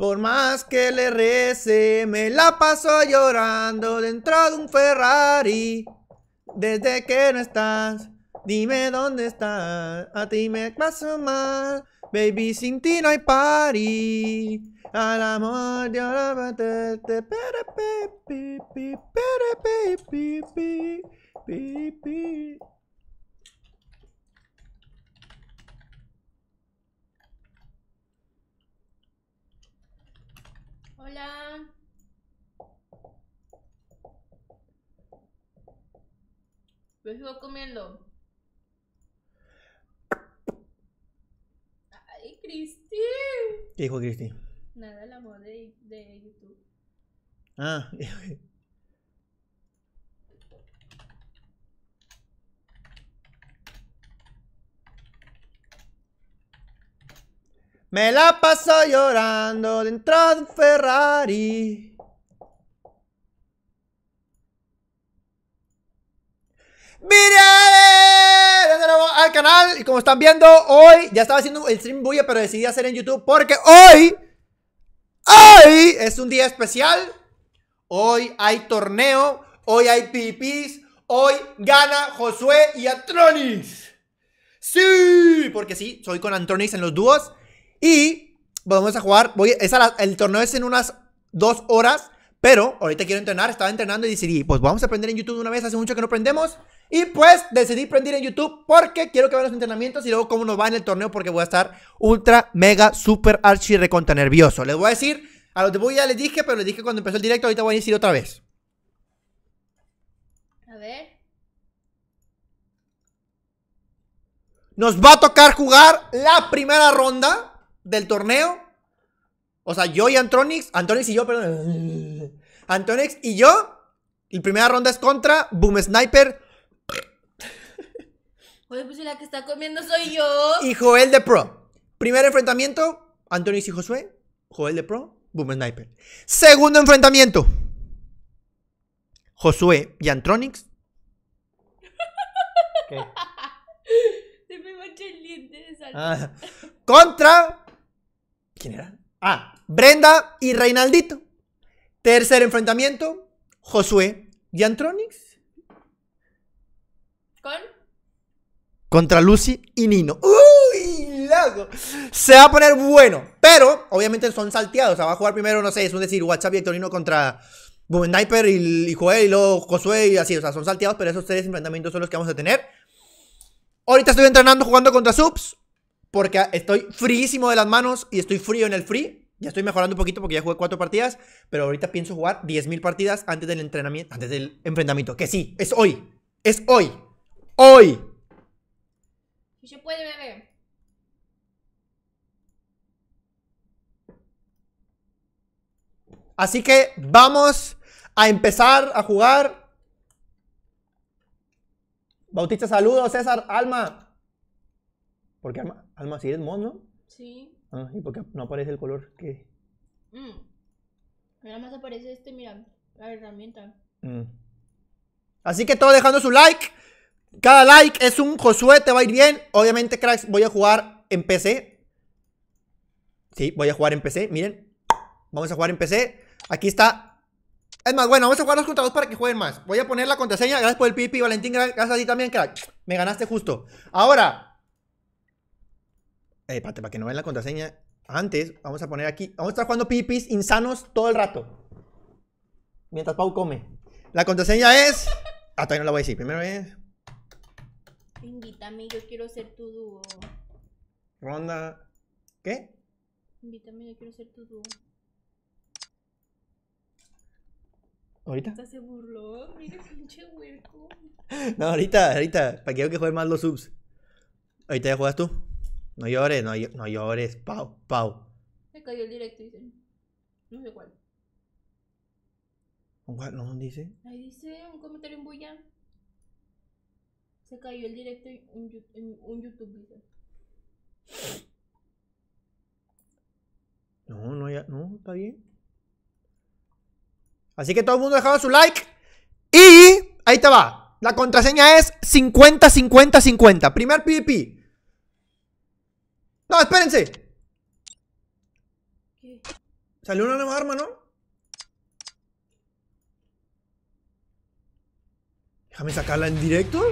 Por más que le rece, me la paso llorando dentro de un Ferrari. Desde que no estás, dime dónde estás. A ti me paso mal, baby, sin ti no hay party. Al amor la te, te, pi, pi, pi, pi, Hola. Yo sigo comiendo. Ay, Cristi. ¿Qué dijo Cristi? Nada, el amor de, de YouTube. Ah, Me la paso llorando dentro de un Ferrari. ¡Mire! De nuevo al canal. Y como están viendo, hoy ya estaba haciendo el stream bulla, pero decidí hacer en YouTube porque hoy. Hoy es un día especial. Hoy hay torneo. Hoy hay pipis. Hoy gana Josué y Atronis. Sí, porque sí, soy con Antronis en los dúos. Y vamos a jugar. Voy, es a la- el torneo es en unas dos horas. Pero ahorita quiero entrenar. Estaba entrenando y decidí, pues vamos a aprender en YouTube de una vez. Hace mucho que no aprendemos. Y pues decidí aprender en YouTube porque quiero que vean los entrenamientos y luego cómo nos va en el torneo. Porque voy a estar ultra, mega, super, archi, recontra nervioso. Les voy a decir, a los de Bull ya les dije, pero les dije cuando empezó el directo. Ahorita voy a decir otra vez. A ver. Nos va a tocar jugar la primera ronda del torneo. O sea, yo y Antronix. Antronix y yo, perdón. Antronix y yo. La primera ronda es contra Boom Sniper Oye, pues la que está comiendo soy yo. y Joel de Pro. Primer enfrentamiento: Antronix y Josué. Joel de Pro, Boom Sniper. Segundo enfrentamiento: Josué y Antronix. ¿Qué? Se me mancha el diente de sal. Ah, contra. ¿Quién era? Ah, Brenda y Reinaldito. Tercer enfrentamiento: Josué y Antronix. ¿Con? Contra Lucy y Nino. ¡Uy! Loco. Se va a poner bueno. Pero, obviamente son salteados. O sea, va a jugar primero, no sé, es un decir, WhatsApp y Hectorino contra Sniper y, y Joel y luego Josué y así. O sea, son salteados, pero esos tres enfrentamientos son los que vamos a tener. Ahorita estoy entrenando jugando contra subs. Porque estoy fríísimo de las manos y estoy frío en el free. Ya estoy mejorando un poquito porque ya jugué cuatro partidas. Pero ahorita pienso jugar 10.000 partidas antes del entrenamiento. Antes del enfrentamiento. Que sí, es hoy. Es hoy. Hoy. Si se puede beber. Así que vamos a empezar a jugar. Bautista, saludos, César, Alma. ¿Por qué Alma? Alma, si eres mod, ¿no? Sí. Ah, ¿y por qué no aparece el color? ¿Qué? Mm. Nada más aparece este, mira, la herramienta. Mm. Así que todo dejando su like. Cada like es un Josué, te va a ir bien. Obviamente, cracks, voy a jugar en PC. Sí, voy a jugar en PC, miren. Vamos a jugar en PC. Aquí está. Es más, bueno, vamos a jugar dos contra dos para que jueguen más. Voy a poner la contraseña. Gracias por el pipi, Valentín. gra- Gracias a ti también, crack. Me ganaste justo. Ahora. Eh, para que no vean la contraseña. Antes, vamos a poner aquí. Vamos a estar jugando pipis insanos todo el rato. Mientras Pau come. La contraseña es. Ah, todavía no la voy a decir. Primero es. Invítame, yo quiero ser tu dúo. Ronda. ¿Qué? Invítame, yo quiero ser tu dúo. ¿Ahorita? Hasta se burló, mira pinche huerco. No, ahorita, ahorita. Para que quiero que juegue más los subs. Ahorita ya juegas tú. No llores, no, no llores, Pau, Pau. Se cayó el directo, dicen. No sé cuál. ¿Con cuál? No, dice. Ahí dice un comentario en bulla. Se cayó el directo en un, Yu- en un YouTube, dice. No, no, ya, no, está bien. Así que todo el mundo dejaba su like. Y ahí te va. La contraseña es 50, 50, 50. Primer PvP. No, espérense. ¿Qué? Salió una nueva arma, ¿no? Déjame sacarla en directo.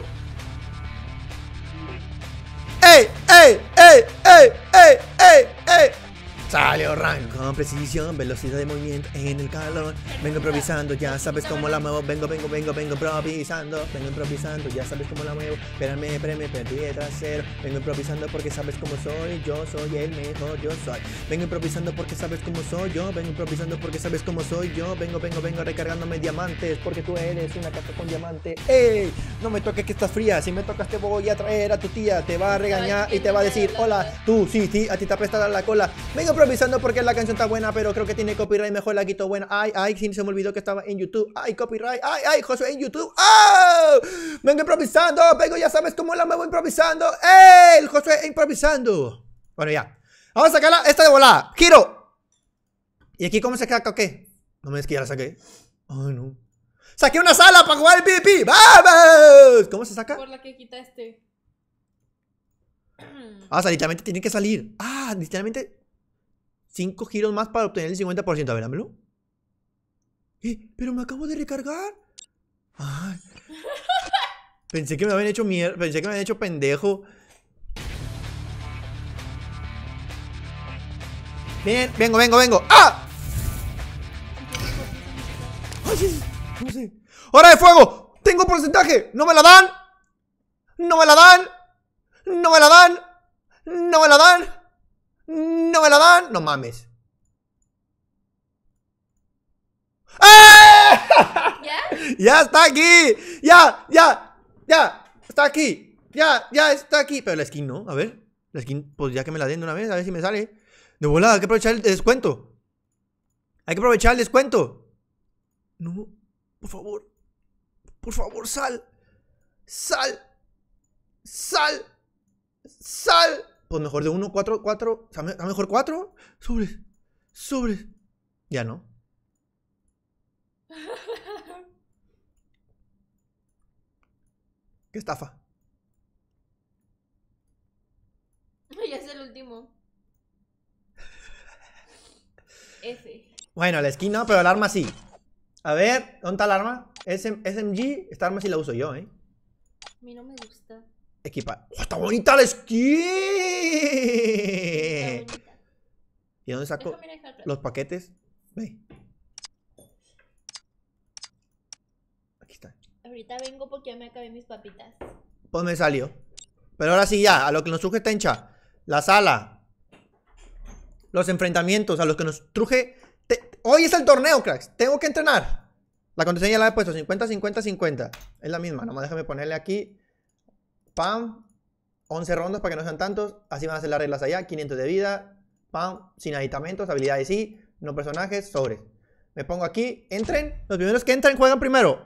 ¡Ey! ¡Ey! ¡Ey! ¡Ey! ¡Ey! ¡Ey! Salió rango con precisión, velocidad de movimiento en el calor. Vengo improvisando, ya sabes cómo la muevo. Vengo, vengo, vengo, vengo improvisando. Vengo improvisando, ya sabes cómo la muevo. Espérame, espérame, perdí de trasero. Vengo improvisando porque sabes cómo soy. Yo soy el mejor, yo soy. Vengo improvisando porque sabes cómo soy yo. Vengo improvisando porque sabes cómo soy yo. Vengo, vengo, vengo recargándome diamantes porque tú eres una caja con diamante. ¡Ey! No me toques que estás fría. Si me tocas te voy a traer a tu tía. Te va a regañar y te va a decir, hola, tú, sí, sí, a ti te apesta la cola. Vengo improvisando porque la canción está buena, pero creo que tiene copyright, mejor la quito buena. Ay, ay, sí, se me olvidó que estaba en YouTube. Ay, copyright, ay, ay, Josué en YouTube. ¡Oh! Vengo improvisando, vengo, ya sabes cómo la muevo improvisando. ¡Ey! El Josué improvisando. Bueno, ya. Vamos a sacarla esta de volada. Giro. ¿Y aquí cómo se saca o qué? No me digas que ya la saqué. Ay, no. Saqué una sala para jugar el PvP. ¡Vamos! ¿Cómo se saca? Por la que quitaste. Ah, o sea, literalmente tiene que salir. Ah, literalmente 5 giros más para obtener el 50%. A ver, dámelo. Eh, pero me acabo de recargar. Ay. Pensé que me habían hecho mierda. Pensé que me habían hecho pendejo. Bien, vengo, vengo, vengo. ¡Ah! ¡Ay! No sé. ¡Hora de fuego! ¡Tengo porcentaje! ¡No me la dan! ¡No me la dan! ¡No me la dan! ¡No me la dan! ¡No me la dan! ¡No mames! ¡Ah! ¿Ya? ¡Ya está aquí! ¡Ya! ¡Ya! ¡Ya! ¡Está aquí! ¡Ya! ¡Ya está aquí! Pero la skin no, a ver. La skin, pues ya que me la den de una vez, a ver si me sale. De volada, hay que aprovechar el descuento. Hay que aprovechar el descuento. No, por favor. Por favor, sal. Sal. Sal. Sal. Pues mejor de uno, cuatro, cuatro. ¿A mejor cuatro? Sobres. Sobres. Ya no. Qué estafa. ya es el último. F. Bueno, la skin no, pero el arma sí. A ver, ¿dónde está el arma? SM SMG, esta arma sí la uso yo, ¿eh? A mí no me gusta. Equipa. ¡Oh, está bonita la skin! ¿Y dónde saco los paquetes? Ve. Aquí está. Ahorita vengo porque ya me acabé mis papitas. Pues me salió. Pero ahora sí ya, a lo que nos truje Tencha. La sala. Los enfrentamientos, a los que nos truje. te- Hoy es el torneo, cracks. Tengo que entrenar. La contraseña ya la he puesto 50, 50, 50. Es la misma. Nomás déjame ponerle aquí. Pam. 11 rondas para que no sean tantos. Así van a ser las reglas allá. 500 de vida. Pam. Sin aditamentos. Habilidades sí. No personajes. Sobres. Me pongo aquí. Entren. Los primeros que entren juegan primero.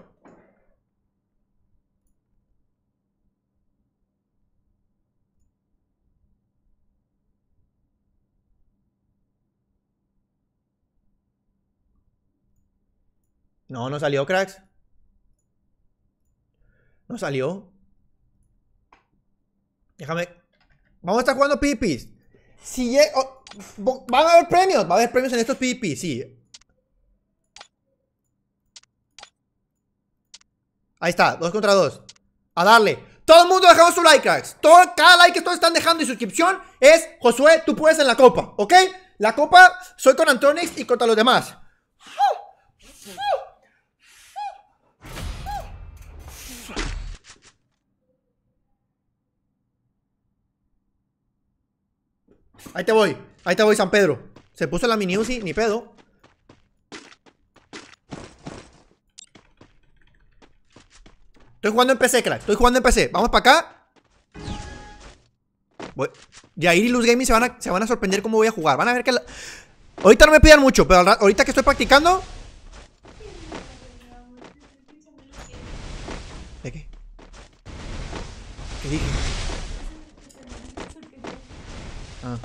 No, no salió, cracks. No salió. Déjame. Vamos a estar jugando pipis. Si van a haber premios. Va a haber premios en estos pipis, sí. Ahí está, dos contra dos. A darle. Todo el mundo dejamos su like, cracks. Todo, cada like que todos están dejando y suscripción es Josué, tú puedes en la copa, ¿ok? La copa soy con Antronix y contra los demás. Ahí te voy. Ahí te voy, San Pedro. Se puso la mini Uzi, ni pedo. Estoy jugando en PC, crack. Estoy jugando en PC. Vamos para acá. Voy. Yair y Luz Gaming se van, a, se van a sorprender cómo voy a jugar. Van a ver que... la- Ahorita no me pidan mucho, pero ahorita que estoy practicando... ¿De qué? ¿Qué dije? Ah.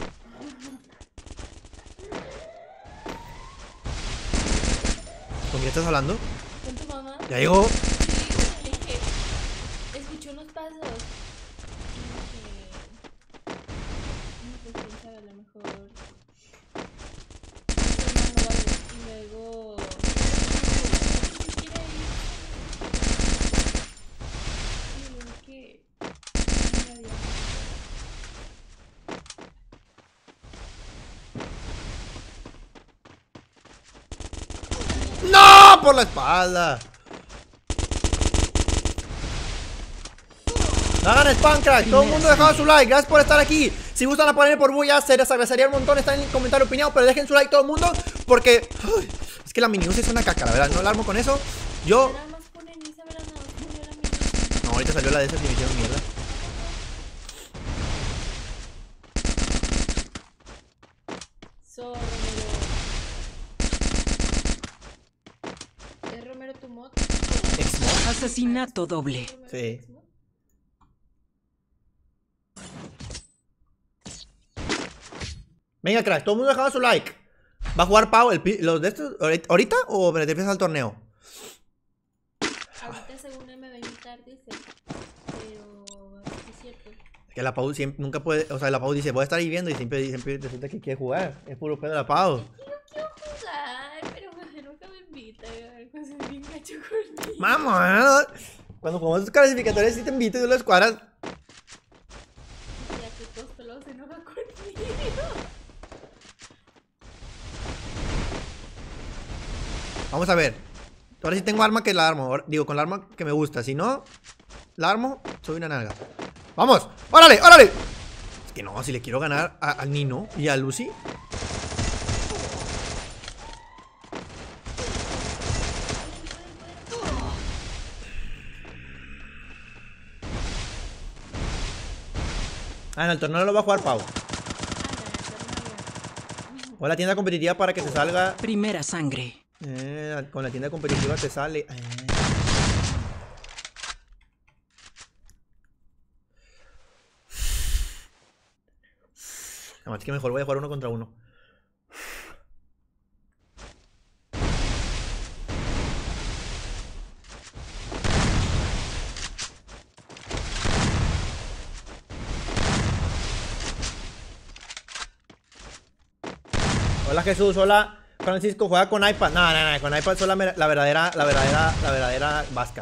¿Con quién estás hablando? ¿Con tu mamá? Ya llegó. Sí, le dije. Escuché unos pasos. Y dije. "No, Pues sabe, a lo mejor. mi hermano o algo". luego. ¿Quiere ir? Y luego que. me había- ¡No! Por la espalda. Hagan spam, crack. Todo el mundo dejaba su like. Gracias por estar aquí. Si gustan apoyarme por bulla, se les agradecería un montón. Está en el comentario opinado. Pero dejen su like todo el mundo. Porque es que la mini es una caca, la verdad. No la armo con eso. Yo. No, ahorita salió la de esas y me hicieron mierda. So, Romero. ¿Es Romero tu mod? Exmo. Asesinato doble. ¿Es Romero Sí. Venga, crack. Todo el mundo dejaba su like. ¿Va a jugar Pau el, los de estos ahorita- o te empiezas al torneo? Ahorita según él me va a invitar, dice. Pero es cierto. Es que la Pau siempre, nunca puede. O sea, la Pau dice, voy a estar ahí viendo y siempre, siempre resulta que quiere jugar. Es puro pedo de la Pau. Yo quiero jugar, pero nunca me invita. Mamá. Cuando jugamos estos clasificatorios, sí te invito y tú lo escuadras. Ya que todos pelos se enoja conmigo. Vamos a ver. Ahora sí tengo arma que la armo. Digo, con la arma que me gusta. Si no, la armo, soy una nalga. ¡Vamos! ¡Órale! ¡Órale! Es que no, si le quiero ganar a- al Nino y a Lucy. Ah, en el torneo lo va a jugar Pau. O la tienda competitiva para que te salga Primera sangre. eh, con la tienda competitiva te sale. eh. No, es que mejor voy a jugar uno contra uno. Jesús, hola Francisco, juega con iPad. No, no, no, con iPad solo la, la verdadera, la verdadera, la verdadera vasca.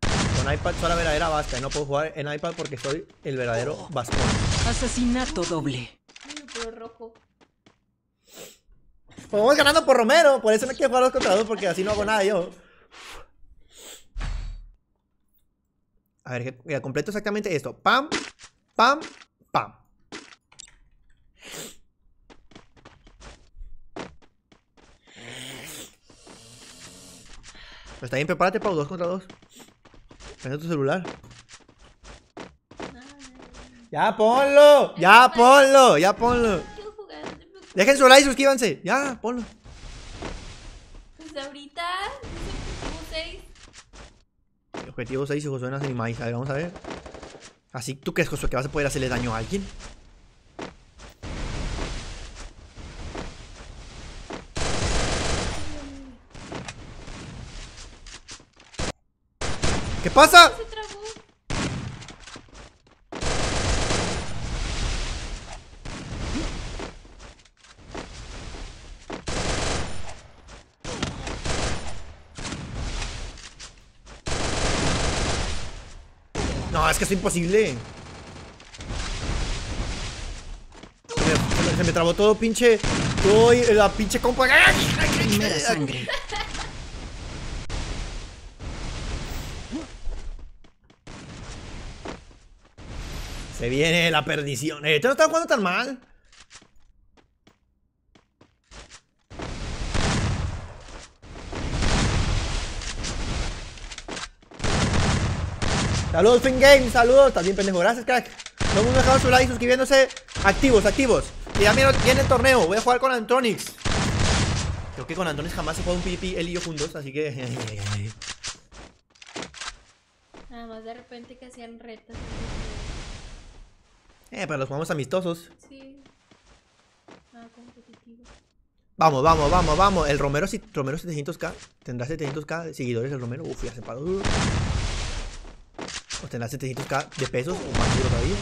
Con iPad solo la verdadera vasca. Y no puedo jugar en iPad porque soy el verdadero vascón. Asesinato doble. Rojo. Pues vamos ganando por Romero, por eso no quiero jugar dos contra dos porque así no hago nada yo. A ver, mira, completo exactamente esto. Pam, pam. Pues está bien, prepárate para dos contra dos. Prende tu celular. Ya ponlo, ya ponlo, ya ponlo. Dejen su like y suscríbanse. Ya, ponlo. Pues ahorita. Objetivo 6 y Josué no hace ni maíz. A ver, vamos a ver. Así, ¿tú crees, Josué, que vas a poder hacerle daño a alguien? Pasa? No, es que es imposible. Se me, se trabó todo pinche. Todo la pinche compa. Primera sangre. Se viene la perdición. Eh, tú no estás jugando tan mal. Saludos, Fin Game, saludos. También pendejo, gracias, crack. Todo el mundo dejando su like, suscribiéndose. Activos, activos. Y ya viene el torneo. Voy a jugar con Antronix. Creo que con Antronix jamás se juega un PvP él y yo juntos, así que. Nada más de repente que hacían retas. Eh, pero los jugamos amistosos. Sí. Nada competitivo. Vamos, vamos, vamos, vamos. El Romero, si- Romero 700k. Tendrá 700k de seguidores el Romero. Uf, ya se paró. O tendrá 700k de pesos o más duro todavía.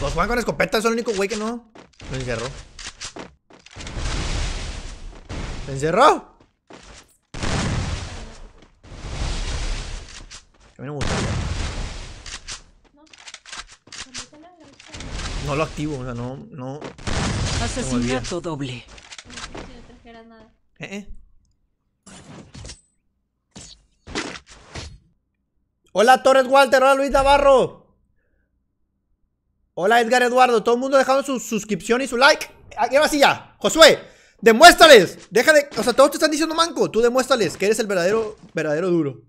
Los juegan con escopeta, es el único güey que no. Lo encerró. ¿Se encerró? A mí no me gusta. No. Lo activo, o sea, no, no. Asesinato doble. Eh, eh. Hola Torres Walter, hola Luis Navarro. Hola Edgar Eduardo, todo el mundo dejando su suscripción y su like. Aquí ahora sí ya. Josué, demuéstrales. Deja de. O sea, todos te están diciendo manco. Tú demuéstrales que eres el verdadero, verdadero duro.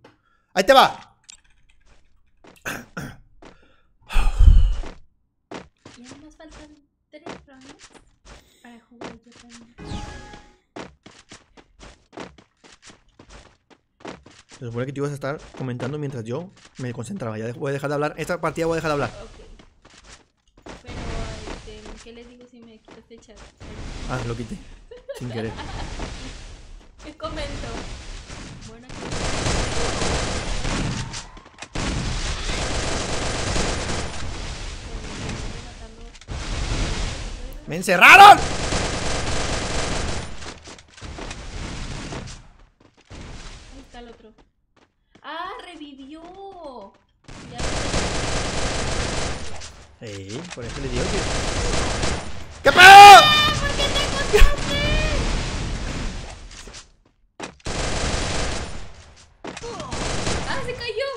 Ahí te va. Ya nos faltan tres rondas para jugar yo también. Se supone que tú ibas a estar comentando mientras yo me concentraba. Ya voy a dejar de hablar. Esta partida voy a dejar de hablar. Ok. Pero, este, ¿qué les digo si me quitas el chat? Ah, lo quité. Sin querer. ¿Qué comento? Bueno, ¡Me encerraron! Ahí está el otro. ¡Ah, revivió! Ya Sí, por eso le digo que. ¿Qué pedo? ¿Por qué te encontraste? ¡Ah, se cayó!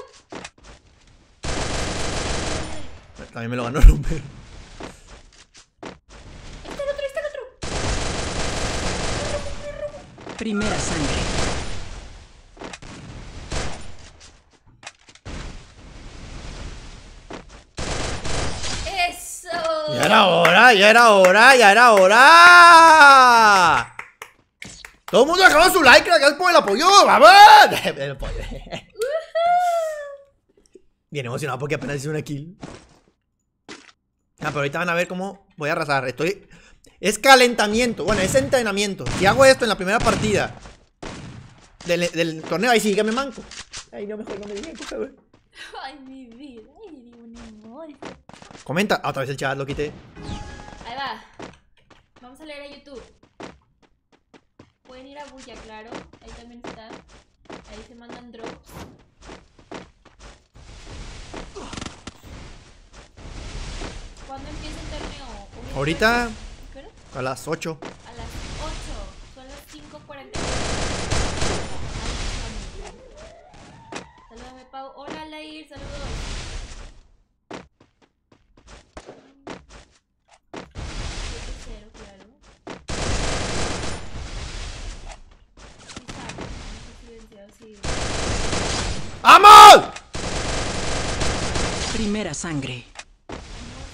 También me lo ganó Romero. ¡Ahí está el otro, ahí está el otro! Primera sangre. ¡Eso! Ya era hora, ya era hora, ya era hora. Todo el mundo dejaba su like, gracias por el apoyo, vamos. El apoyo. Bien emocionado porque apenas hice una kill. Ah, pero ahorita van a ver cómo voy a arrasar. Estoy. Es calentamiento. Bueno, es entrenamiento. Si hago esto en la primera partida del, del torneo, ahí sí que me manco. Ay, no, mejor no me digan, por. ¡Ay, mi vida! ¡Ay, un amor! Comenta. Ah, otra vez el chat lo quité. Ahí va. Vamos a leer a YouTube. Pueden ir a Bulla, claro. Ahí también está. Ahí se mandan drops. ¿Cuándo empieza el torneo? Ahorita. A las 8. A las 8. Son las 5.40. Saludame, Pau. Hola, Lair. Saludos. Siete cero, claro. Sí. ¡Vamos! Primera sangre. Amor,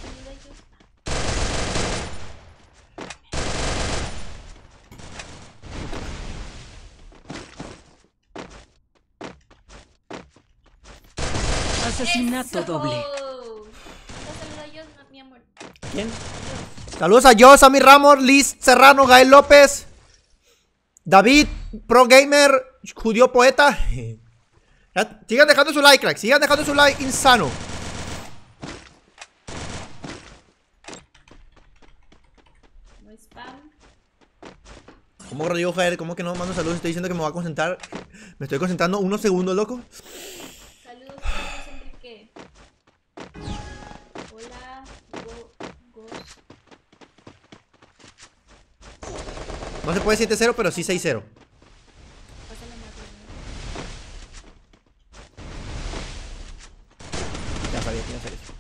saluda, yo. Asesinato ¡Eso! doble. Mi amor. ¿Quién? Saludos a yo, Sammy Ramos, Liz Serrano, Gael López, David, Pro Gamer, Judío Poeta. Sigan dejando su like, crack. Sigan dejando su like insano. No spam. ¿Cómo digo, Jair? ¿Cómo que no mando saludos? Estoy diciendo que me voy a concentrar. Me estoy concentrando unos segundos, loco. Saludos. Hola, Go. No se puede 7-0, pero sí 6-0. Pásale más. Ya sabía que iba a hacer eso.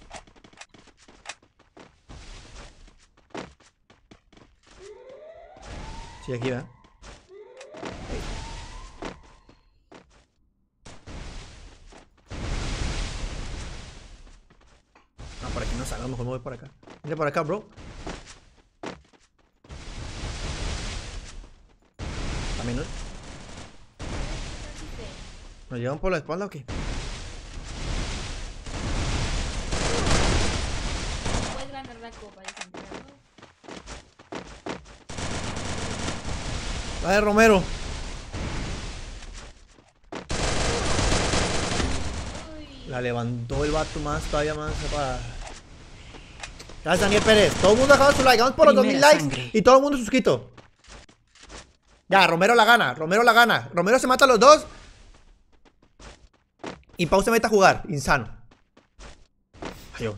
Sí, aquí va. No, por aquí no salgo, a lo mejor me voy por acá. Mira por acá, bro. También no. ¿Nos llevan por la espalda o qué? Puedes ganar la copa de Romero. La levantó el vato más, todavía más para. Gracias, Daniel Pérez. Todo el mundo ha dejado su like. Vamos por los 2000 Primera likes sangre. y todo el mundo suscrito. Ya, Romero la gana. Romero la gana. Romero se mata a los dos. Y Pau se mete a jugar. Insano. Adiós.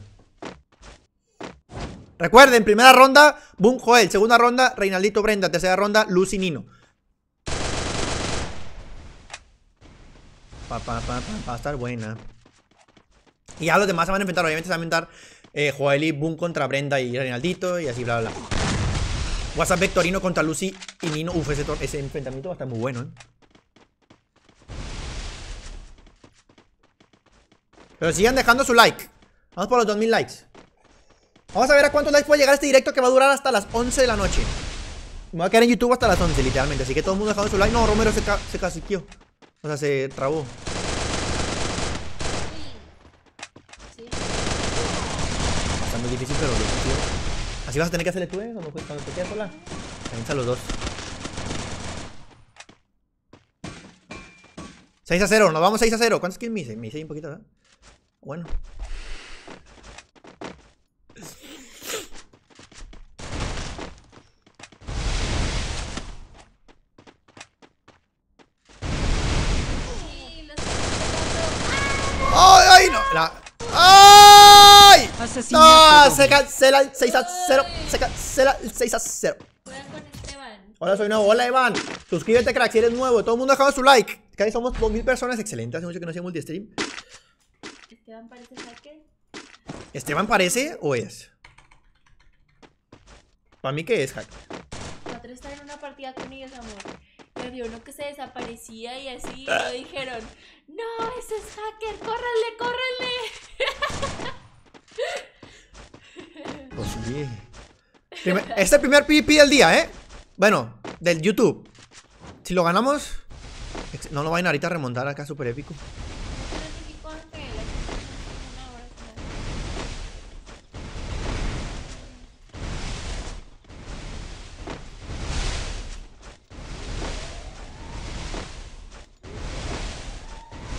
Recuerden, primera ronda, Boom Joel. Segunda ronda, Reinaldito Brenda. Tercera ronda, Lucy Nino. Pa, pa, pa, pa, va a estar buena. Y ya los demás se van a enfrentar. Obviamente se van a enfrentar eh, Joel y Boom contra Brenda y Reinaldito y así, bla, bla. WhatsApp Vectorino contra Lucy y Nino. Uf, ese, enfrentamiento va a estar muy bueno, ¿eh? Pero sigan dejando su like. Vamos por los 2000 likes. Vamos a ver a cuántos likes puede llegar este directo que va a durar hasta las 11 de la noche. Me voy a quedar en YouTube hasta las 11, literalmente. Así que todo el mundo dejando su like. No, Romero se, ca. O sea, se trabó. Sí. Está muy difícil, pero. Así vas a tener que hacerle tú, ¿eh? Cuando, cuando te quedas sola. Comienza los dos. 6 a 0, nos vamos 6 a 0. ¿Cuántos kills me hice? Me hice un poquito, ¿verdad? Bueno. ¡Ay, ay! No, la- ¡Ay! Asesinato ¡No! Se cancela el 6 a 0. Se cancela el 6 a 0. Juega con Esteban. Hola, soy nuevo. Hola, Iván. Suscríbete, crack, si eres nuevo. Todo el mundo ha dejado su like. Casi somos 2000 personas. Excelente. Hace mucho que no hacía multi-stream. Esteban parece hacker. ¿Esteban parece o es? Para mí, ¿qué es, hack? Cuatro estar en una partida con ellos, amor. Y había uno que se desaparecía y así y lo dijeron. No, ese es hacker, córranle, córranle. Pues sí. Primer- este es el primer PvP del día, ¿eh? Bueno, del YouTube. Si lo ganamos, no lo vayan ahorita a remontar acá, súper épico.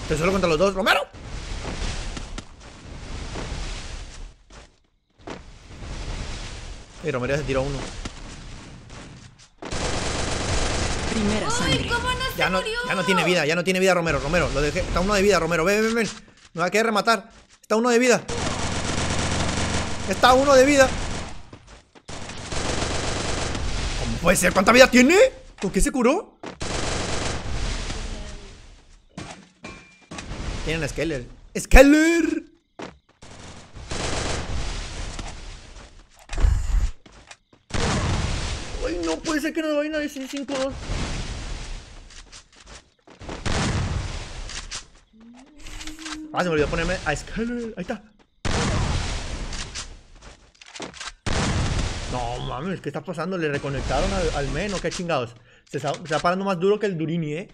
Estoy solo contra los dos. ¡Romero! Y Romero se tiró uno. Primera ¡Uy, sangre. cómo no se Ya no, murió! ya no tiene vida, ya no tiene vida Romero. Romero, lo dejé. Está uno de vida, Romero. Ven, ven, ven. Me va a querer rematar. Está uno de vida. Está uno de vida. ¿Cómo puede ser? ¿Cuánta vida tiene? ¿Con qué se curó? Tienen a Skeller. ¡Skeller! Ay, no puede ser que nos vayan a decir 5-2. Ah, se me olvidó ponerme a. Ahí está. No mames, ¿qué está pasando? Le reconectaron al, al men, ¿o qué chingados? Se está, parando más duro que el Durini, ¿eh?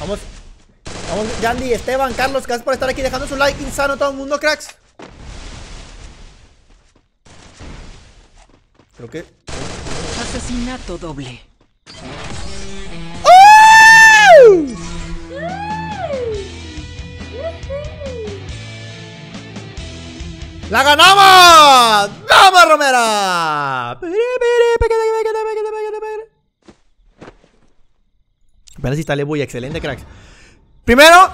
Vamos. Vamos, Yandy, Esteban, Carlos, gracias por estar aquí dejando su like insano todo el mundo, cracks. Creo que. Asesinato doble. ¡La ganamos! ¡Vamos, Romera! Apenas instalé Bulla, excelente, cracks. Primero,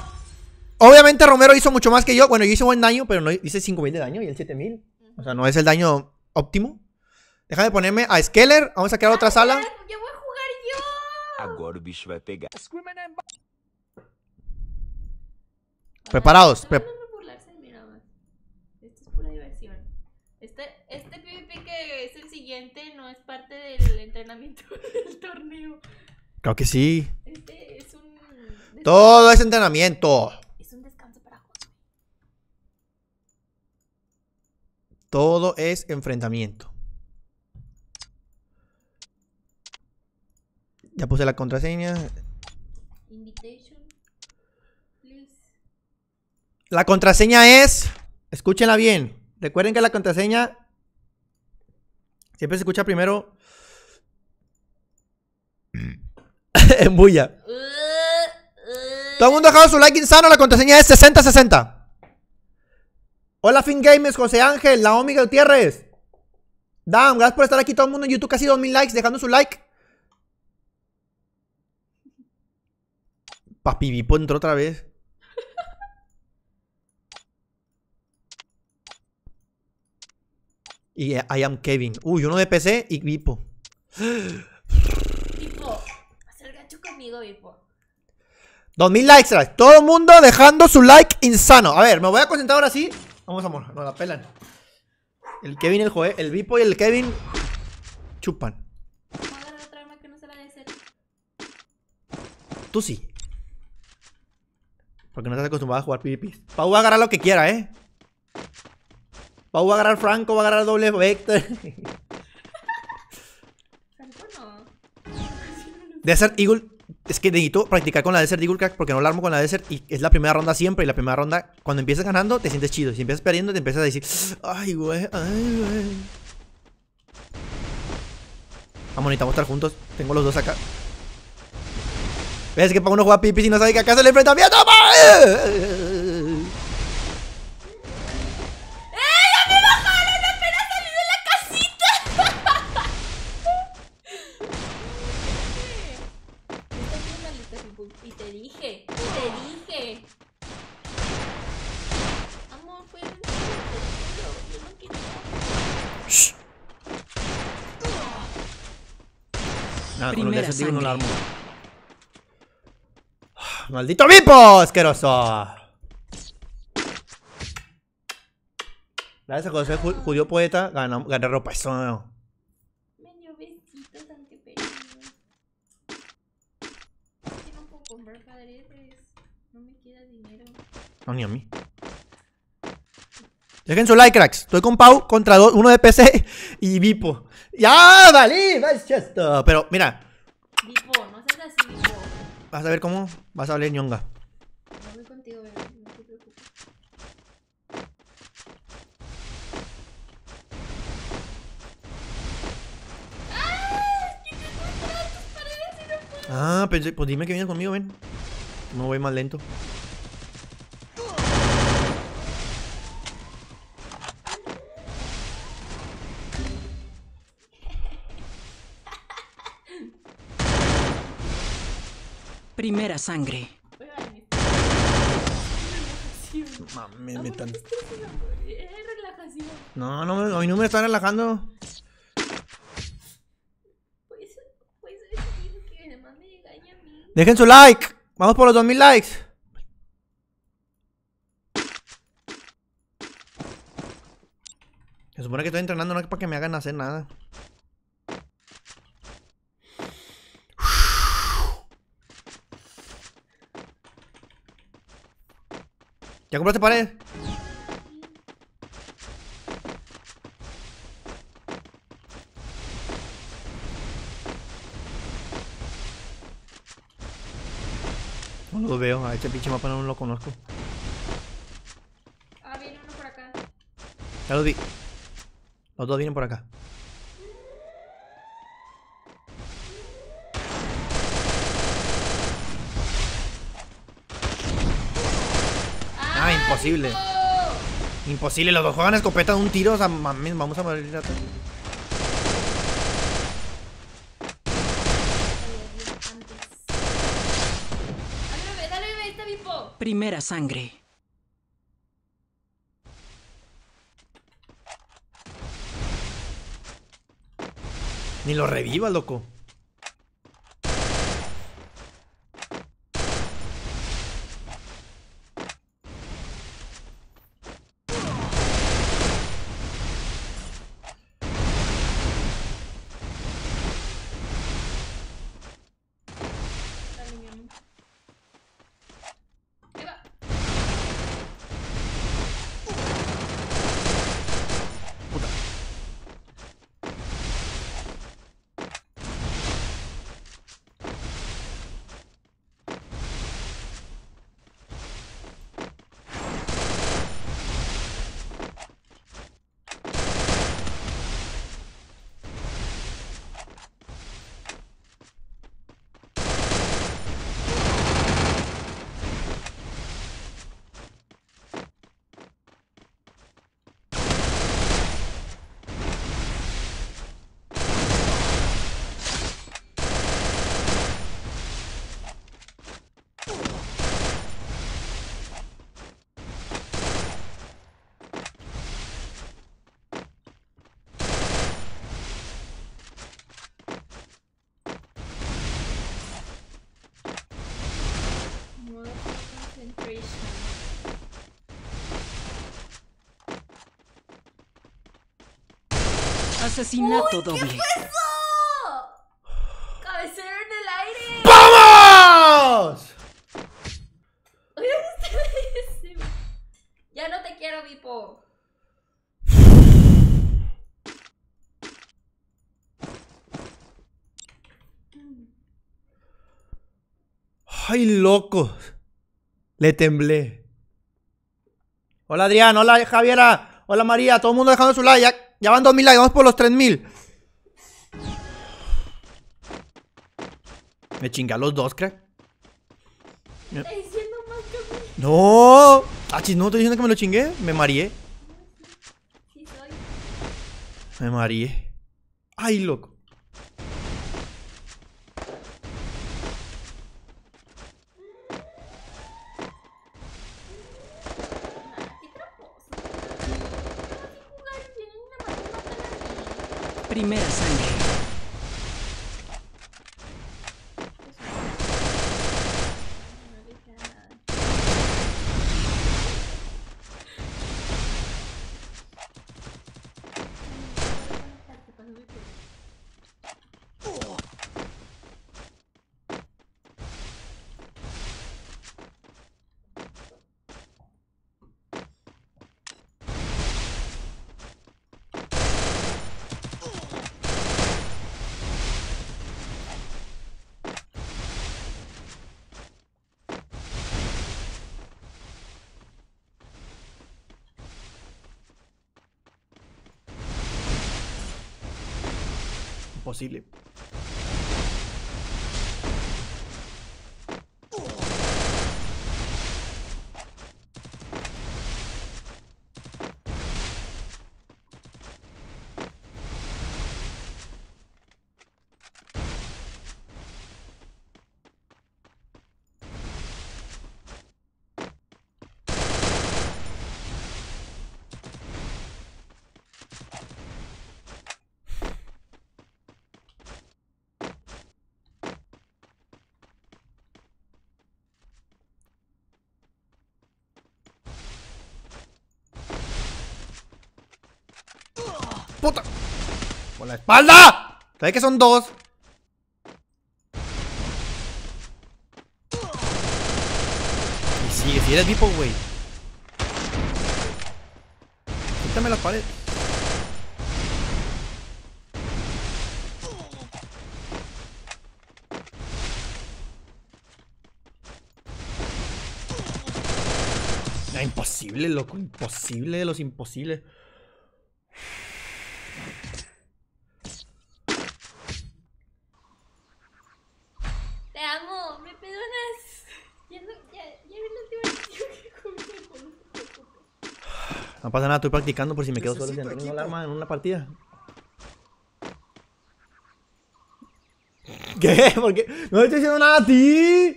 obviamente Romero hizo mucho más que yo. Bueno, yo hice buen daño, pero no hice 5000 de daño y el 7000. O sea, no es el daño óptimo. Déjame ponerme a Skeller. Vamos a crear otra sala. ¡Ya voy a jugar yo! Agora o bicho vai pegar. Preparados, No, pre- no, no, burlarse de mí nada más. Esto es pura diversión. Este, este PvP que es el siguiente no es parte del entrenamiento del torneo. Creo que sí. Este es un. Todo es entrenamiento. Es un descanso para Josué. Todo es enfrentamiento. Ya puse la contraseña. Invitation. Please. La contraseña es. Escúchenla bien. Recuerden que la contraseña. Siempre se escucha primero. en bulla. Uh, uh. Todo el mundo ha dejado su like insano. La contraseña es 6060. Hola, Fin Games, José Ángel, Naomi Gutiérrez. Dam, gracias por estar aquí todo el mundo en YouTube, casi 2000 likes, dejando su like. Papi Vipo entró otra vez. Y I am Kevin. Uy, uno de PC y Vipo. Vipo, haz el gacho conmigo, Vipo. 2000 likes, todo el mundo dejando su like insano. A ver, me voy a concentrar ahora sí. Vamos, amor, nos la pelan. El Kevin, el Joe, el Vipo y el Kevin chupan. Vamos a agarrar otra arma que no se la de ser. Tú sí. Porque no estás acostumbrado a jugar PvP. Pau va a agarrar lo que quiera, ¿eh? Pau va a agarrar Franco, va a agarrar doble Vector. Desert Eagle. Es que necesito practicar con la Desert Eagle Crack porque no la armo con la Desert y es la primera ronda siempre. Y la primera ronda, cuando empiezas ganando, te sientes chido. Si empiezas perdiendo, te empiezas a decir, ay, güey, ay, güey. Vamos, necesitamos estar juntos. Tengo los dos acá. ¿Ves que para uno juega pipi si no sabe que acá es el enfrentamiento? ¡Eh! Está bien malita, Vipo. Y te dije, te dije. Amor, fue un Yo no quiero. Shh. Nada, con los Primera Desert Eagle no la armo. sangre. ¡Maldito Vipo! ¡Asqueroso! Gracias a José Ju- Judío Poeta, gané ropa. Eso no. Me dio besitos ante peligro. Que no puedo comprar. No me queda dinero. No, ni a mí. Dejen su like, cracks. Estoy con Pau contra dos, uno de PC y Vipo. ¡Ya, valí! Pero mira, vas a ver cómo vas a hablar ñonga. No voy contigo, bebé. No te preocupes. Ah, pensé, pues dime que vienes conmigo, ven. No voy más lento. Primera sangre. Amor, me. Es relajación. No, no, mí no me están relajando. Puedes, puedes decir que además me engaña a mí. Dejen su like. Vamos por los 2000 likes. Se supone que estoy entrenando, no es para que me hagan hacer nada. ¿Ya compraste pared? No lo veo, a este pinche mapa no lo conozco. Ah, viene uno por acá. Ya los vi. Los dos vienen por acá. Ah, imposible. Imposible, los dos juegan escopeta de un tiro, o sea, mames, vamos a morir Vipo. Primera sangre. Ni lo reviva, loco. Dale, mi amor. Ahí va. Puta. Asesinato doble. ¡Eso! ¡Cabecero en el aire! ¡Vamos! Ya no te quiero, Vipo. Ay, locos. Le temblé. Hola Adrián, hola Javiera, hola María, todo el mundo dejando su like. Ya, van 2000 likes, vamos por los 3000. Me chingué a los dos, crack. Está diciendo más que a mí. No. Ah, chis, no, estoy diciendo que me lo chingué. Me mareé. Sí, soy. Me mareé. Ay, loco. Ah, qué tramposo. No sé jugar y vienen y nada más me matan a mí. Primera sangre. No le dije nada. Imposible. La espalda! ¿Sabes que son dos? Y sigue, si eres tipo, güey. Quítame la pared. Imposible, loco. Imposible de los imposibles. Te amo, me perdonas. Ya no, ya, ya vi la última vez que jugué con no te preocupes. No pasa nada, estoy practicando por si me quedo solo sin tener un alarma en una partida. ¿Qué? ¿Por qué? No le estoy diciendo nada a ti.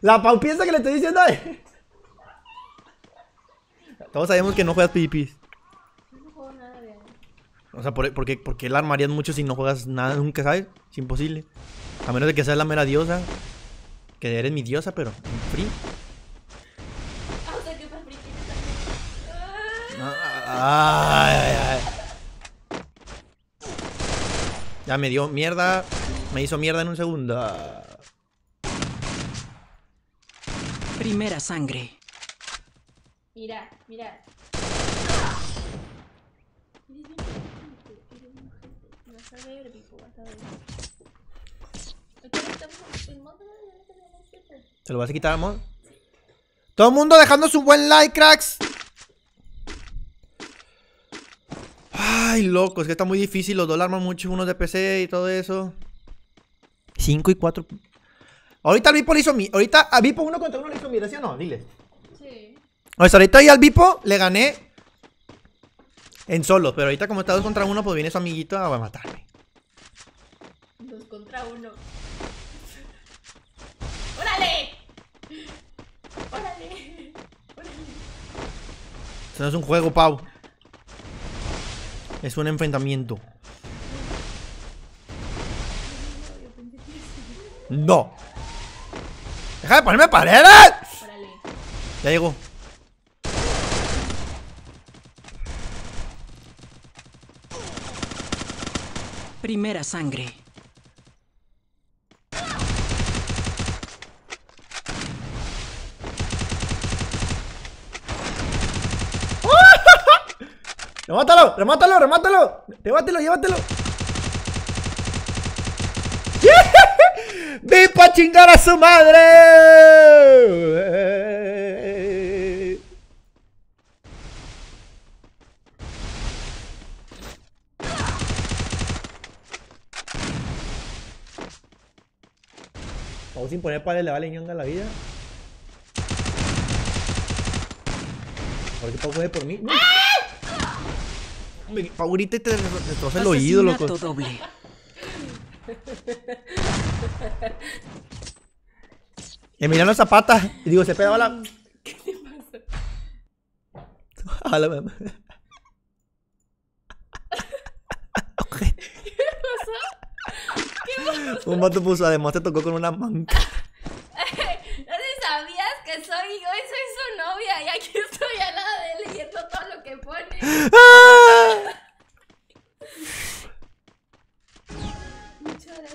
La Pau piensa que le estoy diciendo a él. Todos sabemos que no juegas. Yo no juego nada de O sea, ¿por, por qué, por qué la armarías mucho si no juegas nada nunca, sabes? Es imposible. A menos de que seas la mera diosa. Que eres mi diosa, pero en free. Ay, ay, ay. Ya me dio mierda. Me hizo mierda en un segundo. Primera sangre. Mira, mira. Vas a ver, Vipo, vas a ver. Ahorita estamos en modo de la fiesta. ¿Se lo vas a quitar, amor? Todo el mundo dejando su buen like, cracks. Ay, loco, es que está muy difícil. Los dos arman mucho, unos de PC y todo eso. 5 y 4. Ahorita al Vipo le hizo mi. Ahorita a Vipo uno contra uno le hizo mira, ¿sí o no? Dile. Sí. O sea, ahorita ahí al Vipo le gané en solo. Pero ahorita, como está dos contra uno, pues viene su amiguito a matarme. Dos contra uno. ¡Órale! ¡Órale! ¡Órale! Esto no es un juego, Pau. Es un enfrentamiento. No. Deja de ponerme paredes. ¡Órale! Ya llegó. Primera sangre. ¡Remátalo! ¡Remátalo! ¡Remátalo! ¡Llévatelo! ¡Llévatelo! ¡Vi pa' chingar a su madre! Pau sin poner pares le vale ñonga la vida. ¿Por qué Pau fue por mí? No. Hombre, Pau grita y te destroza el oído, loco. Doble. Emiliano Zapata. Y digo, se pega la. ¿Qué te pasa? A la mamá. Ok. Un vato puso, además te tocó con una manca. No sabías que soy, hoy soy su novia y aquí estoy al lado de él leyendo todo lo que pone.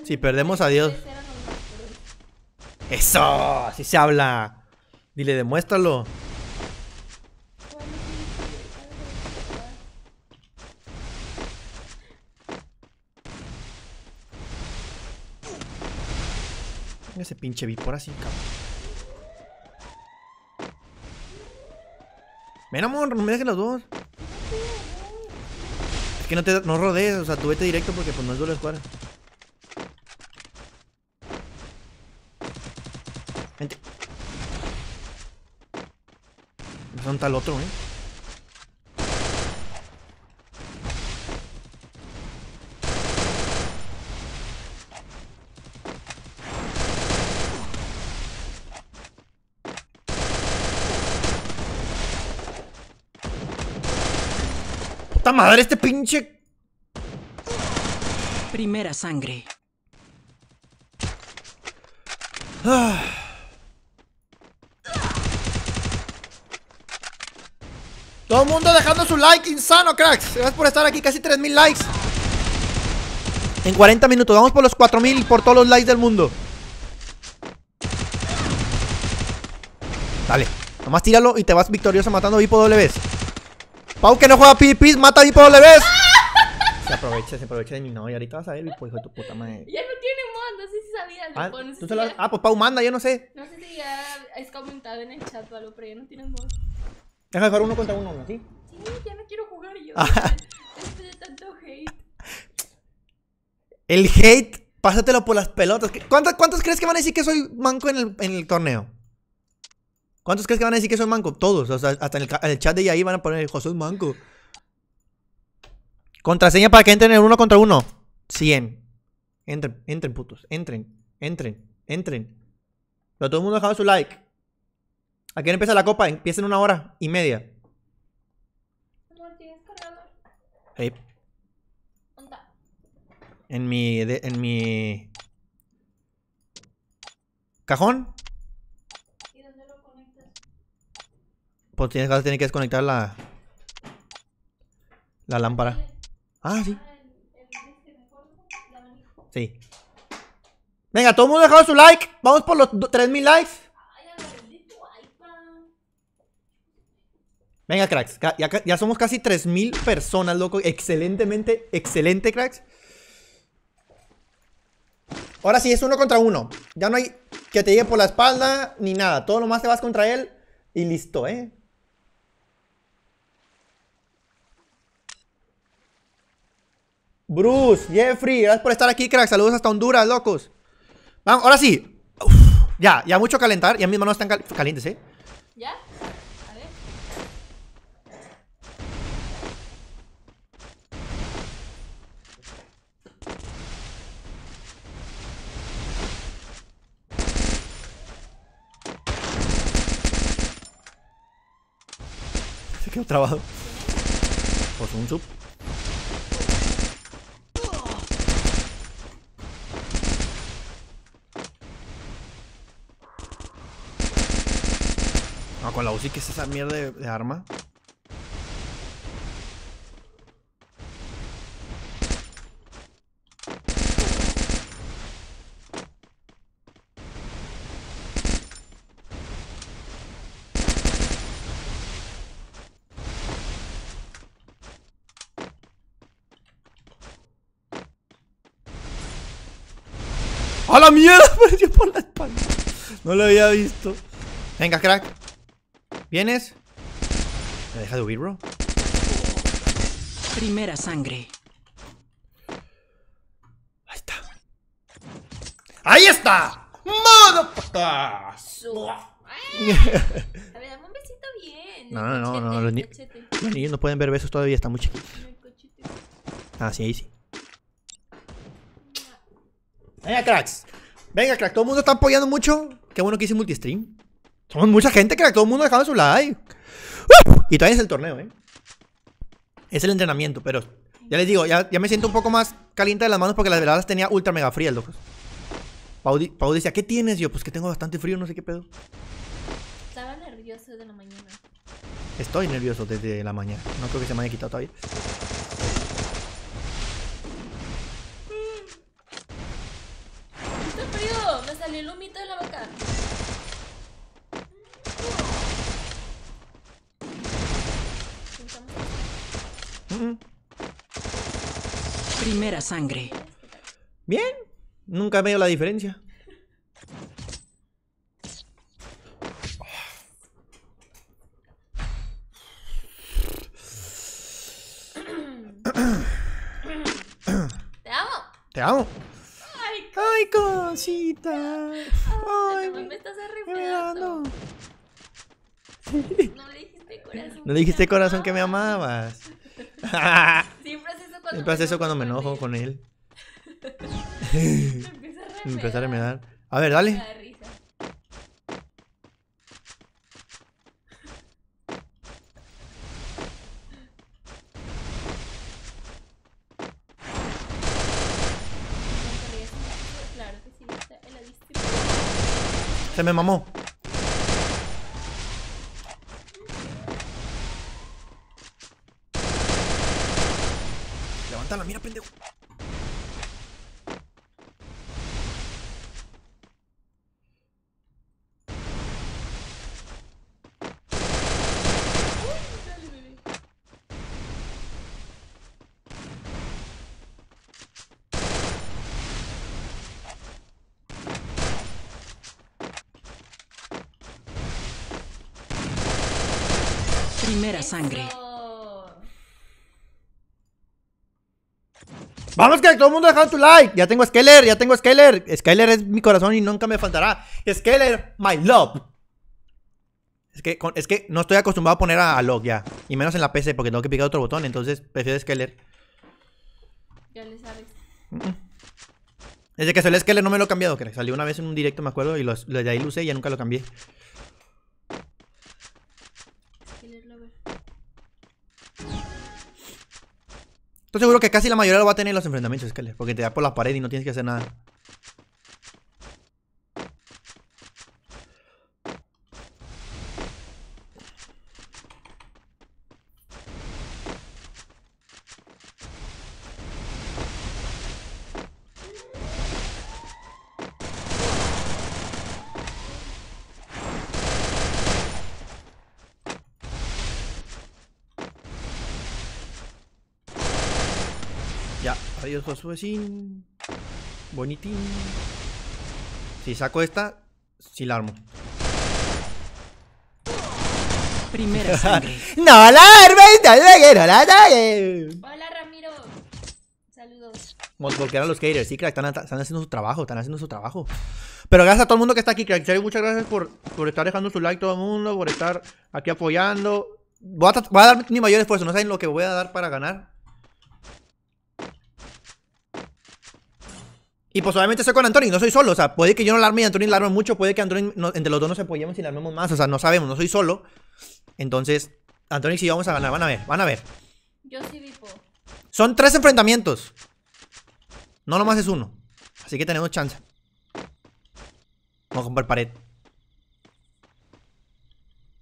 Si perdemos, más puros. Eso, así se habla. Dile, demuéstralo. Ese pinche vípor así, cabrón. Ven, amor, no me dejes los dos. Es que no te no rodees, o sea, tú vete directo porque pues no es doble escuadra. Vente. Son tal otro, eh. Puta madre, este pinche. Primera sangre. Ah. Todo el mundo dejando su like insano, cracks. Gracias por estar aquí, casi 3000 likes. En 40 minutos, vamos por los 4000 por todos los likes del mundo. Dale, nomás tíralo y te vas victorioso matando a Vipo Ws. Pau que no juega PvP, mata a Vipo Ws. Se aprovecha, se aprovecha de mi novia. Ahorita vas a ver, Vipo, hijo de tu puta madre. Ya no tiene mod, no sé si sabías. Ah, lo pones ¿tú se la- ya. ah, pues Pau manda, yo no sé. No sé si ya es comentado en el chat o algo, pero ya no tiene mod. Deja de jugar uno contra uno, ¿no? ¿Sí? Sí, ya no quiero jugar yo. Ah. Después de tanto hate. El hate, pásatelo por las pelotas. ¿Qué- ¿Cuántos, cuántos crees que van a decir que soy manco en el, en el torneo? ¿Cuántos crees que van a decir que soy manco? Todos. O sea, hasta en el, chat de ahí van a poner, José manco. Contraseña para que entren en uno contra uno. 100. Entren, entren, putos. Entren, entren, entren. Pero todo el mundo ha dejado su like. ¿A quién empieza la copa? Empieza en una hora y media. No tienes cargador. Ey, ¿Dónde está? en mi. en mi. Cajón. ¿Y dónde lo conectas? Pues tienes que, tiene que desconectar la. La lámpara. Ah, sí. Sí. Venga, todo el mundo ha dejado su like. Vamos por los do- 3000 likes. Venga, cracks. Ya, ya somos casi 3000 personas, loco. Excelentemente, excelente, cracks. Ahora sí, es uno contra uno. Ya no hay que te llegue por la espalda ni nada. Todo lo más te vas contra él y listo, ¿eh? Bruce, Jeffrey, gracias por estar aquí, cracks. Saludos hasta Honduras, locos. Vamos, ahora sí. Uf, ya, ya mucho calentar. Ya mis manos están cal- calientes, ¿eh? ¿Ya? A ver. Se quedó trabado. Pues un sub. con la UCI, ¿qué es esa mierda de, arma? ¡A la mierda! Perdió por la espalda. No lo había visto. Venga, crack. ¿Vienes? ¿Me deja de huir, bro? Primera sangre. Ahí está. ¡Ahí está! Su- A ver, dame un besito bien. No, no, no, no, los ni- cachete. Los niños no pueden ver besos todavía, están muy chiquitos. Ah, sí, ahí sí. Venga, cracks. Venga, crack. Todo el mundo está apoyando mucho. Qué bueno que hice multistream. Mucha gente, crack. Todo el mundo dejando su like. Y todavía es el torneo, ¿eh? Es el entrenamiento, pero ya les digo, ya, ya me siento un poco más caliente de las manos porque las veladas tenía ultra mega frías, locos. Pau, Pau decía, ¿qué tienes? Yo, pues que tengo bastante frío, no sé qué pedo. Estaba nervioso de la mañana. Estoy nervioso desde la mañana. No creo que se me haya quitado todavía. ¡Está frío! Me salió el humito de la boca. Juntamos Mm, Primera sangre. Bien. Nunca veo la diferencia. ¡Te amo! Te amo. ¡Ay, Ay, cosita. Ay, me estás arrepentando. No le dijiste corazón. No le dijiste corazón que me amabas. Siempre haces eso cuando Siempre eso cuando me enojo con él. Me empieza a remedar. A ver, dale. Se me mamó. Levántala, mira, pendejo. Primera sangre. Eso. Vamos, que todo el mundo dejado tu like. Ya tengo a Skeller, ya tengo a Skeller. Skeller es mi corazón y nunca me faltará. Skeller, my love. Es que, con- es que no estoy acostumbrado a poner a, a log ya. Y menos en la PC porque tengo que picar otro botón. Entonces prefiero Skeller. Ya le sabes. Desde que salió Skeller no me lo he cambiado. Que salió una vez en un directo, me acuerdo. Y los, los de ahí lo usé y ya nunca lo cambié. Estoy seguro que casi la mayoría lo va a tener en los enfrentamientos, Skeller. Porque te da por la pared y no tienes que hacer nada. Ya, adiós Josuecín. Bonitín. Si saco esta, si la armo. Primera sangre. ¡No la armes! ¡No la que no la ataque! Hola Ramiro. Saludos. Volquear a los haters, sí, crack, están, están haciendo su trabajo, están haciendo su trabajo. Pero gracias a todo el mundo que está aquí, crack. Serio, Muchas gracias por, por estar dejando su like todo el mundo, por estar aquí apoyando. Voy a, voy a dar mi mayor esfuerzo, no saben lo que voy a dar para ganar. Y pues obviamente estoy con Anthony, no soy solo. O sea, puede que yo no la arme y Anthony la arme mucho, puede que Anthony no- entre los dos nos apoyemos y la armemos más. O sea, no sabemos, no soy solo. Entonces, Anthony sí vamos a ganar, van a ver, van a ver. Yo sí vipo. Son tres enfrentamientos. No nomás es uno. Así que tenemos chance. Vamos a comprar pared.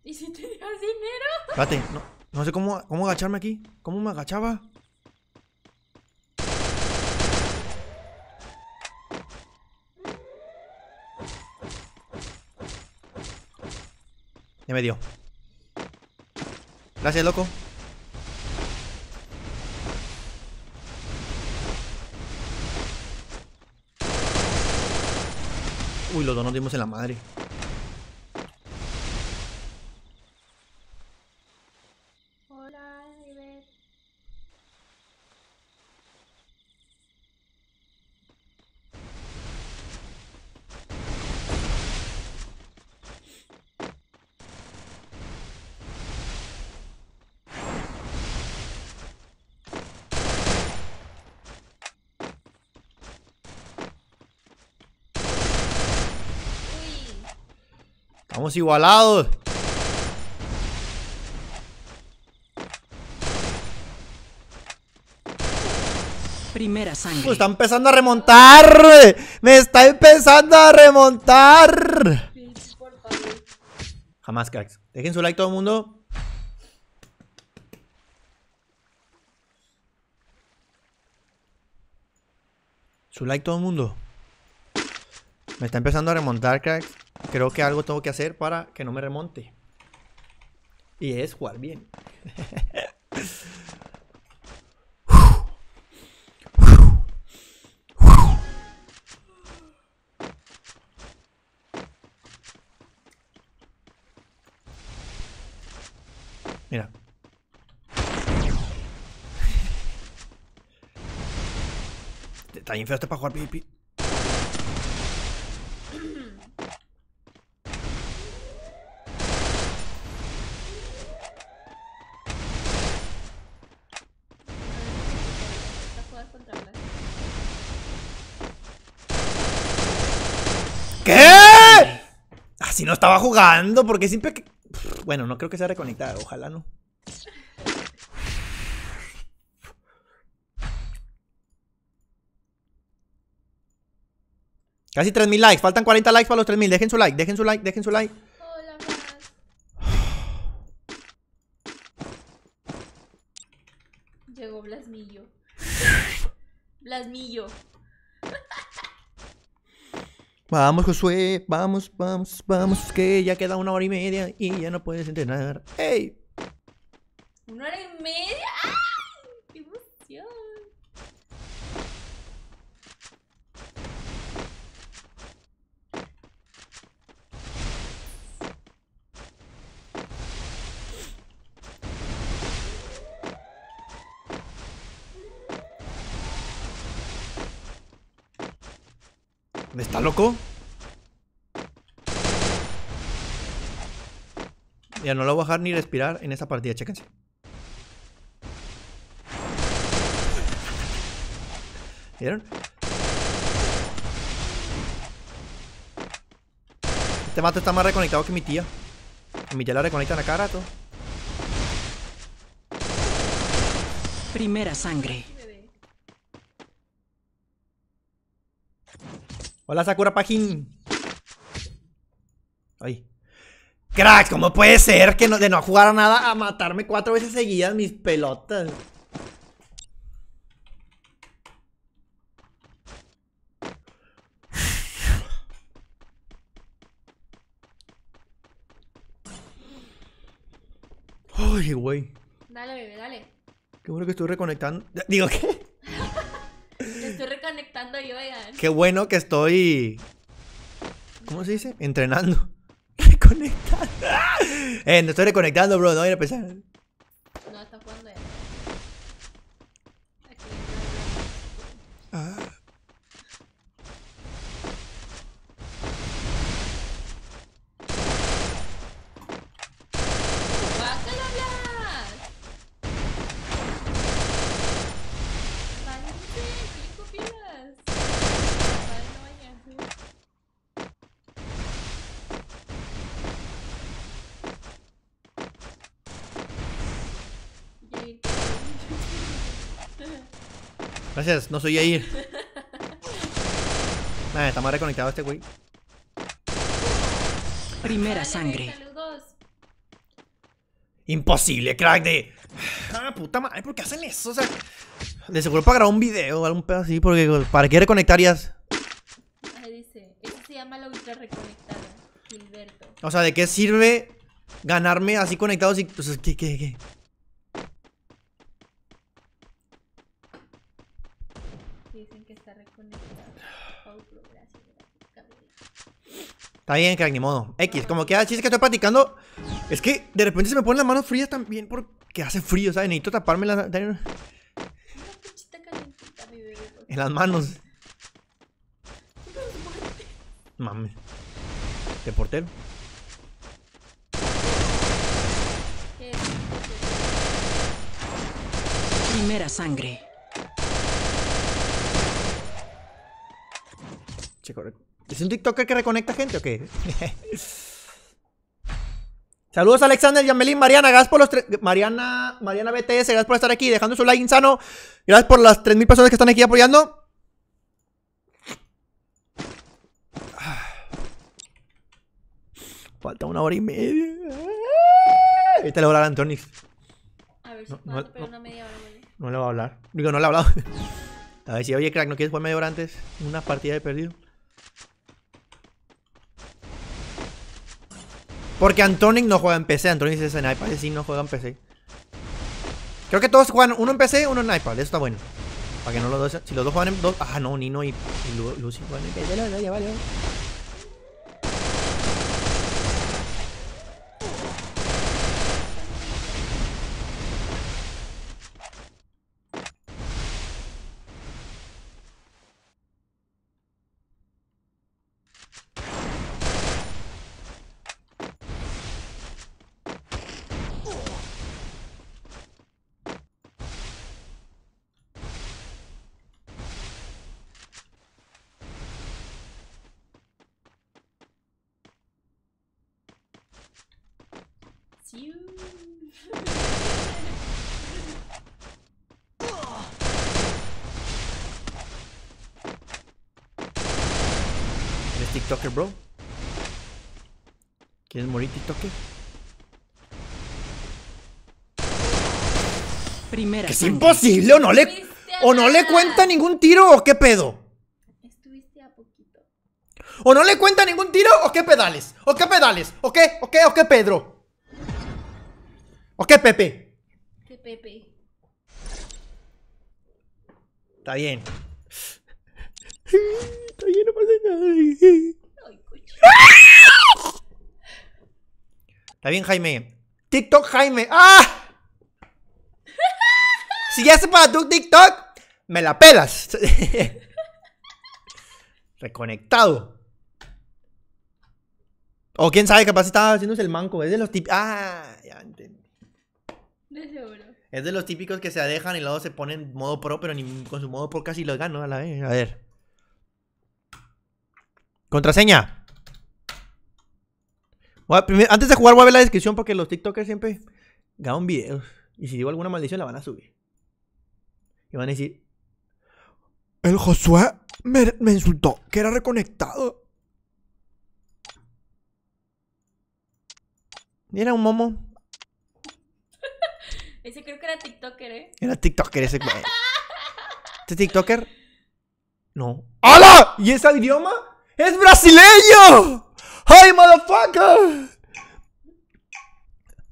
¿Y si te das dinero? Espérate, no, no sé cómo, cómo agacharme aquí. ¿Cómo me agachaba? Ya me dio. Gracias, loco. Uy, los dos nos dimos en la madre. Hola, Iber. Uy, Estamos igualados. Primera sangre. Me está empezando a remontar. Me está empezando a remontar. Jamás, cracks. Dejen su like todo el mundo. Su like todo el mundo. Me está empezando a remontar, cracks. Creo que algo tengo que hacer para que no me remonte. Y es jugar bien. Mira. Está bien feo este para jugar PvP. Está a jugar contra Blas. ¿Qué? Así estaba jugando, porque siempre que... Bueno, no creo que sea reconectada, ojalá no. Casi 3000 likes, faltan 40 likes para los 3000. Dejen su like, dejen su like, dejen su like. Llegó Blasmillo. Blasmillo. Vamos, Josué, vamos, vamos, vamos, que ya queda una hora y media y ya no puedes entrenar. ¡Ey! ¿Una hora y media? ¡Ay! ¡Qué emoción! ¿Está loco? Ya no lo voy a dejar ni respirar en esa partida, chéquense. ¿Vieron? Este mato está más reconectado que mi tía. Mi tía la reconectan a cada rato. Primera sangre. Bebé. Hola Sakura Pajín. Ay. Cracks, ¿cómo puede ser que no, de no jugar a nada a matarme cuatro veces seguidas mis pelotas? Ay, güey. Dale, bebé, dale. Qué bueno que estoy reconectando. Digo, ¿qué? Yo, oigan. Qué bueno que estoy. ¿Cómo se dice? Entrenando. Reconectando. Eh, no estoy reconectando, bro. No voy a empezar. No, está jugando ya. Aquí. Ah. ¡Bájala, Blas! ¡Váyanse! ¡Cinco pilas! Vale, no váyanse. Yay. Gracias, no soy Yair. Nah, está más reconectado este güey. Primera sangre. Saludos. Imposible, crack de. Ah, puta madre, ¿por qué hacen eso? O sea, de seguro para grabar un video o algún pedo así, porque ¿para qué reconectarías? Ahí dice, eso se llama la ultra reconectada, Gilberto. O sea, ¿de qué sirve ganarme así conectados y. O sea, ¿qué, qué, qué? Dicen que está reconectada. Paulo, gracias, gracias. Está bien, crack, ni modo. X, como que ah, chiste que estoy platicando. Es que de repente se me ponen las manos frías también porque hace frío, ¿sabes? Necesito taparme las, Una cuchita calentita, mi bebé. en las manos. Mames. De portero. favor. ¿Qué es? Primera sangre. Che, correcto. ¿Es un TikToker que reconecta gente o qué? Saludos Alexander, Yamelín, Mariana, gracias por los tres... Mariana, Mariana BTS, gracias por estar aquí, dejando su like insano. Gracias por las 3.000 personas que están aquí apoyando. Falta una hora y media. Ahorita le voy a hablar a Antonix. A ver si No, puedo, no, pero no. una media hora. No le va a hablar. Digo, no le ha hablado. A ver si, oye, crack, ¿no quieres jugar media hora antes? Una partida de perdido. Porque Antonic no juega en PC. Antonic es en iPad. Sí, no juega en PC. Creo que todos juegan uno en PC, uno en iPad. Eso está bueno. Para que no los dos. Si los dos juegan en dos. Ah, no, Nino y, y Lu- Lucy juegan en PC. Ya, ya, ya, vale, vale. Sí. ¿Eres TikToker, bro? ¿Quieres morir, TikToker? Primera Que es imposible o no le. O no le cuenta ningún tiro o qué pedo. Estuviste a poquito. O no le cuenta ningún tiro o qué pedales. O qué pedales. O qué, o qué, o qué Pedro. O qué Pepe. Que Pepe. Está bien. Está bien, no pasa nada. Está bien, Jaime. TikTok, Jaime. ¡Ah! Si ya se para tu TikTok, me la pelas. Reconectado. O quién sabe, capaz estaba haciéndose el manco. Es de los típicos. Ah, ya entendí. De seguro. Es de los típicos que se dejan y luego se ponen en modo pro, pero ni con su modo pro casi los gano a la vez. A ver. Contraseña. A- antes de jugar voy a ver la descripción porque los TikTokers siempre graban videos. Y si digo alguna maldición la van a subir. Y van a decir... El Josué me, me insultó que era reconectado. Era un momo. Ese creo que era TikToker, ¿eh? Era TikToker ese. ¿Este TikToker? No. ¡Hala! ¿Y ese idioma? ¡Es brasileño! ¡Ay, motherfucker!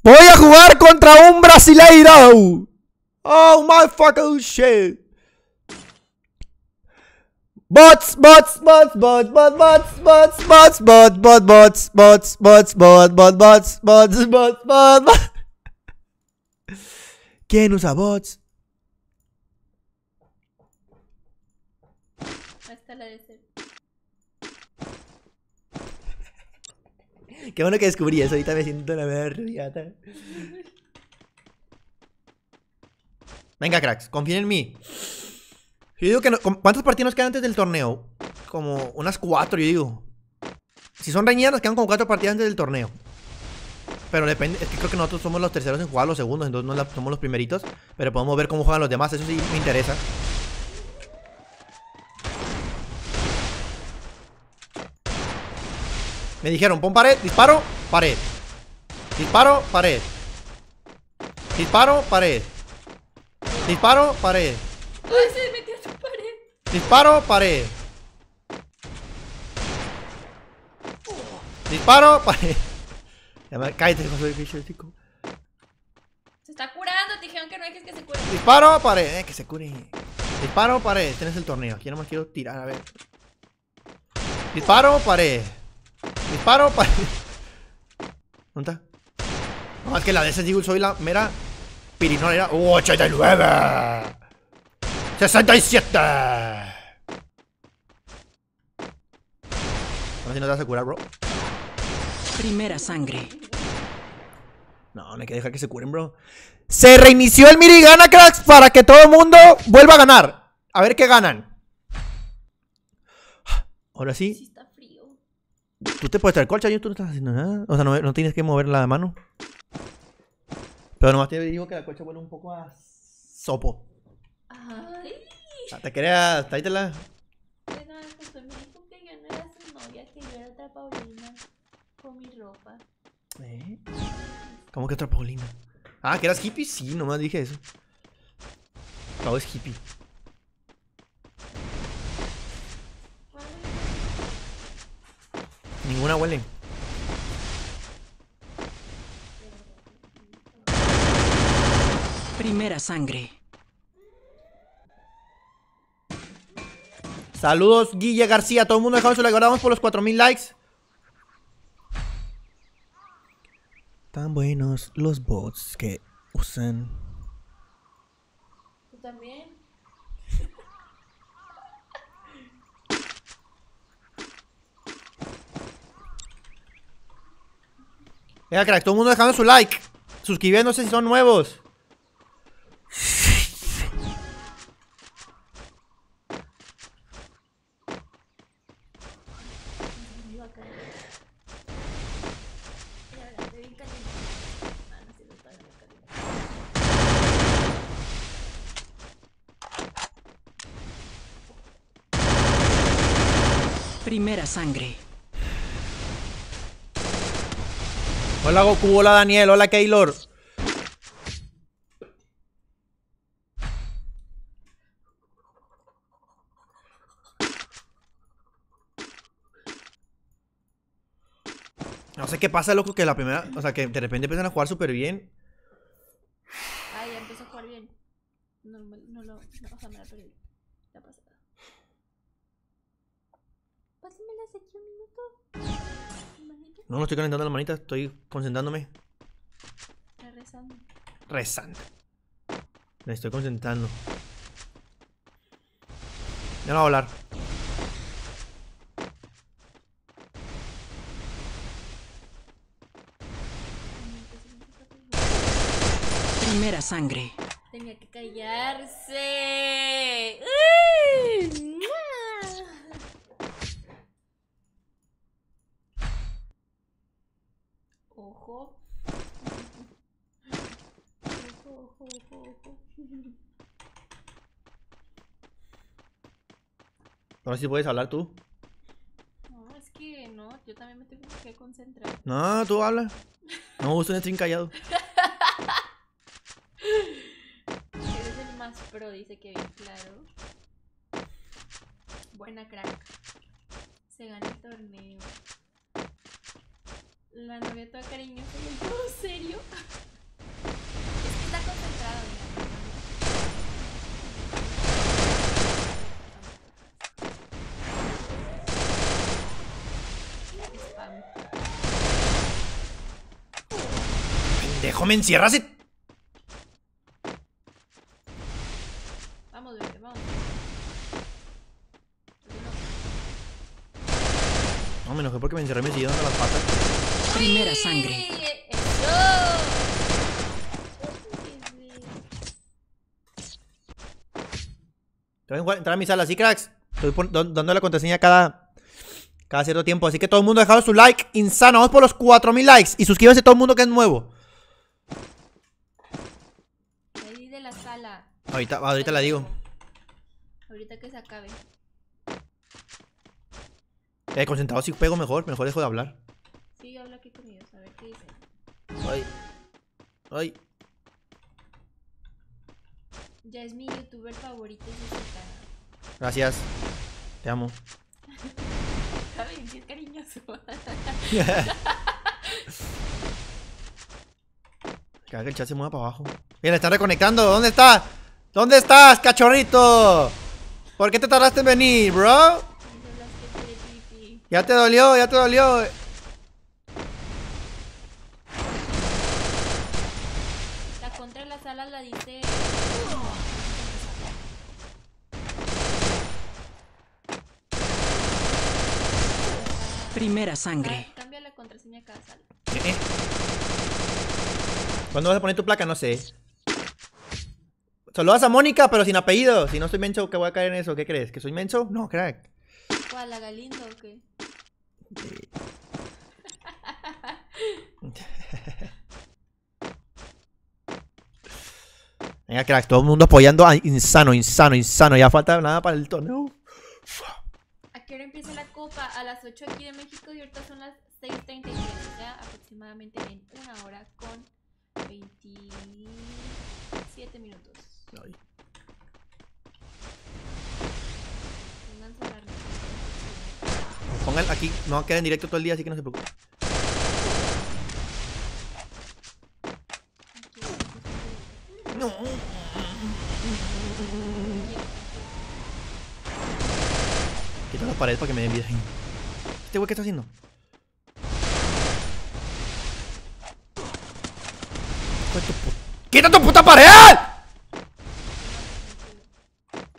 Voy a jugar contra un brasileiro. Oh, motherfucker, shit. Bots, bots, bots, bots, bots, bots, bots, bots, bots, bots, bots, bots, bots, bots, bots, bots, bots, bots, bots, bots. ¿Quién usa bots? Hasta la de ser. Qué bueno que descubrí eso. Ahorita me siento la verga. Venga, cracks, confíen en mí. Yo digo que no- ¿cu- ¿Cuántas partidas nos quedan antes del torneo? Como unas cuatro, yo digo. Si son reñidas, nos quedan como cuatro partidas antes del torneo. Pero depende, es que creo que nosotros somos los terceros en jugar los segundos, entonces no somos los primeritos. Pero podemos ver cómo juegan los demás, eso sí me interesa. Me dijeron, pon pared, disparo, pared. Disparo, pared. Disparo, pared. Disparo, pared. ¡Ay, se metió a tu pared! Disparo, pared. Disparo, pared. Cállate, chico. Se está curando, te dijeron que no dejes que se cure. Disparo, pared. Eh, que se cure. Disparo, pared. Tienes el torneo. Aquí nomás quiero tirar, a ver. Disparo, pared. Disparo, pared. ¿Dónde está? No, es que la de ese Deagle soy la mera pirinola. Era... ¡Uh, 89! 67. Ahora si no te vas a curar, bro. Primera sangre. No, no hay que dejar que se curen, bro. Se reinició el Mirigana, cracks, para que todo el mundo vuelva a ganar. A ver qué ganan. Ahora Sí. Tú te puedes traer colcha, yo tú no estás haciendo nada. O sea, no, no tienes que mover la mano. Pero nomás te digo que la colcha huele un poco a sopo. Ay. O sea, te creas, tráetela. Bueno, José me dijo que yo no era su novia, que yo era otra Paulina. Con mi ropa. ¿Eh? ¿Cómo que otra Paulina? Ah, que eras hippie, sí, nomás dije eso. Pau es hippie. Ninguna huele. Primera sangre. Saludos, Guille García. Todo el mundo dejamos su like. Ahora vamos por los 4000 likes. Tan buenos los bots que usan. ¿Tú también? Venga, crack, todo el mundo dejando su like. Suscribiéndose si son nuevos. Me iba a caer. Mira, mira, estoy bien caliente. Ah, no sirve para la caliente. Primera sangre. Hola Goku, hola Daniel, hola Keylor. No sé qué pasa, loco, que la primera, o sea, que de repente empiezan a jugar súper bien. Ah, ya empezó a jugar bien. No, me- no lo. No, o sea, me la perdí. Ya pasó. Pásenmelas aquí un minuto. Imagínate. No, no estoy calentando las manitas, estoy concentrándome. Está rezando. Rezando. Me estoy concentrando. Ya no voy a hablar. Primera sangre. Tenía que callarse. ¡Uy! ¡Mua! Ojo. Ojo, ojo, ojo. Ahora sí puedes hablar tú. No, es que no, yo también me tengo que concentrar. No, tú habla. No me gusta un stream callado. Eres el más pro, dice que bien claro. Buena crack. Se gana el torneo. La novia toda cariñosa y el todo serio. Pendejo, me encierras Vamos, bebé, vamos. No, me enojé porque me encerré y me siguieron dando las patas. Primera ¡Uy! sangre. ¡Eso! Te voy a enjuar- entrar a mi sala, ¿sí, cracks? Estoy dando la contraseña cada, cada cierto tiempo. Así que todo el mundo ha dejado su like insano. Vamos por los 4000 likes. Y suscríbanse todo el mundo que es nuevo. Ahí de la sala. Ahorita, ahorita la digo. Ahorita que se acabe. Eh, concentrado si pego mejor. Mejor dejo de hablar. Sí, habla aquí con ellos, a ver qué dicen. Ay. Ay. Ya es mi youtuber favorito y Jessica. Gracias. Te amo. ¿Saben? Sí, es cariñoso. Que haga que el chat se mueva para abajo. Mira, están reconectando. ¿Dónde está? ¿Dónde estás, cachorrito? ¿Por qué te tardaste en venir, bro? Ya te dolió, ya te dolió. La contra de las alas la dice. Primera sangre. Ah, Cambia la contraseña cada sala. Eh. ¿Cuándo vas a poner tu placa? No sé. Saludas a Mónica, pero sin apellido. Si no soy menso, que voy a caer en eso. ¿Qué crees? ¿Que soy menso? No, crack. ¿Cuál? ¿La Galindo o qué? Venga, crack, todo el mundo apoyando a Insano, Insano, Insano. Ya falta nada para el torneo. ¿A qué hora empieza la copa? A las 8 aquí de México y ahorita son las 6.37. O sea, aproximadamente en una hora con 27 minutos. Ay. Pongan aquí, no va a quedar en directo todo el día, así que no se preocupen. No. Quita la pared para que me den vida. ¿Este güey qué está haciendo? ¡Quita tu puta pared!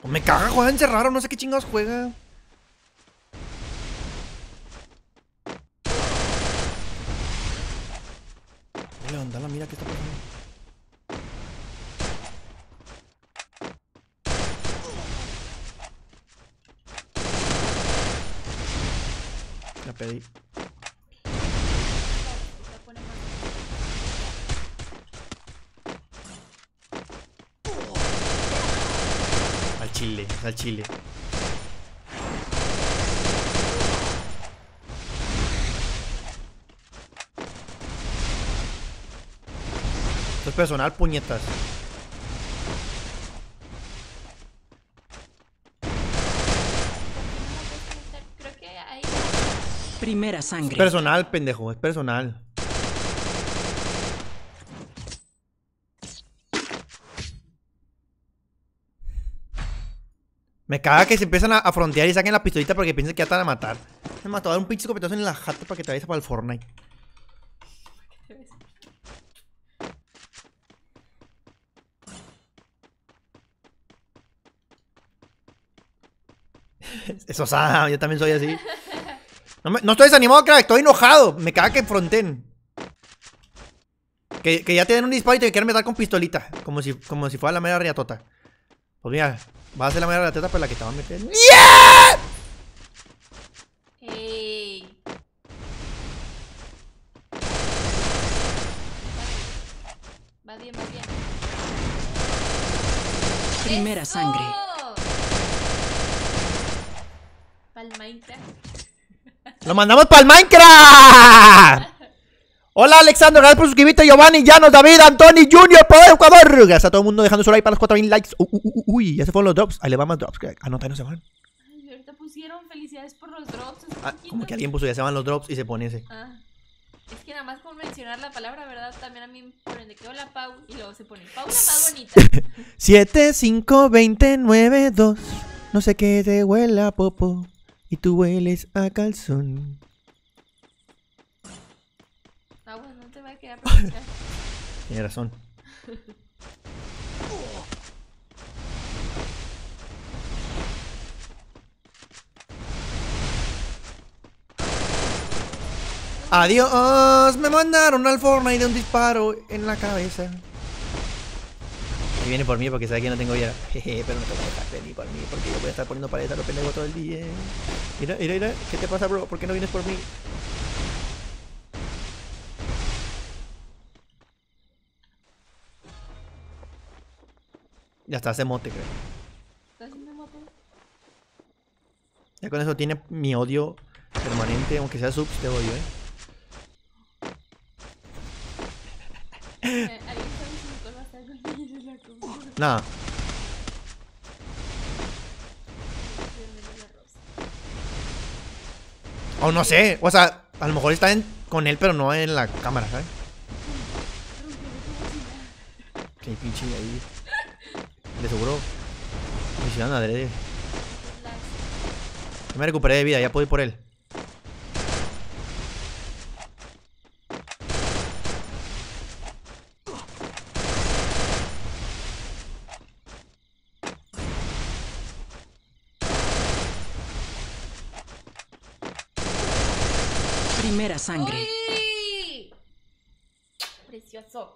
Me caga, juega encerrado, no sé qué chingados juega. Voy a levantar la mira, ¿qué está pasando? La pedí. Al chile, al chile. Esto es personal, puñetas. Creo que ahí. Primera Es sangre. personal, pendejo, es personal. Me caga que se empiezan a, frontear y saquen la pistolita porque piensan que ya te a matar. Me mató a dar un pinche escopetazo en la jata para que te vayas para el Fortnite. Eso, ah, yo también soy así. No, me- no estoy desanimado, crack, estoy enojado. Me caga que fronten. Que, que ya te den un disparo y te quieran meter con pistolita. Como si, como si fuera la mera riatota. Pues mira, va a ser la mera riatota, pero la que te va a meter. ¡Ey! Va bien, va bien. Primera sangre. Minecraft. ¡Lo mandamos para el Minecraft! Hola Alexander, gracias por suscribirte, Giovanni, Llanos, David, Anthony, Junior, Poder Ecuador. Gracias a todo el mundo dejando su like para los 4000 likes. Uh, uh, uh, uy, ya se fueron los drops. Ahí le va más drops. Ah, no, no se van. Ay, ahorita pusieron felicidades por los drops. Ah, como que alguien puso ya se van los drops y se pone ese. Ah, es que nada más por mencionar la palabra, ¿verdad? También a mí me ponen de que hola Pau y luego se pone Paula más bonita. 7, 5, 20, 9, 2. No sé qué te huele a popo. Y tú hueles a calzón. Ah, bueno, no te va a quedar pronunciar. Tienes razón. Adiós, me mandaron al Fortnite de un disparo en la cabeza. Y viene por mí porque sabe que no tengo vida. Jeje, pero no te voy a dejar venir por mí porque yo voy a estar poniendo paredes a los pendejos todo el día. Mira, mira, mira, ¿qué te pasa, bro? ¿Por qué no vienes por mí? Ya está, hace mote, creo. ¿Estás haciendo moto? Ya con eso tiene mi odio permanente, aunque sea subs, te odio, eh. Eh, ¿Alguien sabe si Nicole va a estar con ella en la comida? Nada. O no sé, o sea, a lo mejor está con él, pero no en la cámara, ¿sabes? Qué pinche ahí. De seguro. Me hicieron adrede. Ya me recuperé de vida, ya puedo ir por él. Primera sangre. ¡Uy! Precioso.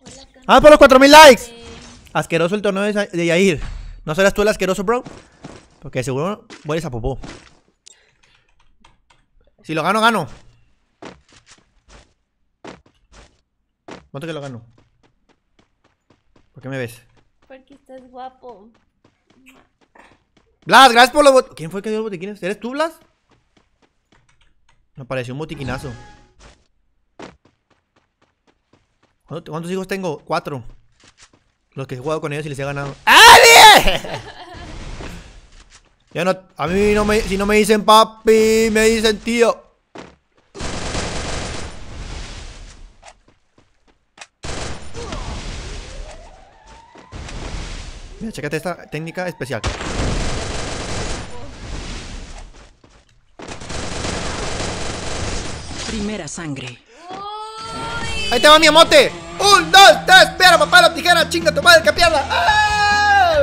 Hola, ¡Ah, por los 4000 likes! Eh, Asqueroso el torneo de Yair. ¿No serás tú el asqueroso, bro? Porque seguro hueles a popó. Si lo gano, gano. ¿Cuánto que lo gano? ¿Por qué me ves? Porque estás guapo. Blas, gracias por los bot... ¿Quién fue el que dio los botiquines? ¿Eres tú, Blas? Me pareció un botiquinazo. ¿Cuánto- ¿Cuántos hijos tengo? Cuatro. Los que he jugado con ellos y les he ganado. ¡Ali! Ya no, a mí no me, si no me dicen papi, me dicen tío. Mira, chécate esta técnica especial. Primera sangre. Ahí te va mi amote. Un, dos, tres, espera, papá, la tijera, chinga tu madre, que pierda. ¡Ah!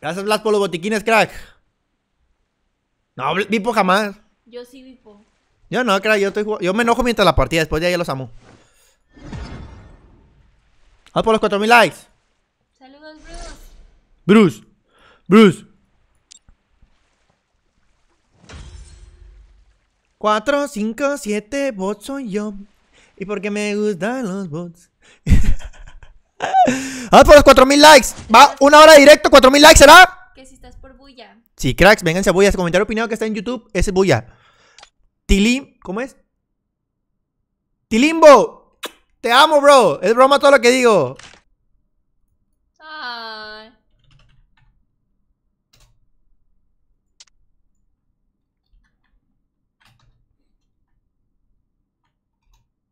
Gracias, Blas, por los botiquines, crack. No, Vipo jamás. Yo sí vipo. Yo no, crack, yo, estoy jugando- yo me enojo mientras la partida, después de ahí ya los amo. Vamos por los 4000 likes. Saludos, Bruce. Bruce. Bruce. 4, 5, 7 bots soy yo. Y porque me gustan los bots. Vamos por los 4000 likes. Va una hora directo, 4000 likes, ¿será? Que si estás por bulla. Sí, cracks, vénganse a Buya. Ese comentario opinado que está en YouTube, ese es Buya. Tilim, ¿cómo es? Tilimbo. Te amo, bro. Es broma todo lo que digo. Ay.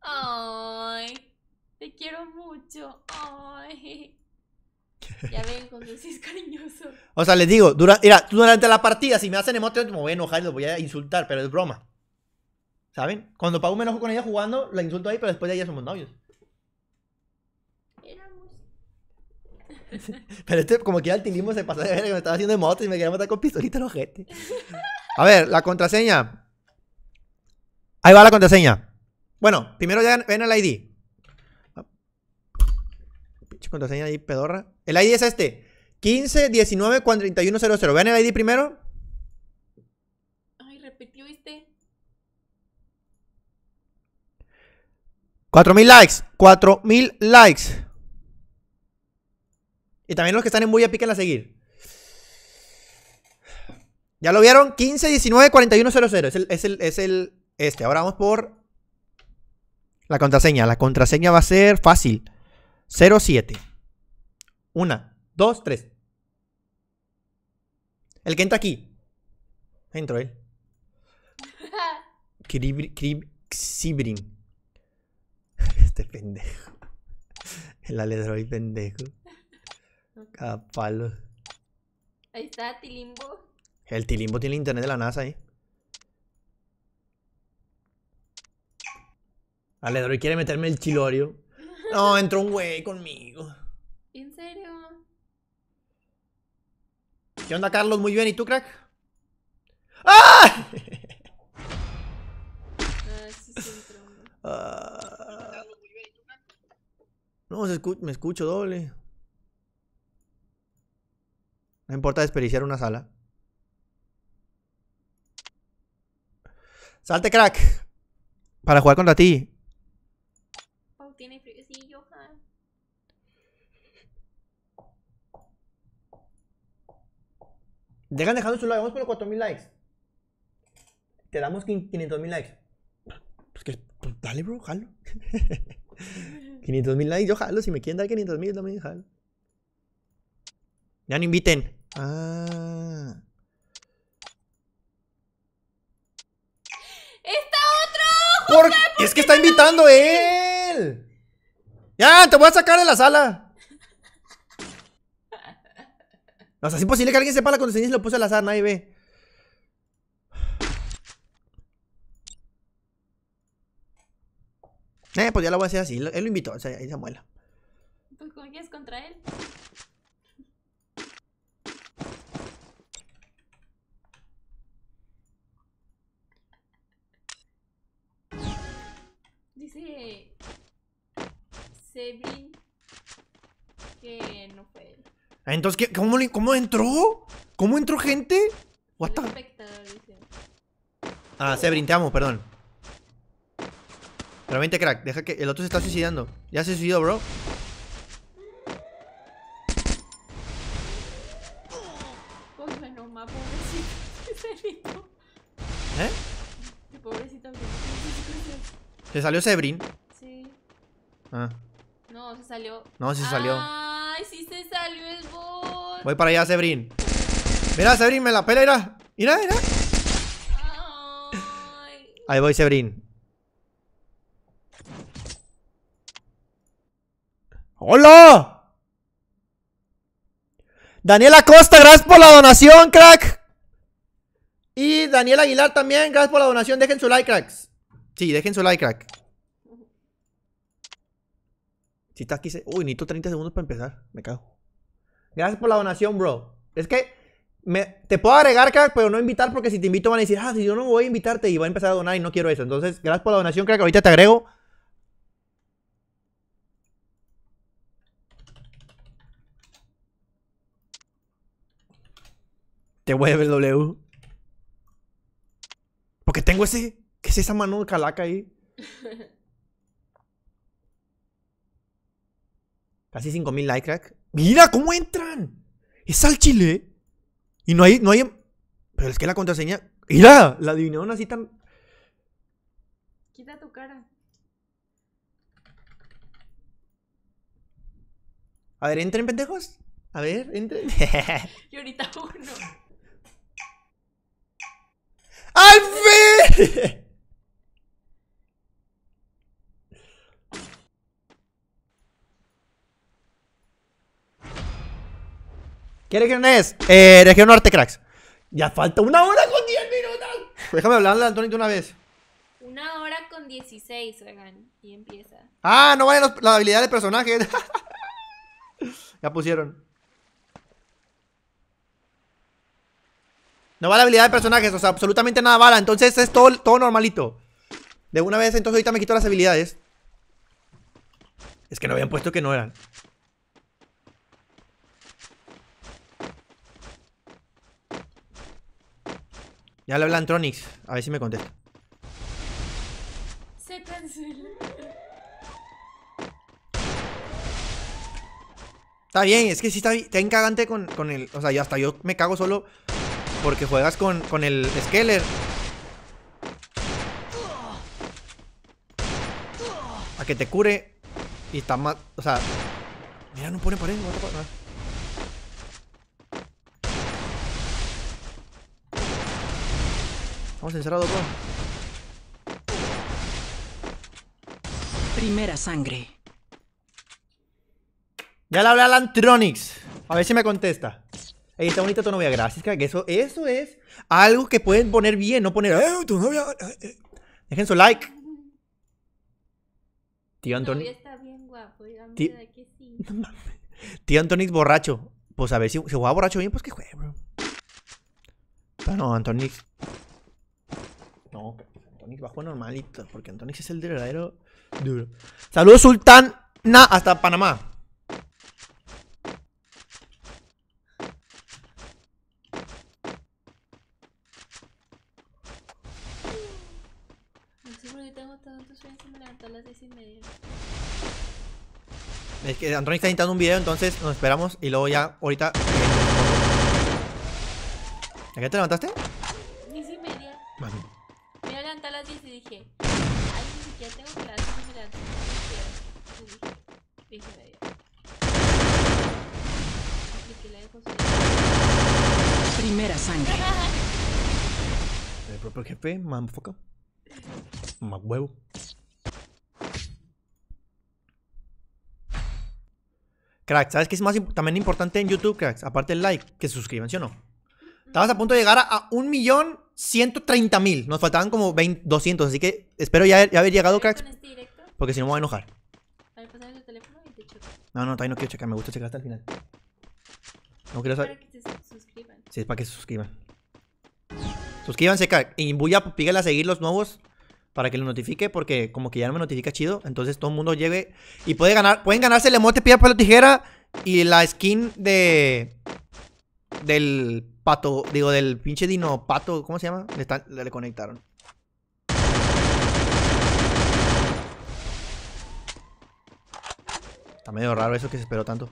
Ay. Te quiero mucho. Ay. Ya ven, José, sí es cariñoso. O sea, les digo, dura- mira, durante la partida, si me hacen emote, me voy a enojar y los voy a insultar, pero es broma. ¿Saben? Cuando Pau me enojo con ella jugando, la insulto ahí, pero después de ya somos novios. Éramos. Pero este, como que ya el tilismo se pasó de ver que me estaba haciendo emotes y me quería matar con pistolita en ojete. A ver, la contraseña. Ahí va la contraseña. Bueno, primero ya ven el ID. Pinche contraseña ahí, pedorra. El ID es este. 15 19 41 00. Vean el ID primero. Ay, repitió este. 4000 likes. 4000 likes. Y también los que están en Buya piquen a seguir. ¿Ya lo vieron? 15 19 41 00. Es el, es el, es el este. Ahora vamos por la contraseña. La contraseña va a ser fácil. 07. 1, 2, 3. El que entra aquí. Entro él. Crib- Xibrin. Este pendejo. El aledroy pendejo. Cada palo. Ahí está, Tilimbo. El tilimbo tiene el internet de la NASA ahí. Aledroy quiere meterme el chilorio. No, entró un güey conmigo. ¿En serio? ¿Qué onda, Carlos? Muy bien. ¿Y tú, crack? ¡Ah! Ah, sí, sí. Ah. No, se escu- me escucho doble. No importa desperdiciar una sala. Salte, crack. Para jugar contra ti. Pau tiene frío. Sí, Johan. Dejan dejando su like. Vamos por los 4000 likes. Te damos 500 mil likes. Pues que, pues dale, bro, jalo. 500 mil likes, yo jalo. Si me quieren dar 500 mil, también jalo. Ya no inviten. Ah. ¡Está otro! ¿Por qué? Es que está invitando él. Ya, te voy a sacar de la sala. O sea, es imposible que alguien sepa la contraseña si lo puso al azar, nadie ve. Eh, pues ya la voy a hacer así. Él lo invitó, o sea, ahí se muela. ¿Tú confías contra él? Dice Sebin que no fue él. Ah, Entonces, ¿qué- cómo, le- ¿cómo entró? ¿Cómo entró gente? What the-. Ah, Sebrin, te amo, perdón. Pero vente, crack, deja que el otro se está suicidando. Ya se suicidó, bro. Sebrin. ¿Eh? Pobrecito. Se salió Sebrin. Sí. Ah, No, se salió. no, se salió. Voy para allá, Sebrin. Mira, Sebrin, me la pela, mira. Mira. Ahí voy, Sebrin. ¡Hola! Daniela Costa, gracias por la donación, crack. Y Daniel Aguilar también, gracias por la donación. Dejen su like, cracks. Sí, dejen su like, crack. Si está aquí, se... uy, necesito 30 segundos para empezar. Me cago. Gracias por la donación, bro. Es que me- te puedo agregar, crack, pero no invitar porque si te invito van a decir, ah, si yo no voy a invitarte y voy a empezar a donar y no quiero eso. Entonces, gracias por la donación, crack. Ahorita te agrego. Te vuelve el W. Porque tengo ese. ¿Qué es esa mano de calaca ahí? Casi 5000 likes, crack. Mira cómo entran. Es al chile. Y no hay, no hay. Pero es que la contraseña. Mira, la adivinaron así tan. Quita tu cara. A ver, entren, pendejos. A ver, entren. Y ahorita uno. ¡Al fin! ¿Qué región es? Eh, región norte, cracks. Ya falta una hora con 10 minutos. Déjame hablarle a Antonio de una vez. Una hora con 16, oigan. Y empieza. Ah, no vayan los- la habilidad del personaje. ya pusieron. No va la habilidad de personajes, o sea, absolutamente nada bala. Entonces es todo, todo normalito. De una vez, entonces ahorita me quito las habilidades. Es que no habían puesto que no eran. Ya le hablan Tronix. A ver si me contesta. Se cancela. Está bien, es que sí está, está bien cagante con, con el. O sea, hasta yo me cago solo porque juegas con, con el Skeller. A que te cure y está más. O sea. Mira, no pone pared. the fuck, no. Vamos encerrados, bro. Primera sangre. Ya le hablé a Lantronix. A ver si me contesta. Ey, está bonita tu novia. Gracias, que eso, eso es algo que pueden poner bien, no poner. "Eh, tu novia. eh, eh". Dejen su like. Tío Antonio Antonix. está bien guapo, dígame Ti- ¿verdad que sí? Tío Antonix borracho. Pues a ver si se juega borracho bien, pues que juegue, bro. Pero no, Antonix. Antonix bajo normalito. Porque Antonix es el verdadero duro. Saludos, Sultana, hasta Panamá. No sé por qué tengo tantos sueños y me levanto a las 10 y media. Es que Antonix está editando un video, entonces nos esperamos y luego ya ahorita. ¿A qué te levantaste? 10 y media. Bueno, Me iba a levantar a las 10 y dije, ay, ni siquiera tengo clases y me levanto a las 10. Y dije, 10 y media. Apliqué la de José. Primera sangre. El propio jefe, más foca. Más huevo. Crack, ¿sabes qué es más imp- también importante en YouTube, cracks? Aparte del like, que se suscriban, ¿sí o no? Estabas a punto de llegar a, a 1.130.000. Nos faltaban como 20, 200, así que espero ya, ya haber llegado, cracks, este porque si no me voy a enojar. a ver, pásame tu teléfono y te. No, no, todavía no quiero checar, me gusta checar hasta el final. No quiero saber. Para que se su- suscriban. Sí, es para que se suscriban. Suscríbanse, crack. Y voy a pígale a seguir los nuevos Para que lo notifique, porque como que ya no me notifica chido. Entonces todo el mundo llegue y puede ganar. Pueden ganarse el emote piedra, papel o tijera. Y la skin de. Del pato. Digo, del pinche dino pato. ¿Cómo se llama? Le, están- le- le conectaron. Está medio raro eso que se esperó tanto.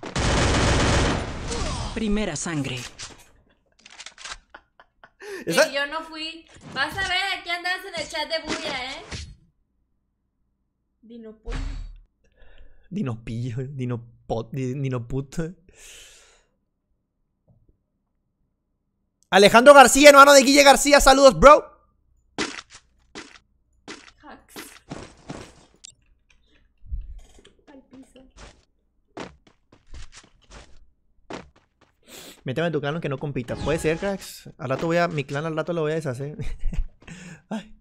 Primera sangre. Esa- Y yo no fui. Vas a ver, aquí andas en el chat de Buya, ¿eh? Dino pollo. Dino pillo, dino pot, di- dino puto. Alejandro García, hermano de Guille García, saludos, bro. Méteme en tu clan que no compita. Puede ser, cracks. Al rato voy a. Mi clan al rato lo voy a deshacer. Ay.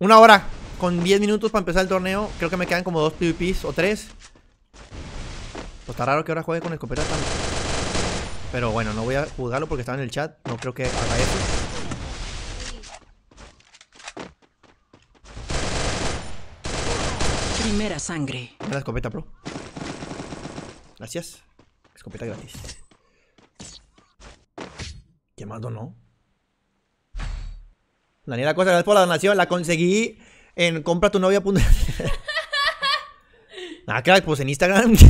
Una hora. Con 10 minutos para empezar el torneo. Creo que me quedan como dos PvPs o tres. Pues está raro que ahora juegue con escopeta tan. Pero bueno, no voy a juzgarlo porque estaba en el chat. No creo que haga eso. Primera sangre. La escopeta, bro. Gracias. Escopeta gratis. ¿Qué más donó? Daniela Cosa, gracias por la donación. La conseguí en compra tu novia. Ah, crack, pues en Instagram.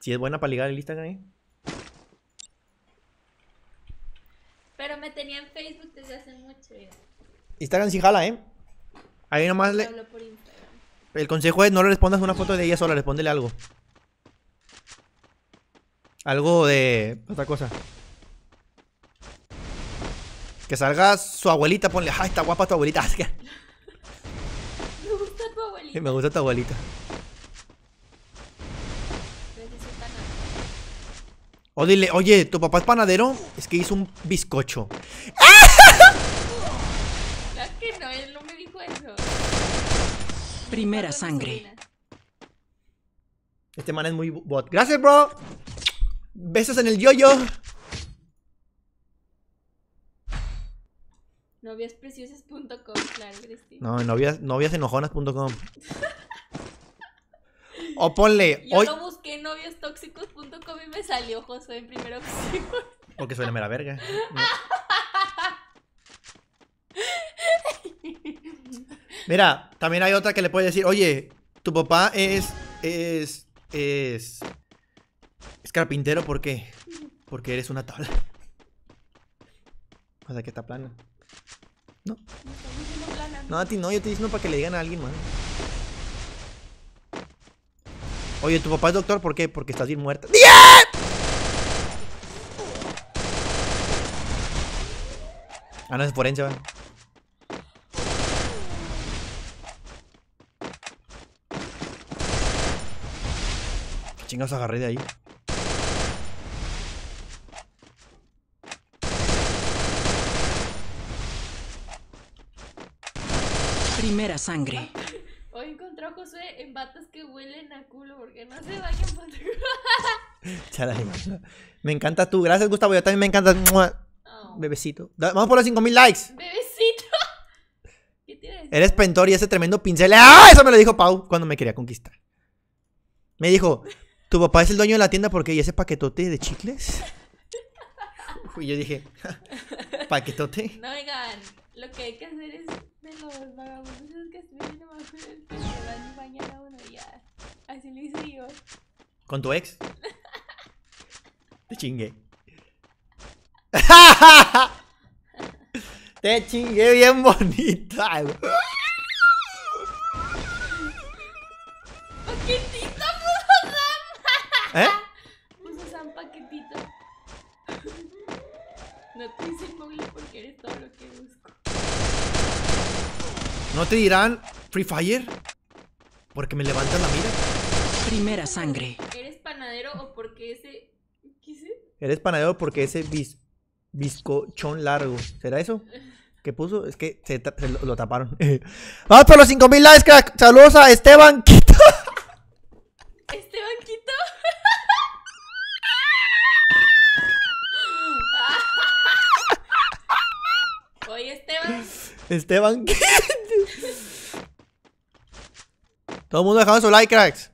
Si es buena para ligar el Instagram, ¿eh? Pero me tenía en Facebook desde hace mucho. Instagram sí jala, ¿eh? Ahí nomás le... Hablo por Instagram. El consejo es no le respondas una foto de ella sola, respóndele algo. Algo de otra cosa. Que salga su abuelita, ponle, ay, está guapa tu abuelita. Me gusta tu abuelita. Me gusta tu abuelita. O dile, oye, tu papá es panadero, es que hizo un bizcocho. Claro que no, él no me dijo eso. Primera sangre. Este man es muy bot. Gracias, bro. Besos en el yoyo. Noviaspreciosas.com, claro, Cristina. No, novias, noviasenojonas.com. O ponle, Yo hoy. lo busqué en noviostóxicos.com y me salió Josué en primera opción. Porque soy la mera verga. No. Mira, también hay otra que le puede decir, oye, tu papá es. es. es. es carpintero, ¿por qué? Porque eres una tabla. O sea que está plana. Plana. No, a ti no, yo te diciendo para que le digan a alguien más. Oye, tu papá es doctor, ¿por qué? Porque estás bien muerta. Ah, no es forense, va. ¿Qué chingados agarré de ahí? Primera sangre. Hoy encontró a Josué en batas que huelen a culo porque no se vayan por Charay. Me encanta tú. Gracias, Gustavo. Yo también me encanta. Oh, Bebecito. Vamos por los 5000 likes. Bebecito. ¿Qué tienes? Eres pentor y ese tremendo pincel. ¡Ah! Eso me lo dijo Pau cuando me quería conquistar. Me dijo, ¿tu papá es el dueño de la tienda porque y ese paquetote de chicles? Y yo dije, ¿paquetote? No, oigan, lo que hay que hacer es de los vagabundos que estuvieron abajo del que van y bañan a uno ya. Así lo hice yo. ¿Con tu ex? Te chingué. Te chingué bien bonita. ¡Paquetito, puso Sam! ¿Eh? Puso Sam paquetito. No te hice el móvil porque eres todo lo que busco. ¿No te dirán Free Fire? Porque me levantan la mira. Primera sangre. ¿Eres panadero o porque ese. ¿Qué hice? Eres panadero porque ese bis, bizcochón largo. ¿Será eso? ¿Qué puso? Es que se, ta- se lo, lo taparon. Vamos por los 5000 likes, crack. Saludos a Esteban Quito. Este banquito. Oye, Esteban. Esteban Quito. Todo el mundo dejando su like, cracks.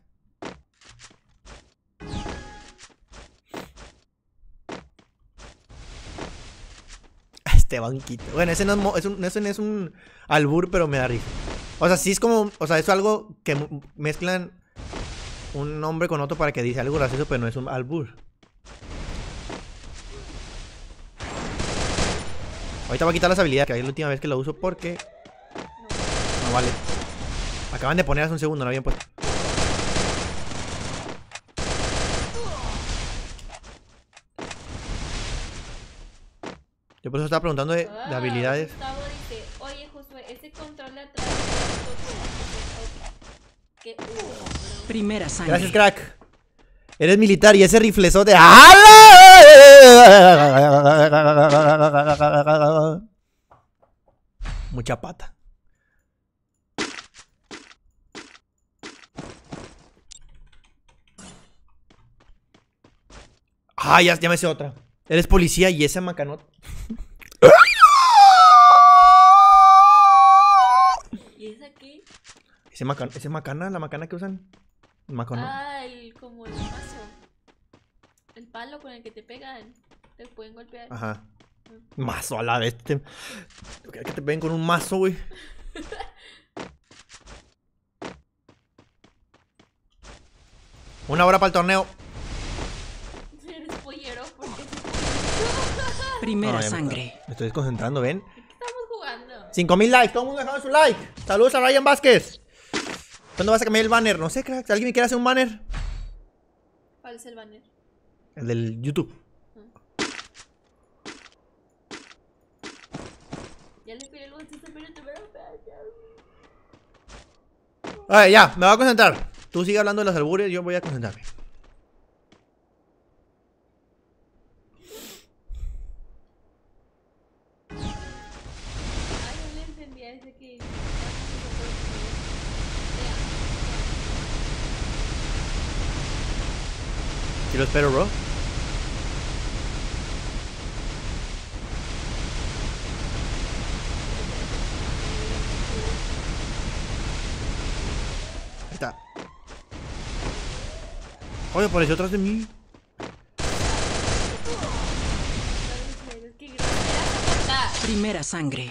Esteban Quito. Bueno, ese no es, un, ese no es un albur, pero me da risa. O sea, sí es como. O sea, es algo que mezclan un nombre con otro para que dice algo gracioso, pero no es un albur. Ahorita voy a quitar las habilidades, que es la última vez que lo uso porque no vale. Acaban de poner hace un segundo, no habían puesto. Yo por eso estaba preguntando de, de Ah, habilidades. Gustavo dice, oye Josué, ese control de atrás. ¿Qué? Uh, Primera sangre. Gracias, crack. Eres militar y ese riflezote. ¡Ala! Mucha pata. Ah, ya, ya me sé otra. Eres policía y ese macanot. ¿Y esa qué? Ese, macan, ese macana, la macana que usan. El. Ah, el, como el mazo. El palo con el que te pegan. Te pueden golpear. Ajá. Mazo a la vez. Te... Que te peguen con un mazo, güey. Una hora para el torneo. Primera No, ya me- sangre. Me estoy desconcentrando, ¿ven? estamos jugando. 5000 likes, todo el mundo dejando su like. Saludos a Ryan Vázquez. ¿Cuándo vas a cambiar el banner? No sé, crack. ¿Alguien me quiere hacer un banner? ¿Cuál es el banner? El del YouTube. Ya le el ya, me voy a concentrar. Tú sigue hablando de los albures, yo voy a concentrarme. Lo espero, bro. Ahí está. Oye, apareció atrás de mí. Primera sangre.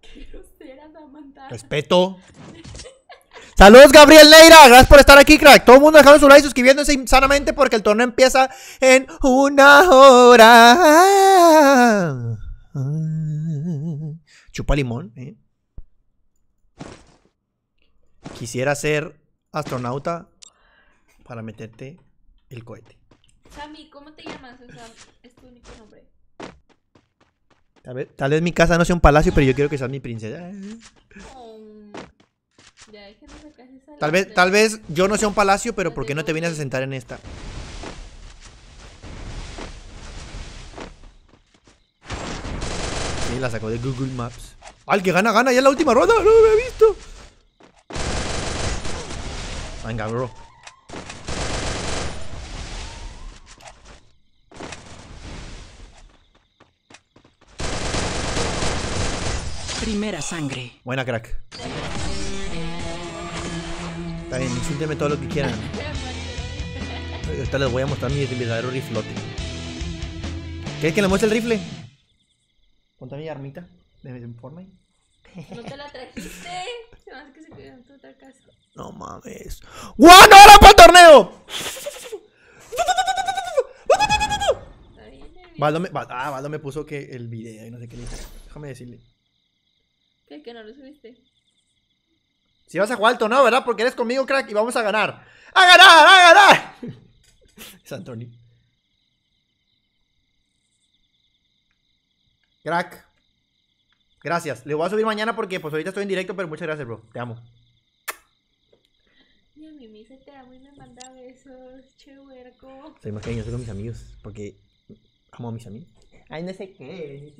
Qué grosera Samantha. Respeto. Saludos, Gabriel Neira. Gracias por estar aquí, crack. Todo el mundo dejando su like y suscribiéndose insanamente porque el torneo empieza en una hora. Chupa limón, ¿eh? Quisiera ser astronauta para meterte el cohete. Sammy, ¿cómo te llamas? O sea, es tu único nombre. Tal vez, tal vez mi casa no sea un palacio, pero yo quiero que seas mi princesa. Oh, ya Tal vez, tal vez yo no sea un palacio, pero ¿por qué no te vienes a sentar en esta? Sí, la sacó de Google Maps. ¡Ah, el que gana, gana! ¡Ya es la última ronda! ¡No lo había visto! Venga, bro. Primera sangre. Buena, crack. Está bien, insúltenme todo lo que quieran. Ahorita les voy a mostrar mi verdadero riflote. ¿Quieres que le muestre el rifle? Ponte mi armita de Fortnite. ¿No te la trajiste? Se me hace que se quedó en tu otra casa. No mames. ¡One hora para el torneo! Baldo me, ah, Baldo me puso que el video y no sé qué le hice. Déjame decirle. ¿Qué? ¿Que no lo subiste? Si vas a jugar al torneo, ¿verdad? Porque eres conmigo, crack, y vamos a ganar. ¡A ganar! ¡A ganar! es Anthony. Crack. Gracias. Le voy a subir mañana porque pues ahorita estoy en directo, pero muchas gracias, bro. Te amo. Y a mí me dice te amo y me manda besos, che huerco. Soy más cariñoso con mis amigos porque amo a mis amigos. Ay, no sé qué.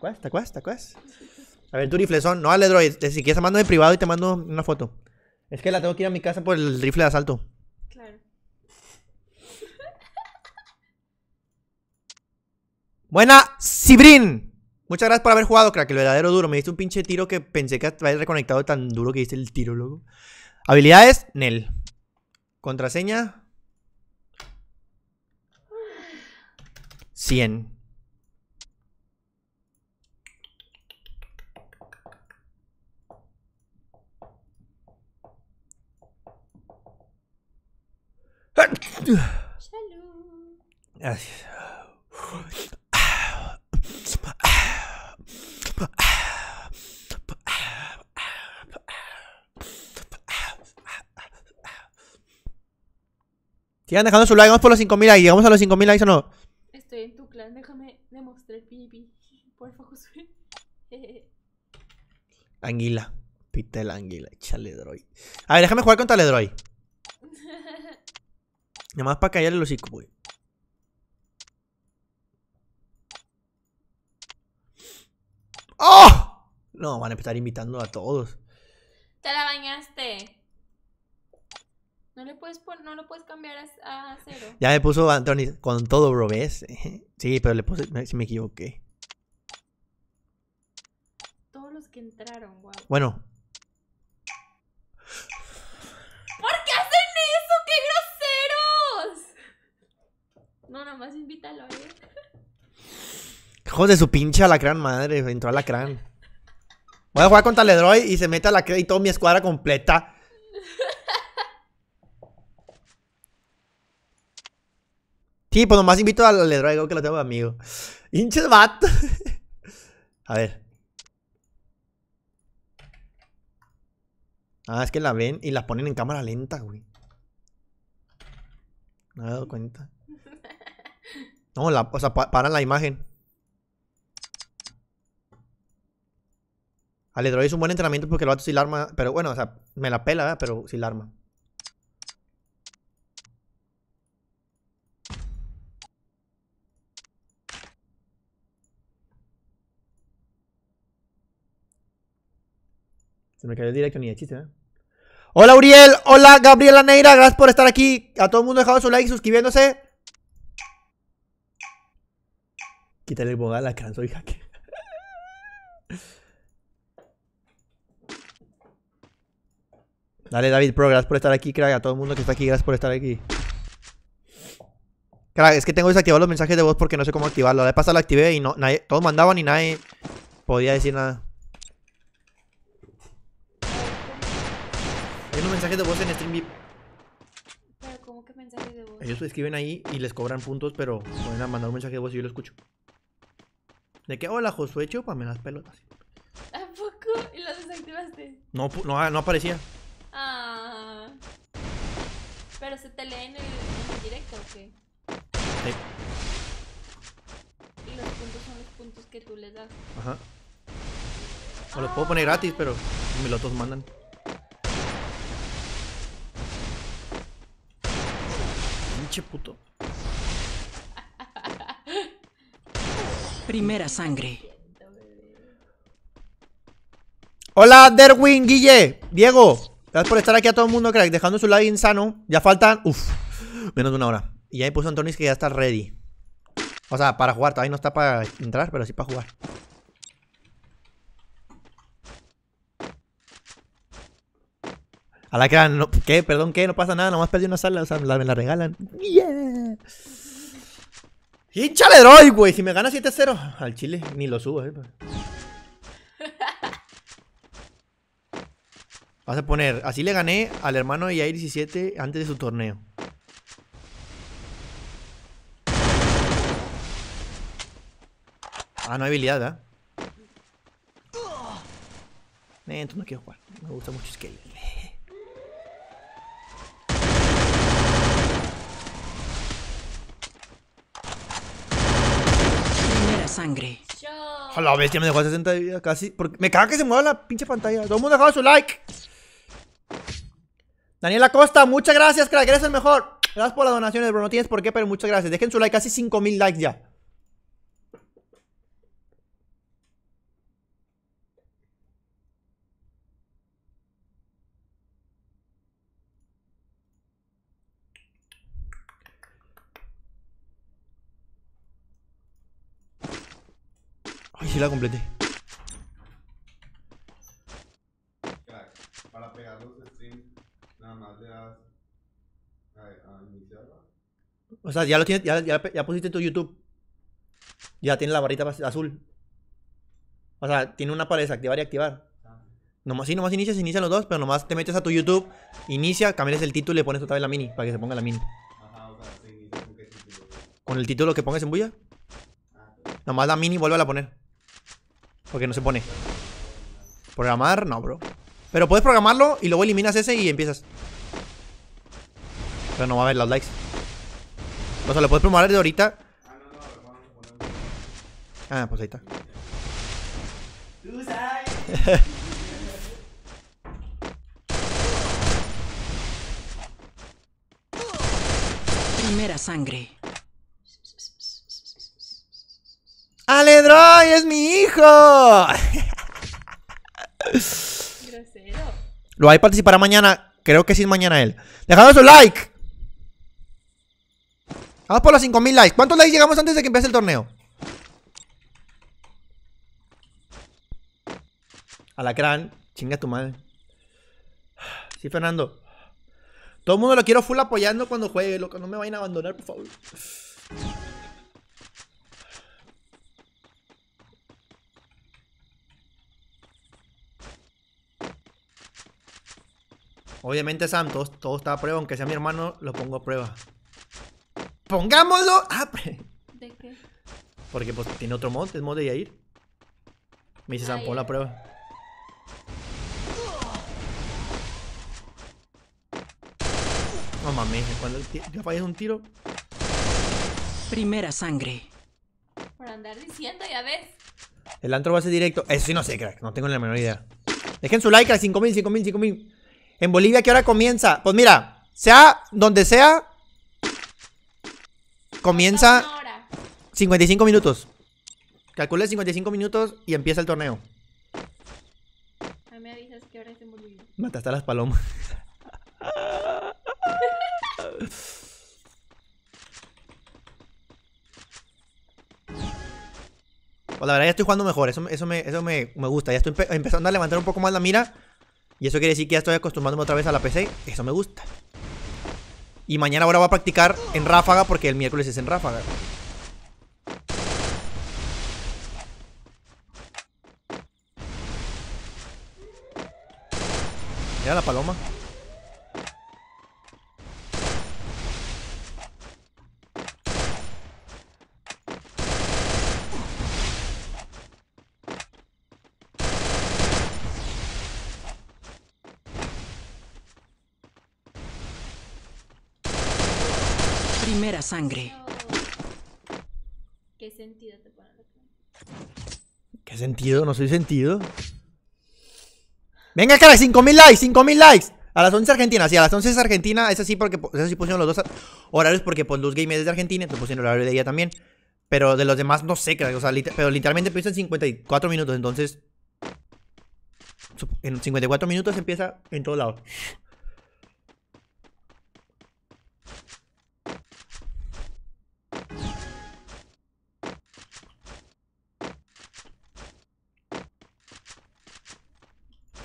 Cuesta, cuesta, cuesta. A ver, tu riflezón. No, Ale Droid. Si quieres, te mando de privado y te mando una foto. Es que la tengo que ir a mi casa por el rifle de asalto. Claro. Buena, Sibrin. Muchas gracias por haber jugado, crack. El verdadero duro. Me diste un pinche tiro que pensé que había reconectado tan duro que diste el tiro, loco. Habilidades, Nel. Contraseña. 100. Salud. Gracias. Sigan dejando su like, vamos por los 5000 likes. ¿Llegamos a los 5000 likes o no? Estoy en tu clan, déjame demostrar pipi. Porfa, Josué. Anguila. Pita el anguila. Échale droid. A ver, déjame jugar contra Ledroy. Nada más para callarle los hocico, güey. ¡Oh! No, van a empezar invitando a todos. Te la bañaste. No le puedes pon- no lo puedes cambiar a, a cero. Ya me puso Anthony con todo, bro, ¿ves? Sí, pero le puse, sí me equivoqué. Todos los que entraron, wow. Bueno, ¿Por qué hacen eso? ¡Qué groseros! No, nada más invítalo, eh. hijos de su pinche alacrán madre, entró alacrán. Voy a jugar contra Ledroy y se mete alacrán y toda mi escuadra completa. Sí, pues nomás invito al Ledroy, digo que lo tengo amigo. Hinches vato. A ver. Ah, es que la ven y la ponen en cámara lenta, güey. No me he dado cuenta. No, la, o sea, pa- paran la imagen. Aledroy es un buen entrenamiento porque el vato sí la arma. Pero bueno, o sea, me la pela, ¿verdad? Pero sí la arma. Se me cayó el directo ni de chiste, ¿eh? Hola Uriel, hola Gabriela Neira, gracias por estar aquí. A todo el mundo dejado su like y suscribiéndose. Quítale el bogal a la soy hacker. Dale David Pro, gracias por estar aquí, crack. A todo el mundo que está aquí, gracias por estar aquí. Crack, es que tengo desactivados los mensajes de voz porque no sé cómo activarlo. La vez pasada lo activé y no, nadie, todos mandaban y nadie podía decir nada. Hay unos mensajes de voz en StreamView. Pero, ¿cómo que mensaje de voz? Ellos escriben ahí y les cobran puntos, pero pueden mandar un mensaje de voz y yo lo escucho. De que, hola Josué, chúpame las pelotas. ¿A poco? ¿Y lo desactivaste? No, pu- no, no aparecía. Ah. Pero se te lee en el, en el directo, ¿o qué? Sí. Y los puntos son los puntos que tú les das. Ajá. O los puedo poner gratis, pero me los otros mandan. Pinche puto. Primera sangre. Hola, Derwin, Guille, Diego. Gracias por estar aquí a todo el mundo, crack. Dejando su like insano. Ya faltan, uff, menos de una hora. Y me puso Antonis que ya está ready. O sea, para jugar. Todavía no está para entrar, pero sí para jugar. A la que no, ¿qué? Perdón, ¿qué? No pasa nada, nomás perdí una sala, o sea, la, me la regalan. Yeah. ¡Hinchale droid, güey! Si me gana 7-0 al chile, ni lo subo, eh. Vas a poner, así le gané al hermano de Yair 17 antes de su torneo. Ah, no hay habilidad, ¿verdad? Eh, entonces no quiero jugar. Me gusta mucho Scale. Sangre. A la bestia me dejó a 60 de vida casi. Porque me caga que se mueva la pinche pantalla. Todo el mundo ha dejado su like. Daniela Costa, muchas gracias, crack. Eres el mejor. Gracias por las donaciones, bro. No tienes por qué, pero muchas gracias. Dejen su like, casi 5000 likes ya. Sí la completé. Crack, para pegar los streams, nada más le das a, iniciarla. O sea, ya lo tienes, ya, ya, ya pusiste tu YouTube. Ya tiene la barrita azul. O sea, tiene una para desactivar y activar. Nomás, sí, nomás inicias, inician los dos, pero nomás te metes a tu YouTube, inicia, cambias el título y le pones otra vez la mini, para que se ponga la mini. Ajá, o sea, se inicia con qué título. Con el título que pongas en bulla, Ah, pero nomás la mini vuelve a poner. Porque no se pone. Programar, no, bro. Pero puedes programarlo y luego eliminas ese y empiezas. Pero no va a haber los likes. O sea, lo puedes programar desde ahorita. Ah, pues ahí está. Primera sangre. ¡Aledroy es mi hijo! Grosero. Lo hay participará mañana. Creo que sí es mañana él. Dejadnos su like. Vamos por los 5000 likes. ¿Cuántos likes llegamos antes de que empiece el torneo? Alacrán. Chinga tu madre. Sí, Fernando. Todo el mundo lo quiero full apoyando cuando juegue, loco. No me vayan a abandonar, por favor. Obviamente, Sam, todo, todo está a prueba. Aunque sea mi hermano, lo pongo a prueba. ¡Pongámoslo! Ah, pre- ¿De qué? porque pues tiene otro mod, es mod de Yair. Me dice Sam, Ah, pon la prueba. No mames, cuando ya fallas un tiro. Primera sangre. Por andar diciendo, ya ves. El antro va a ser directo. Eso sí no sé, crack. No tengo ni la menor idea. Dejen su like a 5000, 5000, 5000. En Bolivia, ¿qué hora comienza? Pues mira, sea donde sea, comienza Una hora. 55 minutos. Calcule 55 minutos y empieza el torneo. Me avisas que hora es en Bolivia. Mataste a las palomas. Pues la verdad ya estoy jugando mejor, eso, eso, me, eso me, me gusta. Ya estoy empe- empezando a levantar un poco más la mira. Y eso quiere decir que ya estoy acostumbrándome otra vez a la PC. Eso me gusta. Y mañana ahora voy a practicar en ráfaga porque el miércoles es en ráfaga. Mira la paloma. Primera sangre. ¿Qué sentido te pone la cara? ¿Qué sentido? No soy sentido. Venga, cara, 5000 likes, 5000 likes. A las 11 Argentina, sí, a las 11 es Argentina. Eso sí, porque eso sí pusieron los dos horarios porque pues Luz Game es de Argentina, entonces pusieron el horario de ella también. Pero de los demás no sé, o sea, lit- pero literalmente empieza en 54 minutos, entonces. En 54 minutos empieza en todos lados.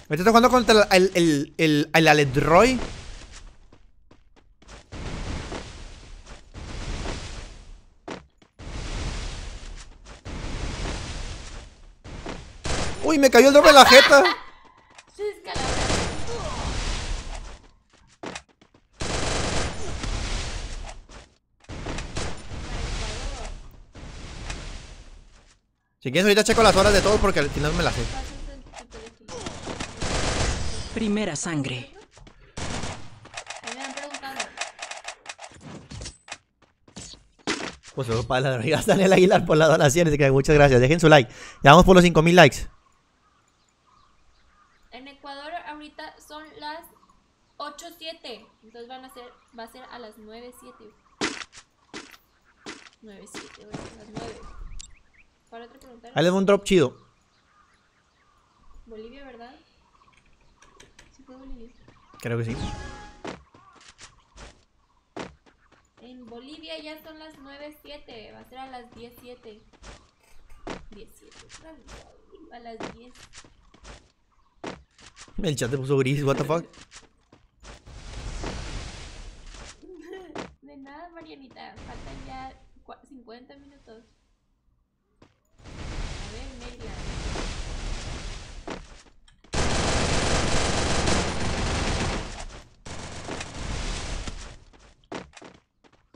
Me estoy jugando contra el, el, el, el Aledroy. Uy, me cayó el drop en la jeta. Si quieres, ahorita checo las horas de todo porque al final me las sé. Pasas en tu teléfono. Primera sangre. Ahí me han preguntado. Pues solo para la Daniel Aguilar por la donación. así que Muchas gracias. Dejen su like. Ya vamos por los 5000 likes. En Ecuador ahorita son las 8.7. Entonces van a ser, va a ser a las 9.7. 9.7, ahorita las 9. ¿Cuál otra pregunta? Ahí les va un drop chido. Bolivia, ¿verdad? Creo que sí. En Bolivia ya son las 9.7. Va a ser a las 10.7. 17. A las 10. El chat te puso gris, what the fuck. De nada, Marianita. Faltan ya cua- 50 minutos. A ver, Mérida.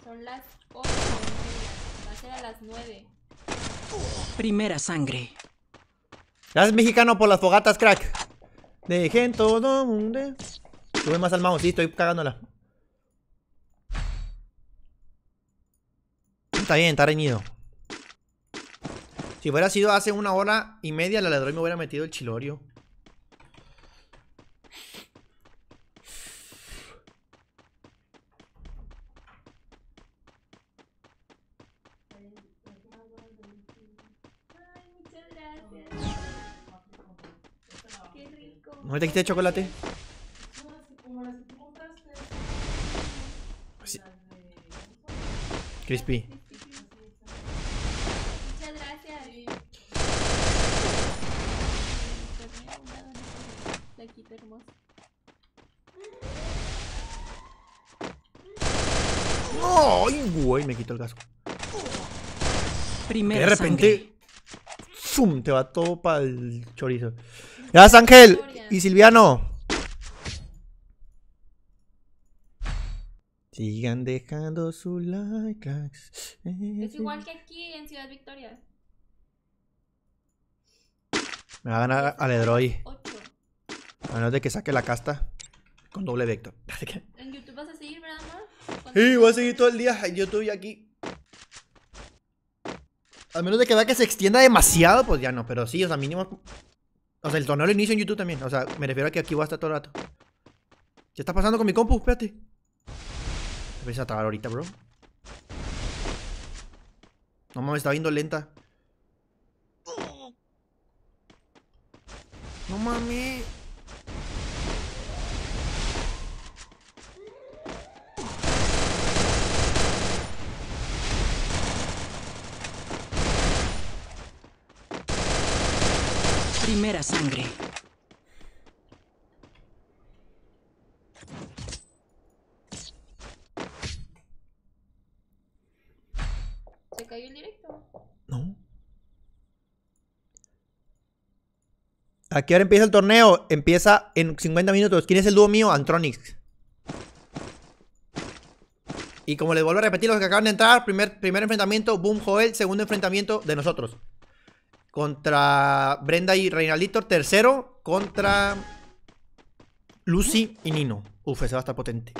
Son las 8 Va a ser a las 9. Primera sangre. Gracias, mexicano, por las fogatas, crack. Dejen todo mundo. Sube más al mouse, sí, estoy cagándola. Está bien, está reñido. Si hubiera sido hace una hora y media, la ladrón me hubiera metido el chilorio. ¿No te quité chocolate? Sí. Crispy. Muchas gracias. Hermoso. ¡Ay, güey! Me quito el casco. Primera de repente, sangre. ¡zum! Te va todo para el chorizo. Gracias, Ángel y Silviano. Sigan dejando su like. Es igual que aquí en Ciudad Victoria. Me va a ganar Aledroy. 8. A menos de que saque la casta con doble vector. En YouTube vas a seguir, ¿verdad, Sí, voy a seguir todo el día en YouTube y aquí. A menos de que vea que se extienda demasiado, pues ya no. Pero sí, o sea, mínimo. O sea, el torneo lo inicio en YouTube también. O sea, me refiero a que aquí voy a estar todo el rato. ¿Qué está pasando con mi compu? Espérate. Me a trabar ahorita, bro. No mames, está viendo lenta. No mames. Primera sangre. ¿Se cayó el directo? No. ¿A qué hora empieza el torneo? Empieza en 50 minutos. ¿Quién es el dúo mío? Antronix. Y como les vuelvo a repetir los que acaban de entrar, primer, primer enfrentamiento, Boom Joel, segundo enfrentamiento de nosotros. Contra Brenda y Reinaldito, tercero contra Lucy y Nino. Uf, ese va a estar potente.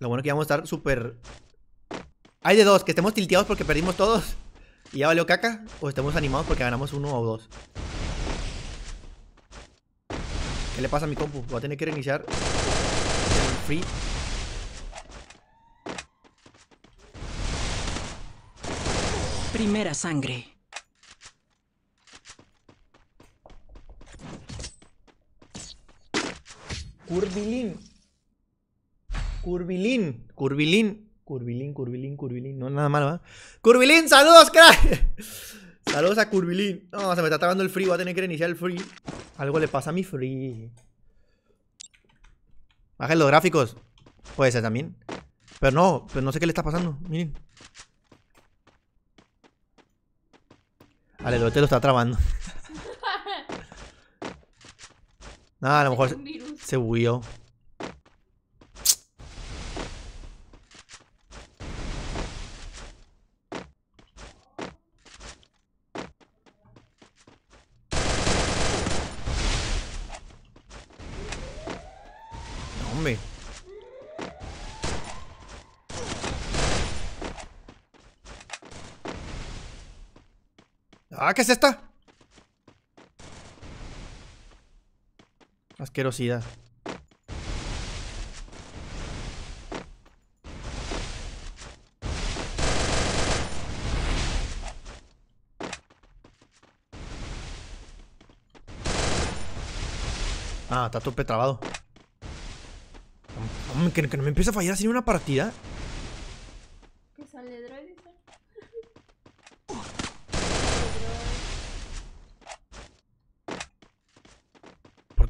Lo bueno es que vamos a estar súper... Hay de dos, que estemos tilteados porque perdimos todos y ya valió caca, o estemos animados porque ganamos uno o dos. ¿Qué le pasa a mi compu? Voy a tener que reiniciar free. Primera sangre. Curvilín. Curvilín. Curvilín. Curvilín, curvilín, curvilín. No, nada malo, ¿eh? Curvilín, saludos, crack. Saludos a Curvilín. No, se me está trabando el free. Voy a tener que reiniciar el free. Algo le pasa a mi free. Bajen los gráficos. Puede ser también. Pero no, pero no sé qué le está pasando. Miren. Vale, te lo está trabando. Nada, a lo mejor se- bugueó. Ah, ¿qué es esta? Asquerosidad. Ah, está tope trabado. Que, no me empieza a fallar así una partida. Que sale droid, dice.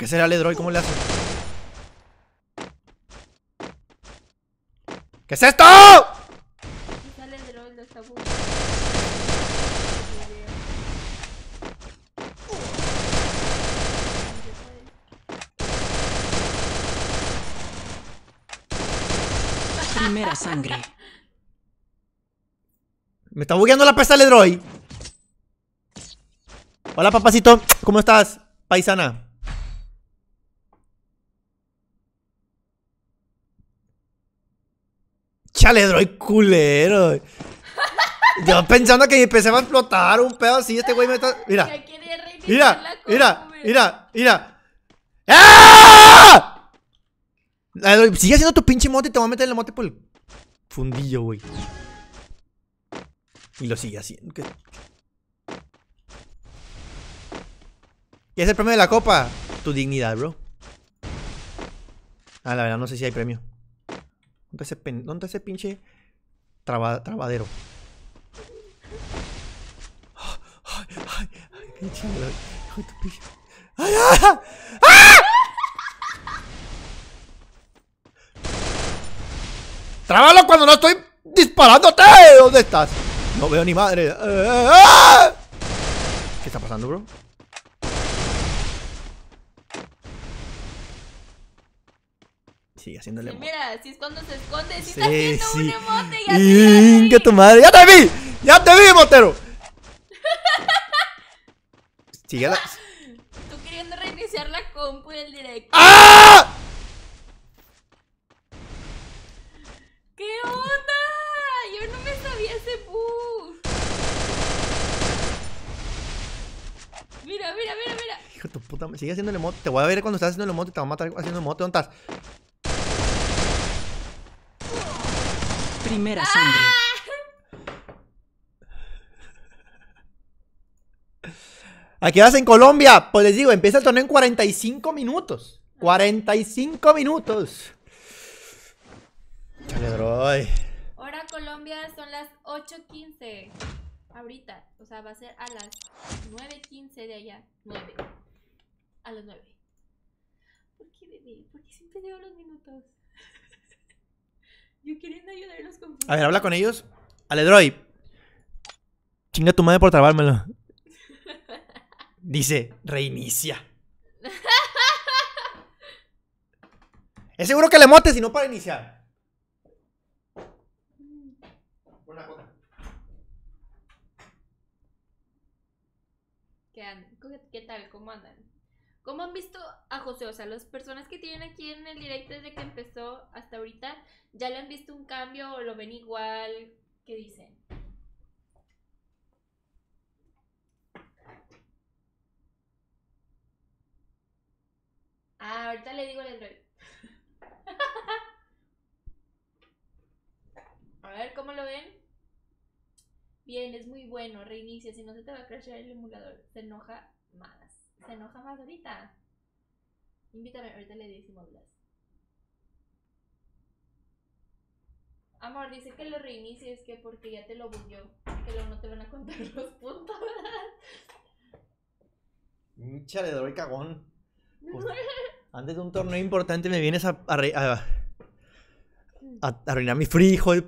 Qué será Ledroy? ¿Cómo le hace? ¿Qué es esto? Primera sangre. Me está bugueando la pesta Ledroy. Hola, papacito. ¿Cómo estás, paisana? Chale, Droid culero. Yo pensando que mi PC va a explotar un pedo así. Este güey me está. Mira, mira, mira, mira, mira. ¡Ah! Droid, Sigue haciendo tu pinche mote y te voy a meter el mote por el fundillo, güey. Y lo sigue haciendo. ¿Qué, ¿Qué es el premio de la copa? Tu dignidad, bro. Ah, la verdad, no sé si hay premio. ¿Dónde ese, dónde ese pinche traba- trabadero? Ay, ay, ay. Hijo de tu pinche- ¡Ay, ah! ¡Ah! ¡Trábalo cuando no estoy disparándote! ¿Dónde estás? No veo ni madre. Eh, eh, ¡ah! ¿Qué está pasando, bro? Sigue haciéndole Sí, emote. mira, así es cuando se esconde. Si Sí, está haciendo sí. un emote, ¡Y te que tu madre! ¡Ya te vi! ¡Ya te vi, Motero! Sigue la... Tú queriendo reiniciar la compu del directo. ¡Ah! ¿Qué onda? Yo no me sabía ese bug. Mira, mira, mira, mira. Hijo de tu puta, sigue haciendo el emote. Te voy a ver cuando estás haciendo el emote. Te voy a matar haciendo el emote. ¿Dónde estás? Primera sangre. Aquí vas en Colombia. Pues les digo, empieza el torneo en 45 minutos. 45 minutos. Chale, droy. Ahora Colombia son las 8.15. Ahorita. O sea, va a ser a las 9.15 de allá. 9. A las 9. ¿Por qué, bebé? ¿Por qué siempre digo los minutos? Yo queriendo ayudarlos con... A ver, habla con ellos. Aledroy. Chinga tu madre por trabármelo. Dice, reinicia. Es seguro que le motes y no para iniciar. Una cosa. ¿Qué, an- ¿Qué- qué tal? ¿Cómo andan? ¿Cómo han visto a José? O sea, las personas que tienen aquí en el directo desde que empezó hasta ahorita, ¿ya le han visto un cambio o lo ven igual? ¿Qué dicen? Ah, ahorita le digo el Android. A ver, ¿cómo lo ven? Bien, es muy bueno, reinicia, si no se te va a crashear el emulador. Se enoja más. Se enoja más ahorita. Invítame, ahorita le decimos las. Amor, dice que lo reinicies, que porque ya te lo bugueó. Que luego no te van a contar los puntos. Chale, droy cagón. Pues, antes de un torneo importante me vienes a, a- a- a arruinar mi frijol.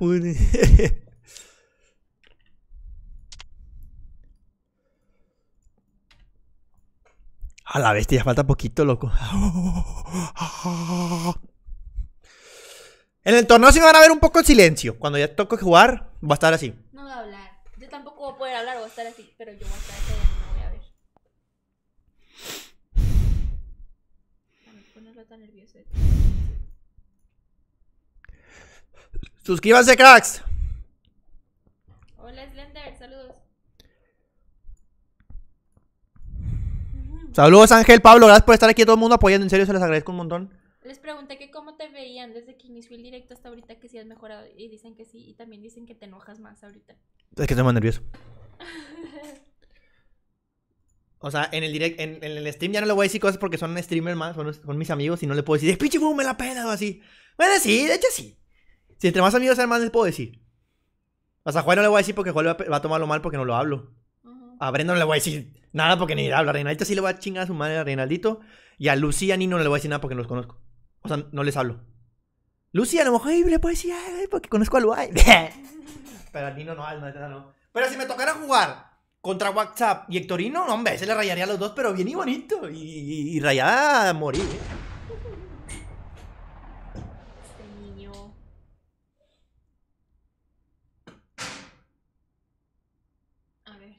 A la bestia, ya falta poquito, loco. En el torneo sí me van a ver un poco de silencio. Cuando ya toque jugar, va a estar así. No voy a hablar. Yo tampoco voy a poder hablar, voy a estar así. Pero yo voy a estar callada, no voy. A ver, ponerlo tan nervioso. Suscríbanse, cracks. Hola, Slender, saludos. Saludos, Ángel, Pablo. Gracias por estar aquí, todo el mundo apoyando. En serio, se les agradezco un montón. Les pregunté que cómo te veían desde que inició el directo hasta ahorita, que si has mejorado. Y dicen que sí, y también dicen que te enojas más ahorita. Es que estoy más nervioso. O sea, en el direct, en, en el stream ya no le voy a decir cosas porque son streamers más, son, son mis amigos y no le puedo decir, pinche boom, me la pena o así. Bueno, sí, de hecho sí. Si entre más amigos sean más les puedo decir. O sea, a Juan no le voy a decir porque Juan va a- tomarlo mal porque no lo hablo. Ujú. A Brenda no le voy a decir nada porque ni le hablo. A Reinaldito sí le voy a chingar a su madre a Reinaldito. Y a Lucy y a Nino no le voy a decir nada porque no los conozco. O sea, no les hablo. Lucy a lo mejor le puedo decir, ay, porque conozco a Luay. Pero a Nino no, al no. Pero si me tocara jugar contra WhatsApp y Hectorino, no, hombre, se le rayaría a los dos, pero bien y bonito. Y, y, y rayada a morir, ¿eh? Este niño. A ver.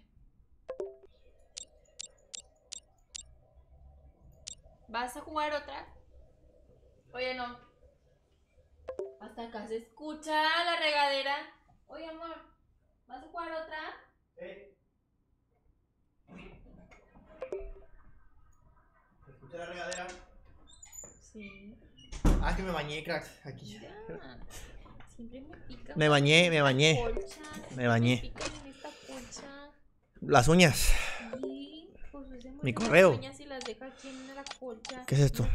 ¿Vas a jugar otra? Oye, no. Hasta acá se escucha la regadera. Oye, amor, ¿vas a jugar otra? ¿Se escucha la regadera? Sí. Ah, es que me bañé, cracks. Aquí. Ya. Siempre me pica. Me bañé, me bañé. Colcha. Me bañé. Me pican en esta colcha. Las uñas. Sí, Mi correo. ¿Qué es esto?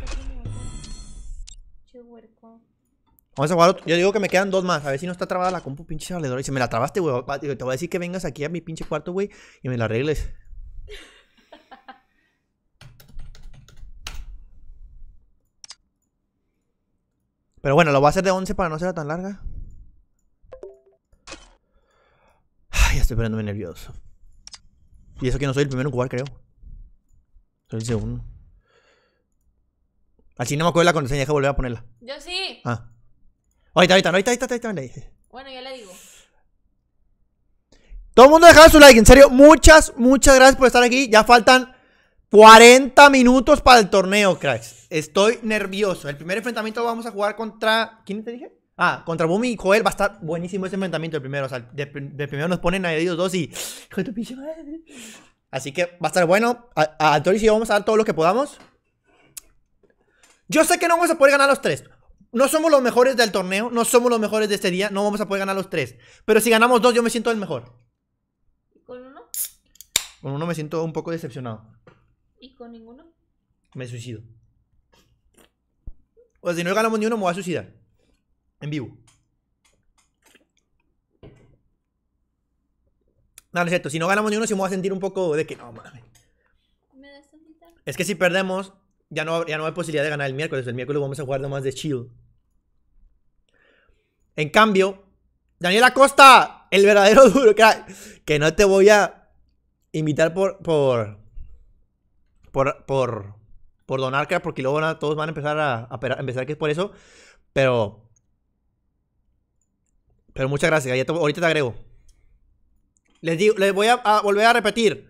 Vamos a jugar otro. Yo digo que me quedan dos más. A ver si no está trabada la compu, pinche valedora. Y se me la trabaste, güey. Te voy a decir que vengas aquí a mi pinche cuarto, güey, y me la arregles. Pero bueno, lo voy a hacer de 11 para no ser tan larga. Ay, ya estoy poniéndome nervioso. Y eso que no soy el primero en jugar, creo. Soy el segundo. Así no me acuerdo de la contraseña, deja volver a ponerla. Yo sí. Ah. Ahorita, ahorita, ahorita, ahorita, ahorita, ahorita. Bueno, ya le digo. Todo el mundo dejaba su like, en serio, muchas, muchas gracias por estar aquí. Ya faltan 40 minutos para el torneo, cracks. Estoy nervioso. El primer enfrentamiento lo vamos a jugar contra. ¿Quién te dije? Ah, contra Bumi y Joel. Va a estar buenísimo ese enfrentamiento, el primero. O sea, de, de primero nos ponen a ellos dos y. Hijo de tu pinche madre. Así que va a estar bueno. A, a Antonio y yo vamos a dar todo lo que podamos. Yo sé que no vamos a poder ganar los tres. No somos los mejores del torneo, no somos los mejores de este día, no vamos a poder ganar los tres. Pero si ganamos dos, yo me siento el mejor. ¿Y con uno? Con uno me siento un poco decepcionado. ¿Y con ninguno? Me suicido. O sea, si no ganamos ni uno, me voy a suicidar. En vivo. No, no es cierto. Si no ganamos ni uno, sí me voy a sentir un poco de que no, mames. ¿Me das? Es que si perdemos, ya no, ya no hay posibilidad de ganar el miércoles. El miércoles vamos a jugar nomás de chill. En cambio, Daniel Acosta, el verdadero duro, crack, que no te voy a invitar por, por, por, por, por donar, crack, porque luego van todos van a empezar a, a pe- a empezar que es por eso. Pero, pero muchas gracias. ya te- ahorita te agrego. Les digo, les voy a- a volver a repetir.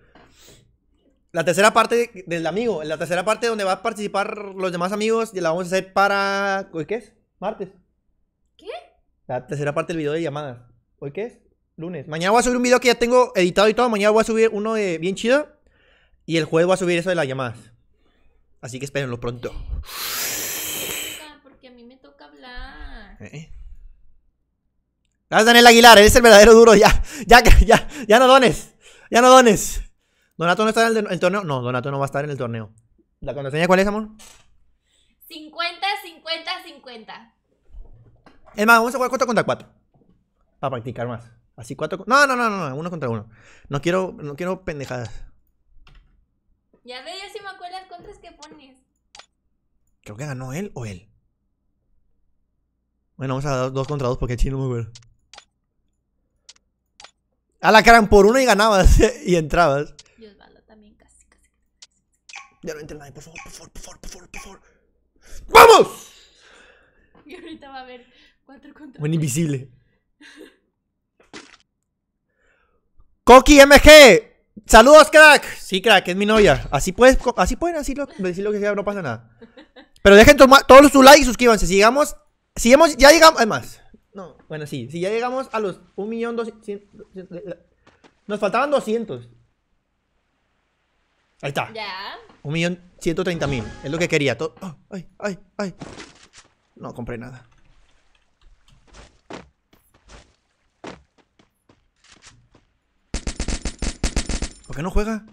La tercera parte del amigo, la tercera parte donde va a participar los demás amigos, y la vamos a hacer para. ¿Hoy qué es? Martes. ¿Qué? La tercera parte del video de llamadas. ¿Hoy qué es? Lunes. Mañana voy a subir un video que ya tengo editado y todo. Mañana voy a subir uno de bien chido. Y el jueves voy a subir eso de las llamadas. Así que espérenlo pronto. Porque a mí me toca hablar. Eh. Gracias, Daniel Aguilar. Eres el verdadero duro. Ya, ya, ya, ya no dones. Ya no dones. Donato no está en el, el torneo. No, Donato no va a estar en el torneo. ¿La contraseña cuál es, amor? 50, 50, 50. Es más, vamos a jugar 4 contra 4. Para practicar más. Así 4 No, no, no, no, no, uno contra uno. No quiero, no quiero pendejadas. Ya ve, yo sí me acuerdo las contras que pones. Creo que ganó él o él. Bueno, vamos a dar 2 contra 2 porque el chino no me acuerdo. A la cara por uno y ganabas y entrabas. Y Osvaldo también casi, casi. Ya no entré nadie, por favor, por favor, por favor, por favor, por favor. ¡Vamos! Y ahorita va a haber 4 contra tres. invisible. Coqui MG. Saludos, crack. Sí, crack, es mi novia. Así puedes, así pueden así lo- decir lo que sea, no pasa nada. Pero dejen todos su like y suscríbanse. Si llegamos, si llegamos, ya llegamos, además. No, bueno, sí, si ya llegamos a los 1 millón doscientos. Nos faltaban 200. Ahí está. Ya. Un millón ciento treinta mil. Es lo que quería. Oh, ay, ay, ay. No compré nada. ¿Por qué no juega?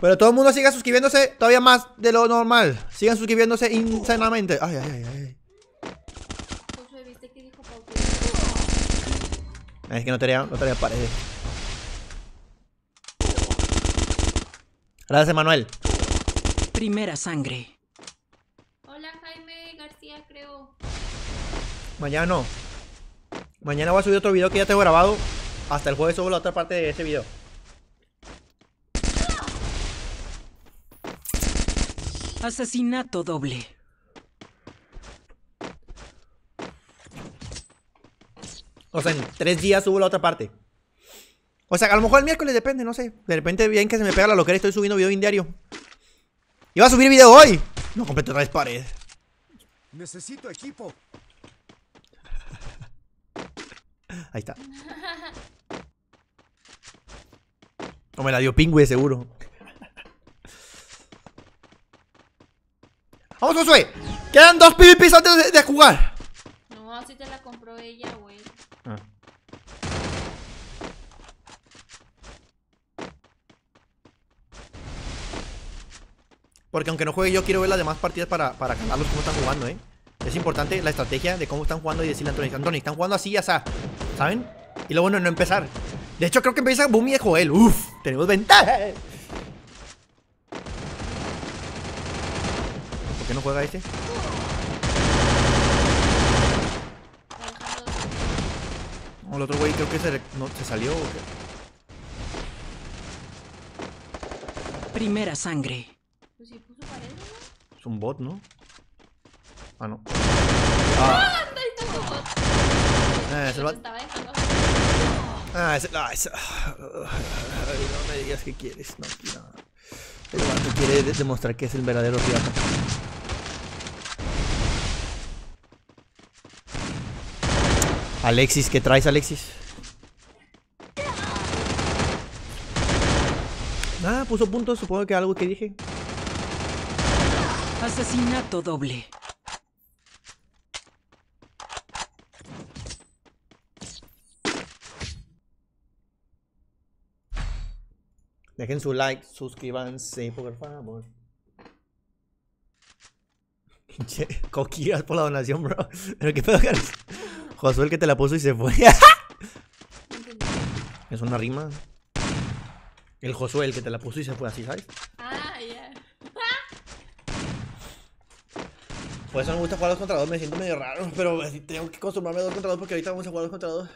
Pero todo el mundo siga suscribiéndose todavía más de lo normal. Sigan suscribiéndose insanamente. Ay, ay, ay, ay. Josué, ¿viste que dijo Pau? Es que no tenía, no tenía paredes. Gracias, Manuel. Primera sangre. Hola Jaime García, creo. Mañana no. Mañana voy a subir otro video que ya tengo grabado. Hasta el jueves subo la otra parte de ese video. Asesinato doble. O sea, en tres días subo la otra parte. O sea, a lo mejor el miércoles depende, no sé. De repente bien que se me pega la loquera y estoy subiendo video en diario. Iba a subir video hoy. No completé otra vez pared. Necesito equipo. Ahí está. O me la dio pingüe, seguro. Vamos, Josué. Quedan dos PvPs antes de, de jugar. No, así te la compró ella, güey. Ah. Porque aunque no juegue yo, quiero ver las demás partidas para, para calarlos cómo están jugando, ¿eh? Es importante la estrategia de cómo están jugando y decirle a Anthony, Anthony, están jugando así, sea, ¿saben? Y lo bueno es no empezar. De hecho, creo que empieza Boomy de Joel. Uf, tenemos ventaja. ¿Por qué no juega este? Alejandro, No, el otro güey creo que se, no, se salió. ¿o qué? Primera sangre. Pues sí puso pared, ¿no? Es un bot, ¿no? Ah, no. Ah, es el Te bot. estaba dejando. Ah, ese, ah, ese- Ay, no me digas que quieres, no, no. El vato quiere de- demostrar que es el verdadero pirata. Alexis, ¿qué traes, Alexis? Ah, puso puntos, supongo que algo que dije. Asesinato doble. Dejen su like, suscríbanse, por favor. Coquillas por la donación, bro. Pero qué pedo, caras. Josué el que te la puso y se fue. Es una rima. El Josué el que te la puso y se fue así, ¿sabes? Ah, ya. Por eso me gusta jugar dos contra dos, me siento medio raro. Pero tengo que acostumbrarme a dos contra dos porque ahorita vamos a jugar dos contra dos.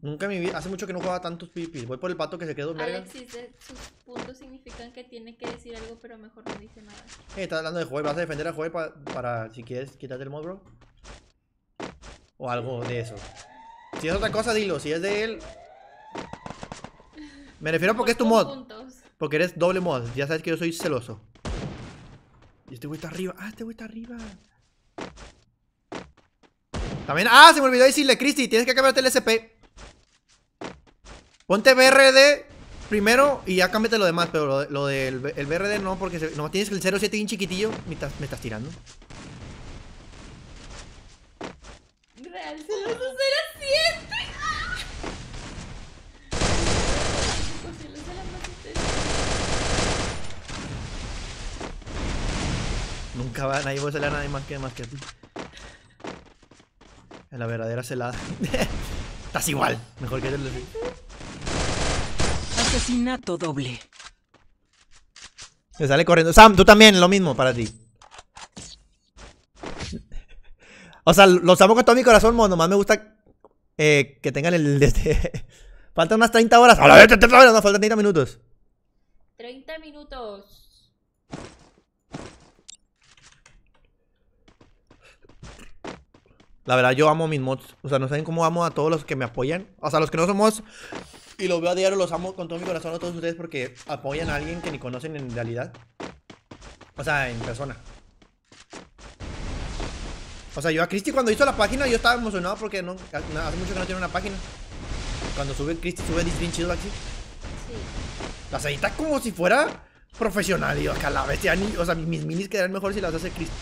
Nunca en mi vida, hace mucho que no jugaba tantos pipis. Voy por el pato que se quedó verga. Alexis, sus puntos significan que tiene que decir algo, pero mejor no dice nada. Eh, estás hablando de Joel, ¿vas a defender a Joel pa- para, si quieres, quitarte el mod, bro? O algo de eso. Si es otra cosa, dilo. Si es de él... Me refiero porque es tu mod. puntos. Porque eres doble mod. Ya sabes que yo soy celoso. Y este güey está arriba. Ah, este güey está arriba. También... Ah, se me olvidó decirle, Cristi. Tienes que cambiarte el SP. Ponte BRD primero y ya cámbiate lo demás. Pero lo, lo del el BRD no, porque se- no tienes el 07 bien chiquitillo. Me estás, me estás tirando. Real celoso. Nunca va, nadie va a celar a nadie más que, más que a ti. En la verdadera celada. Estás igual. Mejor que el Asesinato doble. Me sale corriendo. Sam, tú también, lo mismo para ti. O sea, los amo con todo mi corazón, mo, nomás me gusta eh, que tengan el... Este... Faltan unas 30 horas. A la vez, 30 horas, no, faltan 30 minutos. 30 minutos. La verdad, yo amo mis mods. O sea, no saben cómo amo a todos los que me apoyan. O sea, los que no somos y los veo a diario, los amo con todo mi corazón a todos ustedes porque apoyan a alguien que ni conocen en realidad. O sea, en persona. O sea, yo a Cristi cuando hizo la página, yo estaba emocionado porque no, hace mucho que no tiene una página. Cuando sube Cristi, sube bien chido aquí. Sí. Las edita como si fuera profesional. Y acá la bestia, ni- o sea, mis minis quedarían mejor si las hace Cristi.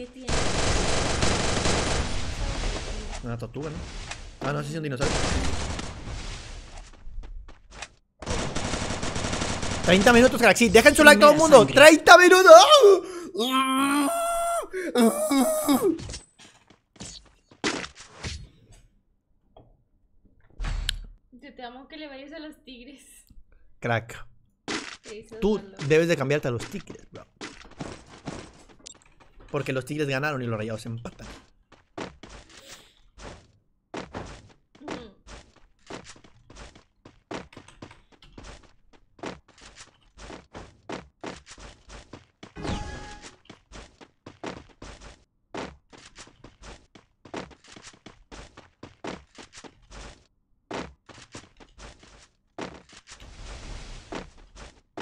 Qué tiene? Una tortuga, ¿no? Ah, no, sí es un dinosaurio. 30 minutos, Galaxy. Dejen su like todo el mundo. sangre. 30 minutos. Te, te amo que le vayas a los tigres. Crack. Tú debes de cambiarte a los tigres, bro. Porque los tigres ganaron y los rayados empatan.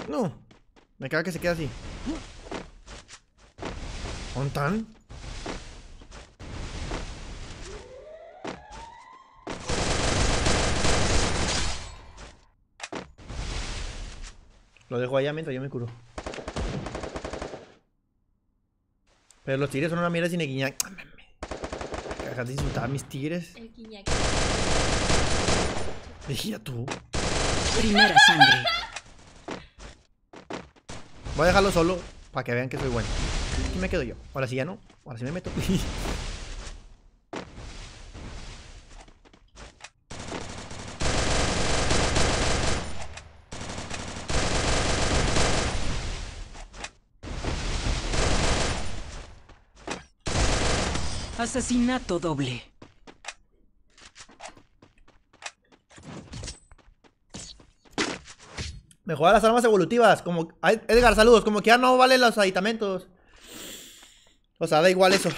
No. Me caga que se queda así. Lo dejo allá mientras yo me curo. Pero los tigres son una mierda sin equiñac. Dejas de insultar a mis tigres. El quiñac. Dije tú. Primera sangre. Voy a dejarlo solo para que vean que soy bueno. Aquí me quedo yo. Ahora sí ya no. Ahora sí me meto. Asesinato doble. Mejorar las armas evolutivas. Como. Edgar, saludos. Como que ya no valen los aditamentos. O sea, da igual eso.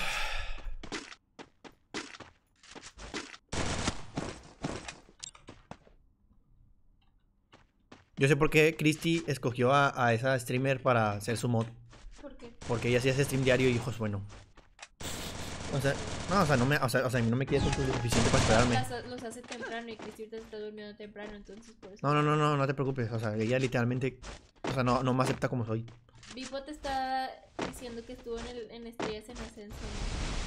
Yo sé por qué Christy escogió a, a esa streamer para hacer su mod. ¿Por qué? Porque ella sí hace stream diario y hijos, bueno. O sea, no, o sea, no me, o sea, o sea, a mí no me queda tiempo suficiente para esperarme. Los hace temprano y Cristina está durmiendo temprano, entonces por eso. No, no, no, no, no te preocupes. O sea, ella literalmente, o sea, no, no me acepta como soy. Vipo te está diciendo que estuvo en, el, en Estrellas en Ascenso.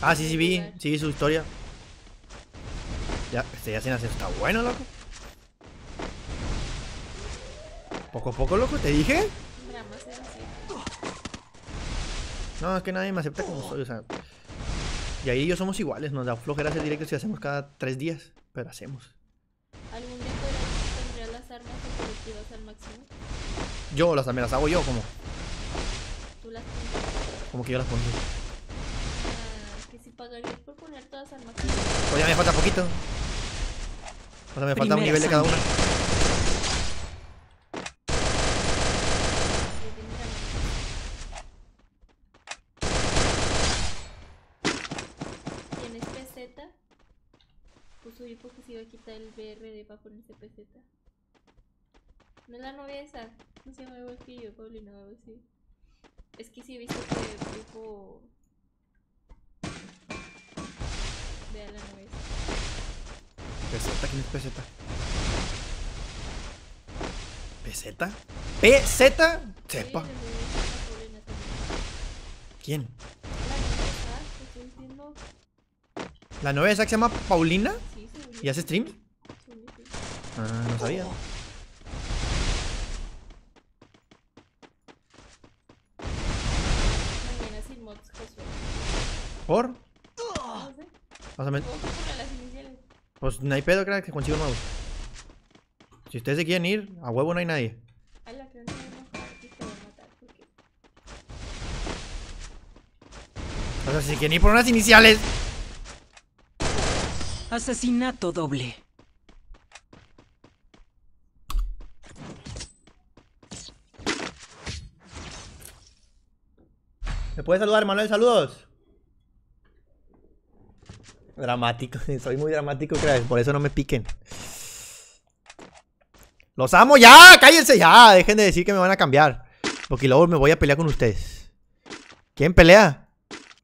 Ah, sí, sí, vi, sí, su historia. Ya, ya sin hacer, está bueno, loco. Poco a poco, loco, te dije. No, es que nadie me acepta como soy, o sea. Y ahí yo somos iguales, nos da flojera hacer directos si hacemos cada tres días, pero hacemos. ¿Algún día tendrías las armas evolutivas al máximo? Yo las, me las hago yo, como, las tendrías. como que yo las pongo. Ah, que si pagarías por poner todas al máximo. Pues ya me falta poquito. O sea, me falta un nivel de cada una. sangre. ¿Tienes peseta? Pues oye, porque se iba a quitar el BRD para ponerse peseta. No es la novia esa. No se llama igual que yo, Paulina, algo así. Es que sí he visto que tipo. Vea la esa. Peseta, ¿quién es peseta? ¿Peseta? ¿Peseta? Sí, Sepa. también. ¿Quién? La novia esa, te estoy diciendo. ¿La novia esa que se llama Paulina? Sí, según ¿Y hace stream? sí. Ah, no sabía. ¿Por? No sé. O sea, me- Ojo con las iniciales. pues no hay pedo, crack, que consigo nuevos. Si ustedes se quieren ir, a huevo no hay nadie. A la que no me enojar y te va a matar. Porque O sea, si se quieren ir por unas iniciales. Asesinato doble. ¿Me puedes saludar, Manuel? Saludos. Dramático, soy muy dramático, crack, por eso no me piquen. Los amo ya, cállense ya, dejen de decir que me van a cambiar. Porque luego me voy a pelear con ustedes. ¿Quién pelea?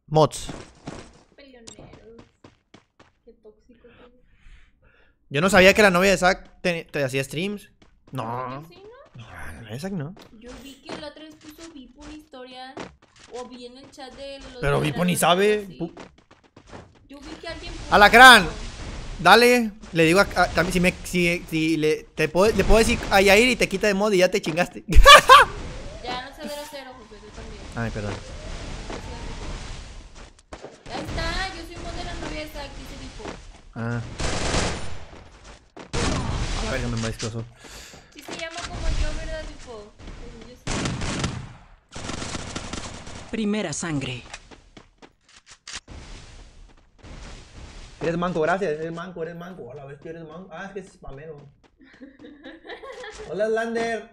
Mods. peleoneros. Qué tóxico. que eres. Yo no sabía que la novia de Zack te, te hacía streams. No. Sí, ¿no? No, la novia de Zack no. Yo vi que la otra vez puso Vipo una historia. O vi en el chat de los. Pero Vipo ni sabe. sí. Yo vi que alguien... Alacrán, dale. Le digo a, a, también si me si, si le, te puedo, le puedo decir a Yair y te quita de mod y ya te chingaste. ya no sé ver a cero, José, yo también. Ay, perdón. Ya está, yo soy mod de la novia está aquí se dijo. Ah. A ver, me descrozo. Si se llama como yo, ¿verdad, tipo? Pues Primera sangre. Eres manco, gracias. Eres manco, eres manco. Hola, ves que eres manco. Ah, es que es spamero. Hola, Lander.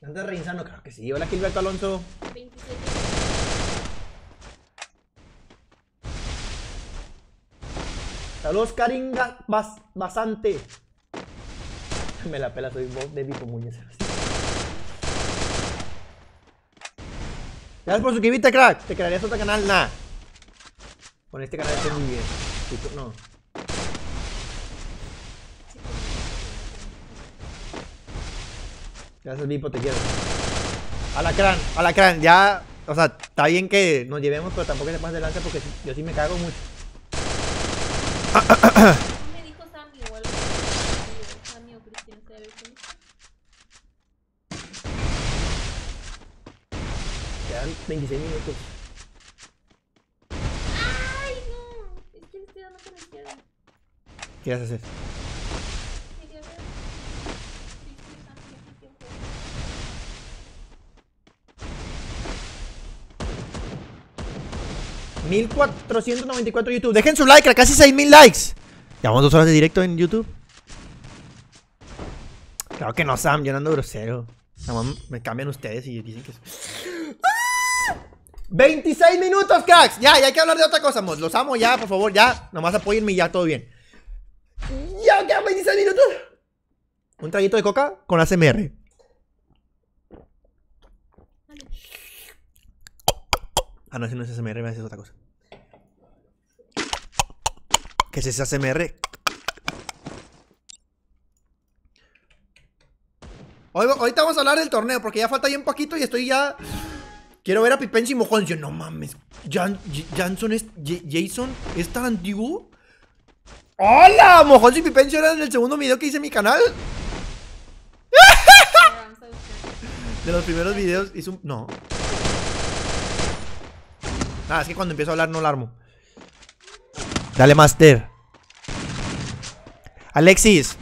Lander Reinzano, claro que sí. Hola, Gilberto Alonso. 27. Saludos, Karinga Bas Basante. Me la pela, soy de Vico Muñoz. Gracias por suscribirte, crack. ¿Te crearías otro canal? Nah. Con este canal estoy muy bien. No. Gracias, Vipo, te quiero. Alacrán, Alacrán, ya. O sea, está bien que nos llevemos, pero tampoco te pases de lanza porque yo sí me cago mucho. Me dijo Sammy o algo. Sammy o Cristina, ¿sabe quién es? Quedan 26 minutos. ¿Qué vas a hacer? Quería ver. Sí, sí, Sammy, aquí tiempo. 1494 YouTube. Dejen su like, a casi 6000 likes. Llevamos dos horas de directo en YouTube. Claro que no, Sam, yo no ando grosero. Me cambian ustedes y dicen que. es- ¡Ah! 26 minutos, cracks. Ya, ya hay que hablar de otra cosa, mos. Los amo ya, por favor, ya. Nomás apóyenme y ya, todo bien. Ya quedan 26 minutos. Un traguito de coca con ASMR. Ah, no, ese no es ASMR, ese es otra cosa. ¿Qué es ese ASMR? Hoy, ahorita vamos a hablar del torneo porque ya falta bien poquito y estoy ya. Quiero ver a Pipensi y Mojón. Yo, no mames. Janson es. Jason es tan antiguo. ¡Hola! Mojón y Pipensi eran en el segundo video que hice en mi canal. De los primeros videos hice un. No. Ah, es que cuando empiezo a hablar no la armo. Dale, Master. Alexis.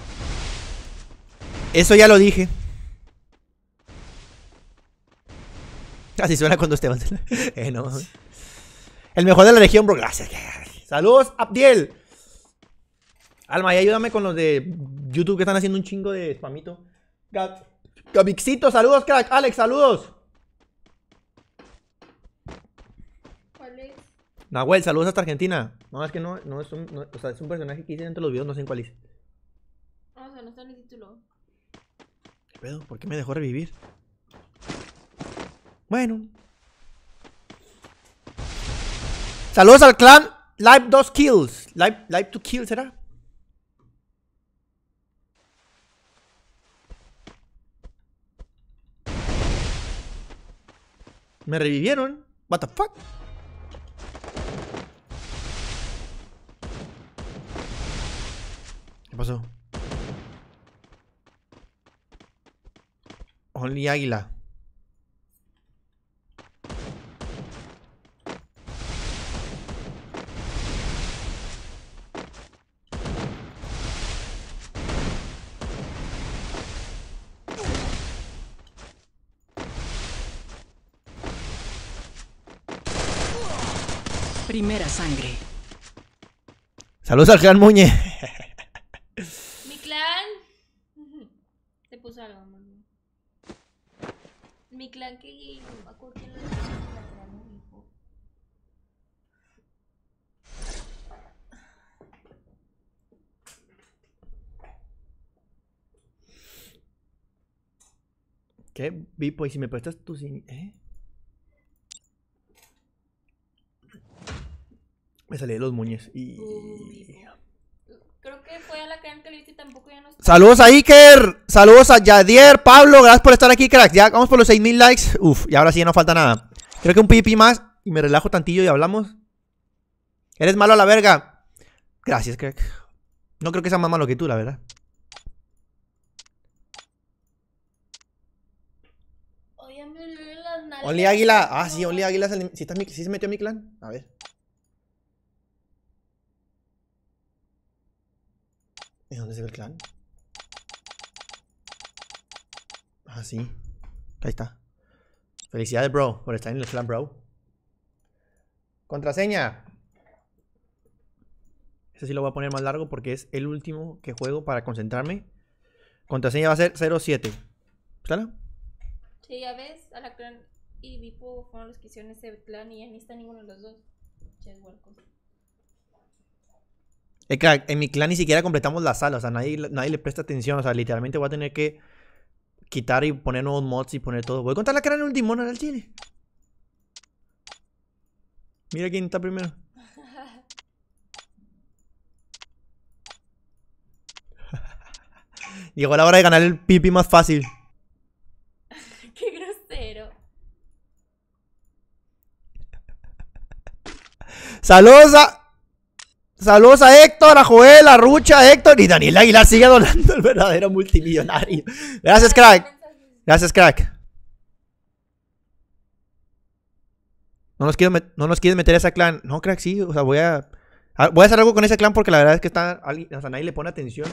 Eso ya lo dije. Así suena cuando Esteban. eh, no. El mejor de la región, bro. Gracias. Saludos, Abdiel. Alma, y ayúdame con los de YouTube que están haciendo un chingo de spamito. Gab- Gabixito, saludos, crack. Alex, saludos. ¿Cuál es? Nahuel, saludos hasta Argentina. No, es que no, no es un, no- o sea, es un personaje que hice dentro de los videos, no sé en cuál hice. Ah, o sea, no está en el título. ¿Qué pedo? ¿Por qué me dejó revivir? Bueno. Saludos al clan Live 2 Kills. Live, live 2 Kills, ¿será? Me revivieron. What the fuck? ¿Qué pasó? Only Águila. Primera sangre. Saludos al clan Muñe. Mi clan. Te puso algo, mami. Mi clan que. ¿Qué? Vipo, y si me prestas tu sin... ¿Eh? Me salí de los muñes y... Uy. Creo que fue a la que le viste y tampoco ya no está. Saludos a Iker, saludos a Yadier, Pablo, gracias por estar aquí, crack. Ya vamos por los 6000 likes. Uf, y ahora sí ya no falta nada. Creo que un pipi más y me relajo tantillo y hablamos. Eres malo a la verga. Gracias, crack. No creo que sea más malo que tú, la verdad. Oye, me duelen las nalgas. Only Águila. Ah, sí, Only Águila. ¿Sí, está en mi- sí se metió a mi clan? A ver. ¿Y dónde se ve el clan? Ah, sí. Ahí está. Felicidades, bro, por estar en el clan, bro. Contraseña. Ese sí lo voy a poner más largo porque es el último que juego para concentrarme. Contraseña va a ser 07. ¿Claro? Sí, ya ves, Alacrán y Vipo fueron los que hicieron ese clan y ya ni está ninguno de los dos. Che, Eh, crack, en mi clan ni siquiera completamos la sala, o sea, nadie, nadie le presta atención, o sea, literalmente voy a tener que quitar y poner nuevos mods y poner todo. Voy a contar la cara en un timón al chile. Mira quién está primero. Llegó la hora de ganar el pipi más fácil. Qué grosero. Saludos a. Saludos a Héctor, a Joel, a Rucha, a Héctor y Daniel Aguilar sigue donando el verdadero multimillonario. Gracias, crack. Gracias, crack. No nos, quiero no nos quieres meter a ese clan. No, crack, sí. O sea, voy a. a- Voy a hacer algo con ese clan porque la verdad es que está. alguien- O sea, nadie le pone atención.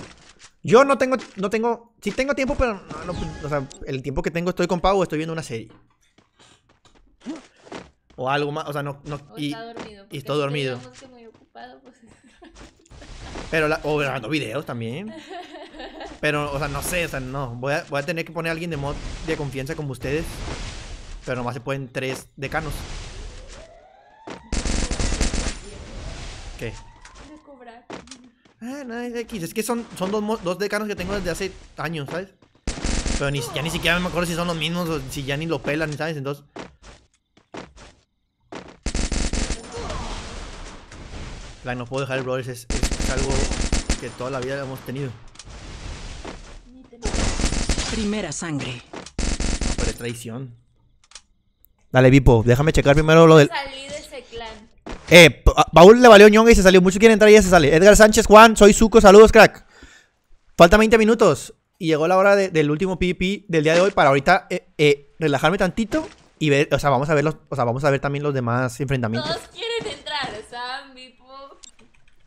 Yo no tengo. No tengo. Sí tengo tiempo, pero. No, no, o sea, el tiempo que tengo estoy con Pau o estoy viendo una serie. O algo más. O sea, no. no O y, está dormido. estoy dormido. que pues. pero. La, o grabando videos también. Pero, o sea, no sé. O sea, no. Voy a, voy a tener que poner a alguien de mod de confianza como ustedes. Pero nomás se pueden tres decanos. ¿Qué? de cobrar. Ah, no, es X. Es que son, son dos, dos decanos que tengo desde hace años, ¿sabes? Pero ni, ya ni siquiera me acuerdo si son los mismos o si ya ni lo pelan, ¿sabes? Entonces. No puedo dejar el Brothers, es, es algo que toda la vida hemos tenido. Ni te Primera sangre. No, pero es traición. Dale, Vipo, déjame checar primero lo del. salí de ese clan. Eh, P- a- Paul le valió ñonga y se salió. Muchos quieren entrar y ya se sale. Edgar Sánchez Juan, soy Zuko, saludos, crack. Falta 20 minutos. Y llegó la hora de- del último PvP del día de hoy para ahorita eh, eh, relajarme tantito y ver, o sea, vamos a ver los, o sea, vamos a ver también los demás enfrentamientos. Todos quieren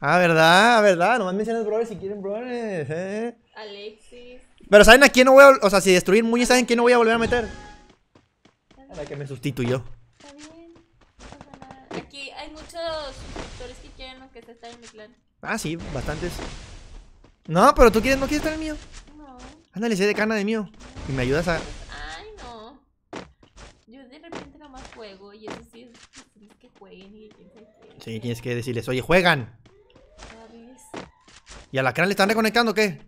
Ah, verdad, verdad. Nomás mencionas brothers si quieren brothers, eh. Alexis. Pero ¿saben a quién no voy a, o sea, si destruir Muñe, ¿saben quién no voy a volver a meter? A la que me sustituyó. Está bien, no pasa nada. Aquí hay muchos suscriptores que quieren que se está en mi clan. Ah, sí, bastantes. No, pero tú quieres, no quieres estar en el mío. No. Ándale, sé de cana de mío. Y me ayudas a. Ay, no. Yo de repente nomás juego y eso sí es que jueguen y. Sí, tienes que decirles, oye, juegan. ¿Y a la crán le están reconectando o qué?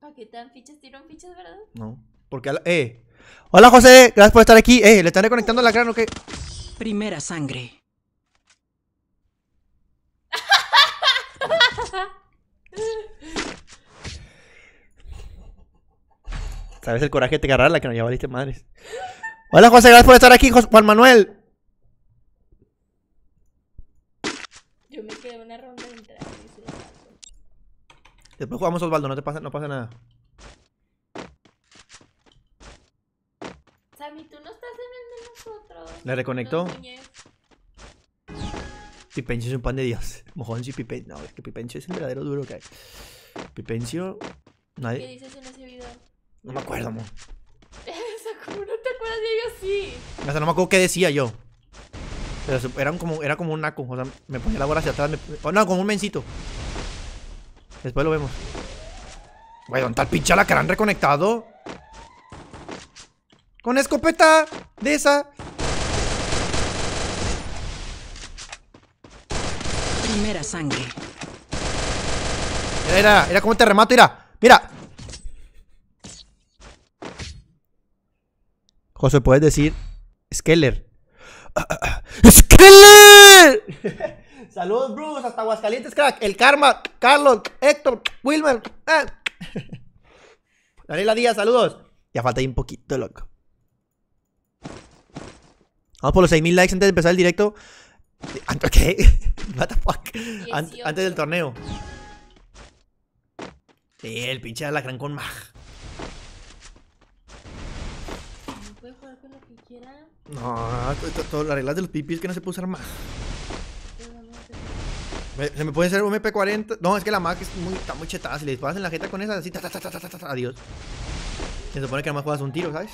¿Para qué te dan fichas? ¿Tiran fichas, verdad? No. Porque a la- Eh. Hola, José. Gracias por estar aquí. Eh, ¿le están reconectando a la crán o qué? Primera sangre. ¿Sabes el coraje que te agarrar la que no ya valiste madres? Hola, José. Gracias por estar aquí, Juan Manuel. Yo me quedé una ronda de entrar. dice el vato. Después jugamos Osvaldo, no te pasa, no pasa nada. Sammy, tú no estás en el de nosotros. ¿Le reconectó? Pipencio es un pan de Dios. Mojoncio y Pipencio. No, es que Pipencio es el verdadero duro que hay. Pipencio. ¿Qué Nadie. dices en ese video? No me acuerdo, mo. Eso, ¿cómo no te acuerdas de ellos? Sí. O sea, no me acuerdo qué decía yo. Pero como, era como un naco. O sea, me ponía la bola hacia atrás. me- oh, no, como un mencito. Después lo vemos. Güey, ¿dónde está el pinche han reconectado? Con escopeta de esa. Primera sangre. Era, era, era como un terremoto, mira. Mira. José, ¿puedes decir Skeller? ¡Skeller! Saludos, Bruce, hasta Aguascalientes, crack. El Karma, Carlos, Héctor, Wilmer. ah. Daniela Díaz, saludos. Ya falta ahí un poquito, loco. Vamos por los 6000 likes antes de empezar el directo. ¿Qué? What the fuck? Ant- 18. antes del torneo. Sí, el pinche alacrán con mag. No puede jugar con lo que quiera. No, to- to- to- las reglas de los pipis es que no se puede usar mag. Se me puede hacer un MP40. No, es que la Mac es muy, está muy chetada. Si le disparas en la jeta con esa, así, ta, ta, ta, adiós. Se supone que nada más juegas un tiro, ¿sabes?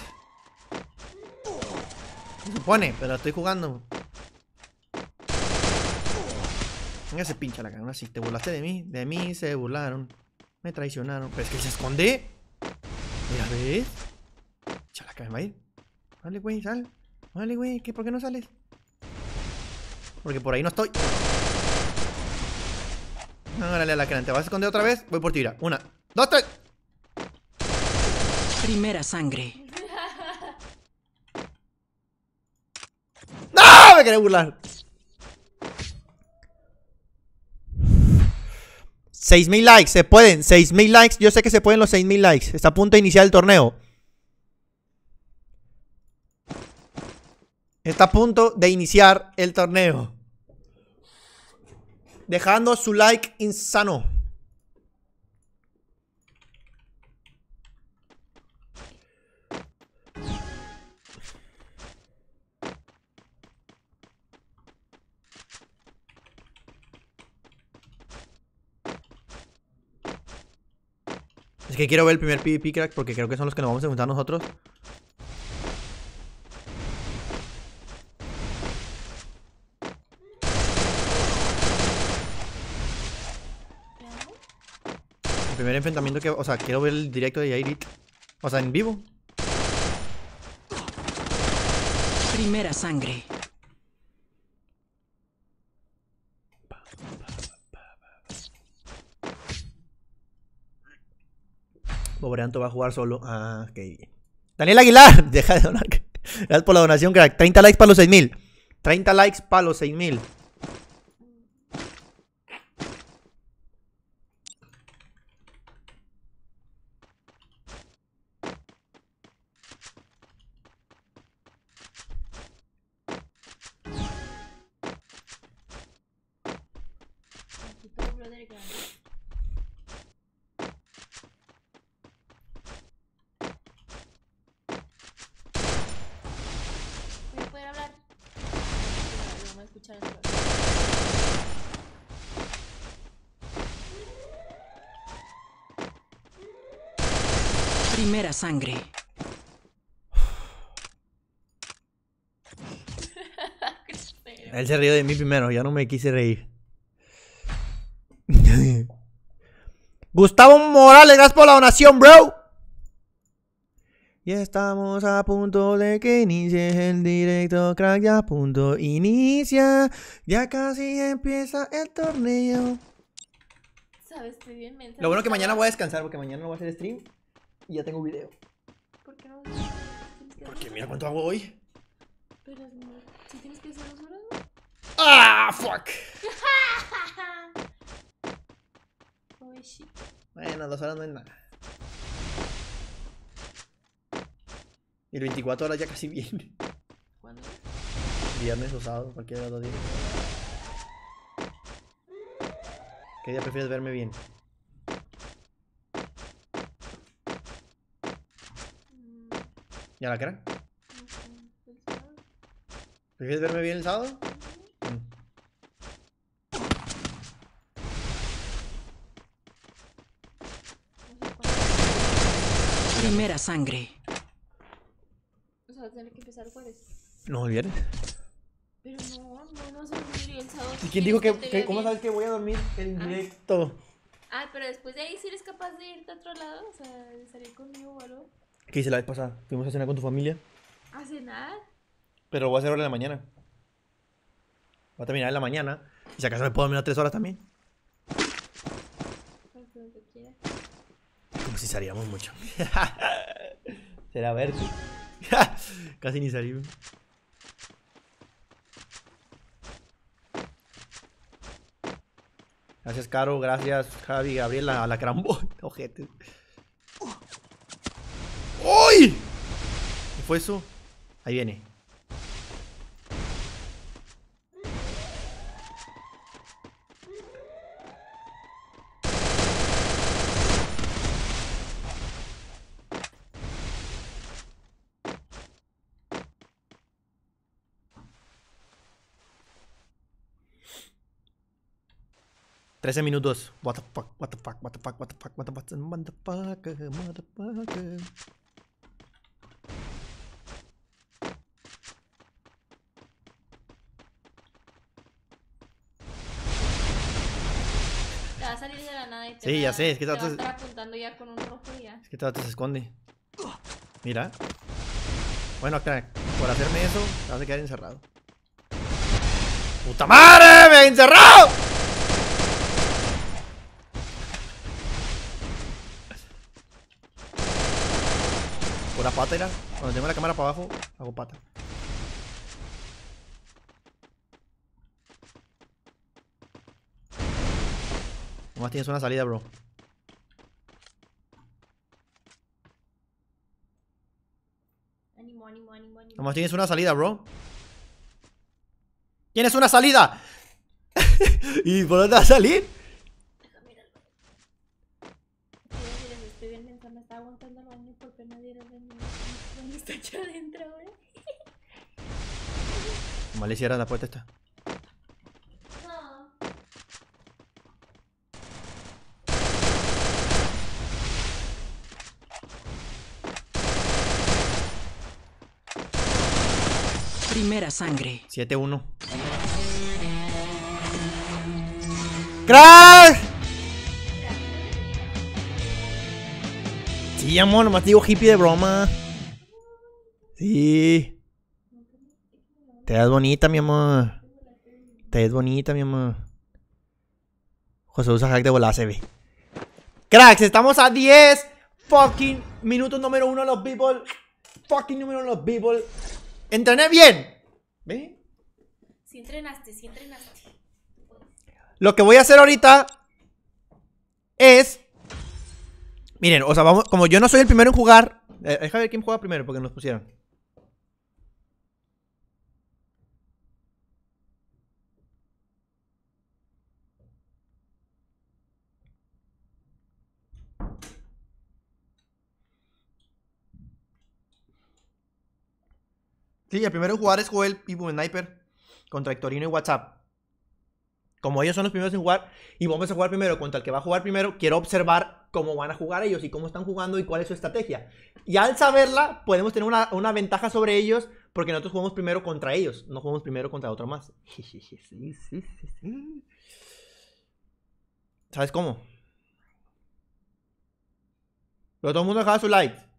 Se supone, pero estoy jugando. Venga, se pincha la cara. Así, te burlaste de mí. De mí se burlaron. Me traicionaron. Pero es que se esconde. Mira, ¿ves? Chalaca, me va a ir. Vale, güey, sal. Vale, güey. ¿por qué no sales? Porque por ahí no estoy. Órale a la crán. ¿Te vas a esconder otra vez? Voy por tira. Una, dos, tres. Primera sangre. ¡No! Me quería burlar. 6000 likes, se pueden. 6000 likes. Yo sé que se pueden los 6000 likes. Está a punto de iniciar el torneo. Está a punto de iniciar el torneo. Dejando su like insano. Es que quiero ver el primer PvP crack porque creo que son los que nos vamos a enfrentar nosotros. ¿Qué hago? El primer enfrentamiento que. O sea, quiero ver el directo de Jairit. O sea, en vivo. Primera sangre. Boberanto va a jugar solo. Ah, ok. Daniel Aguilar, deja de donar. Gracias por la donación, crack. 30 likes para los 6000. 30 likes para los 6000. Sangre. Él se rió de mí primero, ya no me quise reír. Gustavo Morales, gracias por la donación, bro. Ya estamos a punto de que inicie el directo, crack. Ya a punto inicia. Ya casi empieza el torneo. ¿Sabes? Estoy bien mensa. Lo bueno que mañana voy a a... descansar porque mañana no voy a hacer stream. Y ya tengo video. ¿Por qué no? Porque mira cuánto hago hoy. Pero si tienes que hacer dos horas, ¿no? ¡Ah, fuck! Oh, shit. Bueno, dos horas no es nada. Y el 24 horas ya casi viene. ¿Cuándo? Viernes o sábado, cualquiera de los dos días. ¿Qué día prefieres verme bien? Mm, ¿Ya la cara? no sé, el sábado. ¿Prefieres verme bien el sábado? Primera sangre. O sea, vas a tener que empezar el jueves. No, el viernes. Pero no, no, no se dormir el sábado. ¿Y quién dijo que, cómo sabes que voy a dormir en Ah. directo? Ah, pero después de ahí sí eres capaz de irte a otro lado, o sea, de salir conmigo o algo. ¿Qué hice la vez pasada? Fuimos a cenar con tu familia. A cenar. Pero voy a hacer hora en la mañana. Voy a terminar en la mañana. Y si acaso me puedo dormir tres horas también. Pues quieras. Como si salíamos mucho. Será ver. Casi ni salimos. Gracias, Caro. Gracias, Javi, Gabriela, a la crambo. Ojete. ¡Uy! ¿Qué fue eso? Ahí viene. Trece minutos. What the fuck, what the fuck, what the fuck, what the fuck, what the fuck, what the fuck, what the fuck. La te Sí, va- ya sé, es que te va a tratas- estar apuntando ya con un rojo y ya. Es que todo se esconde. Mira. Bueno, crack, por hacerme eso, te vas a quedar encerrado. ¡Puta madre! ¡Me he encerrado! Pura pata, era. Cuando tengo la cámara para abajo, hago pata. Nomás tienes una salida, bro. Ánimo, ánimo, ánimo, ánimo. Nomás tienes una salida, bro. ¡Tienes una salida! ¿Y por dónde vas a salir? Estoy bien mensa, me estaba aguantando el baño porque nadie era de. ¿Dónde está hecho adentro, güey? Nomás le cierras la puerta esta. Primera sangre. 7-1. ¡Crash! Sí, amor, nomás te digo hippie de broma. Sí. Te das bonita, mi amor. Te ves bonita, mi amor. José usa hack de volar, se ve. Cracks, estamos a 10 fucking minutos número uno los people. Fucking número uno los people. Entrené bien. ¿Ve? Si entrenaste, si entrenaste. Lo que voy a hacer ahorita es. Miren, o sea, vamos. Como yo no soy el primero en jugar. Eh, deja ver quién juega primero porque nos pusieron. Sí, el primero en jugar es Joel y Boom Sniper contra Hectorino y WhatsApp. Como ellos son los primeros en jugar y vamos a jugar primero contra el que va a jugar primero, quiero observar cómo van a jugar ellos y cómo están jugando y cuál es su estrategia. Y al saberla, podemos tener una, una ventaja sobre ellos porque nosotros jugamos primero contra ellos, no jugamos primero contra otro más. ¿Sabes cómo? Pero todo el mundo dejaba su like.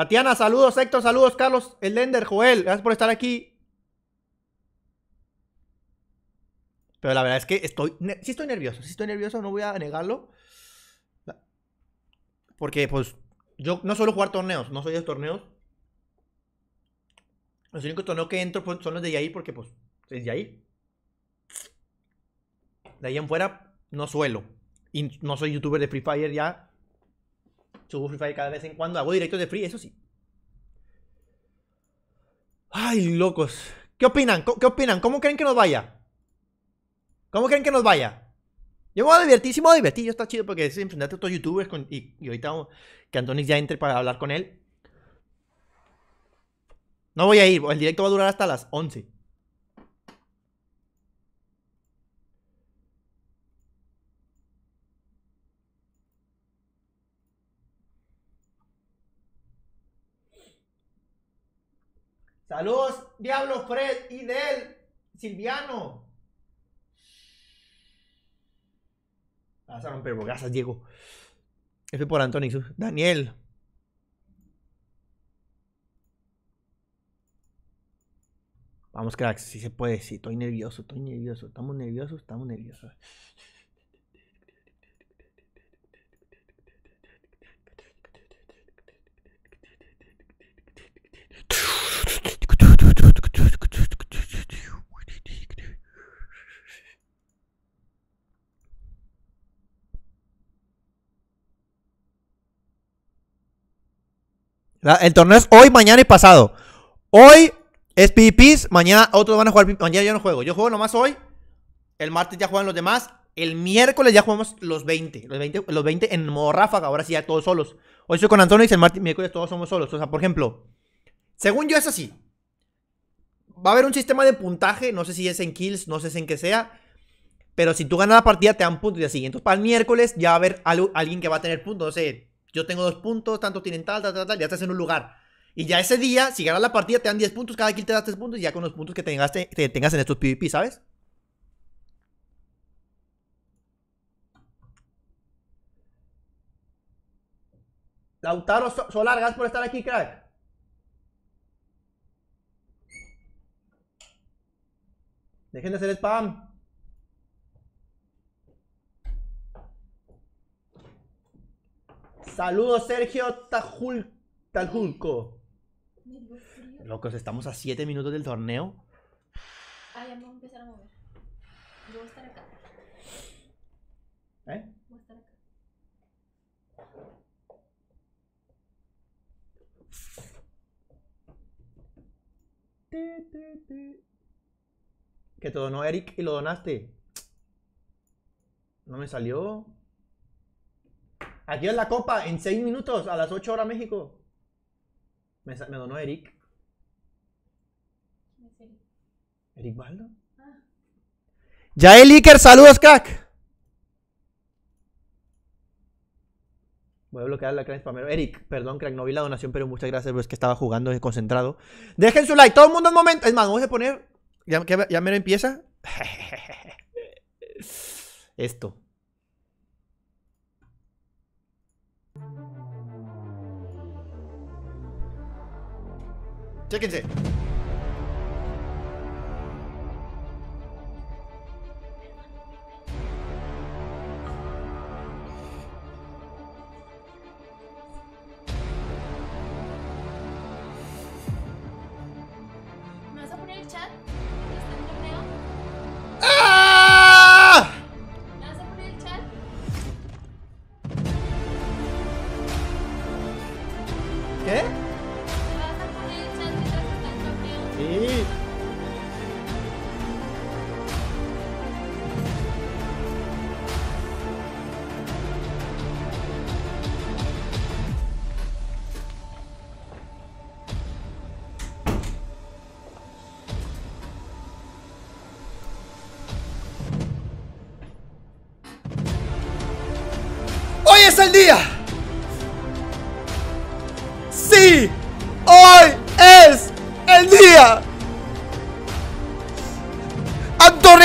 Tatiana, saludos, Héctor, saludos, Carlos, el Joel, gracias por estar aquí. Pero la verdad es que estoy. Sí estoy nervioso. Sí estoy nervioso, no voy a negarlo. Porque, pues. Yo no suelo jugar torneos. No soy de torneos. Los únicos torneos que entro pues, son los de Yair porque, pues, es Yair. De ahí en fuera, no suelo. Y no soy youtuber de Free Fire ya. Subo Free Fire cada vez en cuando. Hago directos de Free, eso sí. Ay, locos. ¿Qué opinan? ¿Qué opinan? ¿Cómo creen que nos vaya? ¿Cómo creen que nos vaya? Yo me voy a divertir, sí me voy a divertir, está chido porque es enfrentarte a otros youtubers con- y, y ahorita que Antonix ya entre para hablar con él. No voy a ir, el directo va a durar hasta las 11. Saludos, Diablo Fred y Del Silviano. Vas a romper bogazas, Diego. F por Antonix. Daniel. Vamos, cracks, si se puede, sí, estoy nervioso, estoy nervioso, estamos nerviosos, estamos nerviosos. El torneo es hoy, mañana y pasado. Hoy es PvPs, mañana otros van a jugar. Mañana yo no juego. Yo juego nomás hoy. El martes ya juegan los demás. El miércoles ya jugamos los 20. Los 20, los 20 en modo ráfaga. Ahora sí ya todos solos. Hoy estoy con Antonio y el martes miércoles todos somos solos. O sea, por ejemplo, según yo es así. Va a haber un sistema de puntaje. No sé si es en kills, no sé si en qué sea. Pero si tú ganas la partida, te dan puntos y así. Entonces, para el miércoles ya va a haber algo- alguien que va a tener puntos. No sé, yo tengo dos puntos, tanto tienen tal, tal, tal, tal, ya estás en un lugar. Y ya ese día, si ganas la partida, te dan 10 puntos, cada kill te da 3 puntos y ya con los puntos que tengas, te, te tengas en estos PvP, ¿sabes? Lautaro So- Solar, gracias por estar aquí, crack. Dejen de hacer spam. Saludos, Sergio Tajul frío. Locos, estamos a 7 minutos del torneo. Ah, ya me voy a empezar a mover. Yo voy a estar acá. ¿Eh? Voy a estar acá. Que te donó Eric y lo donaste. No me salió. Aquí es la copa, en 6 minutos, a las 8 horas México. Me, me donó Eric. Me serio. ¿Eric Baldo? Ah. Yael Iker, saludos, crack. Voy a bloquear la crack spamero. Eric, perdón, crack, no vi la donación, pero muchas gracias, pero es que estaba jugando eh, concentrado. Dejen su like, todo el mundo un momento. Es más, vamos a poner. Ya, que- ya mero empieza. Esto. Chéquense. ¿Me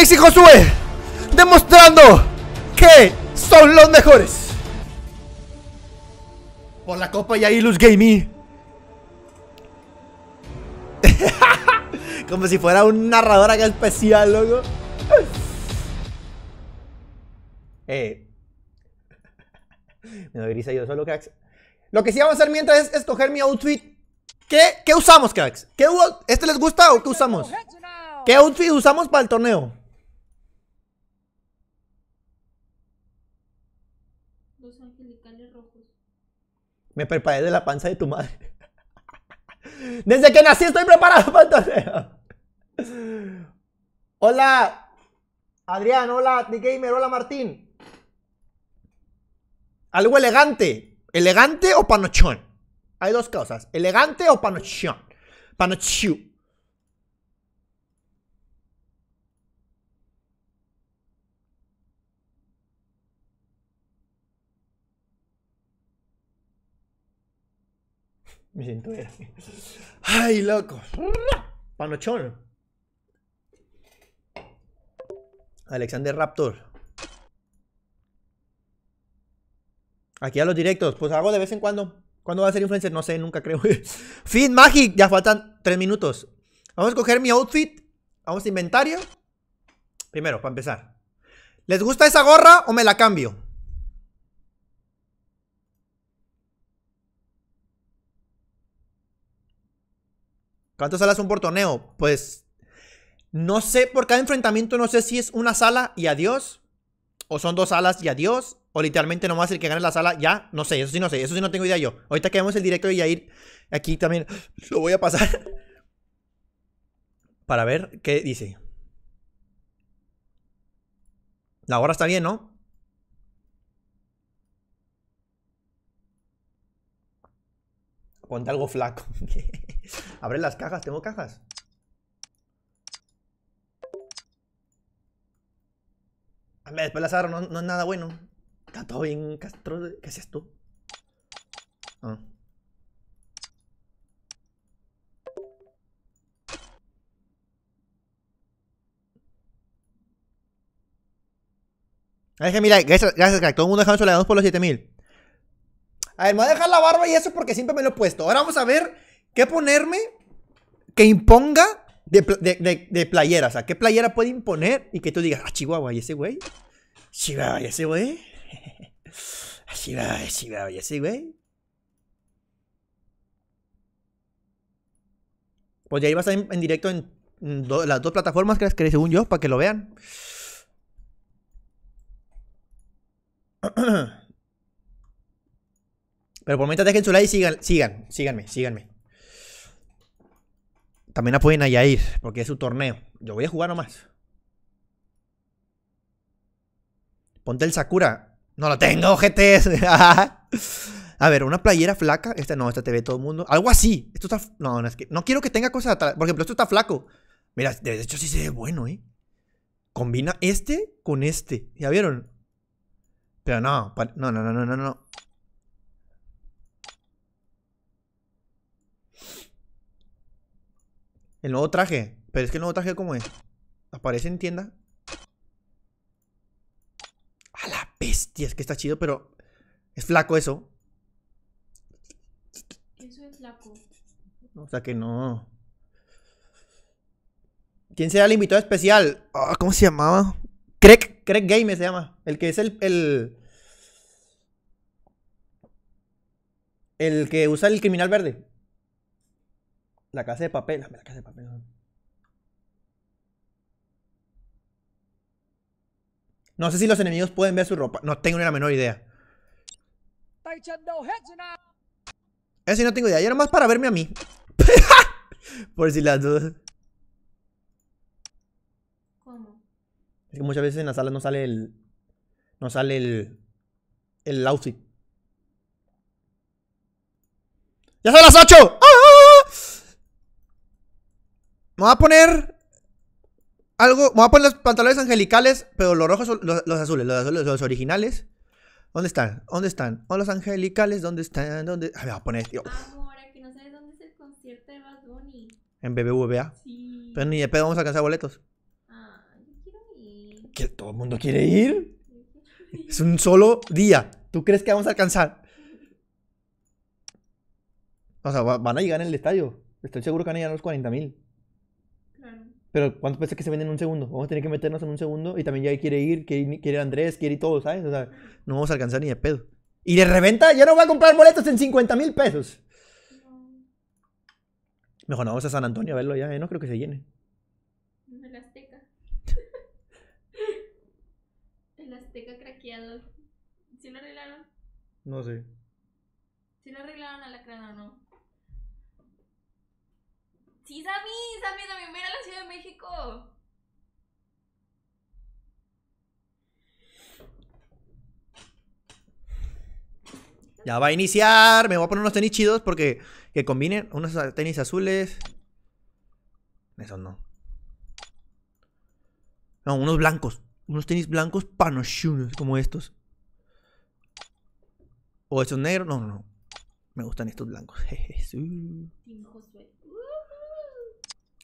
Antorix y Josué demostrando que son los mejores. Por la Copa Yailus Gaming. Como si fuera un narrador acá especial, loco. Eh. Me doy yo solo, cracks. Lo que sí vamos a hacer mientras es escoger mi outfit. ¿Qué, qué usamos, cracks? ¿Qué, ¿Este les gusta o qué usamos? ¿Qué outfit usamos para el torneo? Los angelicales rojos. Me preparé de la panza de tu madre. Desde que nací estoy preparado para el torneo. Hola, Adrián. Hola, The Gamer. Hola, Martín. Algo elegante. ¿Elegante o panochón? Hay dos cosas. ¿Elegante o panochón? Panochu. Me siento bien. Ay, loco. Panochón. Alexander Raptor. Aquí a los directos. Pues hago de vez en cuando. ¿Cuándo va a ser influencer? No sé, nunca creo. Fit Magic. Ya faltan 3 minutos. Vamos a escoger mi outfit. Vamos a inventario. Primero, para empezar. ¿Les gusta esa gorra o me la cambio? ¿Cuántas salas son por torneo? Pues no sé, por cada enfrentamiento no sé si es una sala y adiós. O son dos salas y adiós. O literalmente nomás el que gane la sala ya. No sé, eso sí no sé. Eso sí no tengo idea yo. Ahorita que vemos el directo de Yair. Aquí también lo voy a pasar. Para ver qué dice. La hora está bien, ¿no? Ponte algo flaco. Abre las cajas, tengo cajas. Hombre, Después la Zara no, no es nada bueno. Está todo bien castroso. ¿Qué es esto? Ah. Es que mira, gracias, gracias, crack. Todo el mundo dejando su legado por los 7000. A ver, me voy a dejar la barba y eso porque siempre me lo he puesto. Ahora vamos a ver qué ponerme que imponga de, de, de- playera. O sea, qué playera puede imponer y que tú digas, ah, Chihuahua, ¿y ese güey? Chihuahua, ¿y ese güey? Ah, Chihuahua, Chihuahua, ¿y ese güey? Pues ya iba a estar en, en directo en, las dos plataformas que, que según yo, para que lo vean. Pero por mientras dejen su like y sigan, sigan, síganme, síganme. También apoyen a Yair, porque es su torneo. Yo voy a jugar nomás. Ponte el Sakura. No lo tengo, GT. a ver, una playera flaca. Esta no, esta te ve todo el mundo. Algo así. Esto está. No, no, es que. No quiero que tenga cosas atrás. Por ejemplo, esto está flaco. Mira, de hecho sí se ve bueno, ¿eh? Combina este con este. ¿Ya vieron? Pero no, no, no, no, no, no, El nuevo traje. Pero es que el nuevo traje, ¿cómo es? Aparece en tienda. A la bestia, es que está chido, pero es flaco eso. Eso es flaco. O sea que no. ¿Quién será el invitado especial? Ah, ¿Cómo se llamaba? Craig, Craig Game se llama. El que es el, el. El que usa el criminal verde. La casa de papel. Dame la casa de papel. No sé si los enemigos pueden ver su ropa. No tengo ni la menor idea. Eso sí no tengo idea. Yo era más para verme a mí. Por si las dudas. ¿Cómo? Es que muchas veces en las salas no sale el. No sale el. El outfit. ¡Ya son las 8! ¡Ah! Me voy a poner. Algo. Me voy a poner los pantalones angelicales, pero los rojos son los, los azules, los azules, los originales. ¿Dónde están? ¿Dónde están? Oh, los angelicales, ¿dónde están? ¿Dónde? A ver, voy a poner. Amor, que no sabes dónde es el concierto de Bad Bunny. En BBVA. Sí. Pero ni de pedo vamos a alcanzar boletos. Ah, yo quiero ir. ¿Que todo el mundo quiere ir? Es un solo día. ¿Tú crees que vamos a alcanzar? O sea, va- van a llegar en el estadio. Estoy seguro que van a llegar a los 40 mil. Pero ¿cuántos veces que se venden en un segundo? Vamos a tener que meternos en un segundo. Y también ya quiere ir, quiere, ir- quiere ir Andrés, quiere ir todo, ¿sabes? O sea, no vamos a alcanzar ni de pedo. Y de reventa, ya no voy a comprar boletos en 50 mil pesos. Mejor no vamos a San Antonio a verlo ya, ¿eh? No creo que se llene. en el Azteca. el Azteca craqueado. ¿Sí lo arreglaron? No sé. ¿Sí lo arreglaron a la crana o no? Sí, Sammy, Sammy también va a ir a la Ciudad de México. Ya va a iniciar. Me voy a poner unos tenis chidos porque que combinen unos tenis azules. Esos no. No, unos blancos. Unos tenis blancos panochunos como estos. O estos negros. No, no, no. Me gustan estos blancos. Jesús.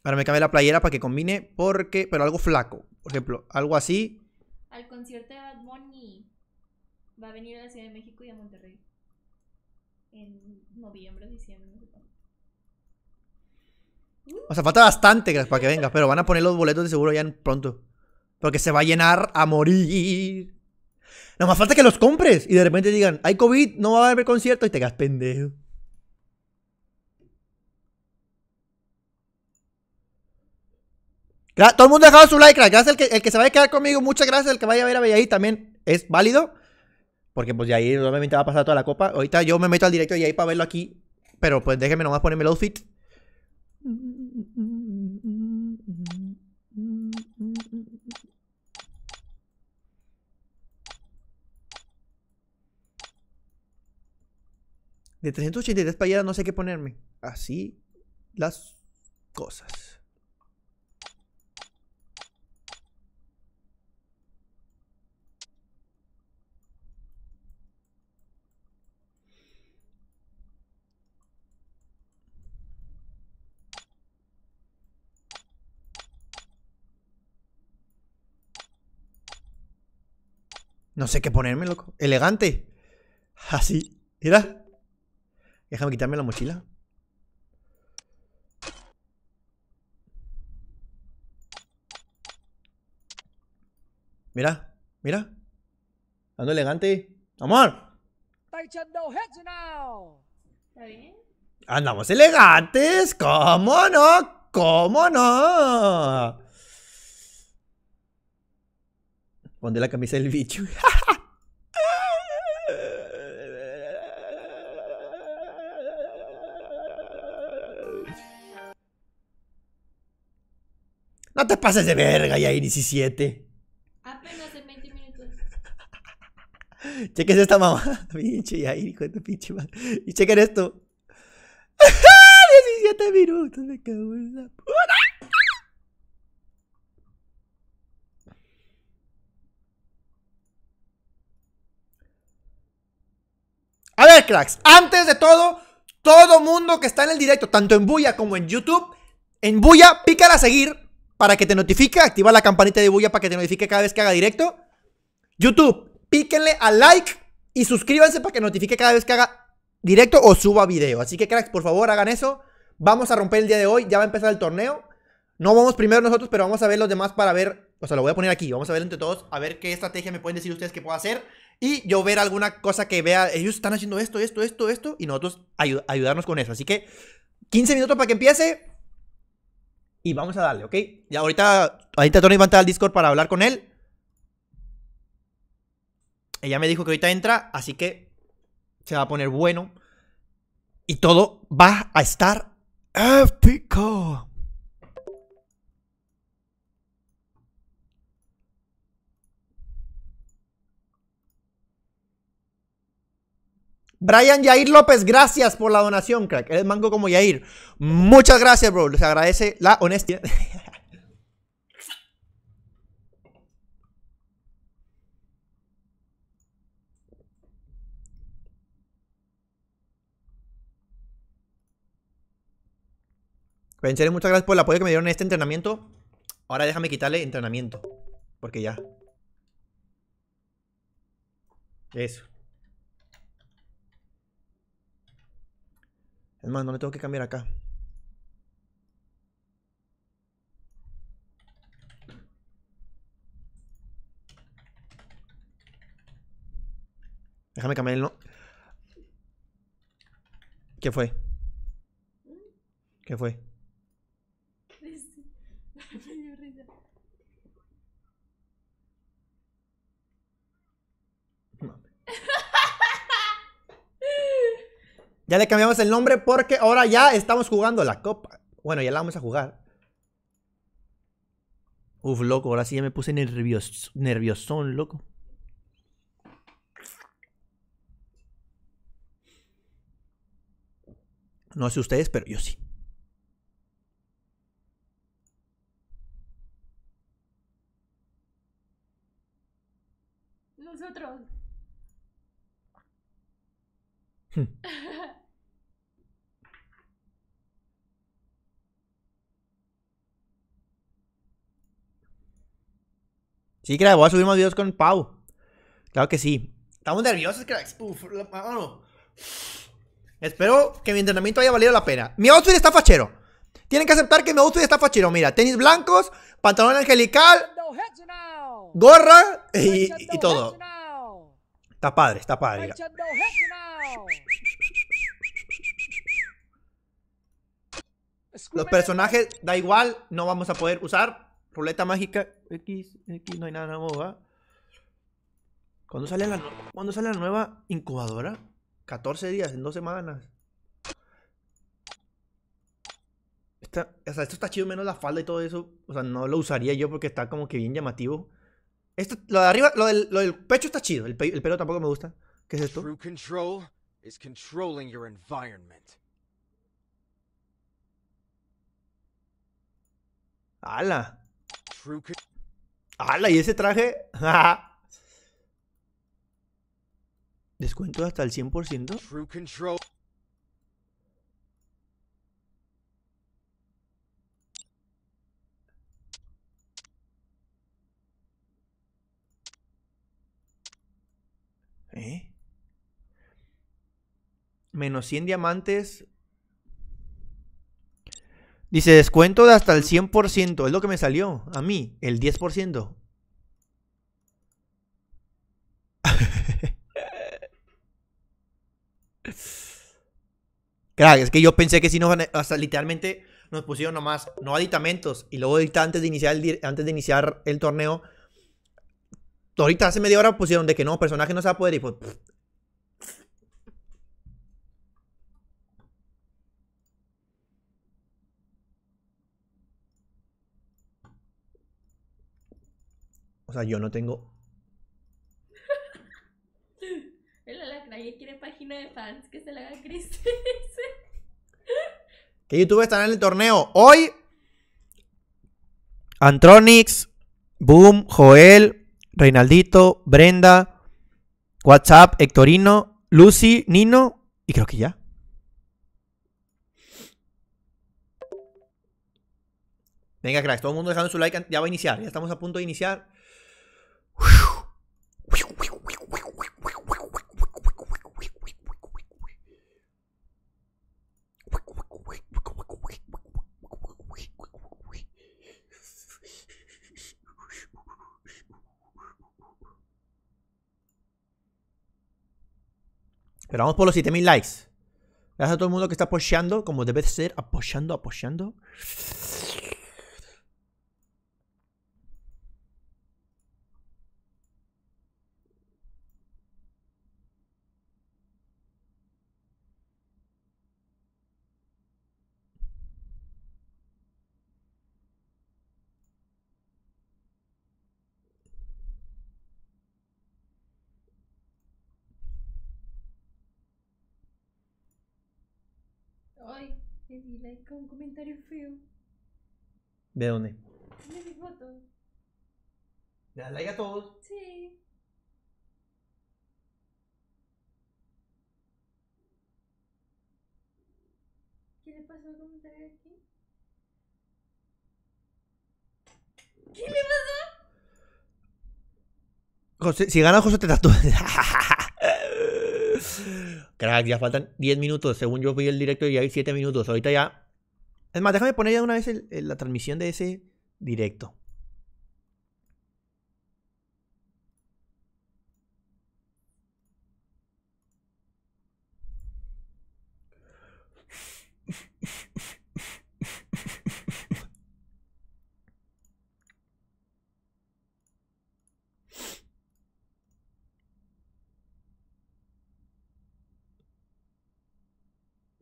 Ahora me cambié la playera para que combine porque... Pero algo flaco. Por ejemplo, algo así. Al concierto de Bad Bunny. Va a venir a la Ciudad de México y a Monterrey. En noviembre, diciembre. O sea, falta bastante para que venga. Pero van a poner los boletos de seguro ya pronto. Porque se va a llenar a morir. No más falta que los compres. Y de repente digan, hay COVID, no va a haber concierto. Y te quedas pendejo. Todo el mundo ha dejado su like. Gracias el que, el que se vaya a quedar conmigo. Muchas gracias. El que vaya a ver a Bellaí también es válido. Porque pues de ahí obviamente va a pasar toda la copa. Ahorita yo me meto al directo de ahí para verlo aquí. Pero pues déjenme nomás ponerme el outfit. De 383 playeras no sé qué ponerme. Así las cosas. No sé qué ponerme, loco. Elegante. Así. Mira. Déjame quitarme la mochila. Mira, mira. Ando elegante. Amor. ¿Está bien? Andamos elegantes. ¿Cómo no? ¿Cómo no? Ponte la camisa del bicho. No te pases de verga, ya 17. Apenas en 20 minutos. Chequen esta mamá. Pinche Yair, hijo de tu pinche madre. Y chequen esto. 17 minutos, me cago en la puta. A ver, cracks, antes de todo, todo mundo que está en el directo, tanto en Buya como en YouTube, en Buya, pícala a seguir para que te notifique, activa la campanita de Buya para que te notifique cada vez que haga directo. YouTube, píquenle a like y suscríbanse para que notifique cada vez que haga directo o suba video. Así que, cracks, por favor, hagan eso. Vamos a romper el día de hoy, ya va a empezar el torneo. No vamos primero nosotros, pero vamos a ver los demás para ver. O sea, lo voy a poner aquí. Vamos a ver entre todos, a ver qué estrategia me pueden decir ustedes que puedo hacer. Y yo ver alguna cosa que vea. Ellos están haciendo esto, esto, esto, esto. Y nosotros ayu- ayudarnos con eso. Así que 15 minutos para que empiece. Y vamos a darle, ¿ok? Ya ahorita, ahorita Tony va a entrar al Discord para hablar con él. Ella me dijo que ahorita entra, así que se va a poner bueno. Y todo va a estar épico. Brian Yair López, gracias por la donación, crack. Eres mango como Yair. Muchas gracias, bro. Les agradece la honestidad. Serio, muchas gracias por el apoyo que me dieron en este entrenamiento. Ahora déjame quitarle entrenamiento. Porque ya. Eso. Es más, no le tengo que cambiar acá. Déjame cambiar el no. ¿Qué fue? ¿Qué fue? Me dio risa. Ya le cambiamos el nombre porque ahora ya estamos jugando la copa. Bueno, ya la vamos a jugar. Uf, loco, ahora sí ya me puse nervios, nerviosón, loco. No sé ustedes, pero yo sí. Nosotros. Sí, crack, voy a subir más videos con Pau. Claro que sí. Estamos nerviosos, cracks. Uf, la- mano. Espero que mi entrenamiento haya valido la pena. Mi outfit está fachero. Tienen que aceptar que mi outfit está fachero. Mira, tenis blancos, pantalón angelical, gorra y, y todo. Está padre, está padre. mira. Los personajes, da igual, no vamos a poder usar. Ruleta mágica. X, X, no hay nada nuevo, ¿va? ¿Cuándo sale la, ¿Cuándo sale la nueva incubadora? 14 días, en dos semanas. Esta- o sea, esto está chido menos la falda y todo eso. O sea, no lo usaría yo porque está como que bien llamativo. Esto, lo de arriba, lo del, lo del pecho está chido. El, pe- el pelo tampoco me gusta. ¿Qué es esto? Control is controlling your environment. ¡Hala! ¡Hala! ¿Y ese traje? Descuento hasta el 100%. true control ¿Eh? Menos 100 diamantes. Dice descuento de hasta el 100%. Es lo que me salió a mí, el 10%. Crack, es que yo pensé que si nos hasta literalmente nos pusieron nomás no aditamentos y luego ahorita antes de iniciar el, antes de iniciar el torneo ahorita hace media hora pusieron de que no, personaje no se va a poder y pues. O sea, yo no tengo El alacrán ya quiere página de fans que se la haga Chris. ¿Qué youtubers están en el torneo? Hoy. Antronix, Boom, Joel, Reinaldito, Brenda, WhatsApp, Hectorino, Lucy, Nino y creo que ya. Venga, cracks, todo el mundo dejando su like. Ya va a iniciar, ya estamos a punto de iniciar. Pero vamos por los 7000 likes. Gracias a todo el mundo que está apoyando, como debe ser, apoyando, apoyando. Ay, le di like a un comentario feo. ¿De dónde? De mi foto. Le das like a todos. Sí. ¿Qué le pasó al comentario aquí? ¿Qué le pasó? José, si gana José te tatúas. Crack, ya faltan 10 minutos. Según yo vi el directo y hay 7 minutos. Ahorita ya. Es más, déjame poner ya una vez el- la transmisión de ese directo.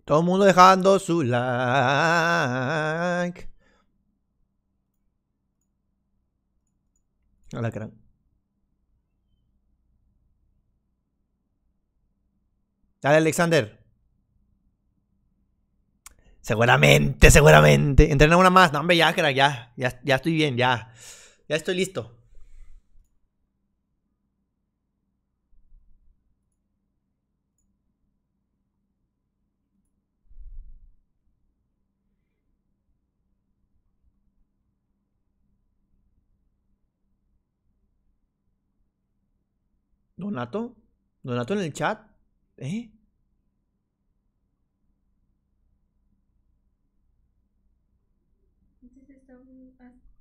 Todo el mundo dejando su like. Alacrán. Dale, Alexander. Seguramente, seguramente. Entrena una más. No, hombre, ya, crack, ya. Ya, ya estoy bien, ya. Ya estoy listo. Donato. Donato en el chat. ¿Eh?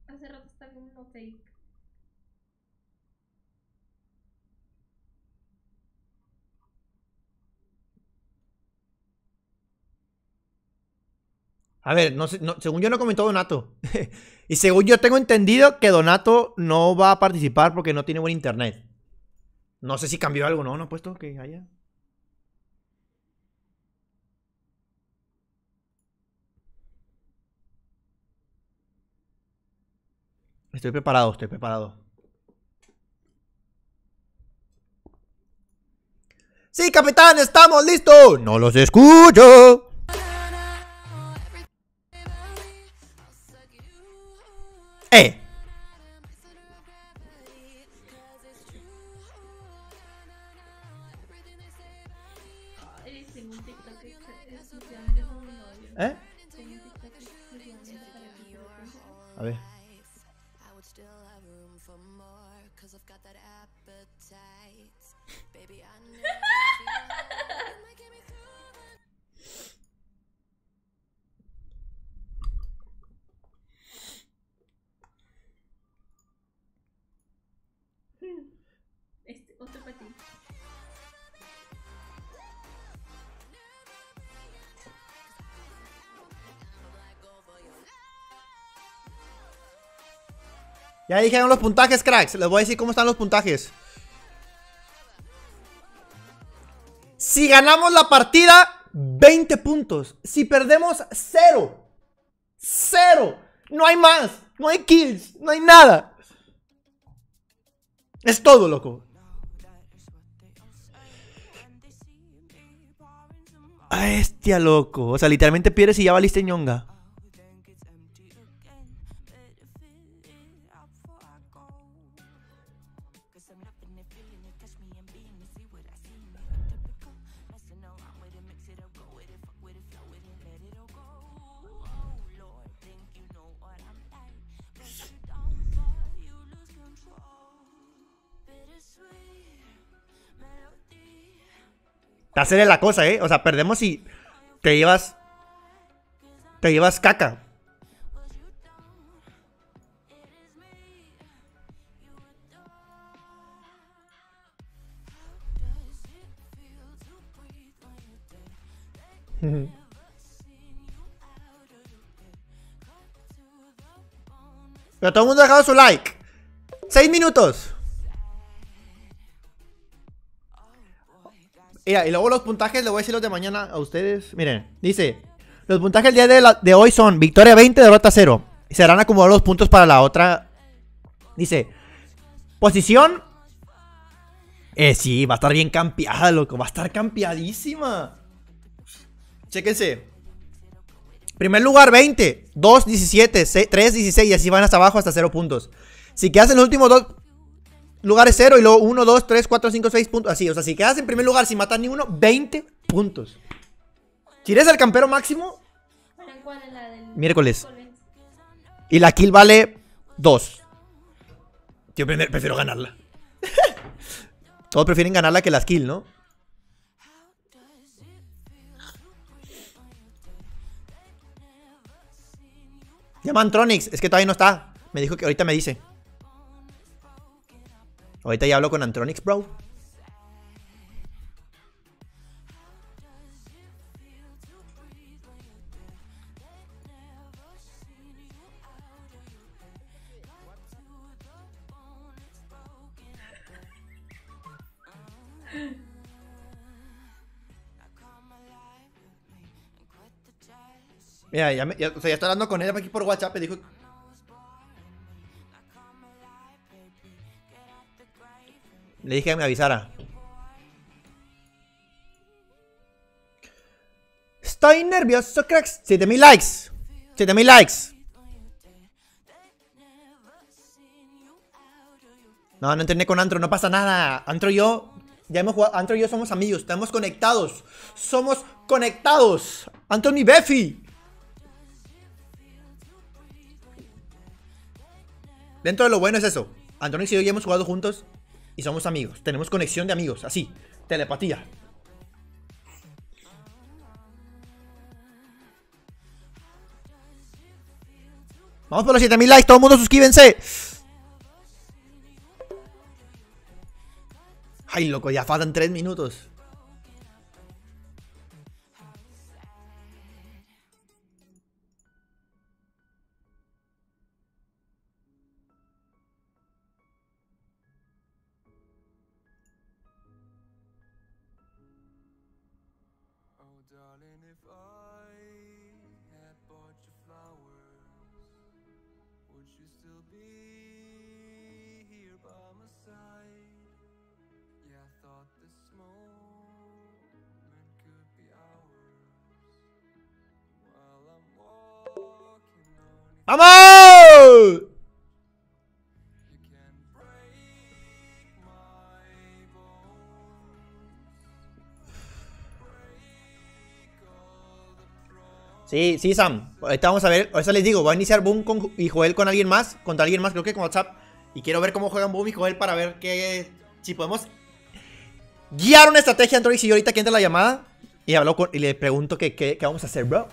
Hace rato está como fake. A ver, no no- según yo no comentó Donato. y según yo tengo entendido que Donato no va a participar porque no tiene buen internet. No sé si cambió algo, ¿no? No ha puesto que haya. Estoy preparado, estoy preparado. Sí, capitán, estamos listos. No los escucho. Eh. Ya dijeron los puntajes, cracks. Les voy a decir cómo están los puntajes. Si ganamos la partida, 20 puntos. Si perdemos, 0. 0. No hay más. No hay kills. No hay nada. Es todo, loco. Bestia, loco. O sea, literalmente pierdes y ya valiste ñonga. Está seria la cosa, ¿eh? O sea, perdemos y te llevas... Te llevas caca. Pero todo el mundo ha dejado su like. Seis minutos. Mira, y luego los puntajes, le voy a decir los de mañana a ustedes. Miren, dice: Los puntajes del día de, la- de hoy son victoria 20, derrota 0. Y serán acomodados los puntos para la otra. Dice: Posición. Eh, sí, va a estar bien campeada, loco. Va a estar campeadísima. Chéquense. Primer lugar 20, 2 17, 3 16 y así van hasta abajo hasta 0 puntos. Si quedas en los últimos dos lugares 0 y luego 1, 2, 3, 4, 5, 6 puntos. Así, o sea, si quedas en primer lugar sin matar ni uno, 20 puntos. Si eres el campero máximo, ¿Para cuál es la del Miércoles. miércoles? y la kill vale 2. Yo prefiero ganarla. Todos prefieren ganarla que las kill, ¿no? Llama a Antronix, es que todavía no está. Me dijo que ahorita me dice. Ahorita ya hablo con Antronix, bro. Mira, ya, me- ya- estoy hablando con él aquí por WhatsApp. Me dijo. Le dije que me avisara. Estoy nervioso, cracks. 7000 likes. 7000 likes. No, no entrené con Antro, no pasa nada. Antro y yo, ya hemos jugado, Antro y yo somos amigos, estamos conectados. Somos conectados. Anthony Beffy. Dentro de lo bueno es eso. Antonio y yo ya hemos jugado juntos y somos amigos. Tenemos conexión de amigos, así. Telepatía. Vamos por los 7000 likes, todo el mundo suscríbense. Ay, loco, ya faltan 3 minutos. Sí, sí, Sam. Ahorita vamos a ver. Ahorita les digo, voy a iniciar Boom con, y Joel con alguien más. Contra alguien más, creo que con WhatsApp. Y quiero ver cómo juegan Boom y Joel para ver qué. Si podemos guiar una estrategia Android. Si yo ahorita que entra la llamada. Y hablo con, y le pregunto qué vamos a hacer, bro.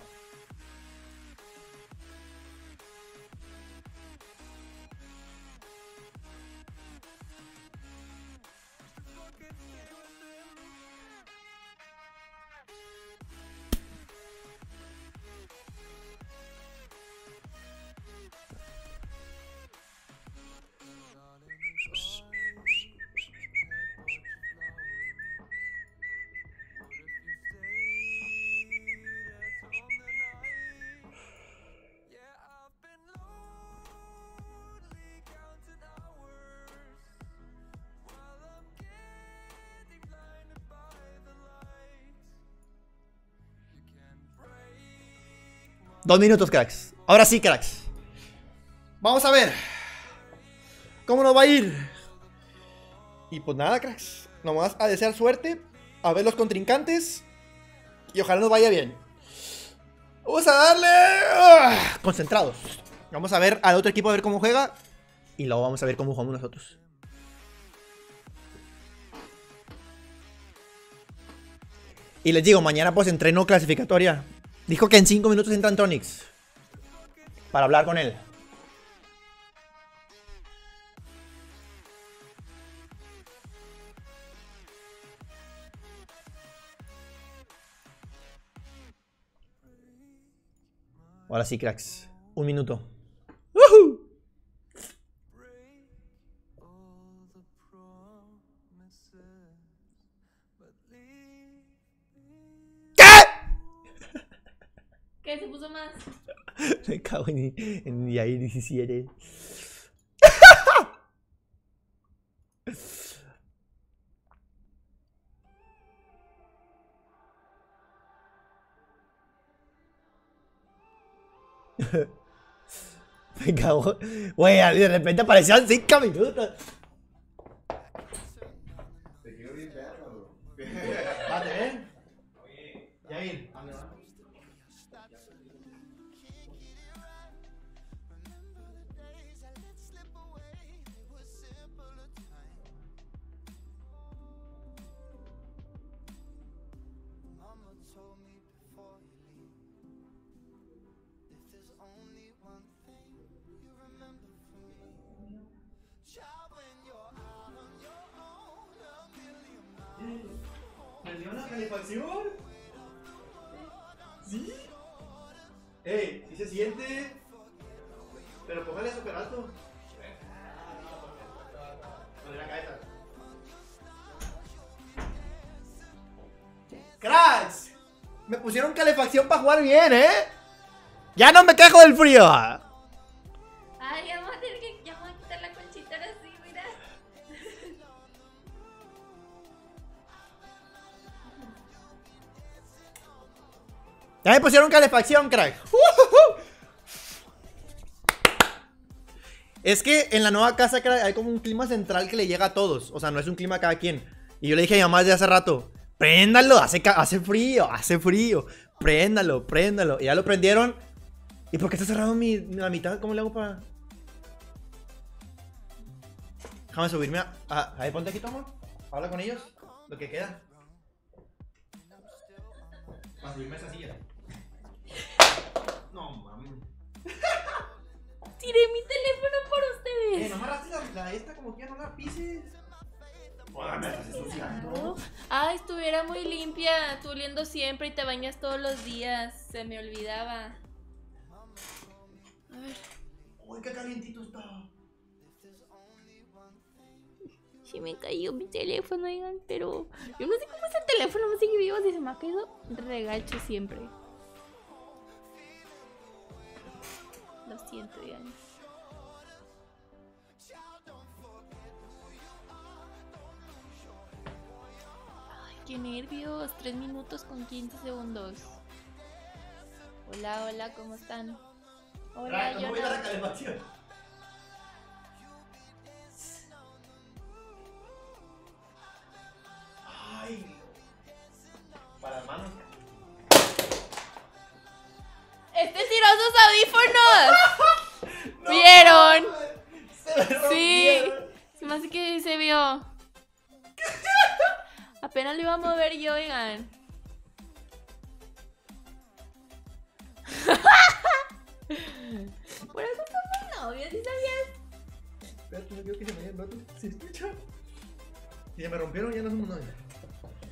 Dos minutos, cracks. Ahora sí, cracks. Vamos a ver. ¿Cómo nos va a ir? Y pues nada, cracks. Nomás a desear suerte. A ver los contrincantes. Y ojalá nos vaya bien. Vamos a darle. ah, concentrados. Vamos a ver al otro equipo a ver cómo juega. Y luego vamos a ver cómo jugamos nosotros. Y les digo, mañana pues entreno clasificatoria. Dijo que en 5 minutos entra Antonix. Para hablar con él. Ahora sí, cracks. Un minuto. ¿Se puso más? Me cago en, en Yair 17. Me cago. Güey, de repente aparecían 5 minutos. Ey, ¿sí se siente? Pero póngale super alto. Ponle la cabeza. ¡Cracks! Me pusieron calefacción para jugar bien, ¿eh? ¡Ya no me quejo del frío! Ya me pusieron calefacción, crack. ¡Ujujú! Es que en la nueva casa crack, hay como un clima central que le llega a todos. O sea, no es un clima a cada quien. Y yo le dije a mi mamá desde hace rato, préndalo, hace, hace frío, hace frío. Préndalo, préndalo. Y ya lo prendieron. ¿Y por qué está cerrado mi, la mitad? ¿Cómo le hago para...? Déjame subirme a... A, a ver, ponte aquí, toma. Habla con ellos. Lo que queda. Para subirme a esa silla. No, mami. Tiré mi teléfono por Eh, ustedes. no amarraste la, la esta como que ya no la pises. Hola, me estás ensuciando. Ah, estuviera muy limpia, tú oliendo siempre y te bañas todos los días. Se me olvidaba. A ver, Uy, qué calientito está. si me cayó mi teléfono, oigan, pero yo no sé cómo es el teléfono, me sigue vivo, si se me ha caído regacho siempre. Siento. Ay, qué nervios. 3 minutos con 15 segundos. Hola, hola, ¿cómo están? Hola, ¿Cómo yo voy a la calefacción? Ay. Para manos. ¡Este tiró sus audífonos! ¿Vieron? Se me Sí. Se me hace que se vio. Apenas lo iba a mover yo, oigan. Por eso somos novios, ¿sí sabías? Espérate, no quiero que se me vaya el vato. ¿Se escucha? Si se me rompieron, ya no somos novios.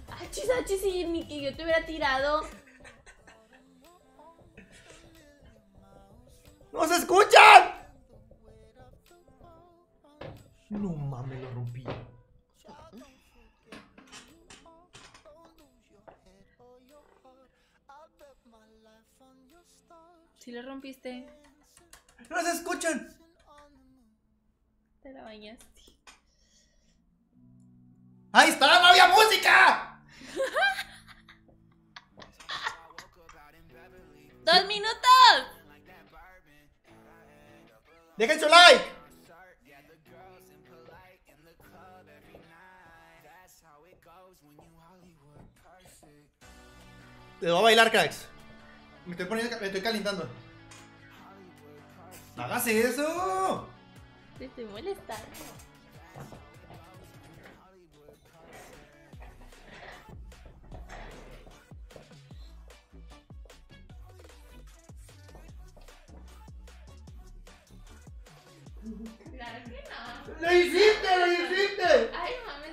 Achis, achis, si ni que yo te hubiera tirado. ¡No se escuchan! No mames, lo rompí. Si lo rompiste, ¡No se escuchan! te la bañaste. ¡Ahí está! ¡No había música! ¡Dos minutos! Dejen su like. Te voy a bailar, cracks. Me estoy poniendo, me estoy calentando. ¡Hágase eso! Te estoy molestando. Claro que no. ¡Lo hiciste, lo hiciste! Ay, mames,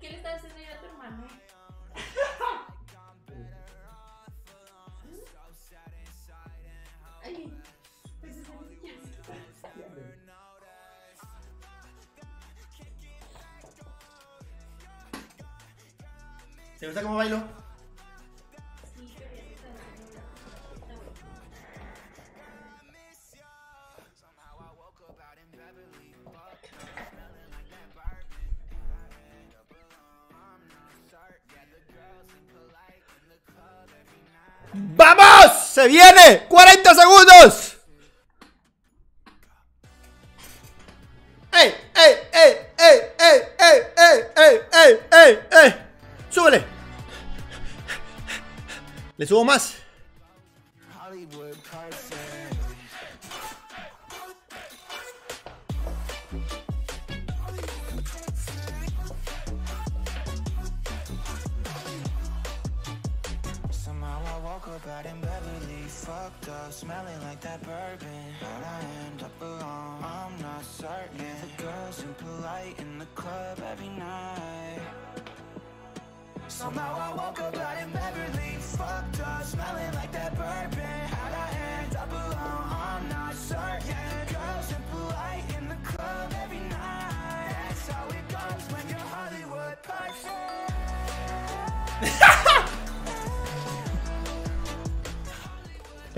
¿qué le estás haciendo yo a tu hermano? Ay, pues es- ¿Te gusta cómo bailo? ¡Se viene! ¡40 segundos! ¡Ey, ey, ey, ey, ey, ey, ey, ey, ey, ey! ¡Súbele! Le subo más.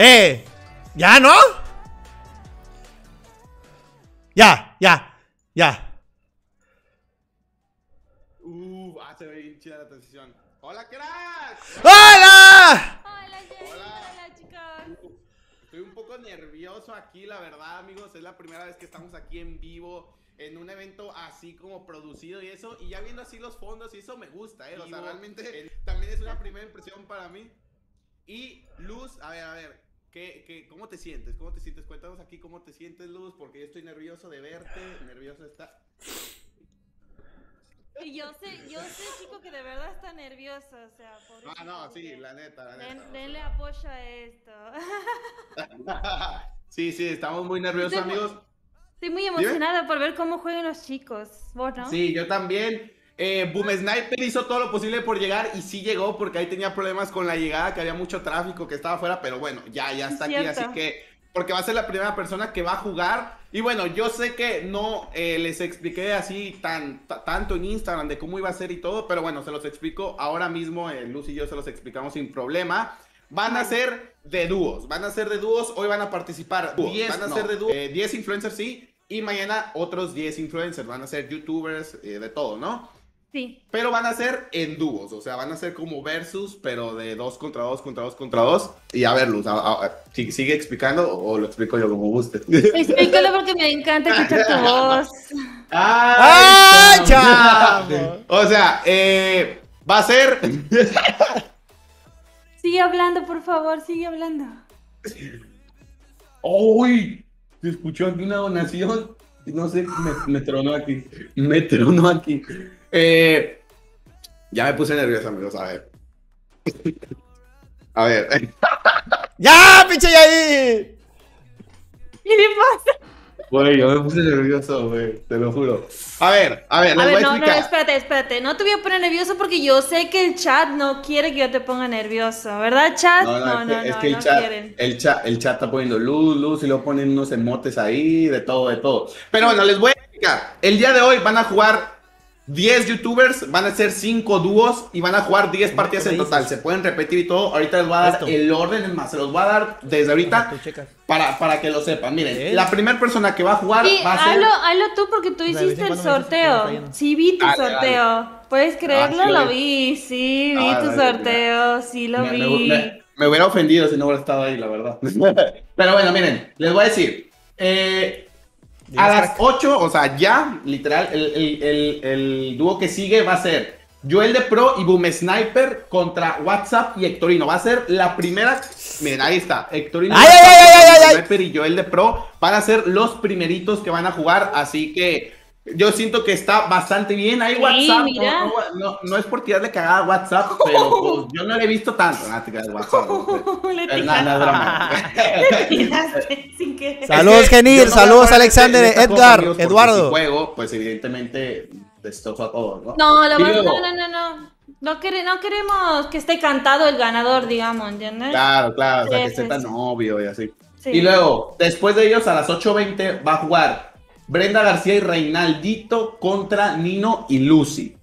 ¡Eh! ¿Ya no? Ya, ya, ya. Uh, ah, se ve bien chida la transición. ¡Hola, crack! ¡Hola! Hola. Hola. Hola, chicos. Estoy un poco nervioso aquí, la verdad, amigos. Es la primera vez que estamos aquí en vivo. En un evento así como producido y eso. Y ya viendo así los fondos y eso me gusta, ¿eh? O sea, realmente eh, también es una primera impresión para mí. Y Luz, a ver, a ver. ¿Qué, qué, cómo te sientes? ¿Cómo te sientes? Cuéntanos aquí cómo te sientes, Luz. Porque yo estoy nervioso de verte. Nervioso está. Y yo sé, yo sé, chico, que de verdad está nervioso, o sea, pobrecito, Ah, no, sí, la neta, la den- neta. denle apoyo a esto. sí, sí, estamos muy nerviosos, Estoy muy- amigos. Estoy muy emocionada por ver cómo juegan los chicos. ¿Vos no? Sí, yo también. Eh, Boom Sniper hizo todo lo posible por llegar y sí llegó porque ahí tenía problemas con la llegada, que había mucho tráfico, que estaba afuera, pero bueno, ya, ya está aquí, así que, porque va a ser la primera persona que va a jugar. Y bueno, yo sé que no eh, les expliqué así tan, ta- tanto en Instagram de cómo iba a ser y todo, pero bueno, se los explico ahora mismo, eh, Luz y yo se los explicamos sin problema. Van a ser de dúos, van a ser de dúos, hoy van a participar 10, van a ser de dúos, eh, 10 influencers sí, y mañana otros 10 influencers, van a ser youtubers, eh, de todo, ¿no? Sí. Pero van a ser en dúos, o sea, van a ser como versus, pero de dos contra dos, contra dos, contra dos. Y a ver, Luz, a- a- a- si- sigue explicando o lo explico yo como guste. Explícalo porque me encanta escuchar tu voz. ¡Ay, chamo! chamo! o sea, eh, va a ser... Sigue hablando, por favor, sigue hablando. ¡Uy! Se escuchó aquí una donación. No sé, me, me tronó aquí. Me tronó aquí. Eh, ya me puse nervioso, amigos. A ver. A ver. ¡Ya, pinche Yair! ¿Qué le pasa? Güey, yo me puse nervioso, güey. Te lo juro. A ver, a ver, les A voy ver, a no, no, espérate, espérate. No te voy a poner nervioso porque yo sé que el chat no quiere que yo te ponga nervioso, ¿verdad, chat? No, no, es que, es que el, no chat, quieren. el, chat, el chat está poniendo luz, luz y luego ponen unos emotes ahí, de todo, de todo. Pero bueno, les voy a explicar. El día de hoy van a jugar 10 youtubers, van a ser 5 dúos y van a jugar 10 partidas en total. Se pueden repetir y todo. Ahorita les voy a dar Esto. el orden, es más, se los voy a dar desde ahorita para, para que lo sepan. Miren, ¿Eh? la primera persona que va a jugar Sí, va a ser... hazlo, hazlo tú porque tú hiciste el sorteo. Sí, vi tu Dale, sorteo. ¿Puedes creerlo? Ah, sí, lo lo vi. sí, vi Ah, tu dale, sorteo, sí lo vi. me- me hubiera ofendido si no hubiera estado ahí, la verdad. Pero bueno, miren, les voy a decir. eh, a las crack. 8, o sea, ya, literal, el, el- el- el dúo que sigue va a ser Joel de Pro y Boom Sniper contra WhatsApp y Hectorino. Va a ser la primera. Miren, ahí está. Hectorino ay, ay. Sniper y Joel de Pro van a ser los primeritos que van a jugar. Así que yo siento que está bastante bien. Ahí Sí, WhatsApp. mira. No, no, no- es por tirarle cagada a WhatsApp, pero pues, yo no le he visto tanto. WhatsApp. no, Le tiraste sin. Saludos, que voy a Saludos, Alexander, cosa, Edgar, Eduardo. Si juego, pues evidentemente destrozo a todos, ¿no? No, luego- no, no, no, no. No, quere- no queremos que esté cantado el ganador, digamos, ¿entiendes? Claro, claro, o sea, Sí, que sí, esté tan sí. obvio y así. Sí. Y luego, después de ellos, a las 8.20 va a jugar Brenda García y Reinaldito contra Nino y Lucy.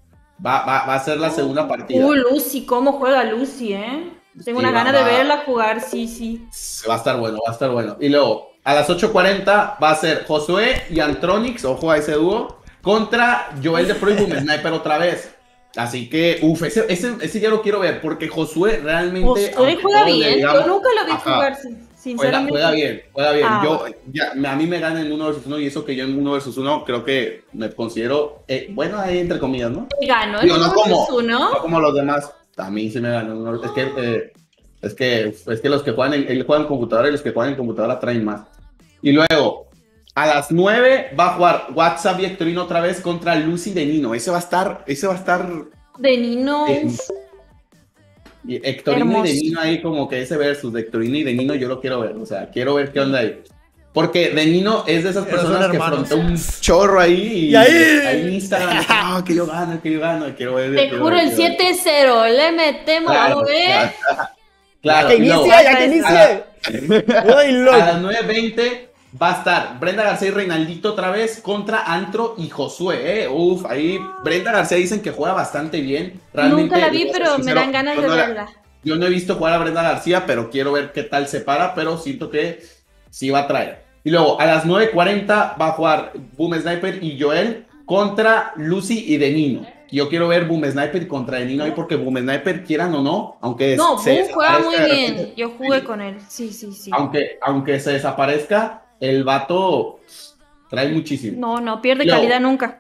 Va, va, va a ser la segunda partida. Uh, Lucy, ¿cómo juega Lucy, eh? Tengo Sí, una gana de verla jugar, sí, sí. Va a estar bueno, va a estar bueno. Y luego, a las 8.40 va a ser Josué y Antronix, ojo a ese dúo, contra Joel de Pro y Boom Sniper otra vez. Así que, uff, ese, ese, ese ya lo quiero ver, porque Josué realmente... Josué juega bien, yo nunca lo vi Ajá. Jugar, sin- Juega, sinceramente. juega bien, juega bien. Ah, yo, ya, me- a mí me gana en uno versus uno y eso que yo en uno versus uno creo que me considero, eh, bueno, ahí entre comillas, ¿no? Ganó el Digo, no uno como, versus uno. no como los demás. A mí sí me ganó. en uno- Es que, eh, es que, es que los que juegan en, él juega en computadora y los que juegan en computadora traen más. Y luego, a las 9 va a jugar WhatsApp y Hectorino otra vez contra Lucy de Nino. Ese va a estar, ese va a estar De Nino. Eh, y Hectorino y de Nino ahí como que ese versus de Hectorino y de Nino yo lo quiero ver, o sea, quiero ver qué onda ahí. Porque de Nino es de esas personas que frontó un chorro ahí y, Y ahí- en Instagram, de que, "Ah, que yo gano, que yo gano, quiero ver. Te quiero juro, ver, el quiero ver". 7-0. Le metemos, Claro, a ver. claro. Claro, que y luego, inicie, ya que a inicie. A las 9.20 va a estar Brenda García y Reinaldito otra vez contra Antro y Josué, ¿eh? Uf, ahí Brenda García dicen que juega bastante bien. Realmente, Nunca la vi, pero me dan ganas de no la- verla. Yo no he visto jugar a Brenda García, pero quiero ver qué tal se para, pero siento que sí va a traer. Y luego a las 9.40 va a jugar Boom Sniper y Joel contra Lucy y Denino. Yo quiero ver Boom Sniper contra Denino ahí porque Boom Sniper, quieran o no, aunque No, se Boom juega muy bien. Yo jugué con él. Sí, sí, sí. aunque, aunque se desaparezca, el vato trae muchísimo. No, no pierde No. calidad nunca.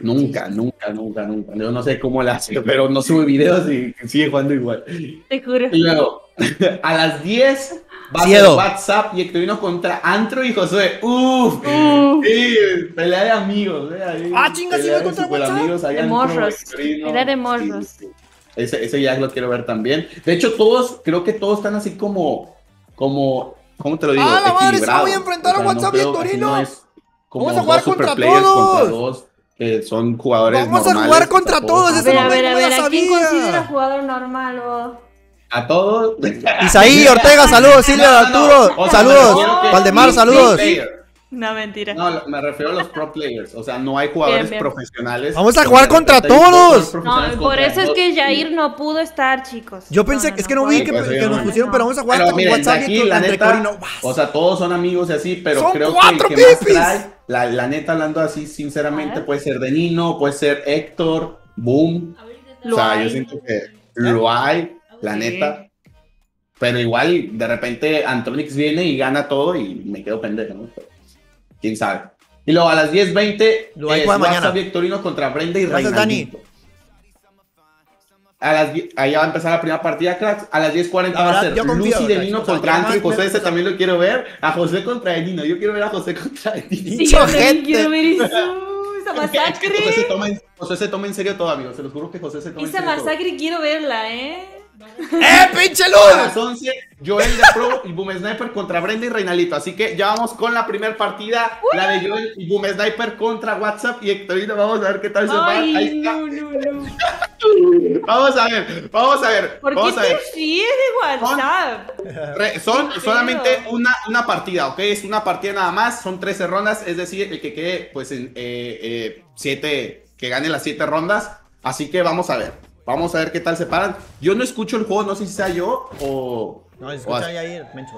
Nunca, nunca, nunca, nunca. Yo no sé cómo le hace, pero no sube videos y sigue jugando igual. Te juro. Y luego, a las 10 va a. WhatsApp y Hectorino contra Antro y Josué. Uf, Uf. sí, pelea de amigos. eh, Ah, chinga, sí pelea va contra superamigos, ahí De morros. Pelea de morros. sí, sí. Ese, ese ya lo quiero ver también. De hecho, todos, creo que todos están así como, como, ¿cómo te lo digo? ¡Ah, la madre, se voy a enfrentar a no WhatsApp y creo- así Hectorino! no Vamos a jugar contra todos. Contra dos que son jugadores Vamos a jugar o sea, contra todos, A ese ver, no a me- ver, a no ver. ¿A quién considera jugador normal vos? A todos. Isaí, Ortega, saludos. Silvia, No, no, no. Arturo, O sea, saludos. Valdemar, saludos. No, mentira. No, me refiero a los pro players. O sea, no hay jugadores Bien, bien. profesionales. Vamos a jugar contra todos. No, por eso es que Jair no pudo estar, chicos. Yo pensé, es que no vi que, Pues, que nos no. pusieron, pero vamos a jugar Pero con miren, WhatsApp y aquí, con- la neta, o sea, todos son amigos y así, pero Son creo cuatro que el que más trae, la, la neta, hablando así, sinceramente, puede ser de Nino, puede ser Héctor, Boom. O sea, yo siento que lo hay, la neta. Pero igual, de repente, Antronix viene y gana todo y me quedo pendejo, ¿no? Pero, Quién sabe. Y luego a las 10.20 Lo hay es juega WhatsApp mañana. Victorino contra Brenda y Gracias. A las, ahí va a empezar la primera partida, cracks. A las 10.40 La va a ser Lucy de. Nino O sea, contra más José. Ese también lo quiero ver. A José contra Nino. Yo quiero ver a José contra Nino. Sí, yo también quiero ver eso. Esa Es que José se, masacre. toma en, José se toma en serio todo, amigos. Se los juro que José se toma en Esa serio todo. masacre quiero verla, ¿eh? ¡Eh, pinche A luz! las 11, Joel de Pro y Boom Sniper contra Brenda y Reinalito. Así que ya vamos con la primera partida, la de Joel y Boom Sniper contra WhatsApp y Hectorino. Vamos a ver qué tal se va. Ahí Ay, está. no, no, no. Vamos a ver, vamos a ver. ¿Por qué vamos a te ver. ríes de WhatsApp? Re- son Qué solamente una, una partida, ¿ok? Es una partida nada más, son 13 rondas, es decir, el que quede, pues, en eh, eh, siete, que gane las 7 rondas. Así que vamos a ver, vamos a ver qué tal se paran. Yo no escucho el juego, no sé si sea yo o... No, escucha ahí, mencho.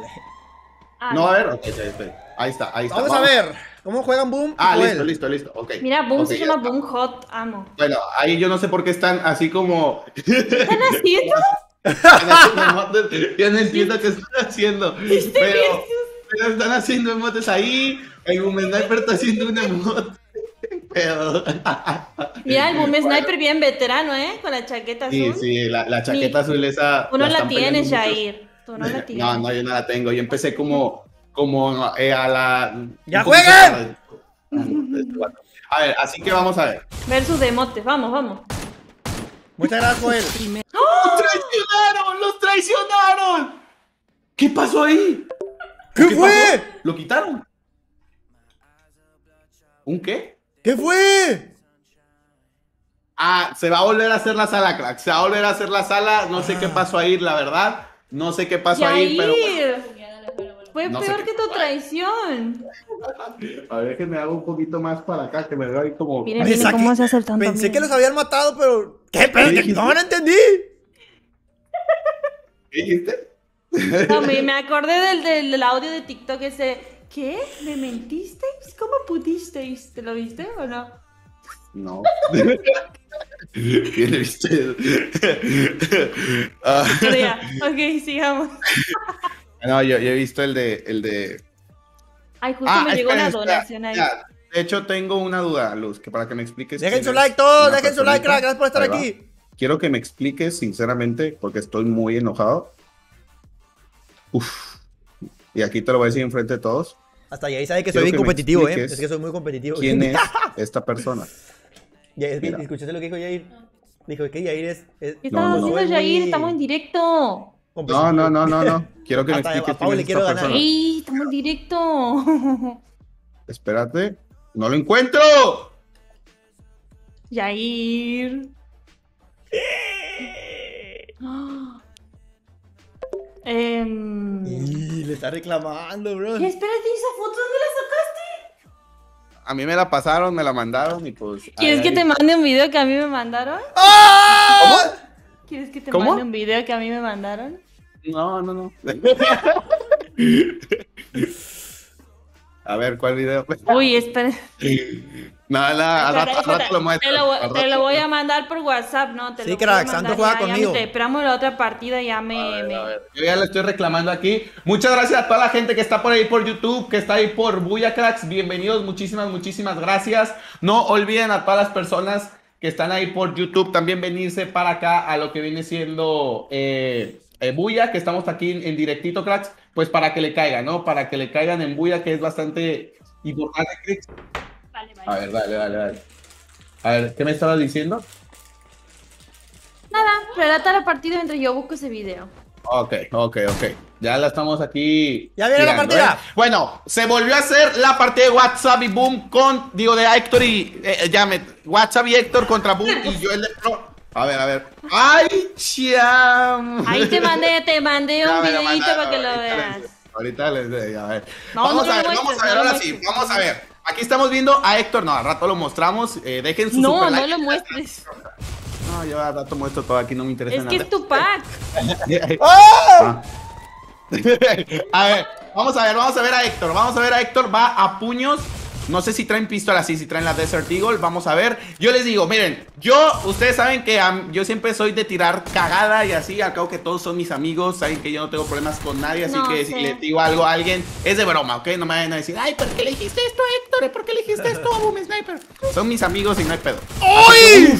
Ah, No, a ver, ok, ok, ok. ahí está, ahí está. Vamos a ver cómo juegan Boom Ah, listo, listo, listo. Mira, Boom se llama. Boom Hot, amo. Bueno, ahí yo no sé por qué están así como... ¿Están haciendo? están haciendo emotes. Yo no entiendo qué están haciendo. Pero, pero están haciendo emotes ahí. El Boom Sniper está haciendo un emote. Pedo. Mira, el boom sniper bien veterano, ¿eh? Con la chaqueta Sí, azul. sí, la, la chaqueta azul esa. Tú no la peleando tienes. Jair. Tú no la tienes. No, no, yo no la tengo. Yo empecé como, como eh, a la. ¡Ya jueguen! A ver, así que vamos a ver. Versus demotes. Vamos, vamos. Muchas gracias, Joel. Primer- ¡Los traicionaron! ¡Los traicionaron! ¿Qué pasó ahí? ¿Qué ¿Qué fue? pasó? ¿Lo quitaron? ¿Un qué? ¿Qué fue? Ah, se va a volver a hacer la sala, crack. Se va a volver a hacer la sala. No sé qué Ah. pasó ahí, la verdad. No sé qué pasó ahí, pero. bueno. Fue No peor que tu traición. A ver, que me hago un poquito más para acá, que me veo ahí como. Miren, miren cómo se hace el tanto. Pensé miren. que los habían matado, pero. ¿Qué? Pero ¿Qué no, no entendí. ¿Qué dijiste? No, me, me acordé del, del, del audio de TikTok ese. ¿Qué? ¿Me mentisteis? ¿Cómo pudisteis? ¿Te lo viste o no? No. ¿Quién viste? Ah, ok, sigamos. no, yo, yo he visto el de. El de... Ay, justo Ah, me llegó una donación ahí. ya. De hecho, tengo una duda, Luz, que para que me expliques. Dejen su like todos, dejen su like, crack. Gracias por estar aquí. Quiero que me expliques sinceramente, porque estoy muy enojado. Uf. Y aquí te lo voy a decir enfrente de todos. Hasta ahí sabe que Quiero soy bien que competitivo, ¿eh? Es que soy muy competitivo. ¿Quién es esta persona? Ya, es que, Mira. ¿Escuchaste lo que dijo Yair? Dijo que Yair es. es ¿Qué No, estás no, no. haciendo, Soy Jair? muy Estamos en directo. No, no, no, no, no. Quiero que me a expliques Pau quién le quiero ganar. ¡Ey! Estamos en directo. Espérate. ¡No lo encuentro! Jair. Y le está reclamando, bro. ¿Qué? Espérate, ¿esa foto dónde la sacaste? A mí me la pasaron, me la mandaron y pues. ¿Quieres ahí- que te mande un video que a mí me mandaron? ¡Ah! ¿Quieres que te ¿Cómo? mande un video que a mí me mandaron? No, no, no. A ver, ¿cuál video? Uy, espera. Nada, nada, al rato, al rato lo muestro. Te lo, te lo voy a mandar por WhatsApp, ¿no? Te Sí, crack, Santo juega ya, ya, conmigo. te esperamos la otra partida, ya me... A ver, me- a ver. Yo ya le estoy reclamando aquí. Muchas gracias a toda la gente que está por ahí por YouTube, que está ahí por Buya Cracks. Bienvenidos, muchísimas, muchísimas gracias. No olviden a todas las personas que están ahí por YouTube también venirse para acá a lo que viene siendo eh, eh, Buya, que estamos aquí en, en directito, cracks. Pues para que le caigan, ¿no? Para que le caigan en Buya, que es bastante importante, cracks. Vale, vale. A ver, dale, dale, dale. A ver, ¿qué me estabas diciendo? Nada, relata la partida mientras yo busco ese video. Ok, ok, ok. Ya la estamos aquí. Ya viene la partida. ¿eh? Bueno, se volvió a hacer la partida de WhatsApp y Boom con, digo, de Héctor y. eh, ya me. WhatsApp y Héctor contra Boom y yo el de Pro. A ver, a ver. ¡Ay, cham! Ahí te mandé, te mandé un videito para que lo ahorita veas. les- Ahorita les doy, a ver. No, vamos no a ver, vamos a ver, ahora sí, vamos a ver. Aquí estamos viendo a Héctor, no, al rato lo mostramos. eh, dejen su No, super no like. lo muestres. No, yo al rato muestro todo, aquí no me interesa Es nada. que es tu pack. Ah. a ver, vamos a ver, vamos a ver a Héctor. Vamos a ver a Héctor, va a puños. No sé si traen pistola así, si traen la Desert Eagle. Vamos a ver. Yo les digo, miren, yo, ustedes saben que yo siempre soy de tirar cagada y así. Al cabo que todos son mis amigos, saben que yo no tengo problemas con nadie. Así No que sé. si les digo algo a alguien, es de broma, ¿ok? No me vayan a decir, ay, ¿por qué le dijiste esto a Héctor? ¿Por qué le dijiste esto a Boom Sniper? Son mis amigos y no hay pedo. ¡Uy!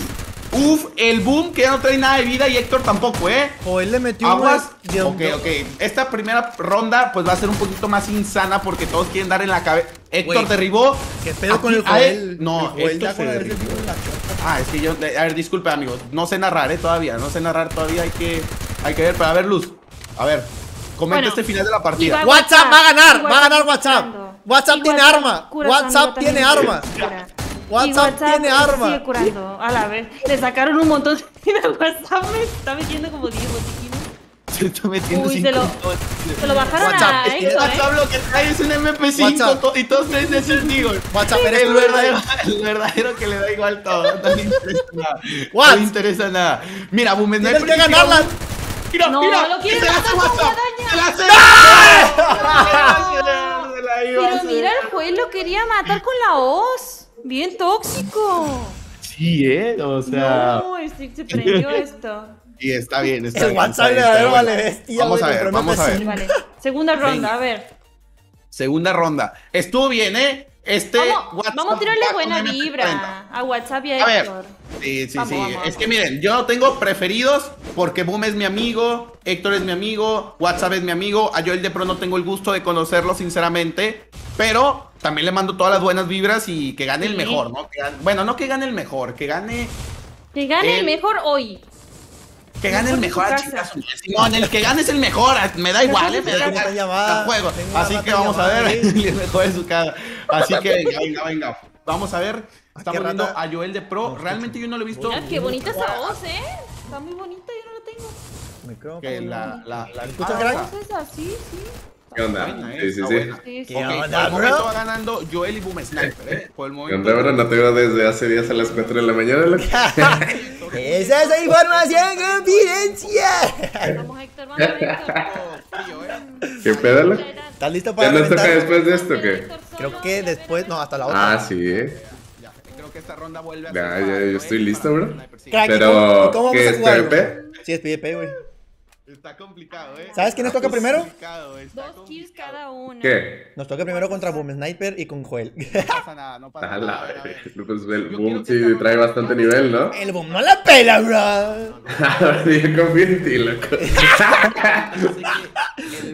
Uf, el Boom que ya no trae nada de vida y Héctor tampoco, ¿eh? Joel le metió un. Aguas. Ok, ok. Esta primera ronda pues va a ser un poquito más insana porque todos quieren dar en la cabeza. Héctor derribó. ¿Qué pedo con el a Joel? él- No, el Joel Héctor se la derribó. La. Ah, es que yo. A ver, disculpe, amigos. No sé narrar, ¿eh? Todavía. No sé narrar todavía. Hay que, hay que ver. Pero a ver, Luz. A ver. Comenta Bueno, este final de la partida. igual- WhatsApp va a ganar, va a ganar WhatsApp. WhatsApp tiene arma. cura WhatsApp tiene arma. WhatsApp tiene arma. Sigue curando. A la vez. Le sacaron un montón de WhatsApp. Me está metiendo como 10 botiquines. Se está metiendo Uy, se lo, se lo bajaron WhatsApp, a Héctor, ¿eh? WhatsApp lo que trae es un MP5 WhatsApp. to- y todos traen Desert Eagle. WhatsApp, eres el verdadero, el verdadero que le da igual todo. No le interesa nada. What? No le interesa nada. Mira, Boom Tienes Sniper que tira ganarla. un- Mira, No, mira. lo quiere se la hace matar guadaña. Se la hace. ¡Ah! Se la iba a Pero mira, el juez lo quería matar con la hoz. Bien tóxico. Sí, eh. O sea. No, se prendió esto. Y está bien, está El bien. WhatsApp está bien, le bien. vale bestia, Vamos a ver, vamos a MP5. ver. Vale. Segunda ronda, Venga. a ver. Segunda ronda. Estuvo bien, ¿eh? Este Vamos, WhatsApp vamos a tirarle buena con M40. vibra a WhatsApp y a A ver. Héctor. Sí, sí, Vamos, sí. vamos, es que miren, yo tengo preferidos porque Boom es mi amigo, Héctor es mi amigo, WhatsApp es mi amigo. A Joel de Pro no tengo el gusto de conocerlo, sinceramente. Pero también le mando todas las buenas vibras y que gane el mejor, ¿no? Que gane- bueno, no que gane el mejor, que gane. Que gane el mejor hoy. Que gane el Mejor ah, Simón, el que gane es el mejor. ah, Me da igual, eh, me da igual. llamada. juego. Así que vamos a ver. el mejor de su casa. Así que venga, venga, venga. Vamos a ver. Estamos qué viendo a Joel de Pro. Realmente yo no lo he visto. Mira, qué bonita esa voz, ¿eh? Está muy bonita, yo no la tengo. Micrófono. Que la, la, la ¿Escuchas, ah, crack? esa. ¿Voz es así? Sí. ¿Qué onda? Buena, eh, Sí, sí, sí. sí. ¿Qué onda, por el momento bro? va ganando Joel y Boom Sniper, ¿eh? Por el ¿Qué momento. onda, bro? No te veo desde hace días a las 4 de la mañana, loco. Esa es información confidencial. Vamos, Héctor, vamos, Héctor. Frío, ¿eh? ¿Qué pedo, loco? ¿Estás listo para ¿Ya nos toca después de esto o qué? Creo que después, no, hasta la otra. Ah, sí, eh. Ya, creo que esta ronda vuelve a Ya, ser ya, para yo estoy listo, bro. Sniper, sí. Crack, ¿y Pero, cómo- y cómo ¿qué es PvP? Sí, es PvP, güey. Está complicado, ¿eh? ¿Sabes quién nos toca primero? Dos kills cada uno. ¿Qué? Nos toca primero contra Boom Sniper y con Joel. No pasa nada, no pasa nada. Pues el Yo boom sí trae bastante nivel, ¿no? El Boom no la pela, bro. Yo confío en ti, loco.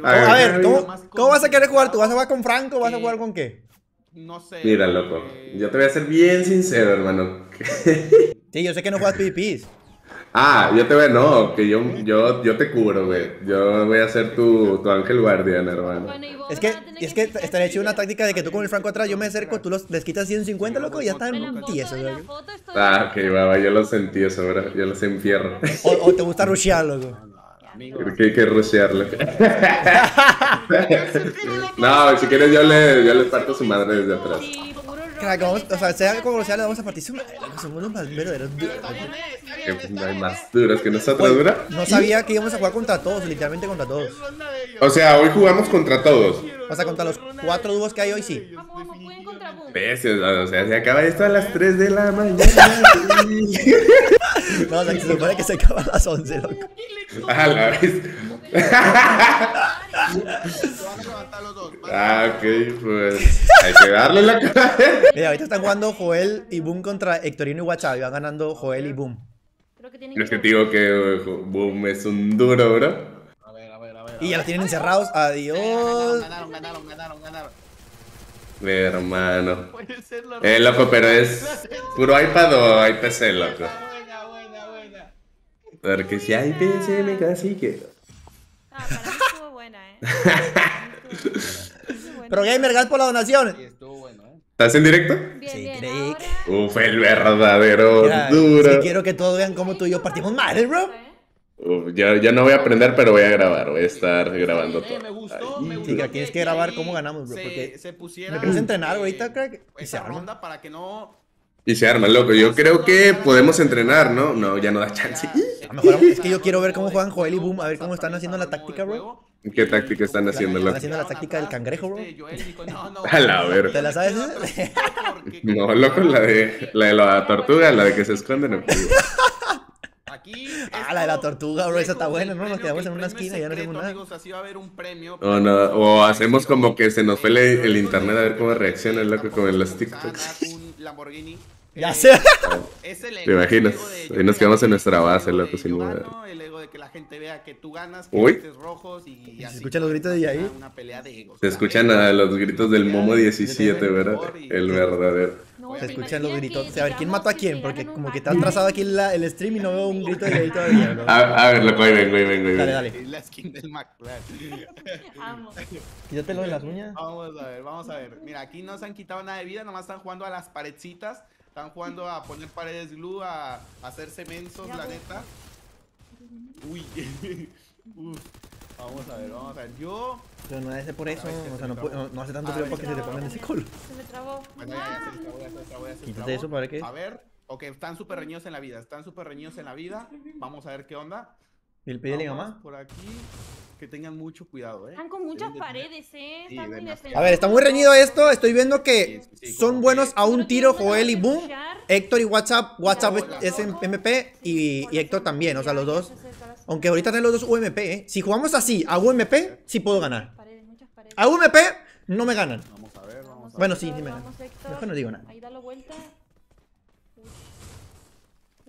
A ver, ¿cómo, ¿cómo vas a querer jugar? ¿Tú vas a jugar con Franco o vas a jugar con qué? No sé. Mira, loco. eh, Yo te voy a ser bien sincero, hermano. Sí, yo sé que no juegas PvPs. Ah, yo te voy a... No, que yo, yo, yo te cubro, güey. Yo voy a ser tu, tu ángel guardián, hermano. Es que, es que estaría hecho una táctica de que tú con el Franco atrás, yo me acerco, tú los, les quitas 150, loco, y ya están tiesos, estoy- Ah, ok, va, va, yo lo sentí eso, bro. Yo los enfierro. O, o te gusta rushear, loco. hay que rushearlo. no, si quieres yo le, yo le parto su madre desde atrás. Crack, vamos, o sea, sea como sea, le vamos a partir su madre, loco, somos los más verdaderos. Que no hay más duros que nosotros, Güey, bro. No sabía que íbamos a jugar contra todos, literalmente contra todos. O sea, hoy jugamos contra todos. O sea, contra los cuatro dúos que hay hoy, sí. Vamos, vamos, pueden contra boom. Veces, o sea, se acaba esto a las 3 de la mañana. No, o sea, que se supone que se acaba a las 11, loco. A la vez. Se van a levantar los dos. Ah, ok, pues. Hay que darle la cara. Mira, ahorita están jugando Joel y Boom contra Hectorino y WhatsApp. Y van ganando Joel y Boom. Creo que tienen Es que te digo que Boom es un duro, bro. A ver, a ver, a ver. Y ya los tienen encerrados. Adiós. ganaron, ganaron, ganaron, ganaron. Hermano. Ser la Eh, loco, pero es puro iPad o hay PC, loco. Buena, buena, buena. Porque si hay PC, me casi que. Ah, para Pero Gamer, gracias por las donaciones. Sí, estuvo bueno, ¿eh? ¿Estás en directo? Bien, Sí, bien, Crick. ahora... Uf, el verdadero Mira, duro. sí quiero que todos vean cómo tú y yo partimos mal, bro. ¿eh? Uf, yo, yo no voy a aprender, pero voy a grabar. Voy a estar grabando Eh, me todo. gustó, Ay. me gustó. Sí, crack, tienes que grabar cómo ganamos, bro, se- porque se pusiera, me puse a entrenar eh, ahorita, crack, y se Esa arma. ronda para que no. Y se arma, loco. Yo creo que podemos entrenar, ¿no? No, ya no da chance. A lo mejor es que yo quiero ver cómo juegan Joel y Boom, a ver cómo están haciendo la táctica, bro. ¿Qué táctica están haciendo, Están loco? haciendo la táctica del cangrejo, bro. A la verga. ¿Te la sabes? No, loco, la de la, de la tortuga, la de que se esconde en el. Aquí. Ah, la de la tortuga, bro, esa está buena, ¿no? Nos quedamos en una esquina y ya no hacemos nada. Amigos, así va a haber un premio. O, no, o hacemos como que se nos fue el, el internet a ver cómo reacciona el loco con los TikToks. Un Lamborghini. Ya sé. Es el ego, ¿Te imaginas? el ego Ahí nos quedamos en nuestra base, el loco, sin gano, El ego de que la gente vea que tú ganas, que Uy. estés rojos y, y así. escuchan los gritos de ahí? Una- Una pelea de egos. Se escuchan a los gritos del Momo 17, ¿verdad? El verdadero. No, Se ¿te escuchan los gritos. A ver, ¿quién mató a quién? que Porque como que está atrasado aquí la- el stream y no veo un grito de ahí todavía. A, a ver, loco, ahí vengo, ahí vengo, Dale, dale. Es la skin del McLaren. Amo. Quítatelo de las uñas. Vamos a ver, vamos a ver. Mira, aquí no se han quitado nada de vida, nomás están jugando a las paredcitas. Están jugando a poner paredes glue, a, a hacerse mensos, la neta. Uy. Uf. Vamos a ver, vamos a ver. Yo. Pero no debe ser por eso. O sea, no, puede- no- no hace tanto frío para que se te pongan ese color. Se me trabó. Bueno, ya, ya, se trabó, ya se trabó, ya se Quítate eso, ¿para qué? A ver. Ok, están súper reñidos en la vida. Están súper reñidos en la vida. Vamos a ver qué onda. ¿Y el mi Vamos mamá? Por aquí. Que tengan mucho cuidado, eh. Están con muchas Deben de- paredes, eh. Sí, Están muy. A ver, está muy reñido esto. Estoy viendo que Sí, sí, sí, son buenos que- a un tiro Joel y Boom. Héctor y WhatsApp. WhatsApp Hola. es en MP y, y Héctor también. O sea, los dos. Aunque ahorita tienen los dos UMP, ¿eh? Si jugamos así a UMP, sí puedo ganar. A UMP no me ganan. Vamos a ver, vamos Bueno, sí, dime. vamos, Héctor. Mejor no digo nada. Ahí dalo vuelta.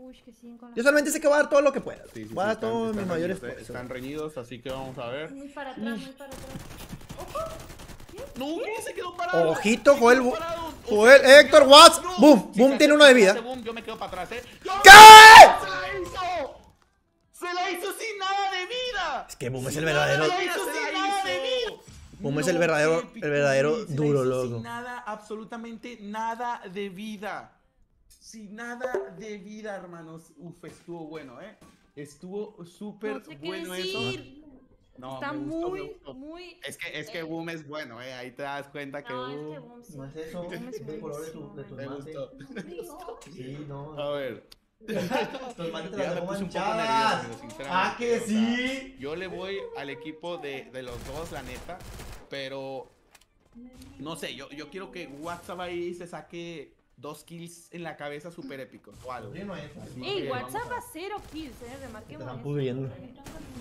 Uy. Que con la... Yo solamente sé que voy a dar todo lo que pueda. Sí, sí, voy a sí, dar todo están- mi mayor están reñidos, esfuerzo. Están reñidos, así que vamos a ver. Muy para atrás, muy para atrás. No, ¿quién se quedó parado? Ojito, Se Joel parado. Joel, O sea, Héctor Watts. no. Boom, Si boom, se tiene uno de se vida. boom, yo me quedo para atrás, ¿eh? ¡No! ¿Qué? ¡Se la hizo! ¡Se la hizo sin nada de vida! Es que Boom es el Sin nada de verdadero. vida, sin nada de vida. Boom es el verdadero- qué el verdadero se la duro, hizo loco. Sin nada, absolutamente nada de vida. Sin nada de vida, hermanos. Uf, estuvo bueno, ¿eh? Estuvo súper No sé qué bueno eso. No, Está me gustó, me muy, gustó. muy... Es que, es que Boom es bueno, ¿eh? Ahí te das cuenta que No, Boom... es que Boom sí. No es eso, Boom es el color de tu- de tu- Me gustó. Sí, no. A ver. Los mates te Ya me puse un poco nervioso, sinceramente. Ah, que O sea, sí. yo le voy al equipo de, de los dos, la neta. Pero. No sé, yo, yo quiero que WhatsApp ahí se saque dos kills en la cabeza super épicos. O algo. Ey, WhatsApp va cero kills, eh, remarquemos están.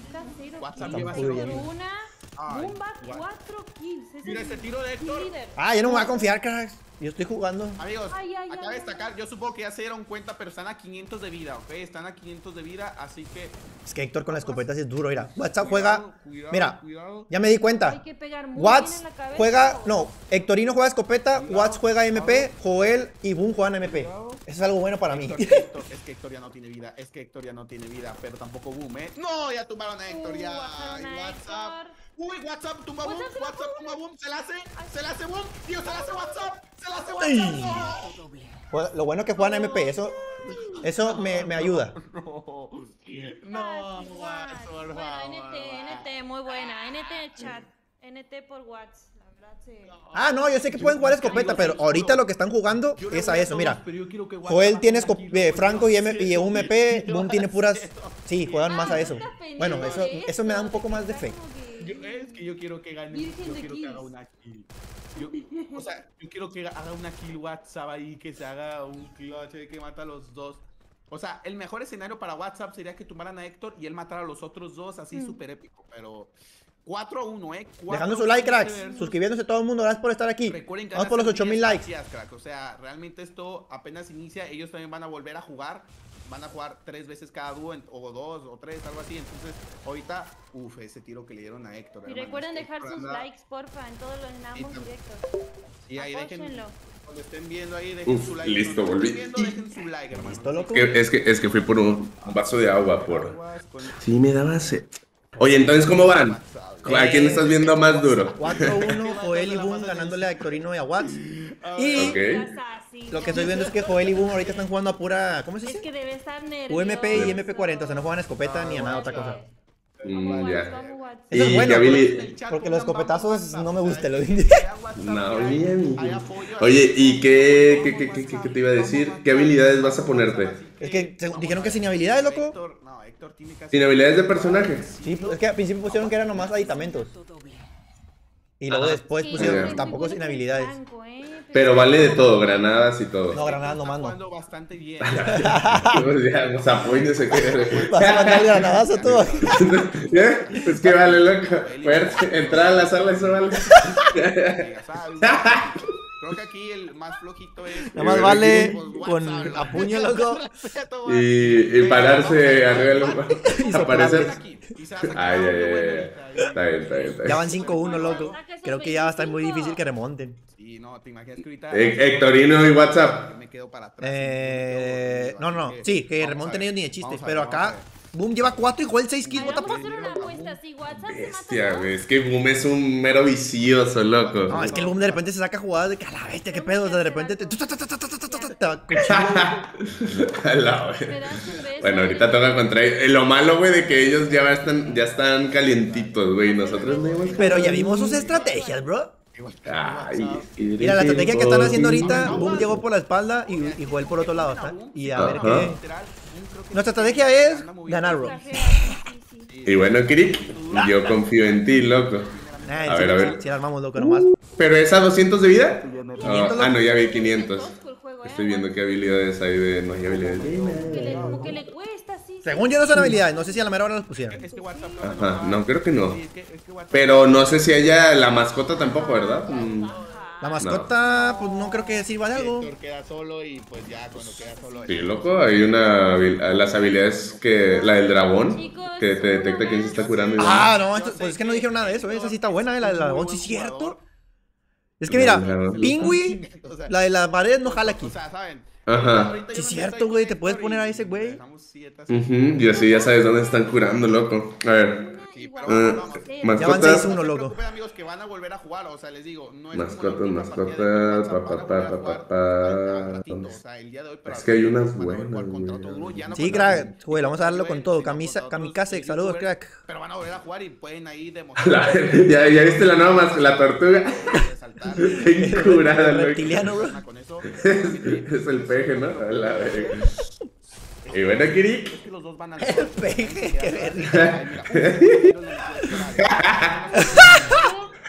Está cero WhatsApp lleva cero kills. una, Ay, what- cuatro kills. Mira ese tiro de Héctor. líder. Ah, yo no me voy a confiar, cracks. Yo estoy jugando. Amigos, Ay, ay, acaba ay, de destacar, yo supongo que ya se dieron cuenta, pero están a 500 de vida, ¿ok? Están a 500 de vida, así que... Es que Héctor con la escopeta sí es duro, mira. WhatsApp cuidado, juega. cuidado, Mira, cuidado. ya me di Hay cuenta. que pegar muy Watts bien en la cabeza. juega. o- No, Héctorino juega escopeta, Watts juega MP, Joel y Boom juegan MP. Eso es algo bueno para mí. Héctor, Héctor, es que Héctor ya no tiene vida, es que Héctor ya no tiene vida, pero tampoco Boom, ¿eh? No, ya tumbaron a Héctor, Uh, ya. WhatsApp. Uy, WhatsApp tumba Boom, WhatsApp WhatsApp tumba Boom, se la hace, se la hace Boom, tío, se la hace WhatsApp, se la hace. WhatsApp. Lo bueno es que juegan MP, eso, eso me, me ayuda. No, no, no, Watts, por favor, NT. NT, muy buena. NT chat. NT por Watts. La verdad, sí. Ah, no, yo sé que pueden jugar escopeta, pero ahorita lo que están jugando es a eso, mira. pero yo quiero que Joel WhatsApp tiene eh, Franco y, no M y UMP, no Boom tiene puras. Sí, juegan más a Ah, eso. pendiente Bueno, eso, eso me da un poco más de fe. Yo- es que yo quiero que gane, Virgen yo quiero que haga una kill. Yo, o sea, yo quiero que haga una kill WhatsApp ahí, que se haga un clutch que mata a los dos. O sea, el mejor escenario para WhatsApp sería que tumbaran a Héctor y él matara a los otros dos, así súper épico. Pero 4 a 1, ¿eh? 4 Dejando su 1 like, cracks. Suscribiéndose todo el mundo, gracias por estar aquí. Recuerden que Vamos por los ser 8000 10 likes. partidas, crack. O sea, realmente esto apenas inicia. Ellos también van a volver a jugar. Van a jugar tres veces cada dúo, en- o dos, o tres, algo así. Entonces, ahorita, uff, ese tiro que le dieron a Héctor. Y hermano, recuerden es dejar sus anda- likes, porfa, en todos los en ambos tam- directos. Y ahí dejen, Apóyenlo. cuando estén viendo ahí, dejen Uf, su like. listo, Cuando volví. estén viendo, dejen su like, hermano. ¿Listo, loco? Que- es, que, es que fui por un vaso de agua, por... Sí, me daba sed. Oye, entonces, ¿cómo van? ¿A quién estás viendo más duro? 4-1, Joel y Boom ganándole a Héctorino y a Watts. Y Ok. Sí. lo que estoy viendo es que Joel y Boom ahorita están jugando a pura. ¿Cómo se Es dice? que debe estar nervioso. UMP y MP40, o sea, no juegan a escopeta ni a nada otra cosa. Mm, ya. Eso es ¿Y bueno, Porque los escopetazos no me gustan, lo ¿sabes? dije. Hay WhatsApp No, bien. Oye, ¿y qué, qué, qué, qué, qué- qué te iba a decir? ¿Qué habilidades vas a ponerte? Es que se- dijeron que sin habilidades, loco. Sin habilidades de personaje. Sí, pues, es que al principio pusieron que eran nomás aditamentos. Y luego después pusieron tampoco sin habilidades. ¿Eh? Pero vale de todo, granadas y todo. No, granadas no Está mando. jugando bastante bien. Pues ya, o sea, apóyense que- Vas a mandar el granadazo tú. ¿Ya? Es que vale, loco. Fuerte, entrar a la sala, eso vale. Creo que aquí el más flojito es. Nada más vale con a puño, loco. Y, y pararse arriba del Y Aparecer. Ay, ay, ay. Está bien, está bien, Ya van 5-1, loco. Creo que ya va a estar muy difícil que remonten. Sí, no, te imaginas que ahorita. Hé- Héctorino y WhatsApp. Me quedo para atrás. Eh, no, no, sí, que remonten ellos ni de chiste. vamos a Pero acá, ver. Boom lleva 4 y Joel 6 kills. Vamos a hacer una apuesta. Si WhatsApp Bestia, güey. Es que Boom es un mero vicioso, loco. No, es que el Boom de repente se saca jugadas de que a la bestia, qué pedo. De repente te. la. Bueno, ahorita toca contra ellos. Eh, Lo malo, güey, de que ellos ya están, ya están calientitos, güey. Nosotros no hemos- Pero ya vimos sus estrategias, bro. Ay, Mira, la estrategia que están haciendo ahorita, Boom llegó por la espalda y, y Joel por otro lado, ¿está? Y a ver qué. Nuestra estrategia es ganar. Y bueno, Kirik, yo confío en ti, loco. Eh, A ver, a ver. Si la armamos, loco, nomás. ¿Pero es a 200 de vida? 500, Oh, ah, no, ya vi 500. Tosco el juego, ¿eh? Estoy viendo qué habilidades hay de... No hay habilidades. Como que le, cuesta, sí. Según yo no son habilidades, no sé si a la mera hora los pusieron. Es que WhatsApp Ajá, no, creo que no. Pero no sé si haya la mascota tampoco, ¿verdad? Mm. La mascota, pues no creo que sirva de algo. Héctor queda solo y pues ya cuando queda solo. Sí, loco, hay una. Las habilidades que. La del dragón, Chicos, que te detecta quién se está curando. y Ah, no, esto- pues es que no dijeron nada de eso, ¿eh? esa sí está buena, ¿eh? la de la dragón, sí es cierto. Es que mira, del. Pingüi, la de las paredes no jala aquí. O sea, ¿saben? Ajá. Sí, sé cierto, güey, te puedes poner a ese güey. así. Ujú, Y así ya sabes dónde están curando, loco. A ver. Sí, pero bueno, vamos. Ya van mascotas. 6-1, No se loco. amigos, que van a volver a jugar, o sea, les digo, no es Mascotas, mascotas, partida de WhatsApp, pa, van a pa, volver a pa, jugar pa, pa. al ratito, o sea, el día de hoy, pero Es que hay unas buenas, Sí, crack, güey, vamos a darlo con todo. Camisa, kamikaze, saludos, crack. Pero van a volver a jugar y pueden ahí demostrar. ya, ya viste la nueva mascota, la tortuga. Bien curada, loco. Reptiliano, bro. Con eso, Es el peje, ¿no? La verga. Y bueno, Kiri. es que los dos van al El peje, qué verga.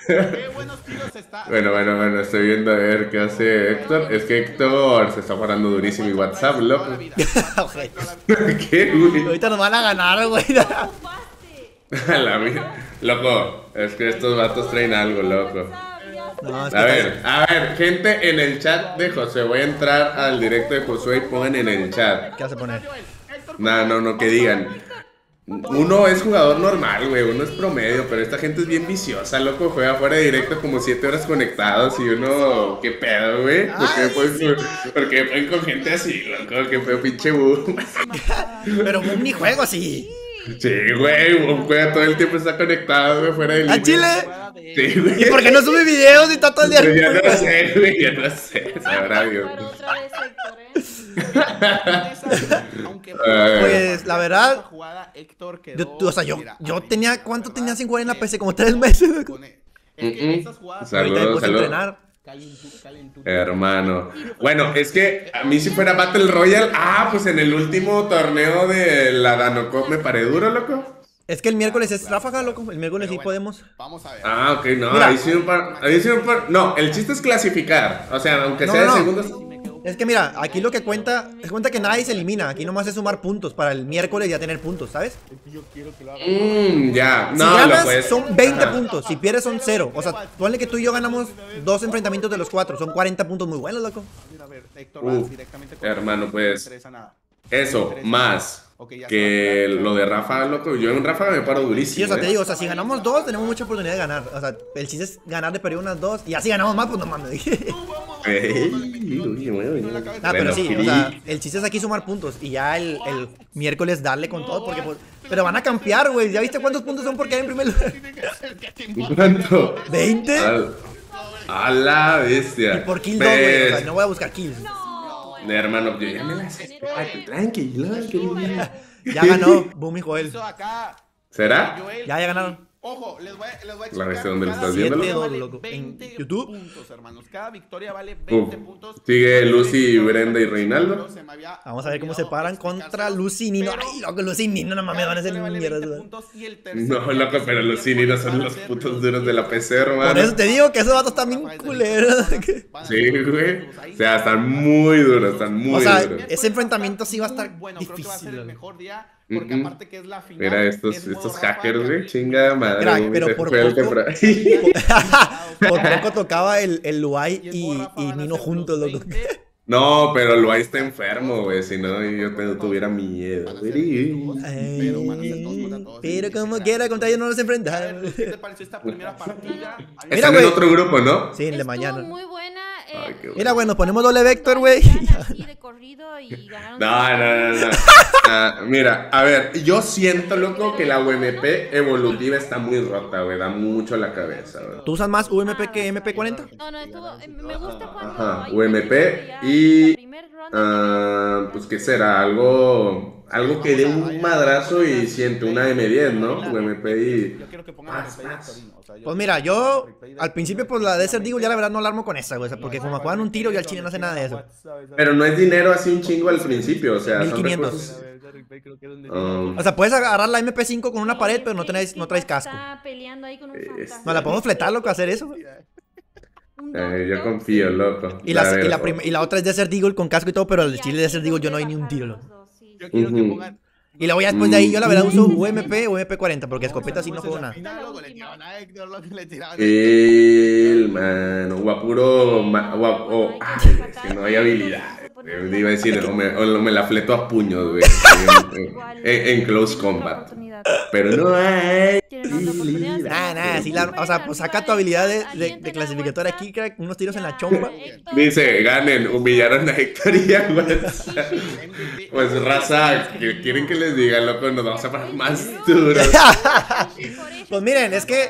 Qué buenos tiros está. Bueno, bueno, bueno, estoy viendo a ver qué hace Héctor. Es que Héctor se está parando durísimo y WhatsApp, loco. Ojete. ¿Qué, güey? Ahorita nos van a ganar, güey. A la mía. Loco, es que estos vatos traen algo, loco. No, es que A ver, a ver, gente en el chat de José. Voy a entrar al directo de Josué y pongan en el chat. ¿Qué a poner? No, no, no, que digan. Uno es jugador normal, güey, uno es promedio, pero esta gente es bien viciosa, loco, juega fuera de directo como 7 horas conectados y uno, qué pedo, güey, ¿por qué ponen con- gente así, loco, qué feo pinche boom. Pero un ni juego así. Sí, güey, Boom juega todo el tiempo, está conectado, güey, fuera de línea. ¿A Chile? Sí, güey. ¿Y por qué no sube videos y está todo el día? Pues ya no sé, güey, ya no sé, sabrá Dios. Para otra vez, Héctor, ¿eh? Aunque. Pues la verdad, yo, o sea, yo, yo tenía, ¿cuánto tenía sin jugar en la PC? Como tres meses. loco. pone- es que Mm-mm. esas jugadas Saludos, Ahorita me puse a saludos. Hermano. Bueno, es que a mí si fuera Battle Royale, ah, pues en el último torneo de la Danocop me paré duro, loco. Es que el miércoles es ráfaga, loco. El miércoles Pero sí bueno, podemos. Vamos a ver. Ah, ok, no, Mira. ahí sí un par, ahí sí un par- no, el chiste es clasificar, o sea, aunque No, sea de no, no. segundos. Es que mira, aquí lo que cuenta, es cuenta que nadie se elimina. Aquí nomás es sumar puntos para el miércoles ya tener puntos, ¿sabes? Mmm, ya, Si no, ganas lo puedes. son 20 Ajá. puntos, si pierdes son 0. O sea, ponle que tú y yo ganamos dos enfrentamientos de los cuatro. Son 40 puntos muy buenos, loco. Mira, a ver, Héctor Uf, vas directamente con- hermano, no pues. Eso, más ya que lo de Rafa, loco, yo en Rafa me paro durísimo. Sí, o sea, te eh. digo, o sea, si ganamos dos, tenemos mucha oportunidad de ganar. O sea, el chiste es ganar de perder unas dos. Y así ganamos más, pues no mames. Ah, pero sí, o sea, el chiste es aquí sumar puntos y ya el, el miércoles darle con todo porque pues, pero van a campear, güey. ¿Ya viste cuántos puntos son por quedar en primer lugar? ¿Cuánto? ¿20? Al- A la bestia. Y por kill 2, güey. O sea, Pues, no voy a buscar kills. Hermano, yo ya me la sé. Ay, Tranquilo, tranquilo. Ya ganó Boom y Joel. ¿Será? Ya, ya ganaron. Ojo, les voy, a- les voy a La lo cada estás viendo, victoria loco? vale loco. ¿En 20 YouTube? puntos, hermanos. Cada victoria vale Uf. 20 puntos. Sigue Lucy, Brenda y Reinaldo. Vamos a ver cómo se paran contra Lucy y Nino. Ay, loco, Lucy y Nino, no mames, van a ser vale mierda. 20 puntos y el tercer No, loco, pero tiene cininos van son los putos duros de la PC, hermano. Por eso te digo que esos vatos están bien culeros. Sí, güey. O sea, están muy duros, están muy O sea, duros. ese enfrentamiento sí va a estar bueno, creo que va a ser difícil, el mejor día porque aparte que es la final. Mira estos, es estos hackers, güey. Chinga madre. Güey, pero por el poco-. Por poco tocaba el, el Luay Y el y, y Nino juntos, los loco. 20 No, pero Luay está enfermo, güey. Si no, yo te- tuviera miedo. Ay, pero como quiera, contra ellos no ver, enfrentaron. ¿Qué te pareció esta primera partida? Mira, Están güey. en otro grupo, ¿no? Sí, el de mañana. muy buena. Eh, Ay, qué Mira, güey, nos ponemos doble vector, güey. Así de corrido y ganaron. No, no, no, no. Ah, mira, a ver, yo siento, loco, que la UMP evolutiva está muy rota, güey. Da mucho la cabeza, güey. ¿Tú usas más UMP que MP40? No, no, estuvo. eh, Me gusta cuando. Ajá, UMP y, Ah, pues qué será, algo, algo que dé un madrazo y siente una M10, ¿no? UMP y... Yo quiero que pongan. Torino, sea, yo- Pues mira, yo al principio, pues la Desert Eagle ya la verdad no la armo con esa, güey. o sea, porque como juegan un tiro, yo al chile no sé nada de eso. Pero no es dinero así un chingo al principio, o sea, son 1500. recursos... Creo um, O sea, puedes agarrar la MP5 con una pared, pero no traes, no traes casco. Está peleando ahí con un fantasma. No, la podemos fletar, loco, hacer eso, güey. Eh, yo confío, loco. Y, y, la y la otra es Desert Eagle con casco y todo, pero al chile de Desert Eagle yo no hay ni un tiro, loco. Yo quiero que pongan Y luego ya después de ahí yo la verdad uso UMP o MP40 porque escopeta sí no juego nada. El mano, guapuro, ma, guap- oh, ay, es que no hay habilidad. Eh, Iba a decir, o me, o me la fleto a puños, güey. En, en- en close combat. Pero no hay habilidad. Nada, nada, la, o sea, pues saca tu habilidad de, de, de clasificador aquí, crack, unos tiros en la chompa. Dice, ganen, humillaron a Héctor y a. Pues raza, que quieren que les diga, loco, nos vamos a parar más duros. Pues miren, es que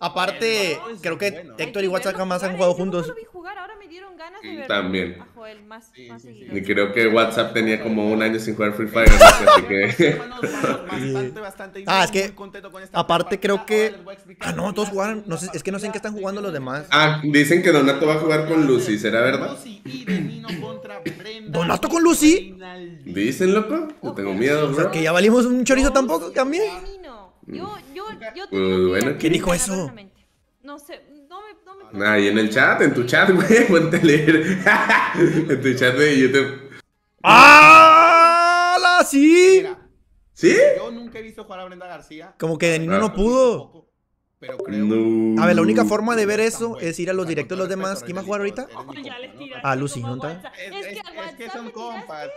aparte, creo que Héctor y WhatsApp jamás han jugado juntos. Yo no lo vi jugar, ahora me dieron ganas de verlo. También. Y creo que WhatsApp tenía como un año sin jugar Free Fire, así que... Bastante, bastante Ah, es que contento con esta aparte creo que... Ah, no, todos jugaron, no sé, es que no sé en qué están jugando los demás. Ah, dicen que Donato va a jugar con Lucy, ¿será verdad? ¿Donato con Lucy? Dicen, loco. Yo tengo miedo, O sea, bro. que ya valimos un chorizo tampoco también. Yo, yo, yo Pues, tengo bueno, miedo ¿quién dijo eso? No sé, no me, no me. Nah, y en el chat, en tu chat, güey, ponte a leer. en tu chat de YouTube. ¡Ah! ¡La sí! Mira, ¿Sí? yo nunca he visto jugar a Brenda García. Como que de niño no pudo. Pero creo No. A ver, la única forma de ver eso es ir a los directos de los demás. ¿Quién va a jugar ahorita? Ya les tiraste Ah, Lucy, como ¿no. Es, Es es- que a es que WhatsApp son compas.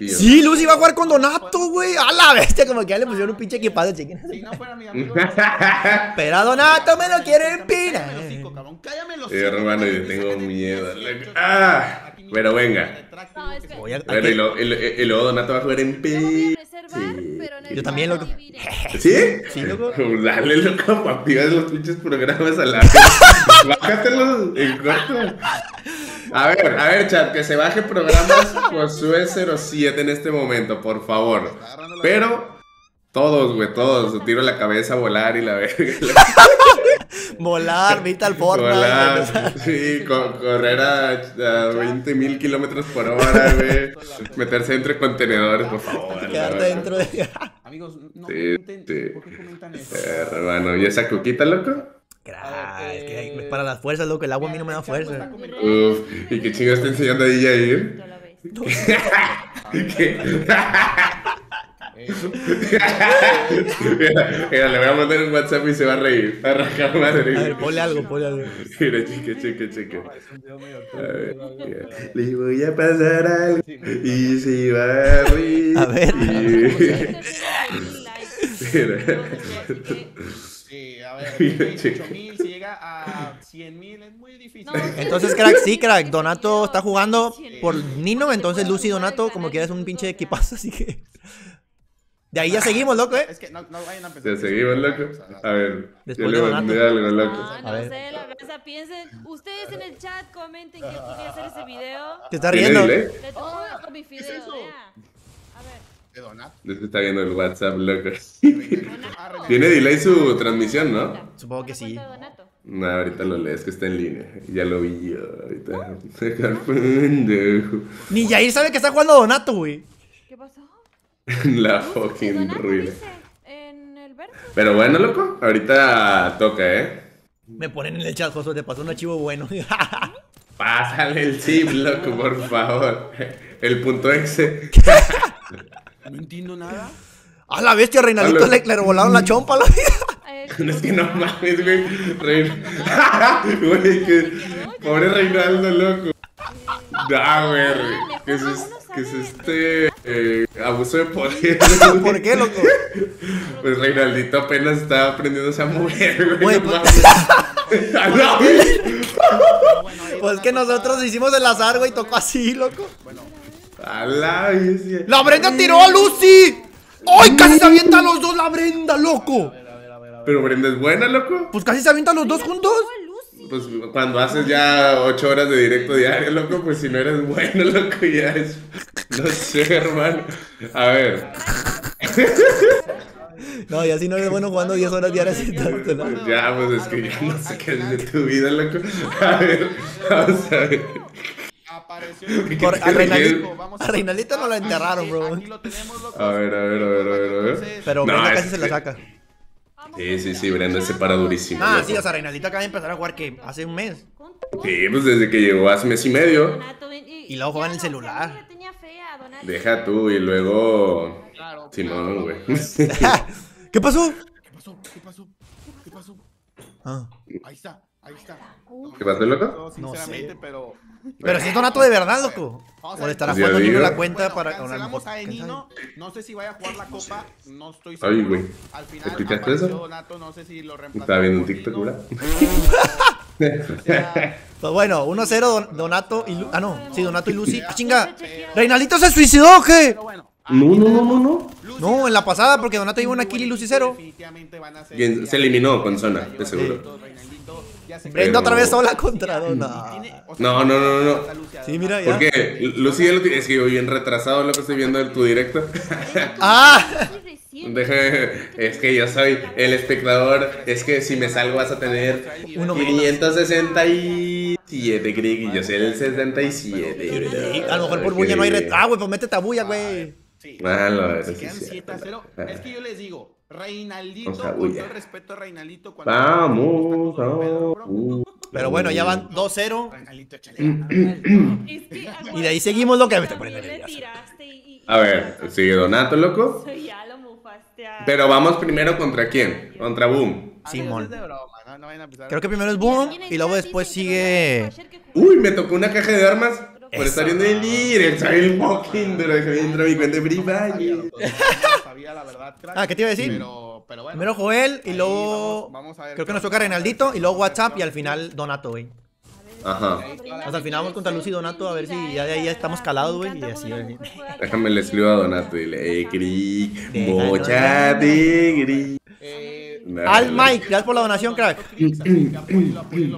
Y Sí, Sí, Lucy va a jugar con Donato, güey. A la bestia, como que ya le pusieron un pinche equipazo, chiquen. Si no fuera mi amigo. Pero a Donato me lo quiere empinar. Cállame los cinco, cabrón. Cállame los Sí, cinco, hermano, yo tengo miedo. 18. Ah, pero venga. No, es que Voy a- Bueno, y, lo- y lo- y luego Donato va a jugar en P. reservar, pero en el Yo también, loco. ¿Sí? Sí, loco. Dale, loco, activas los pinches programas a la Bájatelos en corto. A ver, a ver, chat, que se baje programas Josué 07 en este momento, por favor. Pero, todos, güey, todos. Tiro la cabeza a volar y la verga. Volar, viste al Fortnite. Volar, sí, co- correr a, a 20 mil kilómetros por hora, güey. Meterse entre contenedores, por favor. Quedarte dentro de. Amigos, no Sí, comenten. sí. ¿Por qué comentan eso? Eh, Hermano, ¿y esa coquita, loco? Crack, es que es para las fuerzas, loco. El agua a mí no me da fuerza. Uf, ¿y qué chingados está enseñando ahí a ir? Yo la ves. ¿Qué? Mira, mira, le voy a mandar un WhatsApp y se va a reír. A rajar madre. A ver, ponle algo, ponle algo. Mira, chica, chica, chica. A ver, mira. Le voy a pasar algo y se va a reír. A ver. Y- Mira. Sí, a ver, Mira, 28 mil, si llega a 100 mil es muy difícil. Entonces, crack, sí, crack. Donato está jugando por. Nino, entonces Lucy Donato, como que es un pinche equipazo, así que. De ahí ya seguimos, loco, eh. Es que no, no vayan a empezar. Ya seguimos, loco. A ver, yo Después le de mandé algo, loco. Ah, A no ver. sé, la verdad, piensen. Ustedes en el chat comenten quién quería hacer ese video. Te está ¿Tiene riendo. Le tomo con mi vea. A ver. De Donato. Está viendo el WhatsApp, loco. Ah. Tiene delay su transmisión, ¿no? Supongo que sí. No, ahorita lo lees que está en línea. Ya lo vi yo. Ahorita. Pendejo. Ni Yair sabe que está jugando Donato, güey. La fucking ruina. dice En el verso. Pero bueno, loco. Ahorita toca, ¿eh? Me ponen en el chat, Josué, te pasó un archivo bueno. Pásale el chip, loco, por favor. El punto exe. No entiendo nada. A la bestia, Reinaldito Dale. le, le volaron la chompa a la vida. Eh, Es que no mames, güey. Rein- Güey, que. Pobre Reinaldo, loco. Da, güey. ¿Qué es, es- qué es este eh, abuso de poder? ¿Por qué, loco? Pues Reinaldito apenas estaba aprendiéndose a mover, güey. No pues- mames. Ah, no, güey. Pues que nosotros hicimos el azar, güey, tocó así, loco. A la bestia. ¡La Brenda tiró a Lucy! ¡Ay, casi se avientan los dos la Brenda, loco! Pero Brenda es buena, loco. Pues casi se avientan los dos juntos. Pues cuando haces ya 8 horas de directo diario, loco, pues si no eres bueno, loco, ya es. No sé, hermano. A ver. No, y así no eres bueno jugando 10 horas diarias y tanto, ¿no? Ya, pues es que ya no sé qué es de tu vida, loco. A ver, vamos a ver. Apareció. A, ¿Qué- Reinaldito, Vamos a Reinaldito no lo enterraron, bro. Aquí lo tenemos, loco. A ver, a ver, a ver, a ver, a ver. Pero No, casi se la saca. Sí, sí, sí, Brenda se para durísimo. Ah, loco. sí, o sea, Reinaldito acaba de empezar a jugar que hace un mes. Sí, pues desde que llegó hace mes y medio. Y luego juega en el no, celular. no. Deja tú y luego. Claro. Simón, claro, güey. vamos a ver. ¿Qué pasó? ¿Qué pasó? ¿Qué pasó? ¿Qué pasó? Ah. Ahí está, ahí está. ¿Qué pasó, loco? No, sinceramente, pero. Pero si es Donato de verdad, loco. O le estará Pues jugando Nino la cuenta Bueno, para. cancelamos a. Enino. No sé si vaya a jugar la copa. No estoy Ay, seguro. güey. Al final ¿Explicaste apareció eso? Donato, no sé si lo reemplazó. Estaba viendo un TikTok. ¿verdad? Pues bueno, 1-0 Don- Donato y Lu- Ah, no. Sí, Donato y Lucy. ¡Ah, chinga! ¿Reinaldito se suicidó o qué? No, no, no, no, no. No, en la pasada, porque Donato lleva una kill y Lucy cero. Definitivamente van a ser- Bien, se eliminó con zona, de seguro. Ya se Brenda Pero- otra vez sola contra sea, No, no, no, no, no. Sí, mira, ya. Porque Lucy ya lo tiene. Es que yo bien retrasado lo que estoy viendo en tu directo. ¡Ah! Deje, es que yo soy el espectador. Es que si me salgo vas a tener Uno menos. 567, Greg, y yo soy el 77. Sí, a lo mejor por bulla no hay red. Ah, güey, pues métete a bulla, güey. Sí. Malo, a ver Si quedan es 7 a 0. cierto. Es que yo les digo, Reinaldito, O sea, con todo el respeto a Reinaldito, cuando Vamos, vamos. Pero bueno, ya van 2-0. Reinaldito, échale. Es que, Y de ahí seguimos lo que me está poniendo A ver, sigue Donato, loco. Ya lo mufaste a- Pero vamos primero contra quién? Contra Boom. Simón. Es de broma, no, no vayan a empezar. Creo que primero es Boom y luego después sigue. Uy, me tocó una caja de armas por Eso. estar viendo el líder. Soy el fucking duro. Dejé entrar a mi cuenta de Free Fire. sabía la verdad, crack. Ah, ¿qué te iba a decir? Pero, pero bueno. Primero Joel y luego. vamos- vamos a ver Creo que nos toca. Reinaldito y luego WhatsApp y al final Donato, güey. Ajá. Hasta el final vamos contra Lucy y Donato a ver si ya de ahí ya estamos calados, güey. Y así, güey. Déjame le escribo a Donato y le eh, Déjalo mocha de. Eh, Al Mike, gracias por la donación, crack.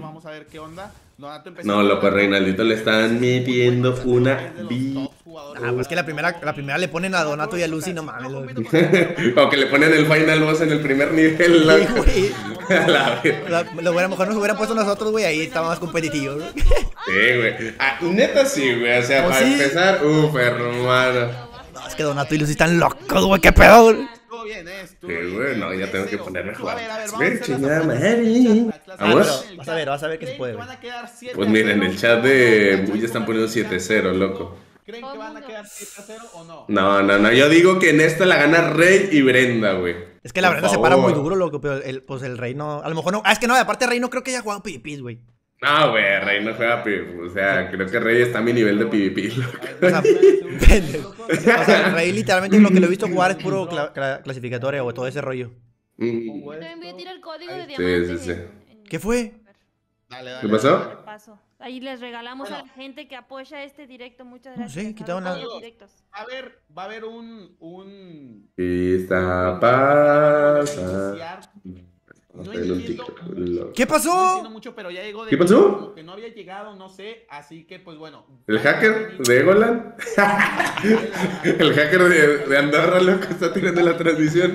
vamos a ver qué onda. No, loco, a Reinaldito le están metiendo una jugadores. Ah, pues que la primera, la primera le ponen a Donato y a Lucy, no mames. güey. o que le ponen el final boss en el primer nivel, Sí, loco. güey. A la vez. La- Lo hubiera, mejor nos hubieran puesto nosotros, güey, ahí estaba más competitivo. güey. Sí, güey. Ah, neta sí, güey. O sea, Pues para sí. empezar, uff, hermano. No, es que Donato y Lucy están locos, güey, qué pedo, güey. Bien, eh, estuvo Sí, bien. güey, no, ya tengo que 3-0. ponerme a A jugar. ver, a ver, vamos a chingada madre. Las ¿Vamos? en el Vas a ver, vas a ver que se ¿Creen puede, que güey. van a quedar 7 Pues a miren, 0? el chat de Bull ya están poniendo 7-0, loco. ¿Creen que van a quedar 7 a 0 o no? No, no, no. Yo digo que en esta la gana Rey y Brenda, güey. Es que la Por verdad se para favor. muy duro, loco, pero el, pues el rey no. A lo mejor no. Ah, es que no, aparte Rey no creo que haya jugado PvPs, güey. No, güey, Rey no juega PvP. O sea, creo que Rey está a mi nivel de PvP, loco. O sea. O sea, rey literalmente lo que lo he visto jugar es puro cla- cla- clasificatoria o todo ese rollo. Mm. Yo también voy a tirar el código de Sí, diamantes. sí, sí. en- ¿Qué fue? Dale, dale. ¿Qué pasó? Paso. Ahí les regalamos a la gente que apoya este directo. Muchas No gracias. sé, quitaron la- directos. Va a haber, va a haber un, un... ¿Qué está pasando? iniciar. No entiendo. ¿Qué No pasó? entiendo mucho, pero ya llegó de ¿Qué pasó? como que no había llegado, no sé, así que pues bueno. ¿El hacker de Egoland? El hacker de, de Andorra, loco, está tirando la transmisión.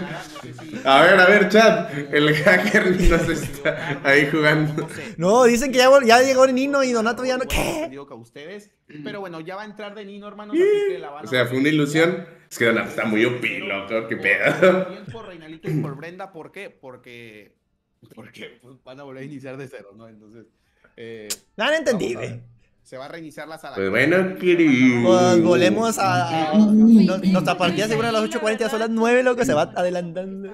A ver, a ver, chat. El hacker nos está ahí jugando. No dicen que ya, ya llegó Nino y Donato ya no. ¿Qué? Digo que a ustedes, pero bueno, ya va a entrar de Nino, van O sea, fue una ilusión. Es que Donato está muy OP, loco, qué pedo. Bien por Reinalito y por Brenda, ¿por qué? Porque, porque pues, van a volver a iniciar de cero, ¿no? Entonces, eh, Nada, no entendí, güey. se va a reiniciar la sala. Pues bueno, querido. Pues volvemos a. a- nos- Nuestra partida segura a las 8.40, ya son las 9, loco, se va adelantando.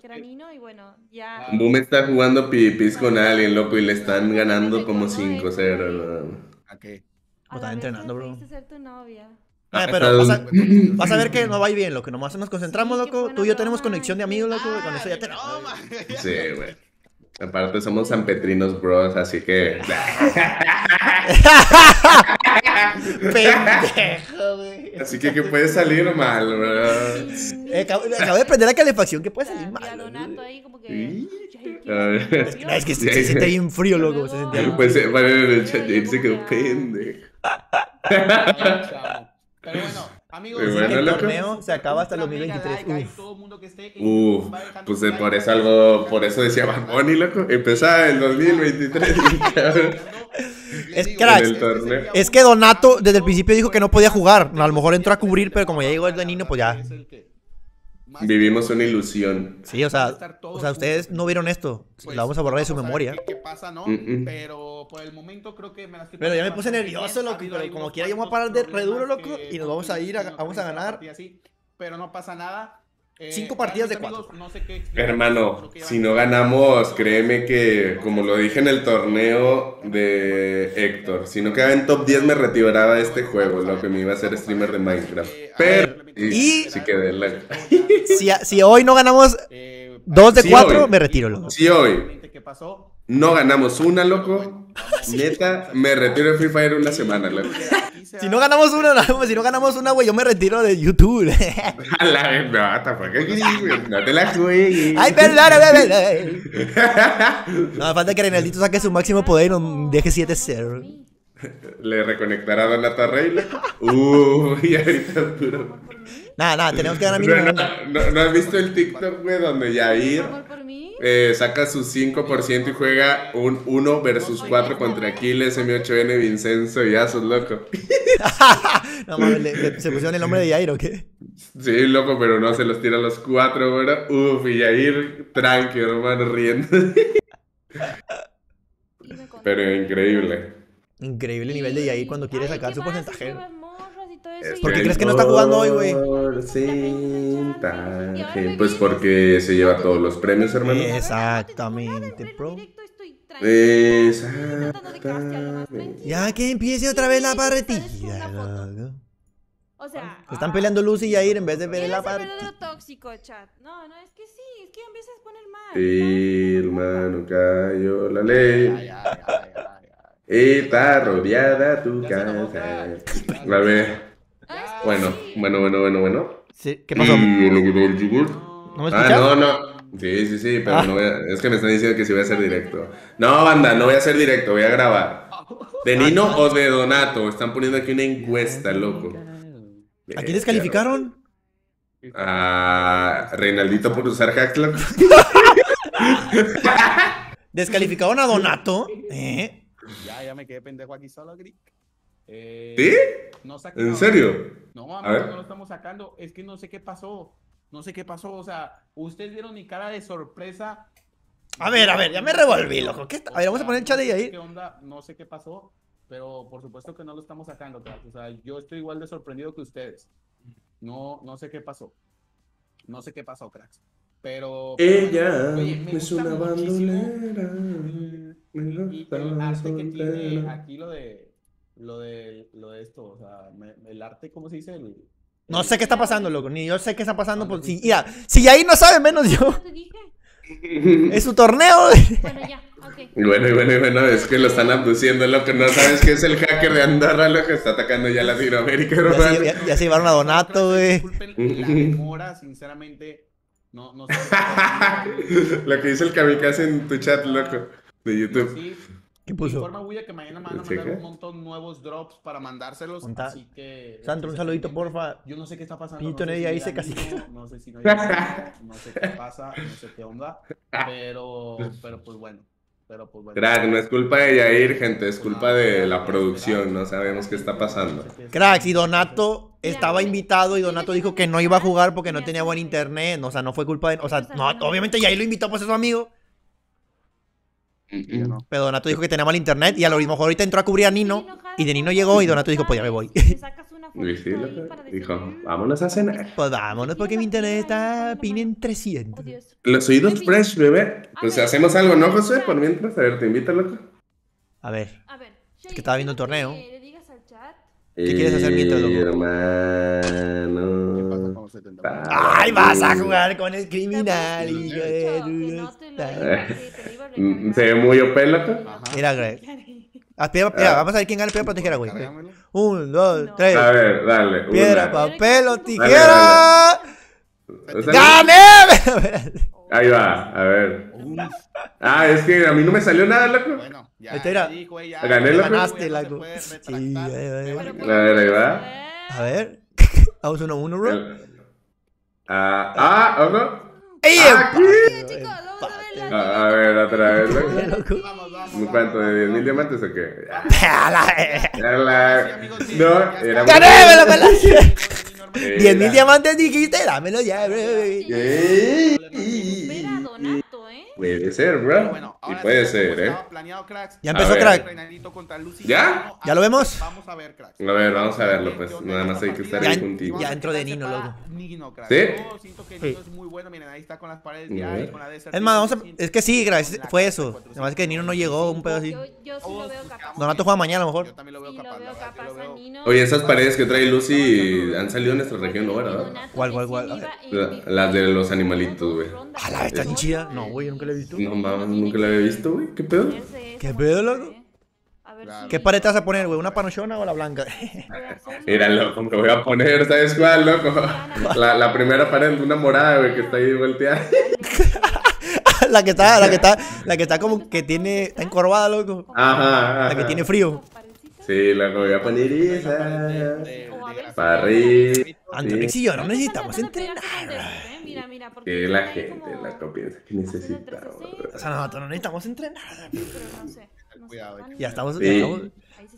Que y bueno, ya. Boom está jugando PvPs con alguien, loco, y le están ganando como 5-0, ¿no? ¿A qué? A Están la vez entrenando, bro. ser tu novia. Ah, Ah, pero vas a, vas a ver que no va bien, loco. Nomás nos concentramos, loco. Tú y yo tenemos conexión de amigos, loco. Con eso ya te. Sí, güey. Aparte somos sanpetrinos bros, así que... Pendejo, güey. Así que que puede salir mal, ¿verdad? Eh, acabo, acabo de prender la calefacción, que puede salir mal. Donato güey. ahí como que. Sí. "Ay, A ver. ¿quién se No, es que se, se siente bien frío, loco. Se sentía Pues eh, en el chat y se quedó pendejo. Pero bueno, amigos, Dicen que bueno, el loco. torneo se acaba hasta el Mega 2023. like, Uf. todo mundo que esté, Uf, pues por eso algo, por eso decía Bad Bunny, loco. Empezaba el 2023, cabrón. Les Es digo, crack. En el este Es que Donato desde el principio dijo que no podía jugar. A lo mejor entró a cubrir, pero como ya llegó el de Nino, pues ya. Vivimos una ilusión. Sí, o sea, o sea, ustedes no vieron esto. Pues, La vamos a borrar de su memoria. ¿Qué, qué pasa, no? Mm, mm. Pero por el momento creo que me las Pero ya me puse nervioso, loco, pero como quiera yo voy a parar de re duro, loco, y nos vamos a ir a- vamos a ganar. así. pero no pasa nada. Eh, Cinco partidas de cuatro. amigos, no sé qué explicar. Hermano, si no ganamos, créeme que, como lo dije en el torneo de Héctor, si no quedaba en top 10 me retiraba de este juego, lo que me iba a hacer streamer de Minecraft. Pero, Y- y, si quedé en la... Si, si hoy no ganamos Eh, dos de cuatro, hoy. me retiro, loco. Si hoy no ganamos una, loco, neta, me retiro de Free Fire una semana, loco. Si no ganamos una, no, si no ganamos una, güey, yo me retiro de YouTube. A la no, tampoco güey, no te la juegues. Ay, perdóname, perdóname. No, falta que Reinaldito saque su máximo poder y nos deje 7-0. Le reconectará a Donato Rey, loco. Uy, ahorita puro. Nada, nada, tenemos que ganar No, mínimo no, no, ¿no has visto el TikTok, güey, donde Yair. Eh, saca su 5% y juega un 1 versus 4 contra Aquiles, M8N, Vincenzo y Asus, loco? No mames, le- le- se pusieron el nombre de Yair, ¿o qué? Sí, loco, pero no se los tira a los 4, ¿verdad? Uf, y Yair, tranquilo, hermano, riendo. Pero increíble. Increíble el nivel de Yair cuando quiere sacar ¿qué su más? porcentaje. Todo eso, ¿Por qué crees que no está jugando hoy, güey? Pues porque se lleva todos los premios, hermano. Exactamente, bro. Tranquila. Ya que empiece otra vez la partida. O sea, Están peleando Luz y Yair en vez de ver ¿quieres la partida. lo tóxico, chat? No, no, es que sí, es que empiezas a poner mal. Sí, hermano, cayó la ley. Está rodeada tu casa. enojó, A Bueno, bueno, bueno, bueno, bueno. Sí, ¿Qué pasó? ¿No me Ah, no, no. Sí, sí, sí, pero Ah. no voy a- es que me están diciendo que sí voy a hacer directo. No, banda, no voy a hacer directo, voy a grabar. ¿De Nino o de Donato? Están poniendo aquí una encuesta, loco. ¿A quién descalificaron? A Reinaldito por usar hacks, loco. ¿Descalificaron a Donato? ¿Eh? Ya, ya me quedé pendejo aquí solo, Grick. Eh, ¿Sí? No saqué ¿En serio? No, A amigo, ver. no lo estamos sacando. Es que no sé qué pasó. No sé qué pasó. O sea, ustedes vieron mi cara de sorpresa. A ver, a ver, ya me revolví, loco. ¿Qué está? A ver, vamos a poner el chat de no sé Yair. ¿Qué onda? No sé qué pasó. Pero por supuesto que no lo estamos sacando, cracks. O sea, yo estoy igual de sorprendido que ustedes. No, no sé qué pasó. No sé qué pasó, cracks. Pero. pero Ella oye, me es gusta una bandolera. y gusta el arte que tiene aquí lo de lo de lo de esto, o sea, me- el arte, ¿cómo se dice? El, No sé qué está pasando, loco. Ni yo sé qué está pasando. Pues, si, mira, si Yair no sabe, menos yo. ¿No te dije? Es su torneo. Bueno, ya, ok. Y bueno, y bueno, y bueno, es que lo están abduciendo, lo que no sabes que es el hacker de Andorra, lo que está atacando ya Latinoamérica, Ya hermano. se, ya- ya se llevaron a Donato, güey. Disculpen la demora, sinceramente, no, no sé. Lo que dice el kamikaze en tu chat, loco, de YouTube. Sí, ¿Qué puso? informa Buya que mañana me van a mandar un montón nuevos drops para mandárselos, así que... Sandro, un saludito, porfa. Yo no sé qué está pasando. Pinto no sé si ya dice casi No sé si no no sé qué pasa, no sé qué onda, pero, pero pues bueno, pero pues bueno. Crack, no es culpa de Yair, gente, es culpa de la producción, no sabemos qué está pasando. Cracks, y Donato estaba invitado y Donato dijo que no iba a jugar porque no tenía buen internet. O sea, no fue culpa de. O sea, no, obviamente Yair lo invitó, pues es su amigo. No. Pero Donato dijo que tenía mal internet y a lo mismo ahorita entró a cubrir a Nino. Y de Nino llegó y Donato dijo, pues ya me voy. Y sí, dijo, "Mm, vámonos a cenar. Pues vámonos porque mi internet está pin en Oh, 300. Dios. Los oídos fresh, bebé. Pues hacemos algo, ¿no, José? Por mientras, a ver, te invito, loco. A ver. Ver, que estaba viendo el torneo. ¿Qué quieres hacer mientras, loco? Hermano. ¿Qué pasa con 70? ¡Ay, vas a jugar con el criminal! Hijo de no Mm. Se ve muy OP. Ajá. Mira, Greg. Ah, piedra, piedra, vamos a ver quién gana el piedra, papel, tijera, güey. Un, dos, No. tres. A ver, dale. Piedra, una. papel o Dale, tijera. O sea, ¡Gané! Ahí va, a ver. Ah, es que a mí no me salió nada, loco. Bueno, ya Ahí está, mira. te dijo ella. Gané, ya loco. Ganaste, no loco. Sí, ahí va, A ver, ahí va. A ver. Vamos uno a uno, bro. Ah, ah, ojo. ¡Ey! Ah, chicos, a ver A, otra vez. Vamos, vamos. ¿Cuánto? ¿De 10.000 diamantes o qué? La- No, era ¡Gané! ¡Me lo pelaste! Era- 10 mil diamantes dijiste, dámelo ya, bro. Puede ser, bro. Pero bueno, y ahora puede sí, ser, ¿eh? planeado, cracks. Ya empezó, crack. ¿Ya? ¿Ya lo vemos? Vamos a ver, cracks. A ver, vamos a verlo, pues. ¿Qué onda Nada más hay que estar ahí a ya entró de Nino, loco. Nino, cracks. ¿Sí? Yo siento que Sí. Nino es muy bueno. Miren, ahí está con las paredes ya y con la Desert Es más, vamos a... Es que sí, la fue K4, eso. 4, Además que Nino no llegó, un pedo así. Yo, yo sí lo veo capaz. Donato juega mañana a lo Yo mejor. también lo veo capaz. yo capaz lo veo- Nino. Oye, esas paredes que trae Lucy han salido en nuestra región, ¿no, verdad? ¿Cuál, cuál, cuál? las de los animalitos, güey. A la vez, tan chida. No, güey, yo nunca la he visto. No mames, nunca la había visto, güey. ¿Qué pedo? ¿Qué pedo, loco? A ver Claro. ¿Qué pared te vas a poner, güey? ¿Una panochona o la blanca? Mira, loco, me voy a poner, ¿sabes cuál, loco? La, la primera pared, una morada, güey, que está ahí volteada. la que está, la que está, la que está como que tiene, está encorvada, loco. Ajá, La que ajá. tiene frío. Sí, loco, voy a poner esa. de- O a de- ver si- Para arriba. Antonix y yo no necesitamos entrenar. Mira, mira, porque Que están la gente, loco, piensa que necesitamos. 360, O sea, nosotros no necesitamos entrenar. pero no sé. no sé, Cuidado, van- Ya estamos, ya estamos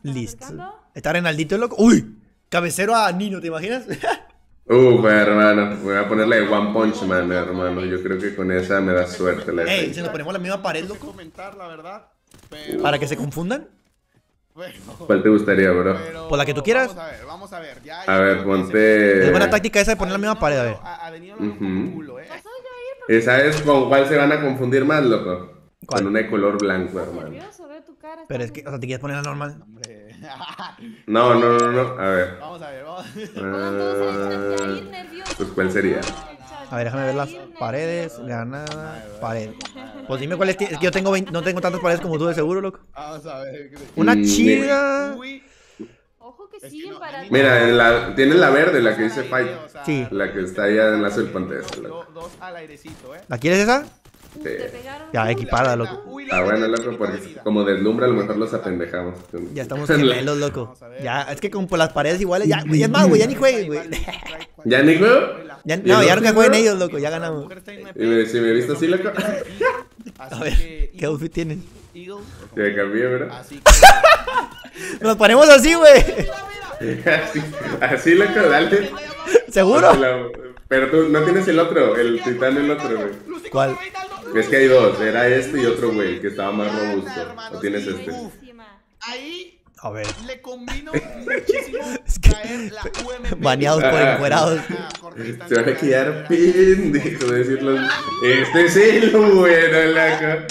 listos. Está Renaldito, loco. Uy, cabecero a Nino, ¿te imaginas? Uf, hermano, voy a ponerle One Punch Man, hermano. Yo creo que con esa me da suerte la Ey, si nos ponemos la misma pared, loco, comentar, la verdad. Pero... para que se confundan. Bueno, ¿Cuál te gustaría, bro? pero Pues la que tú quieras. Vamos a ver, vamos a ver. Ya, A ver, ponte- Es buena táctica esa de poner la misma pared, a ver. A, a Denilo lo Ujú. como culo, eh. ¿Y sabes con cuál se van a confundir más, loco? ¿Cuál? Con una de color blanco, hermano. nervioso, tu cara. Pero es que, o sea, te quieres poner la normal. No, no, no, no. A ver. vamos a ver, vamos. Ah, Jair nervioso. pues, ¿cuál sería? A ver, déjame ver las paredes, ganada, pared. Pues dime cuál es. Es que yo tengo 20 no tengo tantas paredes como tú, de seguro, loco. Vamos a ver. Una Mm, chida. Uy, Ojo que siguen para Mira, en la, tiene la verde, la que dice Fight. Sí. La que está allá en la loco. dos al airecito, eh. ¿La quieres esa? Te pegaron. Ya, equipada, loco. Ah, bueno, verdad, loco, porque como deslumbra, a lo mejor los apendejamos. Ya estamos gemelos, loco. Ya, es que como por las paredes iguales, ya, güey, es más, güey, ya ni jueguen, güey. ¿Ya ni juego? Ya, ¿Y no, ya nunca jueguen ellos, loco, ya ganamos. Y me- si me he visto así, loco. A ver, ¿qué outfit tienen? Que cambié, que. Nos ponemos así, güey. Así, así, loco, dale. ¿Seguro? Pero tú no tienes el otro, el titán, el otro, güey. ¿Cuál? Es que hay dos, era este y otro, güey, que estaba más robusto. ¿O tienes este? Ahí A ver. le combino muchísimo Es que- traer la UMP. Baneados por Ah. encuerados. Ah, Se van a quedar era- pendejo decirlo. Este es el bueno, loco.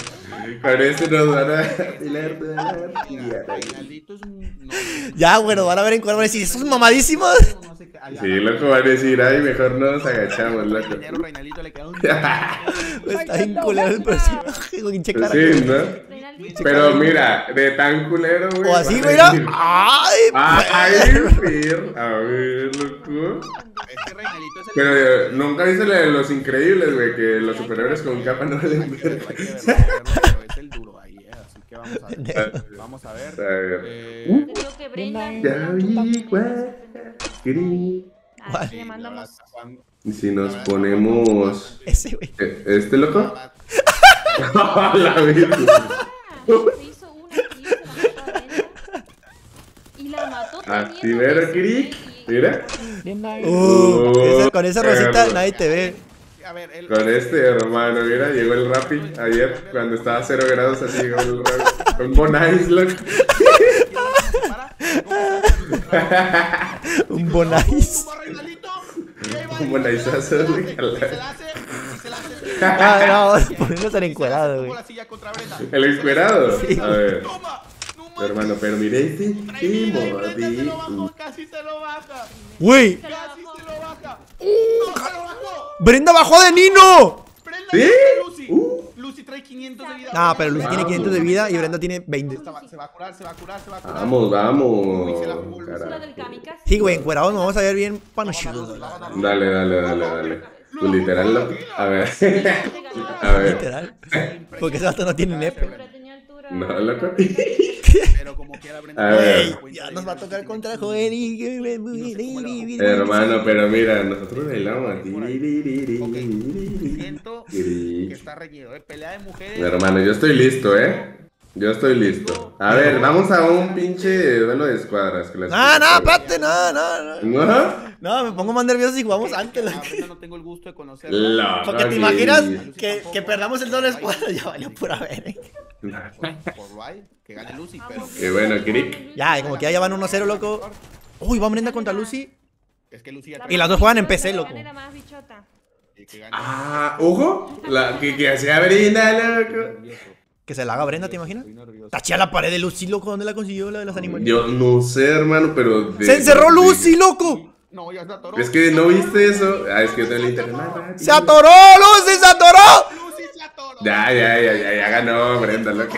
Este nos van a no, Ya, bueno, van a ver en cuál van a decir, ¿esos mamadísimos? Sí, loco, van a decir, ay, mejor nos agachamos, loco. Le. Está bien culero el personaje, güey, pinche cara. Sí, ¿no? Pero mira, de tan culero, güey. O así, van a güey, ¿no? decir, ¡Ay! Ay! Fer. A ver, loco. Es que Reinaldito es el. Pero eh, nunca viste la de los increíbles, güey, que los superhéroes con capa no valen Duro ahí, eh, así que vamos a ver. Vamos a ver. Eh, que. Ya vi, güey. Ah, sí, mandamos. si nos ponemos. Ese, güey. eh, ¿Este loco? la hizo una. Y la mató. Uh, esa- con esa rosita nadie te ve. A ver, el. Con este hermano, mira, llegó el Rappi ayer cuando estaba a 0 grados así llegó el Rappi. Con loco. Un bonais. Un a la- Ah, no, ponernos en encuerado, güey. El encuerado. Sí. A ver. Toma, no mames. Hermano, pero mire este casi se lo baja. Güey, Casi lo lo bajó. Brenda bajó de Nino. Brenda ¿Sí? Lucy. Uh. Lucy trae 500 de vida. No, pero Lucy tiene Vamos. 500 de vida y Brenda tiene 20. Se va, se va a curar, se va a curar, se va a curar. Vamos, vamos. Uy, se la jugó. Sí, güey, encuerados nos vamos a ver bien panochudos. Dale, dale, dale, dale. Pues literal, loco. A ver. A ver. Literal. Porque ese vato no tiene nepe. No, loco. Pero como quiera, Brenda. A ver. Ya nos va a tocar contra Joel y... Hermano, pero mira, nosotros bailamos. Siento que está reñido, ¿eh? Pelea de mujeres. Hermano, yo estoy listo, ¿eh? Yo estoy listo. A ver, vamos a un pinche duelo de escuadras. que No, no, espérate, no, no, no. ¿No? No, me pongo más nervioso si jugamos antes. A loco. Brenda no tengo el gusto de conocerla. Loco, Porque te imaginas que, que perdamos el doble escuadra, ya valió pura ver. Por que gane Lucy, pero Qué bueno, Crick. Ya, como que ya van 1-0, loco. Uy, va Brenda contra Lucy. es que Lucy ya Y las dos juegan en PC, loco. la. Ah, ojo. La que, que hacía brinda, loco. Que se la haga Brenda, ¿te imaginas? Tachea la pared de Lucy, loco. ¿Dónde la consiguió la de las animales? Yo no sé, hermano, pero. de- ¡Se encerró Lucy, loco! No, ya se atoró. Es que no viste eso. Ah, es que yo tengo el internet. ¡Se atoró, Lucy! ¡Se atoró! Lucy se atoró. Ya, ya, ya, ya, ya ganó Brenda, loco.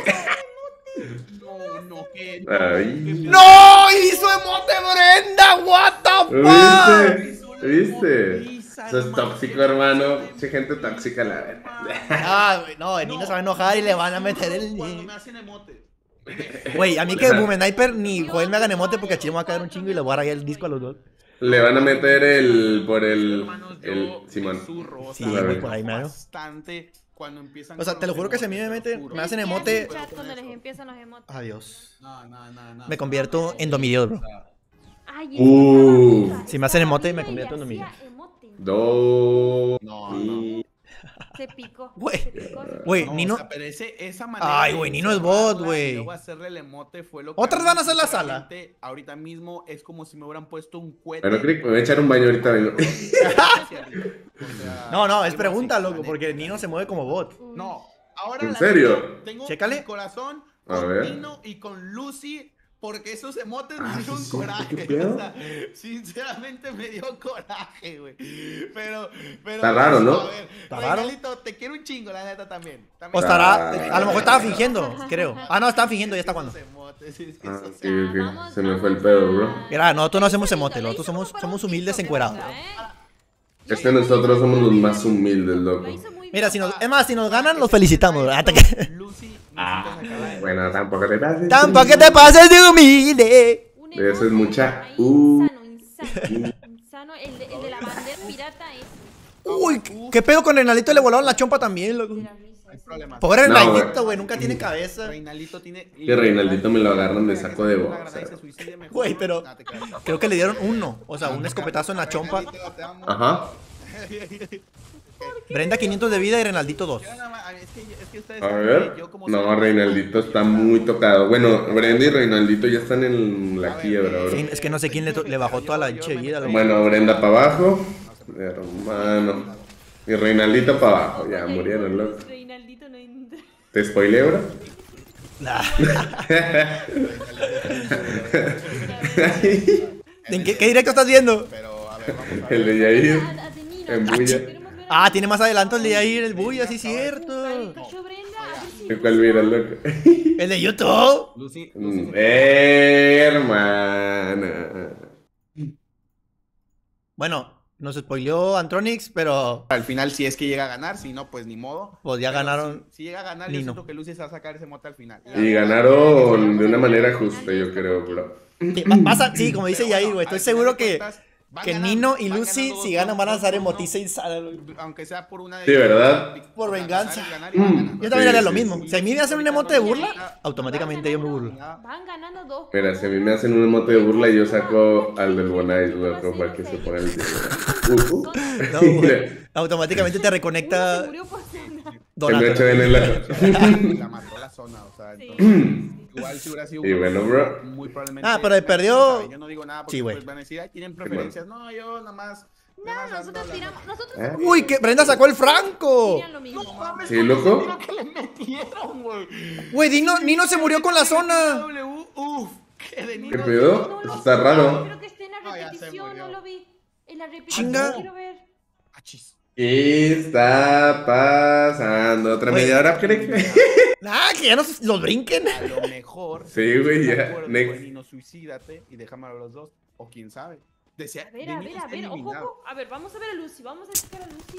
No, no, que Ay. ¡No! ¡Hizo emote Brenda! ¡What the fuck! ¿Viste? ¿Viste? Eso es tóxico, hermano. Mucha gente tóxica, la verdad. Ah, güey, no, el niño se va a enojar y le van a meter el... Cuando me hacen emote. Güey, a mí que Boom Sniper ni Joel me hagan emote porque a Chile me va a caer un chingo y le voy a rayar el disco a los dos. Le van a meter el. por el. El. Simón. Sí, güey, por ahí mero. Bastante cuando empiezan O sea, te lo juro que si a mí me emotes, te meten, me hacen ¿Qué emote. hacen chat cuando les empiezan los emotes? Adiós. No, no, no, no. Me convierto en Domidor, bro. Ay, Uh. Si me hacen emote, me convierto en hacía Dos. No, no. y- Se picó. Güey. Güey, No, Nino. o sea, pero ese, esa manera Ay, güey, Nino es bot, güey. y Luego hacerle el emote fue lo que. ¿Otras van a hacer la sala? Ahorita mismo es como si me hubieran puesto un cohete. Bueno, Crick, me voy a echar un baño ahorita, vengo. No, no, es pregunta, loco, porque. Nino se mueve como bot. No, ahora ¿En la serio? Tengo Chécale. mi corazón A con ver. Nino y con Lucy. Porque esos emotes Ah, me dieron sí, sí, coraje. O sea, sinceramente me dio coraje, güey. Pero, pero. Está raro, ¿no? A ver, Está raro. Regalito, te quiero un chingo, la neta también. O estará. Ah. A lo mejor estaba fingiendo, creo. Ah, no, estaba fingiendo, ya está cuando. Emotes, esos Ah, emotes. ok, ok. Se me fue el pedo, bro. Mira, nosotros no hacemos emote, nosotros somos, somos humildes encuerados. Es que nosotros somos los más humildes, loco. Mira, si nos, es más, si nos ganan, los felicitamos. que- Lucy, Ah, Bueno, tampoco te pases. Tampoco te pases de humilde. Eso es mucha- uh. Insano, insano. Insano. El de, el de la bandera pirata es. Uy, ¿qué pedo con Reinaldito? Le volaron la chompa también, loco. Pobre No, Reinaldito, güey. nunca tiene cabeza. Reinaldito tiene. Que Reinaldito me lo agarran de saco de box, box. eh. Güey, pero- Creo que le dieron uno. O sea, un escopetazo en la chompa. Ajá. Brenda 500 de vida y Reinaldito 2. A ver. No, Reinaldito está muy tocado. Bueno, Brenda y Reinaldito ya están en la quiebra, bro. Sí, es que no sé quién le, bajó toda la hinche vida. Bueno, Brenda para abajo. Hermano. Y Reinaldito para abajo. Ya murieron, loco. Reinaldito no entra. ¿Te spoileo, bro? Nah. ¿En qué, qué directo estás viendo? Pero, a ver, vamos a ver. El de Yair. A- a de Nina. En bulla. Ah, tiene más adelanto el de ahí, el bulla, sí, cierto. ¿Cuál mira, loco? El de YouTube. Lucy, Mm, Eh, hermana. Bueno, nos spoileó Antronix, pero Al final, si es que llega a ganar, si no, pues ni modo. pues ya Pero ganaron. Si, si llega a ganar, Nino. yo siento que Lucy se va a sacar ese mote al final. Y ganaron de una manera justa, yo creo, bro. Sí, va- vas a- sí, como dice Yair, güey, estoy seguro que, cuentas, van que ganando- Nino y Lucy, ganando si ganan, van a dos, emotiza y dos, sal. Aunque sea por una de Sí, ¿verdad? Por venganza. ganar Mm. ganando. Yo también Sí, haría lo mismo. sí. Si a mí me hacen un emote de burla, automáticamente yo me burlo. Van ganando dos. Mira, si a mí me hacen un emote de burla, yo saco al del Bonais, loco, para que se ponga el tío. Uh, uh. No, güey. Automáticamente te reconecta murió por zona. El Donato. en la... La mató la zona, o sea, entonces, igual si hubiera sido Y bueno, bro. muy probablemente Ah, pero perdió- Yo no digo nada porque Sí, güey. pues, van a decir, "Ay, tienen preferencias. No, yo nada más No, nosotros ando tiramos. Nosotros ¿Eh? Uy, que Brenda sacó el Franco. tiran lo mismo. No mames, Sí, loco. ese tiro que le metieron, güey. Güey, Nino, Nino se murió con la zona. W, uf, que de ¿Qué Nino- pedo? No lo Está raro. Creo que está en la repetición, no lo vi. En la repetición Chinga. quiero ver. Achis. ¿Qué está pasando? ¿Otra Güey. media hora, Crick? Ah, que ya nos los brinquen. A lo mejor. Sí, güey, ¿estás de ya, acuerdo, next. güey, Nino, suicídate y déjame a los dos. O quién sabe. Decía, A ver, a ver, a ver. Ojo, ojo. A ver, vamos a ver a Lucy. Vamos a escuchar a Lucy.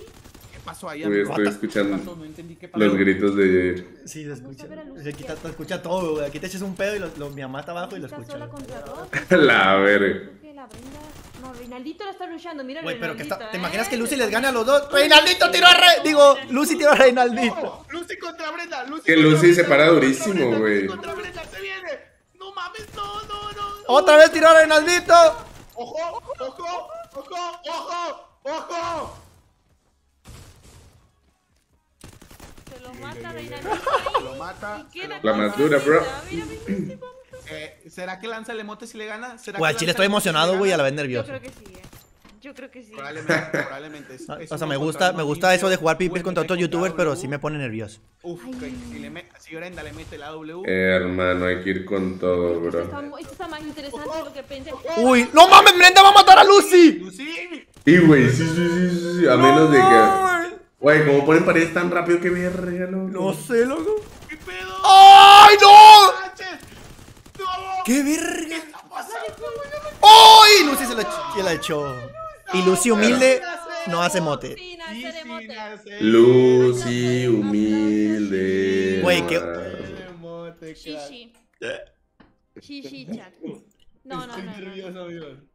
¿Qué pasó ahí? Güey, estoy ¿Qué escuchando pasó? No entendí qué pasó. los gritos de. Sí, se Vamos a ver a Lucy. Se quita, te escucha todo, güey. Aquí te eches un pedo y lo, lo- mi mamá está abajo y lo escucha. La verga. La Brenda. No, Reinaldito la está luchando. Mira, Güey, pero que está, Reinaldito, ¿te ¿eh? imaginas que Lucy les gane a los dos? ¡Reinaldito tiró a Re... Digo, Lucy tiró a Reinaldito. Lucy contra Brenda. Lucy Que Lucy se para durísimo, güey. Lucy contra Brenda, se viene. No mames, no, no, no. Otra vez tiró a Reinaldito. Ojo, ojo. ¡Ojo! ¡Ojo! ¡Ojo! Se lo mata Reina Lo mata. Y queda La más dura, bro. vida. Mira, mira, mira, mira. Eh, ¿Será que lanza el emote si le gana? ¿Será Güey, que chile estoy si emocionado, güey, a la vez Yo nervioso. creo que sí, eh. Yo creo que sí. Probablemente, probablemente. Es- es O sea, me gusta, me gusta eso de jugar pipis contra otros youtubers, pero sí me pone nervioso. Uf, que si, le me- si Brenda le mete la W. Eh, hermano, hay que ir con todo, Esto bro. está, mu- esto está más interesante de lo que pensé. Uy, no mames, Brenda va a matar a Lucy. Lucy, Y, güey, sí, sí, sí, sí, sí, a menos de que... Güey, como ponen paredes tan rápido que verga, loco. No sé, loco. ¿qué pedo? ¡Ay, no! ¡Qué verga! está pasando? ¡Ay! Lucy se la, ch- se la echó. Y Lucy humilde no hace mote. Lucy, humilde. Güey, qué-. Shishi. Shishi chat. No, no, no. No.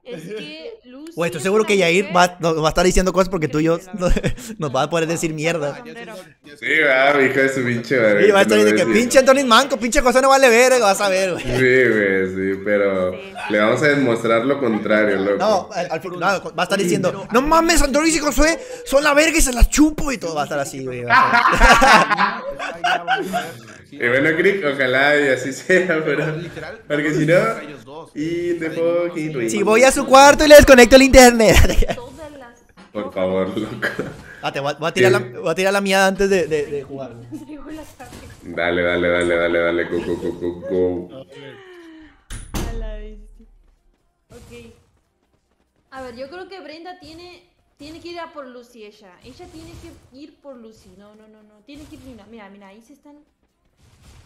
Es que Lucy. Güey, estoy es seguro que Yair va, nos va a estar diciendo cosas porque tú y yo nos va a poder decir mierda. Sí, va, mi hija de su pinche madre. Y va a estar te diciendo que pinche Antonin Manco, pinche cosa no vale ver, vas a ver, güey. Sí, güey, sí, pero Sí, sí. le vamos a demostrar lo contrario, loco. No, al, al fin- no, va a estar diciendo, no mames, Antonin y Josué son la verga y se las chupo y todo va a estar así, güey. Sí, Y bueno, Crick, ojalá y así sea, pero... literal, Porque si no... Y sé. ring. Si voy a su cuarto y le desconecto el internet. Por favor, loco. ah, te voy a, voy a tirar la, voy a tirar la mía antes de, de, de jugar. Dale, dale, dale, dale, dale, go, go, go, go, go. A la bestia. Ok. A ver, yo creo que Brenda tiene. Tiene que ir a por Lucy ella. Ella tiene que ir por Lucy. No, no, no, no. Tiene que ir Nina. Mira, mira, ahí se están.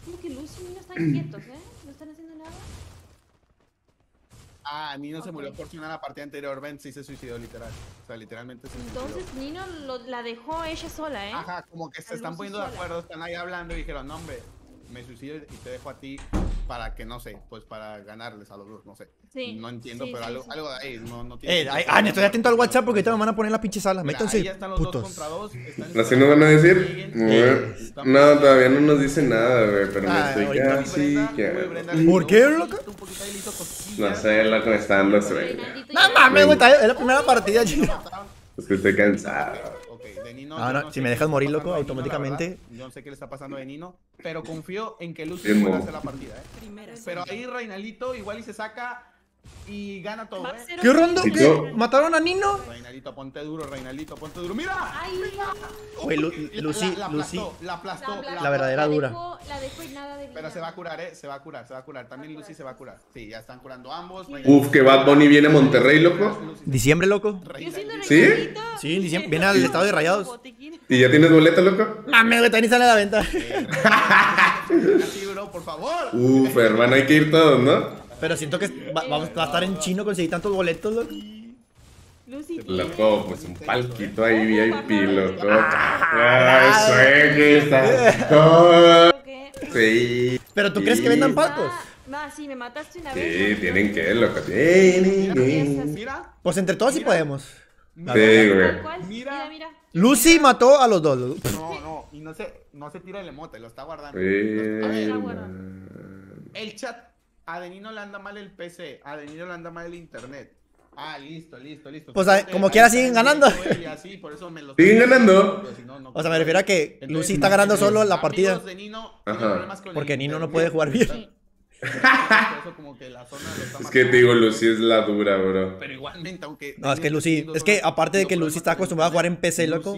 Como que Lucy y Nina están quietos, ¿eh? No están haciendo nada. Ah, Nino se Ok. murió por si una la partida anterior. Ben sí se suicidó literal. O sea, literalmente se suicidó. Entonces Nino lo- la dejó ella sola, ¿eh? Ajá, como que se A están poniendo de sola. acuerdo, están ahí hablando y dijeron, no, hombre, me suicido y te dejo a ti para que, no sé, pues para ganarles a los dos, no sé. Sí, No entiendo, sí, pero sí, algo, sí. algo de ahí, no, no tiene Eh, ay, ah, estoy atento al WhatsApp porque ahorita me van a poner la pinche sala. Mira, Métanse, ahí ya están los dos putos. contra dos. están ¿Así nos van a decir? Muy. No, todavía no nos dicen nada, güey, pero me Ah, estoy ahorita. casi que... ¿Por qué, un loco? No sé, loco, me está dando No mames, güey, está- es la primera partida, chico. Es que estoy cansado. Nino, Ah, no, no si me dejas morir, loco, a Nino, automáticamente. Yo no sé qué le está pasando de Nino, pero confío en que Lucy Bien, pueda hacer la partida, ¿eh? Pero ahí Reinalito igual y se saca y gana todo, ¿eh? ¿Qué rondo? ¿Y ¿Qué? ¿Mataron a Nino? Reinalito, ponte duro, Reinalito, ponte duro. ¡Mira! Ay, Lu- La- Lucy, la, la Lucy. aplastó, la aplastó, la, La verdadera la dura. dejó- la dejó y nada de vida. Pero se va a curar, ¿eh? Se va a curar, se va a curar. También Lucy se va a curar. Sí, ya están curando ambos. Uf, que Bad Bunny viene a Monterrey, loco. ¿Diciembre, loco. ¿Sí? Sí, en diciembre- viene al estado de Rayados. ¿Y ya tienes boleto, loco? Mames, güey, ni sale a la venta. Así, bro, por favor. Uf, hermano, hay que ir todos, ¿no? Pero siento que va, vamos, va a estar en chino conseguir tantos boletos, loco. Lucy, Loco, pues un palquito ahí VIP, loco. Ah, está que... Sí. Pero tú crees que vendan palcos? Va, sí, me mataste una vez. Sí, tienen que, loco. Tienen. Mira, Pues entre todos sí podemos. Sí, güey. ¿Cuál? Mira. Mira. Lucy mató a los dos. loco. no, no, y no se, no se tira el emote, lo está guardando. Sí. A ver, Ah, bueno. el chat, a Denino le anda mal el PC, a Denino le anda mal el internet. Ah, listo, listo, listo. Pues, a- como quiera siguen ganando. Así, por eso me lo Siguen ganando. Pero si no, no O sea, me refiero a que Entonces, Lucy está ganando solo la partida. de Nino Porque Nino no puede jugar bien. Por eso como que la zona lo está Es que te digo, Lucy es la dura, bro. Pero igualmente, aunque. No, es que Lucy, es que aparte de que Lucy está acostumbrada a jugar en PC, loco.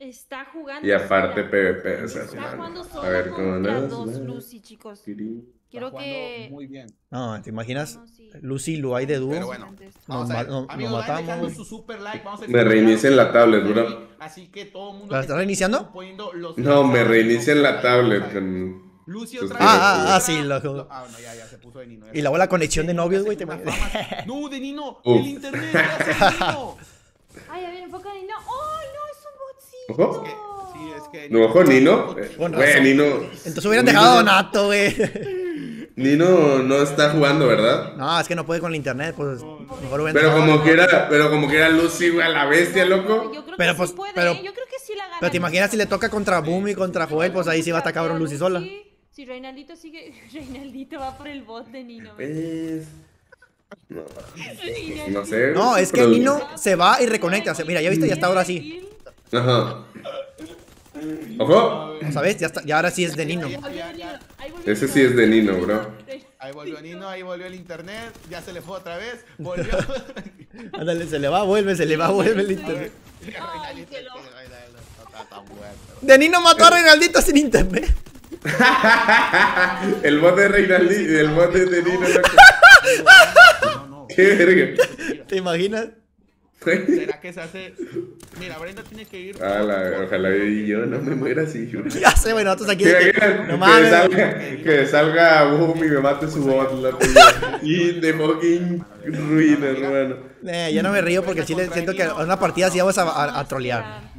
Está jugando. Y aparte. PvP, Está jugando A sola ver, ¿cómo contra dos Lucy, chicos. Quiero que... jugando Muy bien. No, ¿te imaginas? No, sí. Lucy lo hay de dúo. Pero bueno, Nos vamos a ver. ma- no- nos Amigos, vayan matamos, dejando güey. su super like. Vamos a Me reinicien la tablet, bro. Así que todo el mundo. ¿La estás reiniciando? los No, me likes, reinician la a tablet con... Lucy otra Ah, vez. ah, ah, sí, loco. Ah, bueno, ya, ya se puso de Nino. ya Y luego la conexión de novios, güey. te. No, de Nino. Uf. El internet. ¿qué hace de Nino? Ay, a ver, enfoca en Nino. ¡Ay, no! Es un Ojo. botcito. Sí, es que. No, ojo, Nino. Güey. Entonces hubieran Nino- dejado a Donato, güey. Nino no está jugando, ¿verdad? No, es que no puede con el internet, pues mejor Pero como quiera, pero como quiera Lucy, güey, a la bestia, loco. Yo creo Pero, que pues, sí puede, pero- ¿eh? Yo creo que sí la gana. Pero te imaginas si le toca contra Boom y contra Joel, pues ahí sí va a estar cabrón Lucy sola. Si Reinaldito sigue... Reinaldito va por el bot de Nino. Pues... No, no sé. No, es que Nino se va y reconecta. Mira, ya viste, ya está ahora sí. Ajá. Ojo. ¿Sabes? Ya, está, ya ahora sí es de Nino. Ya, ya, ya. Ese sí es de Nino, bro. Ahí volvió Nino, ahí volvió el internet, ya se le fue otra vez, volvió. Ándale, se le va, vuelve, se le va, vuelve el internet. Ay. De Nino mató a Reinaldito sin internet. El bot de Reinaldi y el bot de, de Nino, loco. No, no. Qué verga. ¿Te imaginas? ¿Será que se hace? Mira, Brenda tiene que ir. Ala, ojalá y yo no me muera así. Ya sé, bueno, nosotros aquí. Que, de que- que- No que mames. salga, que salga Boom y me mate su bot, loco. Y de fucking ruina, hermano. Eh, yo no me río porque sí le siento que en una partida así vamos a, a- a trolear.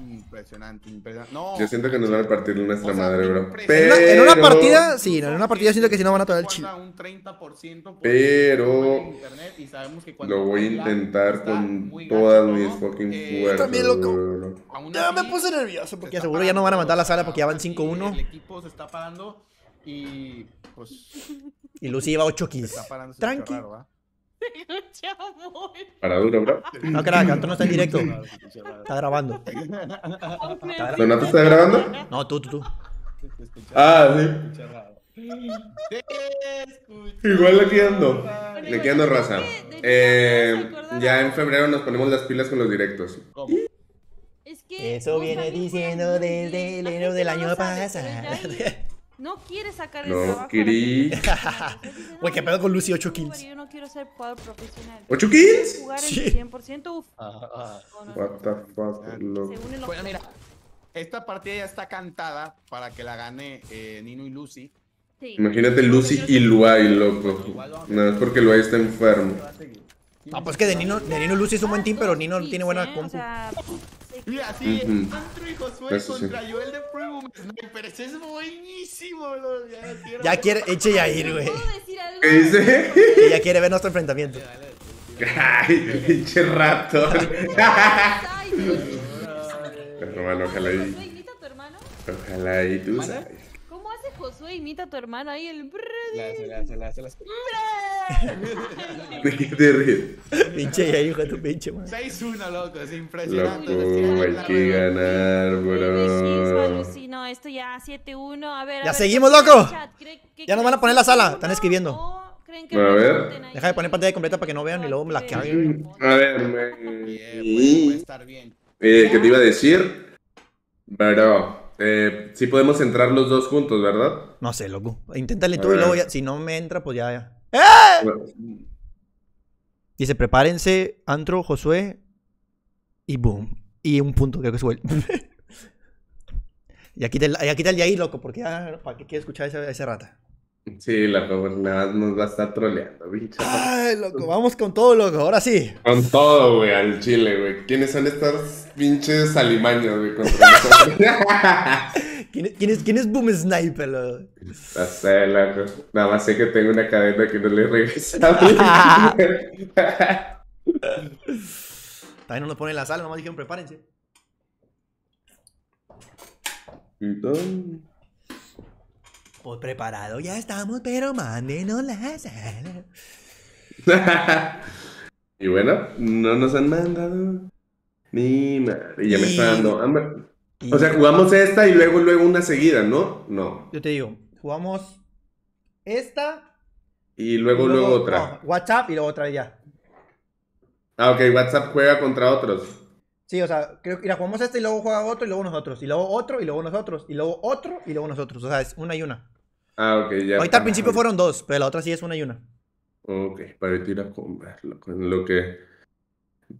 Impresionante, impresionante. No. Yo siento que nos van a partir nuestra O sea, madre, bro. En una, Pero. en una partida, sí, en una partida siento que si no van a tocar el chile. guarda un 30% por Pero internet y sabemos que cuando Lo voy a intentar con gacho todas todo, mis fucking eh, fuerzas. también, loco. bro. Ya me puse nervioso porque seguro ya no van a mandar la sala porque ya van aún así 5-1. El equipo se está parando y pues Y Lucy lleva 8 se kills. está parando. se Tranqui. Para duro, bro. No, crack, Antonio no está en directo. Está grabando. ¿Donato está grabando? No, tú, tú, tú. Ah, sí. Igual aquí ando. Aquí ando raza. Eh, ya en febrero nos ponemos las pilas con los directos. ¿Cómo? Es que Eso viene diciendo desde enero del año pasado. No quiere sacar el No trabajo. querí. Güey, ¿qué pedo con Lucy? yo 8 quiero kills. Yo no quiero ser jugador profesional. ¿Ocho Quiero kills? jugar en Sí. el 100%, uf. Ah, ah. no, no, no. What the fuck, Bueno, mira, esta partida ya está cantada para que la gane eh, Nino y Lucy. Sí. Imagínate Lucy y Luay, loco. No, es porque Luay está enfermo. Va a seguir. No, pues que de Nino, de Nino Lucy es un buen team, pero Nino no tiene buena ¿eh? O compu. Y así, Ujú. Andrew y Josué Eso sí. contra Joel de Pruebo Sniper. Ese es buenísimo, bro. Ya quiero Ya quiere, eche ya ir, güey. ¿Puedo decir algo? ¿Qué dice? Que ya quiere ver nuestro enfrentamiento. Ay, pinche Dios. Hermano, ojalá ¿Josué y. imita a tu hermano? Ojalá y tú sabes. ¿Cómo hace Josué imita a tu hermano ahí el. Pinche ya hijo de tu pinche madre. 6-1, loco, es impresionante. Loco, hay que ganar, bro. Lucy. No, esto ya 7-1. A ver, Ya seguimos, ¿qué loco. Ya nos van a poner la sala, 7-1 están escribiendo. que A ver. ahí? Deja de poner pantalla completa para que no vean y luego me la caguen. A ver, me... Bien, puede, puede estar bien. Eh, ¿Qué te iba a decir? Bro, eh, sí podemos entrar los dos juntos, ¿verdad? No sé, loco. Inténtale A tú y luego ya. Si no me entra, pues ya. ya. ¡Eh! Dice, prepárense, Antro, Josué. Y boom. Y un punto, creo que es Well. y aquí te, y aquí el Yair, loco, porque ya. ¿Para qué quiere escuchar ese, ese rata? Sí, la gobernadora nos va a estar troleando, bicho. Ay, loco, vamos con todo, loco. Ahora sí. Con todo, güey, al chile, güey. ¿Quiénes son estos pinches alimaños, güey, contra? ¿Quién, es- quién es, quién es Boom Sniper, loco? La sé, loco. Nada más sé que tengo una cadena que no le regresa. También no nos ponen la sala, nomás dijeron prepárense. Entonces, Pues preparado ya estamos, pero mándenos la sala. y bueno, no nos han mandado ni madre. Y ya me está dando hambre. Y- O sea, jugamos esta y luego luego una seguida, ¿no? No. Yo te digo, jugamos esta. Y luego y luego otra. no, WhatsApp y luego otra ya. Ah, ok, WhatsApp juega contra otros. Sí, o sea, creo que jugamos este y luego juega otro y luego nosotros. Y luego otro y luego nosotros. Y luego otro y luego nosotros. O sea, es una y una. Ah, ok, ya. Ahorita al principio fueron dos, pero la otra sí es una y una. Ok, para ir a comerlo. Con lo que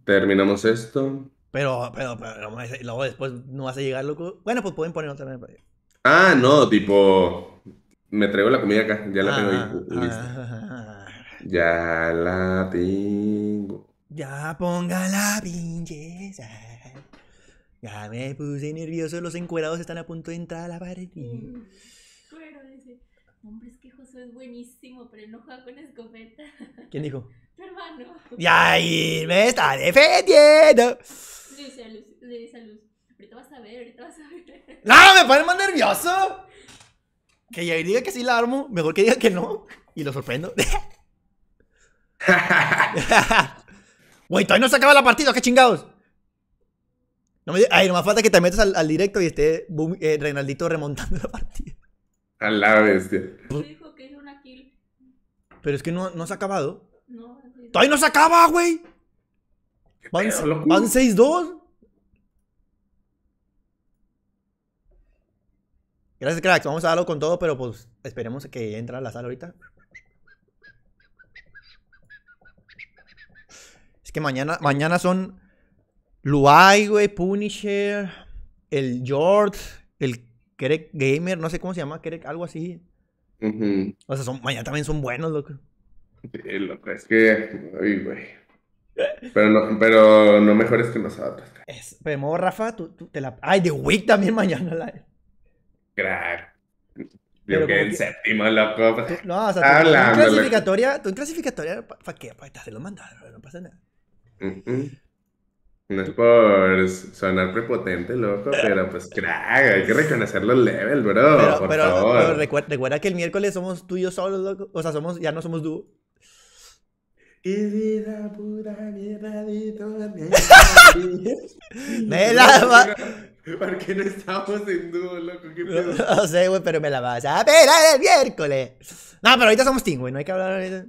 terminamos esto. Pero, pero, pero, luego después no vas a llegar, loco. Bueno, pues pueden poner otra vez. Ah, no, tipo. Me traigo la comida acá. Ya la tengo Ah, ahí lista. ah, Ya la tengo. Ya ponga la pinche sal. Ya me puse nervioso, los encuerados están a punto de entrar a la pared. Cuero dice, hombre, es que Josué es buenísimo, pero él no juega con escopeta. ¿Quién dijo? Tu hermano. ¡Ya, y me está defendiendo! Le dice a Luz, le dice a Luz, ahorita vas a ver, ahorita vas a ver. ¡No, me pone más nervioso! Que ya diga que sí la armo, mejor que diga que no. Y lo sorprendo. Güey, todavía no se acaba la partida, qué chingados. No me Ay, nomás falta que te metas al, al directo y esté boom, eh, Reinaldito remontando la partida. A la bestia. Dijo que hizo una kill. Pero es que no, no se ha acabado. No, así- ¡Todavía no se acaba, güey! Van, van 6-2. Gracias, cracks. Vamos a darlo con todo, pero pues esperemos que entre a la sala ahorita. Es que mañana, mañana son Luai, güey, Punisher, el George, el Kerek Gamer, no sé cómo se llama, Kerek, algo así. O sea, son, mañana también son buenos, loco. Sí, loco, es que. Ay, güey. Pero no, pero no mejores que nosotros. Es, pero de modo, Rafa, tú, tú te la... Ay, The Week también mañana. La... Crack. Quedé como en que- séptimo, loco. Tú- No, o sea, tú, en clasificatoria, tú en clasificatoria, ¿para qué? Para te lo mandar, no pasa nada. No es por sonar prepotente, loco, pero pues crack, hay que reconocer los levels, bro, Pero, por pero, favor. pero recuerda, recuerda que el miércoles somos tú y yo solos, loco. O sea, somos, ya no somos dúo. Y vida pura, mi radito, mi Me la ¿Por qué no estamos en dúo, loco? ¿Qué pedo? No sé, güey, pero me la vas a pelar el miércoles. No, pero ahorita somos team, güey, no hay que hablar ahorita.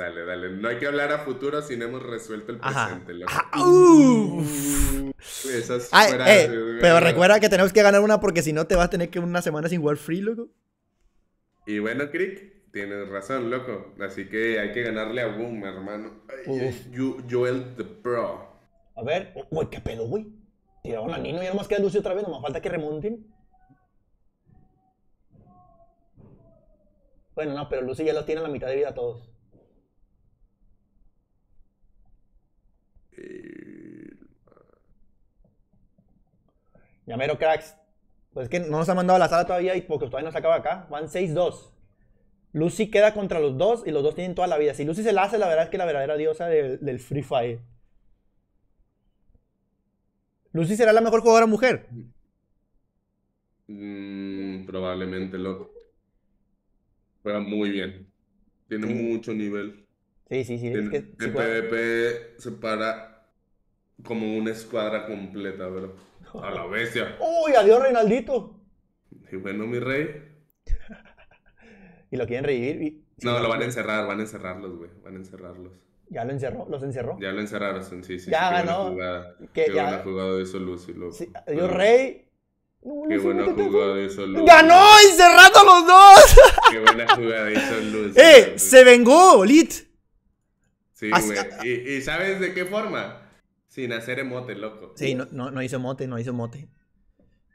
Dale, dale, no hay que hablar a futuro si no hemos resuelto el presente, loco. Ah, uf. Esas Ay, eh, pero recuerda que tenemos que ganar una porque si no te vas a tener que una semana sin jugar free, loco. Y bueno, Crick, tienes razón, loco. Así que hay que ganarle a Boom, hermano. Ay, Uf. Joel the Pro. A ver, güey, ¿qué pedo, güey? Tiraron a Nino y ya nomás queda Lucio otra vez, nomás falta que remonten. Bueno, no, pero Lucy ya los tiene a la mitad de vida todos. Ya mero, cracks. Pues es que no nos han mandado a la sala todavía y porque todavía no se acaba acá. Van 6-2. Lucy queda contra los dos y los dos tienen toda la vida. Si Lucy se la hace, la verdad es que la verdadera diosa del, del Free Fire. Lucy será la mejor jugadora mujer. mm, probablemente, loco. Juega muy bien. Tiene Sí. mucho nivel. Sí, sí, sí. Es En, que sí juega- PvP se para como una escuadra completa, bro. A la bestia. ¡Uy, adiós Reinaldito! Y bueno, mi rey. Y lo quieren revivir y... No, lo van a encerrar, van a encerrarlos, güey. Van a encerrarlos. Ya lo encerró, los encerró. Ya lo encerraron, sí, sí. Ya sí, qué buena ganó. Qué ya- buena jugada de Lucy, loco. Sí, adiós Rey. No, Qué buena jugada de Lucy. ¡Ganó encerrando a los dos! Qué buena jugada hizo Lucy. ¡Eh! ¡Se vengó, Lit! Sí, güey. ¿Y, y sabes de qué forma? Sin hacer emote, loco. Sí, no, no, no hizo mote, no hizo mote.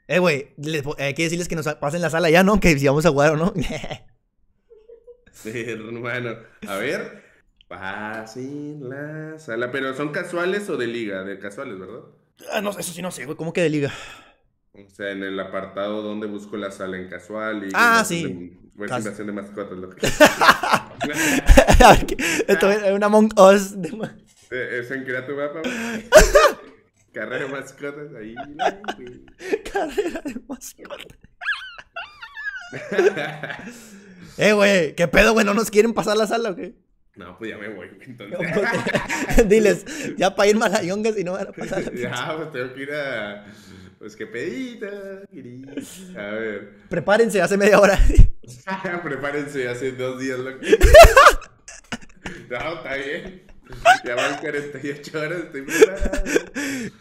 Eh, güey, hay que decirles que nos pasen la sala ya, ¿no? Que si vamos a jugar o no. Sí, hermano. A ver. Pasen la sala. Pero son casuales o de liga? De casuales, ¿verdad? Ah, no, eso sí no sé, güey. ¿Cómo que de liga? O sea, en el apartado donde busco la sala en casual y. Ah, invasión sí. de- pues, Cas- invasión de mascotas, loco. A ver, ¿qué? Esto es una Among Us. de ¿Eso en güey? Carrera de mascotas ahí. Carrera de mascota. Eh, güey, ¿qué pedo, güey? ¿No nos quieren pasar la sala o qué? No, pues ya me voy. Entonces. Diles, ya para ir malayongas y no van a pasar la ya, pues tengo que ir a. Pues qué pedita. A ver. Prepárense, hace media hora. Prepárense, hace dos días, loco. No, está bien. Ya van 48 horas, estoy preparado.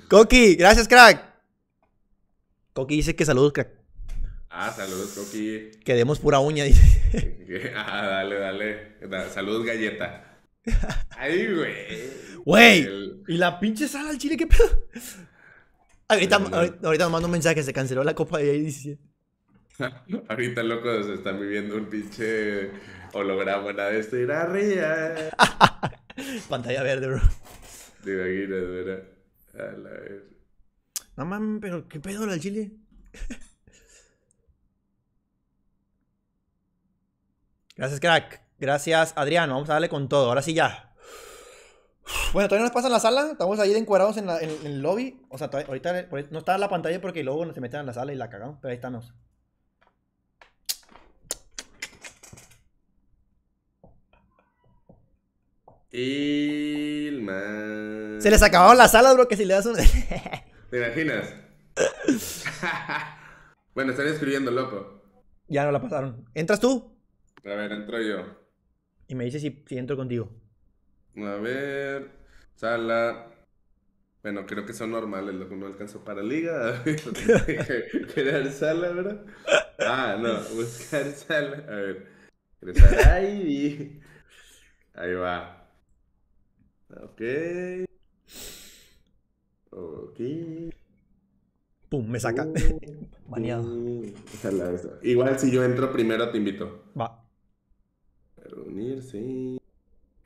Coqui, gracias, crack. Coqui dice que saludos, crack. Ah, saludos, Coqui. Que demos pura uña, dice. Ah, dale, dale. Da- Saludos, galleta. Ay, güey. Güey, El- ¿y la pinche sala al chile qué pedo? Ahorita, No, no. ahorita, ahorita nos manda un mensaje, se canceló la copa de 17. Ahorita, locos, están viviendo un pinche holograma, nada de esto. Era real. Pantalla verde, bro. Te imaginas, ¿verdad? A la vez. No mames, pero qué pedo al chile. Gracias, crack. Gracias, Adriano. Vamos a darle con todo. Ahora sí ya. Bueno, todavía no nos pasa en la sala. Estamos ahí encuadrados en, la- en- en el lobby. O sea, todavía- ahorita no está la pantalla porque luego nos se meten en la sala y la cagamos. Pero ahí estamos. Ilma. Se les acabaron las alas, bro, que si le das un... ¿Te imaginas? bueno, están escribiendo, loco. ya no la pasaron. ¿Entras tú? A ver, entro yo. Y me dices si, si entro contigo. A ver. Sala. Bueno, creo que son normales, loco. No alcanzó para liga. A ver. Crear sala, ¿verdad? Ah, no. Buscar sala. A ver. Ingresar ID. Ahí va. Ok. Ok. Pum, me saca. Uh, Baneado. Igual si yo entro primero te invito. Va. Reunirse.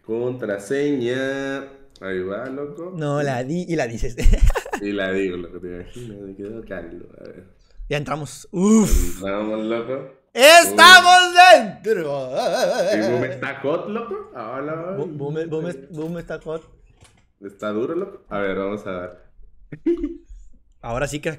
Contraseña. Ahí va, loco. No, la di y la dices. Y la digo, loco, te imaginas, me quedo caldo. A ver. ya entramos. Uf. Vamos, loco. ¡Estamos dentro! ¿Y Boom está hot, loco? Hola, Boom, boom, boom, boom está hot. ¿Está duro, loco? A ver, vamos a dar. Ahora sí que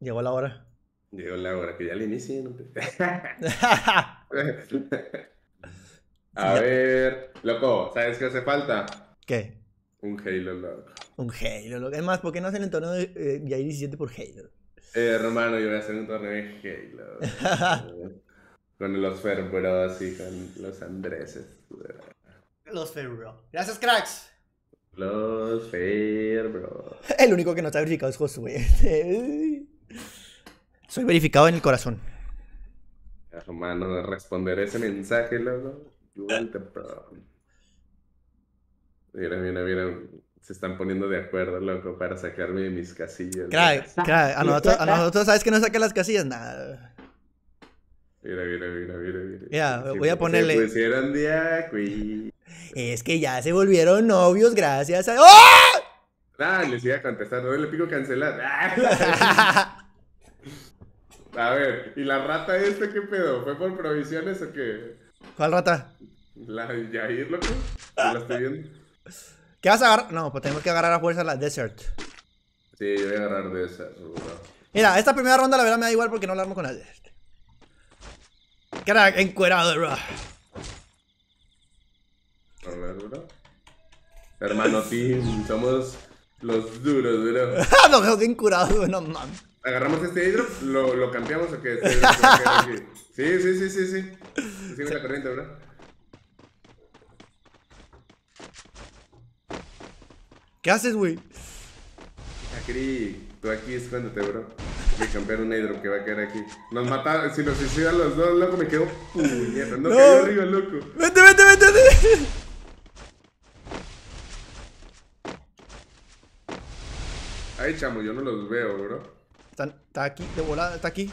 llegó la hora. Llegó la hora que ya le inicié. ¿no? A ver, loco, ¿sabes qué hace falta? ¿Qué? Un Halo, loco. Un Halo. loco. Es más, ¿por qué no hacen el torneo de eh, de ahí 17 por Halo? Eh, hermano, yo voy a hacer un torneo de Halo. con los Ferbros y con los Andreses. Los Ferro. Gracias, cracks. Los Ferbros. El único que no está verificado es Josué. Soy verificado en el corazón. Hermano, responder ese mensaje, loco. Igual te pro. Mira, mira, mira. Se están poniendo de acuerdo, loco, para sacarme de mis casillas. Crack, crack. A nosotros, a nosotros ¿sabes que no saca las casillas? Nada. Mira, mira, mira, mira, mira. Ya, voy a ponerle- Se pusieron de aquí. Es que ya se volvieron novios gracias a... ¡Oh! Ah, les iba a contestar, no le pico cancelar. A ver, ¿y la rata esta qué pedo? ¿Fue por provisiones o qué? ¿Cuál rata? La Yair, loco. La estoy viendo. ¿Qué vas a agarrar? No, pues tenemos que agarrar a fuerza la Desert. Sí, yo voy a agarrar de esa, seguro. Mira, esta primera ronda la verdad me da igual porque no la armo con la Desert. Crack, encuerado, bro. Bro. Hermano team, somos los duros, bro. Lo veo bien curado, no mames. ¿Agarramos este hidro? ¿Lo, lo cambiamos o qué? Sí, sí, sí, sí, sí. Sigue la corriente, bro. ¿Qué haces, güey? Acri, tú aquí escóndete, bro. Voy a cambiar un hidro que va a quedar aquí. Nos mata, si nos suicidan los dos, loco, me quedo puñeta. No, No. arriba, loco. Vete, vete, vete, vete. Ay, chamo, yo no los veo, bro. Está, está aquí, de volada, está aquí.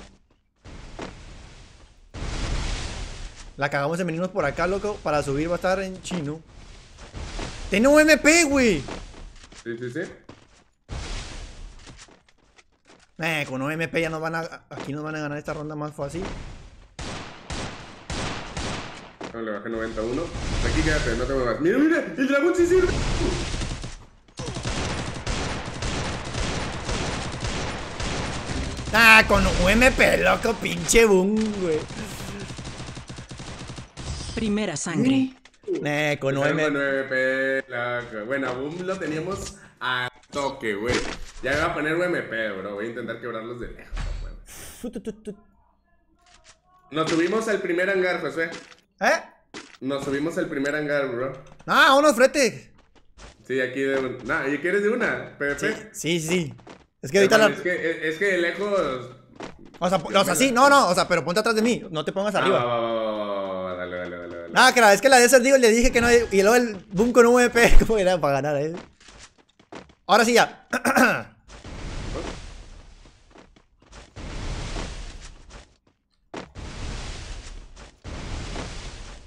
La cagamos de venirnos por acá, loco. Para subir va a estar en chino. Tiene un MP, güey. Sí, sí, sí. Eh, con un MP ya nos van a. Aquí nos van a ganar esta ronda más fácil. No, le bajé 91. Aquí quédate, no te muevas. Mira, mira, el dragón sí sirve. Ah, con un MP, loco, pinche boom, güey. Primera sangre. Eh, con. 9P, loco. Bueno, boom lo teníamos a toque, güey. Ya me voy a poner UMP, bro. Voy a intentar quebrarlos de lejos. güey. Nos subimos al primer hangar, José. ¿Eh? Nos subimos al primer hangar, bro. Ah, unos frete. Sí, aquí de un... Nah, ¿y quieres de una? PvP. Sí, sí. Es que ahorita la. es, que, es que de lejos... O sea, o sea, sí, no, no, o sea, pero ponte atrás de mí. No te pongas Ah, arriba. dale, dale. Nada, cara, es que la de esas digo, le dije que no. Y luego el boom con un MP. ¿Cómo era para ganar, eh? Ahora sí ya.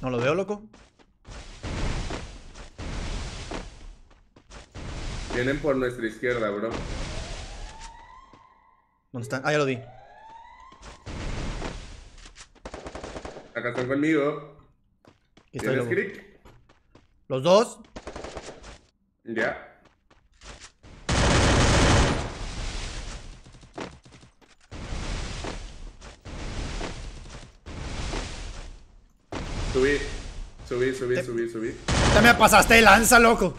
No lo veo, loco. Vienen por nuestra izquierda, bro. ¿Dónde están? Ah, ya lo vi. Acá están conmigo. Estoy, ¿Tienes loco. Los dos. Ya. Subí. Subí, subí, subí, subí. Te me pasaste de lanza, loco.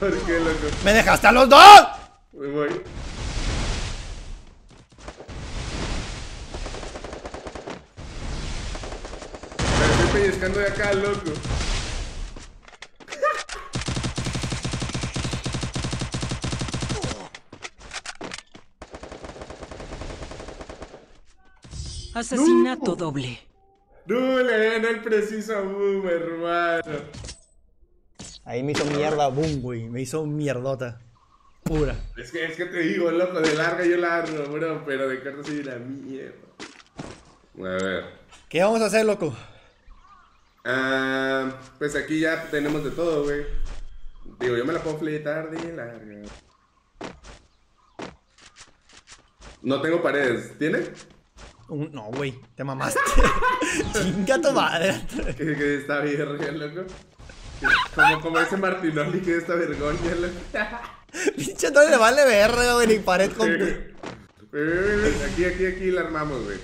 ¿Por qué, loco? ¡Me dejaste a los dos! Me voy. Pellizcando de acá, loco. Asesinato doble. No, le gané el preciso boom, hermano. Ahí me hizo mierda, boom, güey. Me hizo mierdota. Pura. Es que, es que te digo, loco, de larga yo largo, bro, pero de corto soy la mierda. A ver. ¿Qué vamos a hacer, loco? Ah, pues aquí ya tenemos de todo, güey. Digo, yo me la puedo fletar de larga. No tengo paredes. ¿Tiene? Un- no, güey. Te mamaste. Chinga tu madre. Que, que está verga, loco. Como, como ese Martinoli que esta vergüenza, loco. Pinche no le vale verga, güey. Ni pared con. Aquí, aquí, aquí la armamos, güey.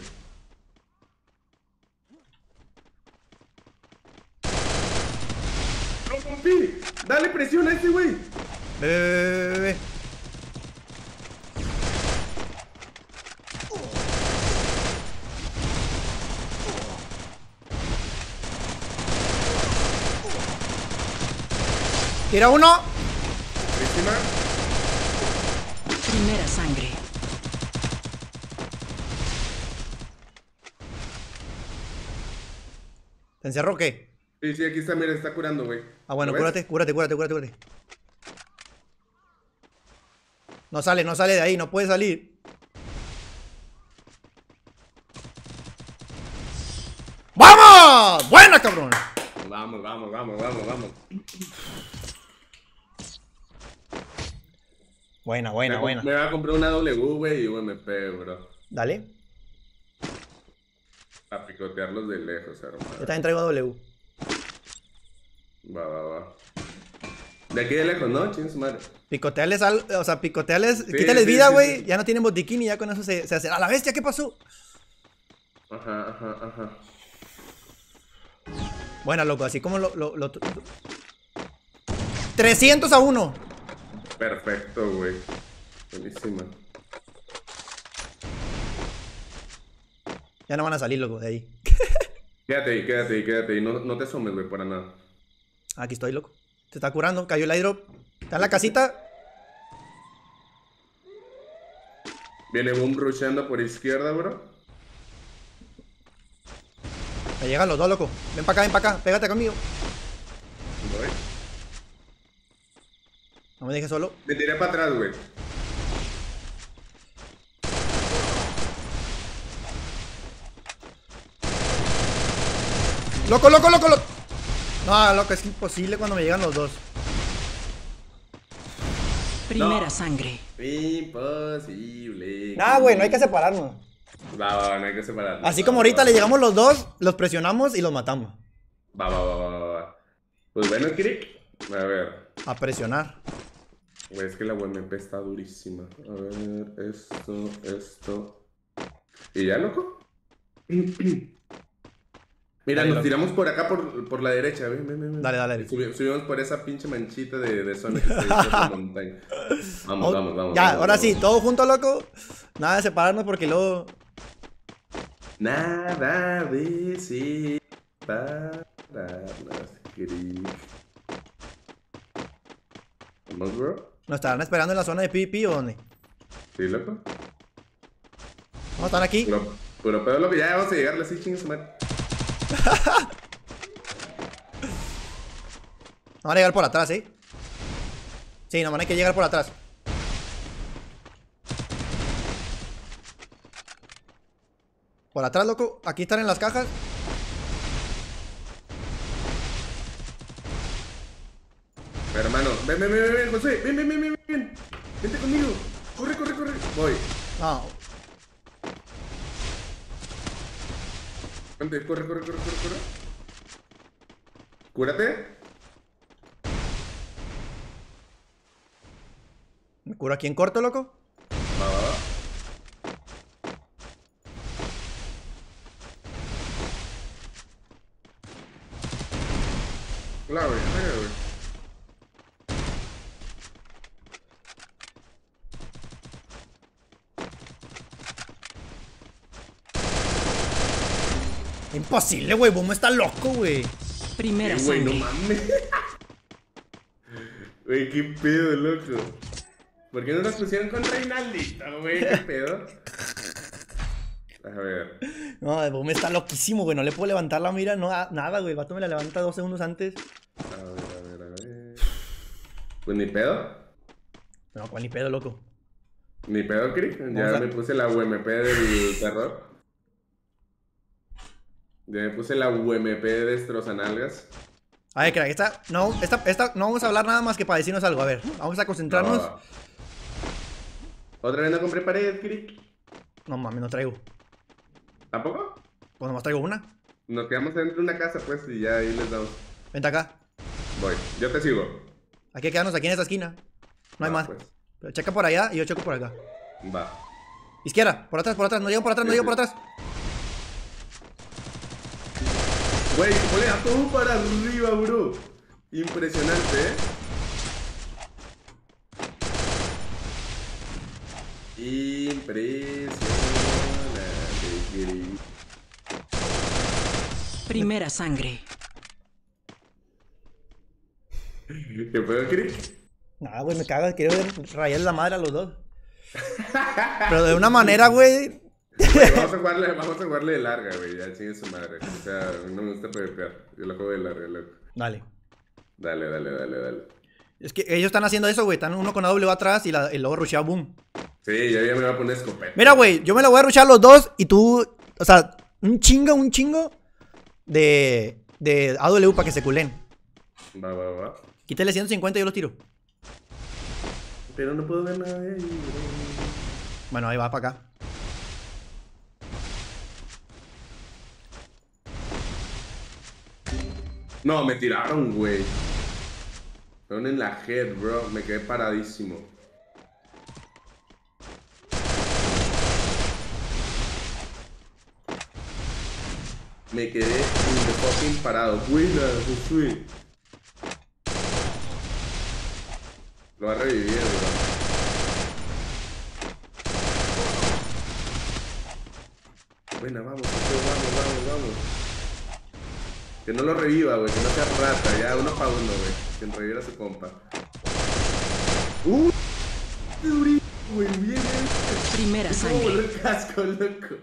¡Dale presión a este, güey! Ve, ve, ve, ve, ve. Tira uno. Víctima. Primera sangre. ¿Te encerró qué? Sí, sí, aquí está, mira, está curando, güey. Ah, bueno, cúrate, cúrate, cúrate, cúrate, cúrate. No sale, no sale de ahí, no puede salir. ¡Vamos! ¡Buena, cabrón! Vamos, vamos, vamos, vamos, vamos. Buena, buena, me, buena. Me va a comprar una W, güey, y pego, bro. Dale. A picotearlos de lejos, Yo hermano. también traigo W. Va, va, va. De aquí de lejos, ¿no? Ching su madre. Picotearles algo, o sea, picotearles, Sí, quítales sí, vida, güey. sí. Ya no tienen botiquín y ya con eso se, se hace. ¡A la bestia! ¿Qué pasó? Ajá, ajá, ajá. Buena, loco, así como lo. lo, lo- 300 a 1. Perfecto, güey. Buenísima. Ya no van a salir, loco, de ahí. Quédate ahí, quédate ahí, quédate ahí. No, no te asomes, güey, para nada. Aquí estoy, loco. Se está curando, cayó el airdrop. Está en la casita. Viene Boom rusheando por izquierda, bro. Me llegan los dos, loco. Ven para acá, ven para acá. Pégate conmigo. Voy. No me dejes solo. Me tiré para atrás, güey. ¡Loco, loco, loco, loco! No, loco, es imposible cuando me llegan los dos. Primera No. sangre. Imposible. Nah, güey, no hay que separarnos. Va, va, va, no hay que separar. Así como ahorita le llegamos los dos, los presionamos y los matamos. Va, va, va, va, va, va. Pues bueno, Crick. A ver. A presionar. Güey, es que la UMP está durísima. A ver, esto, esto. ¿Y ya, loco? Mira, Dale, nos loco. tiramos por acá, por, por la derecha. Ven, ven, ven. Dale, dale. Subi- subimos por esa pinche manchita de, de zona que la montaña. Vamos, Oh, vamos, vamos. ya, vamos, ahora vamos. sí, todos juntos, loco. Nada de separarnos porque luego. Nada de separarnos, Crick. ¿Vamos, bro? ¿Nos estarán esperando en la zona de PvP o dónde? ¿Sí, loco? ¿No están aquí? Puro, puro pedo, loco. Ya vamos a llegarle así, chingues, madre. No van a llegar por atrás, ¿eh? Sí, no van a que llegar por atrás. Por atrás, loco. Aquí están en las cajas. Hermano, ven, ven, ven, ven, ven, José, ven, ven, ven, ven, ven, vente conmigo, corre, corre, corre, voy, No. Corre, corre, corre, corre, corre, cúrate, ¿Me curo aquí en corto, loco? va, va, va, La verga, güey. Imposible, güey. Boom está loco, güey. Primera Güey, no mames. Güey, qué pedo, loco. ¿Por qué no nos pusieron con Reinaldito, güey? ¿Qué pedo? A ver. No, el Boom está loquísimo, güey. No le puedo levantar la mira, no, nada, güey. El vato me la levanta dos segundos antes. A ver, a ver, a ver. Pues ni pedo. No, cuál ni pedo, loco. Ni pedo, Crick. Ya a- me puse la UMP del terror. Ya me puse la UMP de destrozanalgas. A ver, crack, esta, no, esta, esta, no vamos a hablar nada más que para decirnos algo. A ver, vamos a concentrarnos. No. Otra vez no compré pared, Crick. No mames, no traigo. ¿Tampoco? Pues nomás traigo una. Nos quedamos dentro de una casa, pues, y ya ahí les damos. Vente acá. Voy, yo te sigo. Hay que quedarnos aquí en esta esquina. No hay más. pues. Pero checa por allá y yo checo por acá. Va. Izquierda, por atrás, por atrás. No llego por atrás, no llego por atrás. Güey, pone a todo para arriba, bro. Impresionante, ¿eh? Impresionante. Primera sangre. ¿Qué pedo, Kiri? Nada, güey, me caga. Quiero rayar la madre a los dos. Pero de una manera, güey. Güey, vamos a jugarle, vamos a jugarle de larga, güey. Ya chingue su madre. O sea, no me gusta PvP. Yo lo juego de larga, loco. Dale. Dale, dale, dale, dale. Es que ellos están haciendo eso, güey. Están uno con AW atrás y, la, y luego rushea boom. Sí, ya, ya me va a poner escopeta. Mira, güey, yo me la voy a rushar los dos y tú. O sea, un chingo, un chingo de. de AW para que se culen. Va, va, va. Quítale 150 y yo los tiro. Pero no puedo ver nada de ahí. Bueno, ahí va para acá. No, me tiraron, güey. Fueron en la head, bro. Me quedé paradísimo. Me quedé in the fucking parado. Buena, Josué. Lo va a revivir, bro. Buena, vamos, vamos, vamos, vamos. Que no lo reviva, güey, que no sea rata, ya uno pa' uno, güey. Que reviva a su compa. ¡Uh! ¡Qué durito, güey! ¡Bien, bien! Primera sangre. volver casco, loco.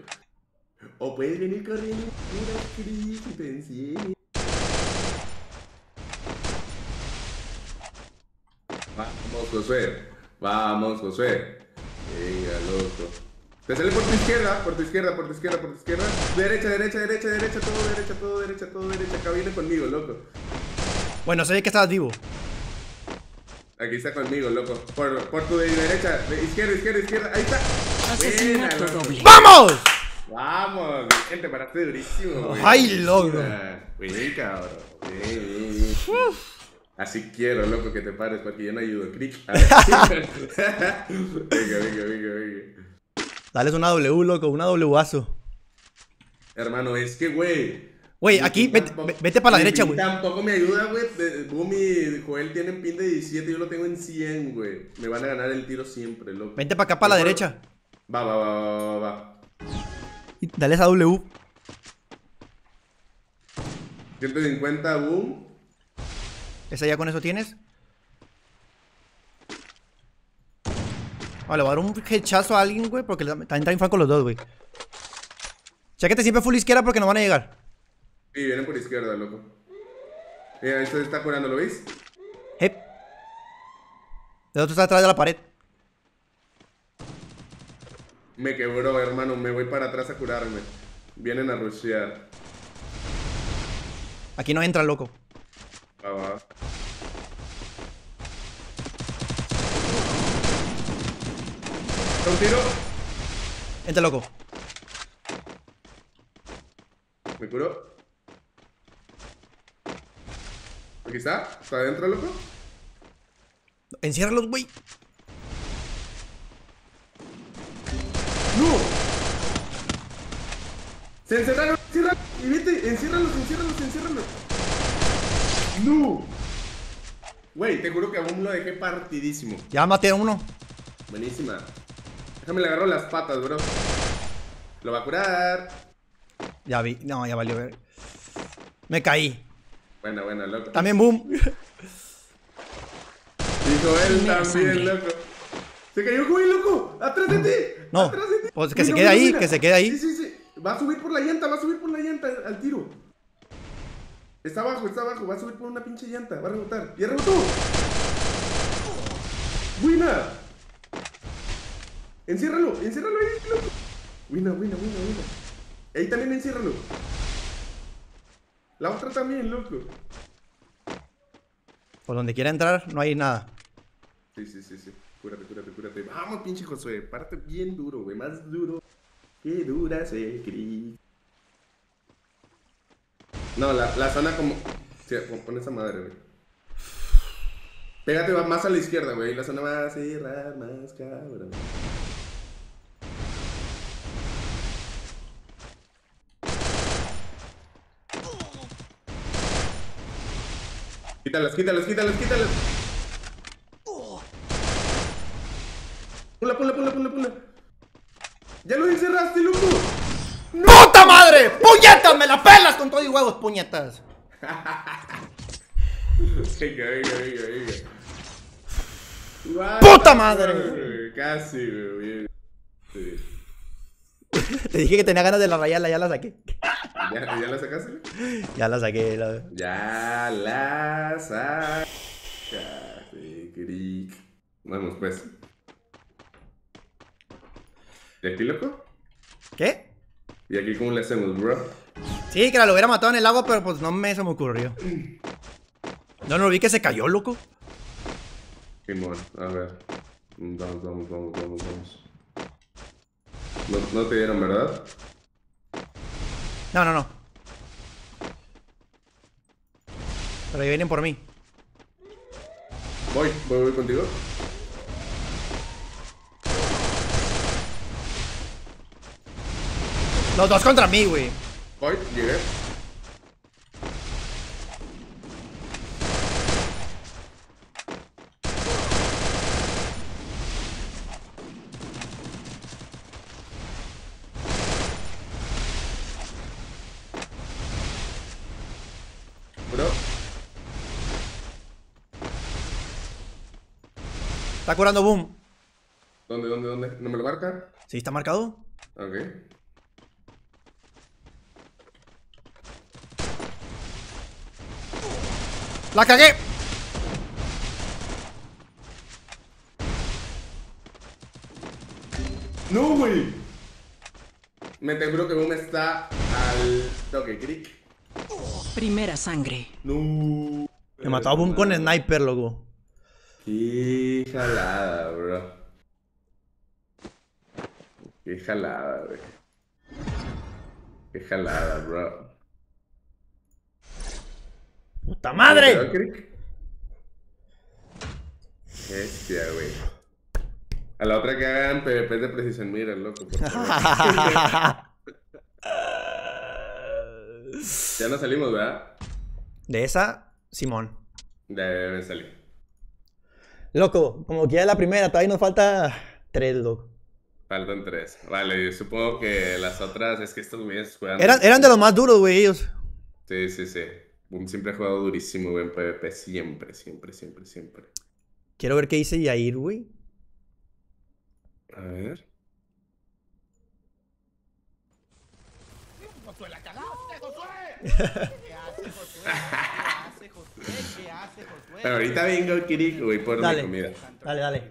O puedes venir corriendo, y te enseño. Vamos, Josué. Vamos, Josué. Venga, loco. Te sale por tu izquierda, por tu izquierda, por tu izquierda, por tu izquierda. Derecha, derecha, derecha, derecha, todo derecha, todo derecha, todo derecha. Acá viene conmigo, loco. Bueno, sé que estabas vivo. Aquí está conmigo, loco. Por, por tu de derecha, de izquierda, izquierda, izquierda. Ahí está. Buena, doble. ¡Vamos! Vamos, gente, paraste durísimo, güey. Ay, loco. Bien, cabrón. Bien. Así quiero, loco, que te pares porque yo no ayudo. Venga, venga, venga, venga. Dales una W, loco, una Wazo. Hermano, es que, güey. Güey, aquí, vete, vete para la derecha, güey. Tampoco me ayuda, güey. Y Joel tienen pin de 17, yo lo tengo en 100, güey. Me van a ganar el tiro siempre, loco. Vente para acá, para la derecha. Va, va, va, va, va, dale esa W. 150, boom. ¿Esa ya con eso tienes? Vale, voy a dar un hechazo a alguien, güey, porque también traen franco los dos, güey. Chéquete siempre full izquierda porque no van a llegar. Sí, vienen por izquierda, loco. Mira, esto se está curando, ¿lo veis? Hep. El otro está atrás de la pared. Me quebró, hermano. Me voy para atrás a curarme. Vienen a rushear. Aquí no entra, loco. Va, va. Un tiro. Entra, loco. Me curó. Aquí está. ¿Está adentro, loco? Enciérralos, güey. ¡No! Se encerraron, enciérralos. Y vete, enciérralos, enciérralos, enciérralos. ¡No! Güey, te juro que aún lo dejé partidísimo. Ya maté a uno. Buenísima. Déjame le agarro las patas, bro. Lo va a curar. Ya vi. No, ya valió ver. Me caí. Buena, buena, loco. También boom. Dijo él también, loco. Se cayó, güey, loco. Atrás de ti. No, Atrás de ti. pues que se quede mira, ahí, mira. que se quede ahí. Sí, sí, sí. Va a subir por la llanta, va a subir por la llanta al tiro. Está abajo, está abajo. Va a subir por una pinche llanta. Va a rebotar. ¡Ya rebotó! ¡Buena! Enciérralo, enciérralo ahí, loco. Buena, buena, buena, buena. Ahí también enciérralo. La otra también, loco. Por donde quiera entrar, no hay nada. Sí, sí, sí, sí. Cúrate, cúrate, cúrate. Vamos, pinche Josué. Parte bien duro, güey. Más duro que dura se cri. No, la, la zona como. Sí, pon- esa madre, güey. Pégate más a la izquierda, güey. La zona va a cerrar más, cabrón. Quítalas, quítalas, quítalas, quítalas. Pula, pula, pula, pula, pula. Ya lo encerraste, loco. ¡Puta madre! ¡Puñetas! ¡Me la pelas con todo y huevos, puñetas! Venga, venga, venga, venga. ¡Puta madre! Casi, güey. bien. Sí. Te dije que tenía ganas de la rayarla, ya la saqué. ¿Ya, ¿Ya la sacaste? Ya la saqué. la- Ya la sacaste, cric. Vamos, pues. ¿Y aquí, loco? ¿Qué? ¿Y aquí cómo le hacemos, bro? Sí, que la lo hubiera matado en el agua, pero pues no me se me ocurrió. No, no vi que se cayó, loco. Simón, a ver. Vamos, vamos, vamos, vamos, vamos. No, no te dieron, ¿verdad? No, no, no. Pero ahí vienen por mí. Voy, voy, voy contigo. Los dos contra mí, güey. Voy, llegué. Bro, Está curando boom. ¿dónde, dónde, dónde? ¿No me lo marca? ¿Sí está marcado? Ok. ¡La cagué! ¡No, güey! Me te juro que Boom está al toque, cric. Primera sangre. No. Me mató a boom con sniper, loco. Qué jalada, bro. Qué jalada, güey. Qué jalada, bro. ¡Puta ¿Te madre! cric? Bestia, güey. A la otra que hagan PvP de Precision Mira, loco, por favor. ya nos salimos, ¿verdad? De esa, Simón. Me salí. Loco, como que ya es la primera, todavía nos falta tres, loco. Faltan tres. Vale, yo supongo que las otras es que estos güeyes juegan. Eran, eran de los más duros, güey, ellos. Sí, sí, sí. Boom siempre ha jugado durísimo, güey, en PvP. Siempre, siempre, siempre, siempre. Quiero ver qué dice Yair, güey. A ver. Pero ahorita vengo, Kiriko, güey, por Dale. mi comida. Dale, dale.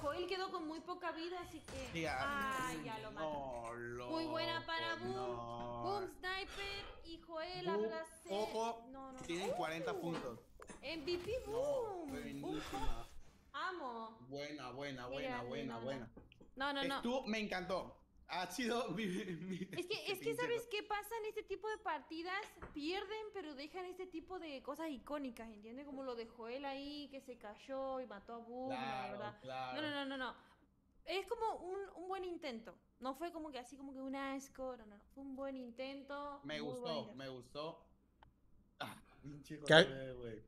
Joel quedó con muy poca vida, así que. Ay, ya lo mató. Muy buena para Boom. Boom Sniper y Joel sido- ojo, No, no. Tienen 40 puntos. MVP Boom. Boom Buenísima. Amo. Buena, buena, buena, buena, buena. No, no, no. Tú me encantó. Ha sido mi, mi- Es que, es que. ¿sabes qué pasa en este tipo de partidas? Pierden, pero dejan este tipo de cosas icónicas, ¿entiendes? Como lo de Joel ahí, que se cayó y mató a Boom, Claro, verdad. claro. No, no, no, no, no. Es como un, un buen intento. No fue como que así como que un asco. No, no, no. Fue un buen intento. Me gustó, bonito. me gustó. Pinche ¿Qué? Josué, güey.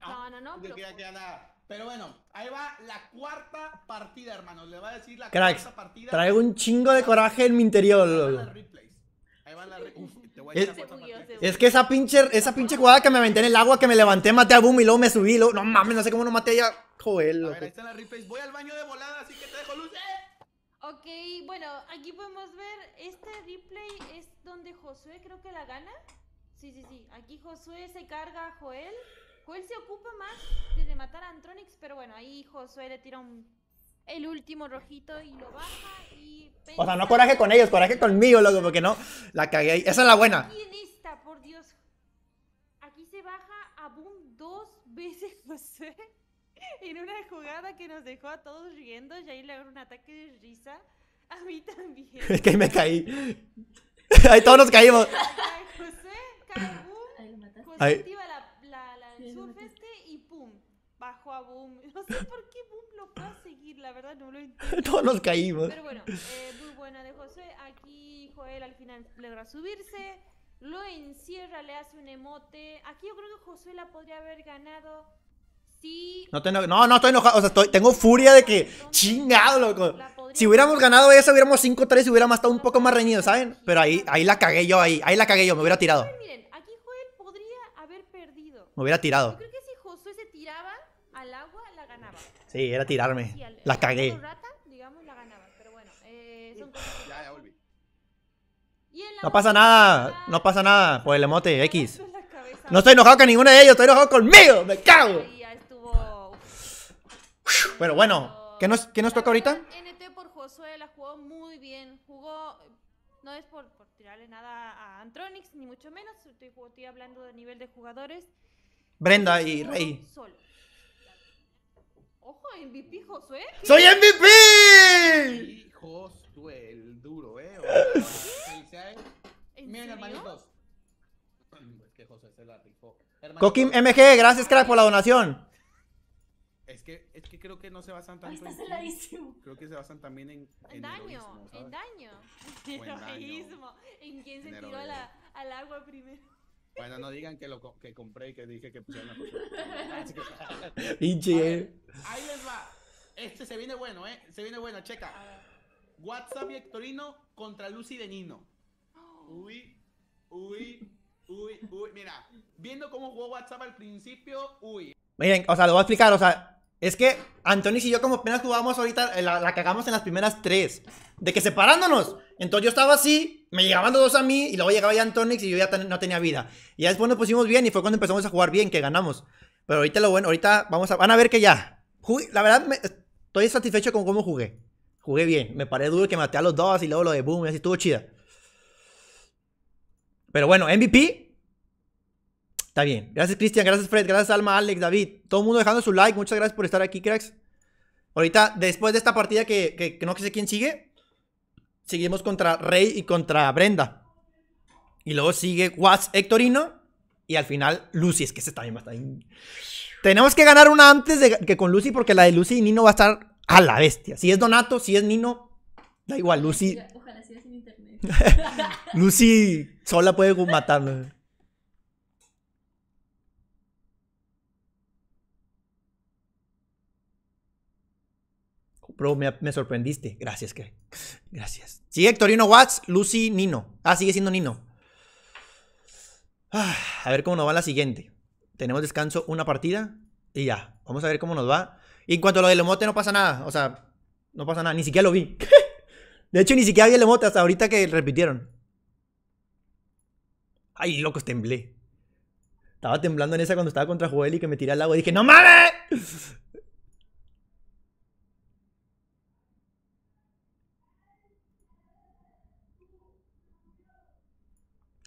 No, no, no, pero- queda nada. Pero bueno, ahí va la cuarta partida, hermanos. Le va a decir la Cracks, cuarta partida. traigo un chingo de coraje en mi interior, Ahí van loco. las replays. Ahí van las re- Uf, te voy a decir Es- la Es que esa pinche, esa pinche jugada que me aventé en el agua, que me levanté, maté a Boom y luego me subí, luego, no mames, no sé cómo no maté ya. Joder, A loco. ver, ahí están las replays. Voy al baño de volada, así que te dejo luz. ¡Eh! Ok, bueno, aquí podemos ver, este replay es donde Josué creo que la gana. Sí, sí, sí, aquí Josué se carga a Joel. Joel se ocupa más de matar a Antronix, pero bueno, ahí Josué le tira un, el último rojito y lo baja y... O sea, no coraje con ellos, coraje conmigo, loco, porque no, la cagué ahí. Esa es la buena. Aquí en esta, por Dios. Aquí se baja a Boom dos veces Josué. En una jugada que nos dejó a todos riendo. Y ahí le agarró un ataque de risa. A mí también. Es que ahí me caí. Ahí todos nos caímos. José, cae Boom. José activa la, la, la- el surf este y pum. Bajó a Boom. No sé por qué Boom lo a seguir. La verdad no lo entiendo. Todos nos caímos. Pero bueno, eh, muy buena de José. Aquí Joel al final logra subirse. Lo encierra, le hace un emote. Aquí yo creo que Josué la podría haber ganado. Sí. No, te eno- no, no estoy enojado. O sea, estoy- tengo furia de que. Chingado, loco. Si hubiéramos ganado esa, hubiéramos 5-3 y hubiéramos estado un poco más reñidos, ¿saben? Pero ahí, ahí la cagué yo, ahí. Ahí la cagué yo, me hubiera tirado. Miren, aquí Joel podría haber perdido. Me hubiera tirado. creo que si Josué se tiraba al agua, la ganaba. Sí, era tirarme. Sí, al- La cagué. rata, digamos, la ganaba. Pero bueno, eh, son cosas Ya, ya volví. Y en la No pasa nada, no pasa nada por el emote X. No estoy enojado con ninguno de ellos, estoy enojado conmigo. Me cago. Ahí ya estuvo. Pero bueno, ¿qué nos, qué nos toca ahorita? NT por Josué la jugó muy bien. Jugó. No es por, por tirarle nada a Antronix, ni mucho menos. Estoy, estoy hablando de nivel de jugadores. Brenda y Rey. Solo. Ojo, MVP Josué. ¡Soy MVP! Josué, el duro, ¿eh? O sea, felicidades. ¿En Miren, hermanitos. Es que José se la rifó. Coquim MG, gracias crack por la donación. Es que, es que creo que no se basan tanto está en. Creo que se basan también en. En daño, heroísmo, en daño. En. Heroísmo. ¿En quién se tiró a la- heroísmo. al agua primero? Bueno, no digan que lo que compré y que dije que pusieron a Josué. Pinche. eh. Ahí les va. Este se viene bueno, ¿eh? Se viene bueno, checa. WhatsApp y Hectorino contra Lucy de Nino. Uy, uy, uy, uy. Mira, viendo cómo jugó WhatsApp al principio, uy. Miren, o sea, lo voy a explicar, o sea, es que Antonis y yo como apenas jugamos ahorita, eh, la, la cagamos en las primeras tres. De que separándonos. Entonces yo estaba así, me llegaban los dos a mí y luego llegaba ya Antonix y yo ya no tenía vida. Y ya después nos pusimos bien y fue cuando empezamos a jugar bien, que ganamos. Pero ahorita lo bueno, ahorita vamos a, van a ver que ya. La verdad, estoy satisfecho con cómo jugué. Jugué bien, me paré duro que maté a los dos y luego lo de boom y así estuvo chida. Pero bueno, MVP. Está bien. Gracias, Cristian. Gracias, Fred. Gracias, Alma, Alex, David. Todo el mundo dejando su like. Muchas gracias por estar aquí, cracks. Ahorita, después de esta partida que no sé quién sigue, seguimos contra Rey y contra Brenda. Y luego sigue Watts Hectorino. Y al final, Lucy. Es que ese también va a estar ahí. Tenemos que ganar una antes de, que con Lucy, porque la de Lucy y Nino va a estar a la bestia. Si es Donato, si es Nino, da igual. Lucy, Ojalá siga sin internet. Lucy sola puede matarnos. Bro, me, sorprendiste. Gracias, que. Gracias. Sigue Hectorino Watts, Lucy, Nino. Ah, sigue siendo Nino. Ah, a ver cómo nos va la siguiente. Tenemos descanso, una partida y ya. Vamos a ver cómo nos va. Y en cuanto a lo del emote, no pasa nada. O sea, no pasa nada. Ni siquiera lo vi. De hecho, ni siquiera vi el emote hasta ahorita que repitieron. Ay, locos, temblé. Estaba temblando en esa cuando estaba contra Joel y que me tiré al agua. Y dije, ¡No mames!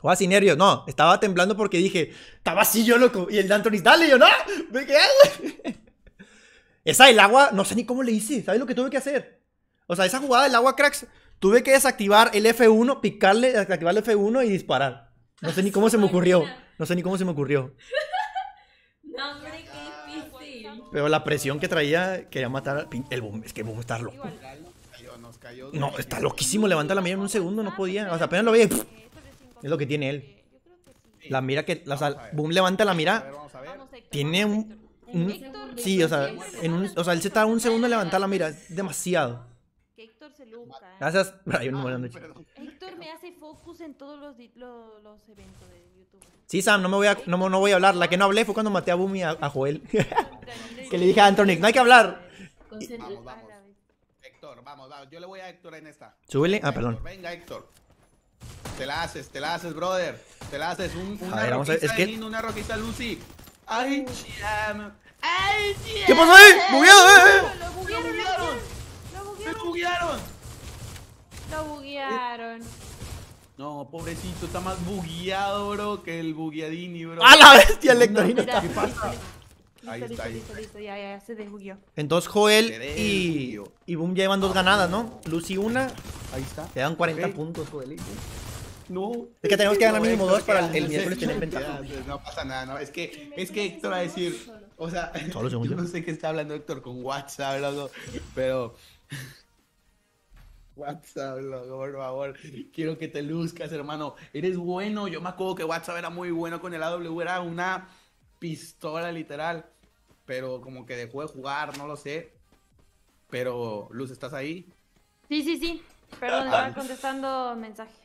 Jugaba sin nervios. No, estaba temblando porque dije, estaba así yo, loco. Y el Anthony, dale, y yo, no, me quedé. güey". Esa del agua, no sé ni cómo le hice. ¿Sabes lo que tuve que hacer? O sea, esa jugada del agua, cracks, tuve que desactivar el F1, picarle, desactivar el F1 y disparar. No sé ni cómo se me ocurrió. No sé ni cómo se me ocurrió. No, hombre, qué difícil. Pero la presión que traía, quería matar al pin- el boom. Es que el boom está loco. Igual. Cayó, nos cayó. No, está loquísimo. Levanta la mía en un segundo, no podía. O sea, apenas lo veía. y, Es lo que tiene él. Sí. La mira que. La, a ver. Boom levanta la A ver, mira. vamos a ver. Vamos, Héctor. Tiene un. Héctor. un- sí, o sea, en un, o sea, él se tarda un segundo en levantar la mira. Es demasiado. Que Héctor se luca. ¿eh? Gracias. Brian, Ah, buenas noches. perdón. Héctor me hace focus en todos los, di- lo- los eventos de YouTube. Sí, Sam, no me voy a, no, no voy a hablar. La que no hablé fue cuando maté a Boom y a, a Joel. que le dije a Anthony, no hay que hablar. Concentra- Vamos, vamos. Héctor, vamos, vamos. Yo le voy a Héctor en esta. Súbele. Ah, perdón. Venga, Héctor. Te la haces, te la haces, brother. Te la haces. Un, una A ver, vamos a ver, rojiza es que- una rojiza Lucy. Ay, chiam. Ay, chiam. ¿Qué pasó ahí? ¡Bugueado, eh! Lo ¡Me buguearon, buguearon! lo ¡Me buguearon. buguearon! Lo buguearon. No, pobrecito, está más bugueado, bro, que el bugueadini, bro. ¡A la bestia! El Lectorino está. listo, pasa? listo, Ahí listo, está, ahí listo, listo, ya, ya, se desbugueó. Entonces Joel y, y Boom llevan dos ganadas, ¿no? Lucy una. Ahí está. Le dan 40 Ok. puntos, Joel. No. Es que tenemos que ganar mínimo dos para el, miércoles tener ventaja. No pasa nada, no. Es que, es que Héctor va a decir. O sea, yo yo. no sé qué está hablando Héctor con WhatsApp, loco. Pero. WhatsApp, loco, por favor. Quiero que te luzcas, hermano. Eres bueno. Yo me acuerdo que WhatsApp era muy bueno con el AW. Era una pistola, literal. Pero como que dejó de jugar, no lo sé. Pero, Luz, ¿estás ahí? Sí, sí, sí. Perdón, estaba contestando mensaje.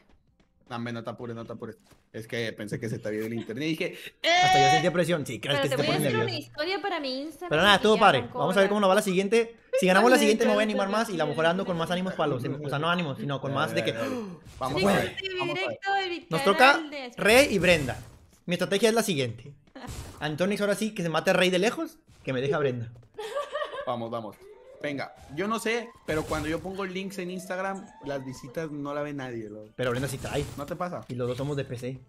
No, no te apures, no te apures. Es que pensé que se te había ido el internet y dije, Hasta yo sentía presión. Sí, creo Pero que te se te voy a pone hacer una nervioso. historia para mi Instagram. Pero nada, estuvo padre. Vamos a ver cómo nos va la siguiente. Si ganamos la siguiente me voy a animar más y la mejor ando con más ánimos para los. O sea, no ánimos, sino con más de que. Vamos Sí, a ver. sí, Vamos a Nos toca Rey y Brenda. Mi estrategia es la siguiente. Antonix ahora sí que se mate a Rey de lejos, que me deja a Brenda. Vamos, vamos. Venga, yo no sé, pero cuando yo pongo links en Instagram, las visitas no la ve nadie. loco. Pero Brenda sí trae. ¿No te pasa? Y los dos somos de PC.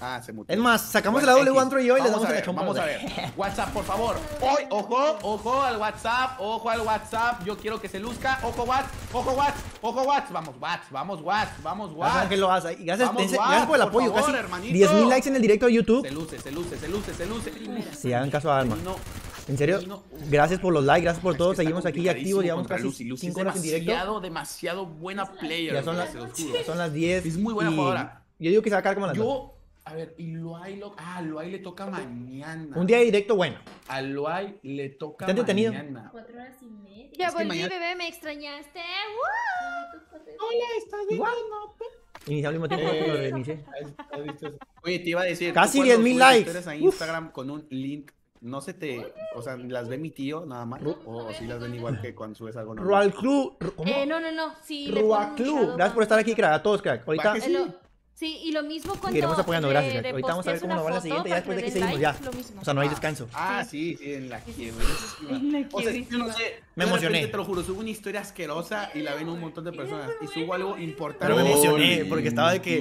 Ah, se mutió. Es más, sacamos Bueno, la W. Antro y hoy y le Vamos damos a la ver. Vamos a ver. WhatsApp, por favor. Hoy, ojo, ojo al WhatsApp, ojo al WhatsApp. Yo quiero que se luzca. Ojo, WhatsApp, ojo, WhatsApp, ojo, WhatsApp. Vamos, WhatsApp, vamos, WhatsApp, vamos, WhatsApp. Ángel Loaza. Y gracias, Vamos, dense- Guas, gracias por el por apoyo. favor, Casi hermanito. 10.000 likes en el directo de Se YouTube. luce, se luce, se luce, se luce. Si hagan caso a Arma. No, En serio, no. gracias por los likes, gracias por todo. Seguimos aquí activos, llevamos casi Lucy. Lucy 5 es horas en directo. demasiado, demasiado buena player. Ya son, las, son las 10. Es muy buena y jugadora. Yo digo que se va a como las dos. Yo, a ver, y Luay lo, ah, Luay le toca mañana. Un día de directo bueno. A Luay le toca Está entretenido. mañana. Cuatro horas y media. Ya volví, mañana- bebé, me extrañaste. Inicié al mismo tiempo que lo reinicié. Oye, te iba a decir. Casi tú cuando 10,000 subes likes. a Uf. Instagram con un link. No se te. O sea, las ve mi tío nada más. O si las ven igual que cuando subes algo normal. Rual Club. Ru- ¿Cómo? Eh, no, no, no. Sí, Gracias por estar aquí, crack. A todos, crack. Ahorita. ¿Va que Eh, Sí, y lo mismo cuando. Seguiremos apoyando, le- gracias, le crack. Ahorita vamos a ver cómo nos va la una siguiente. Ya después de que seguimos, ya. O sea, no hay descanso. Ah, sí, sí, en la que En la O sea, yo no sé. Me emocioné. Te lo juro, subo una historia asquerosa y la ven un montón de personas. Y subo algo importante. Pero me emocioné, porque estaba de que-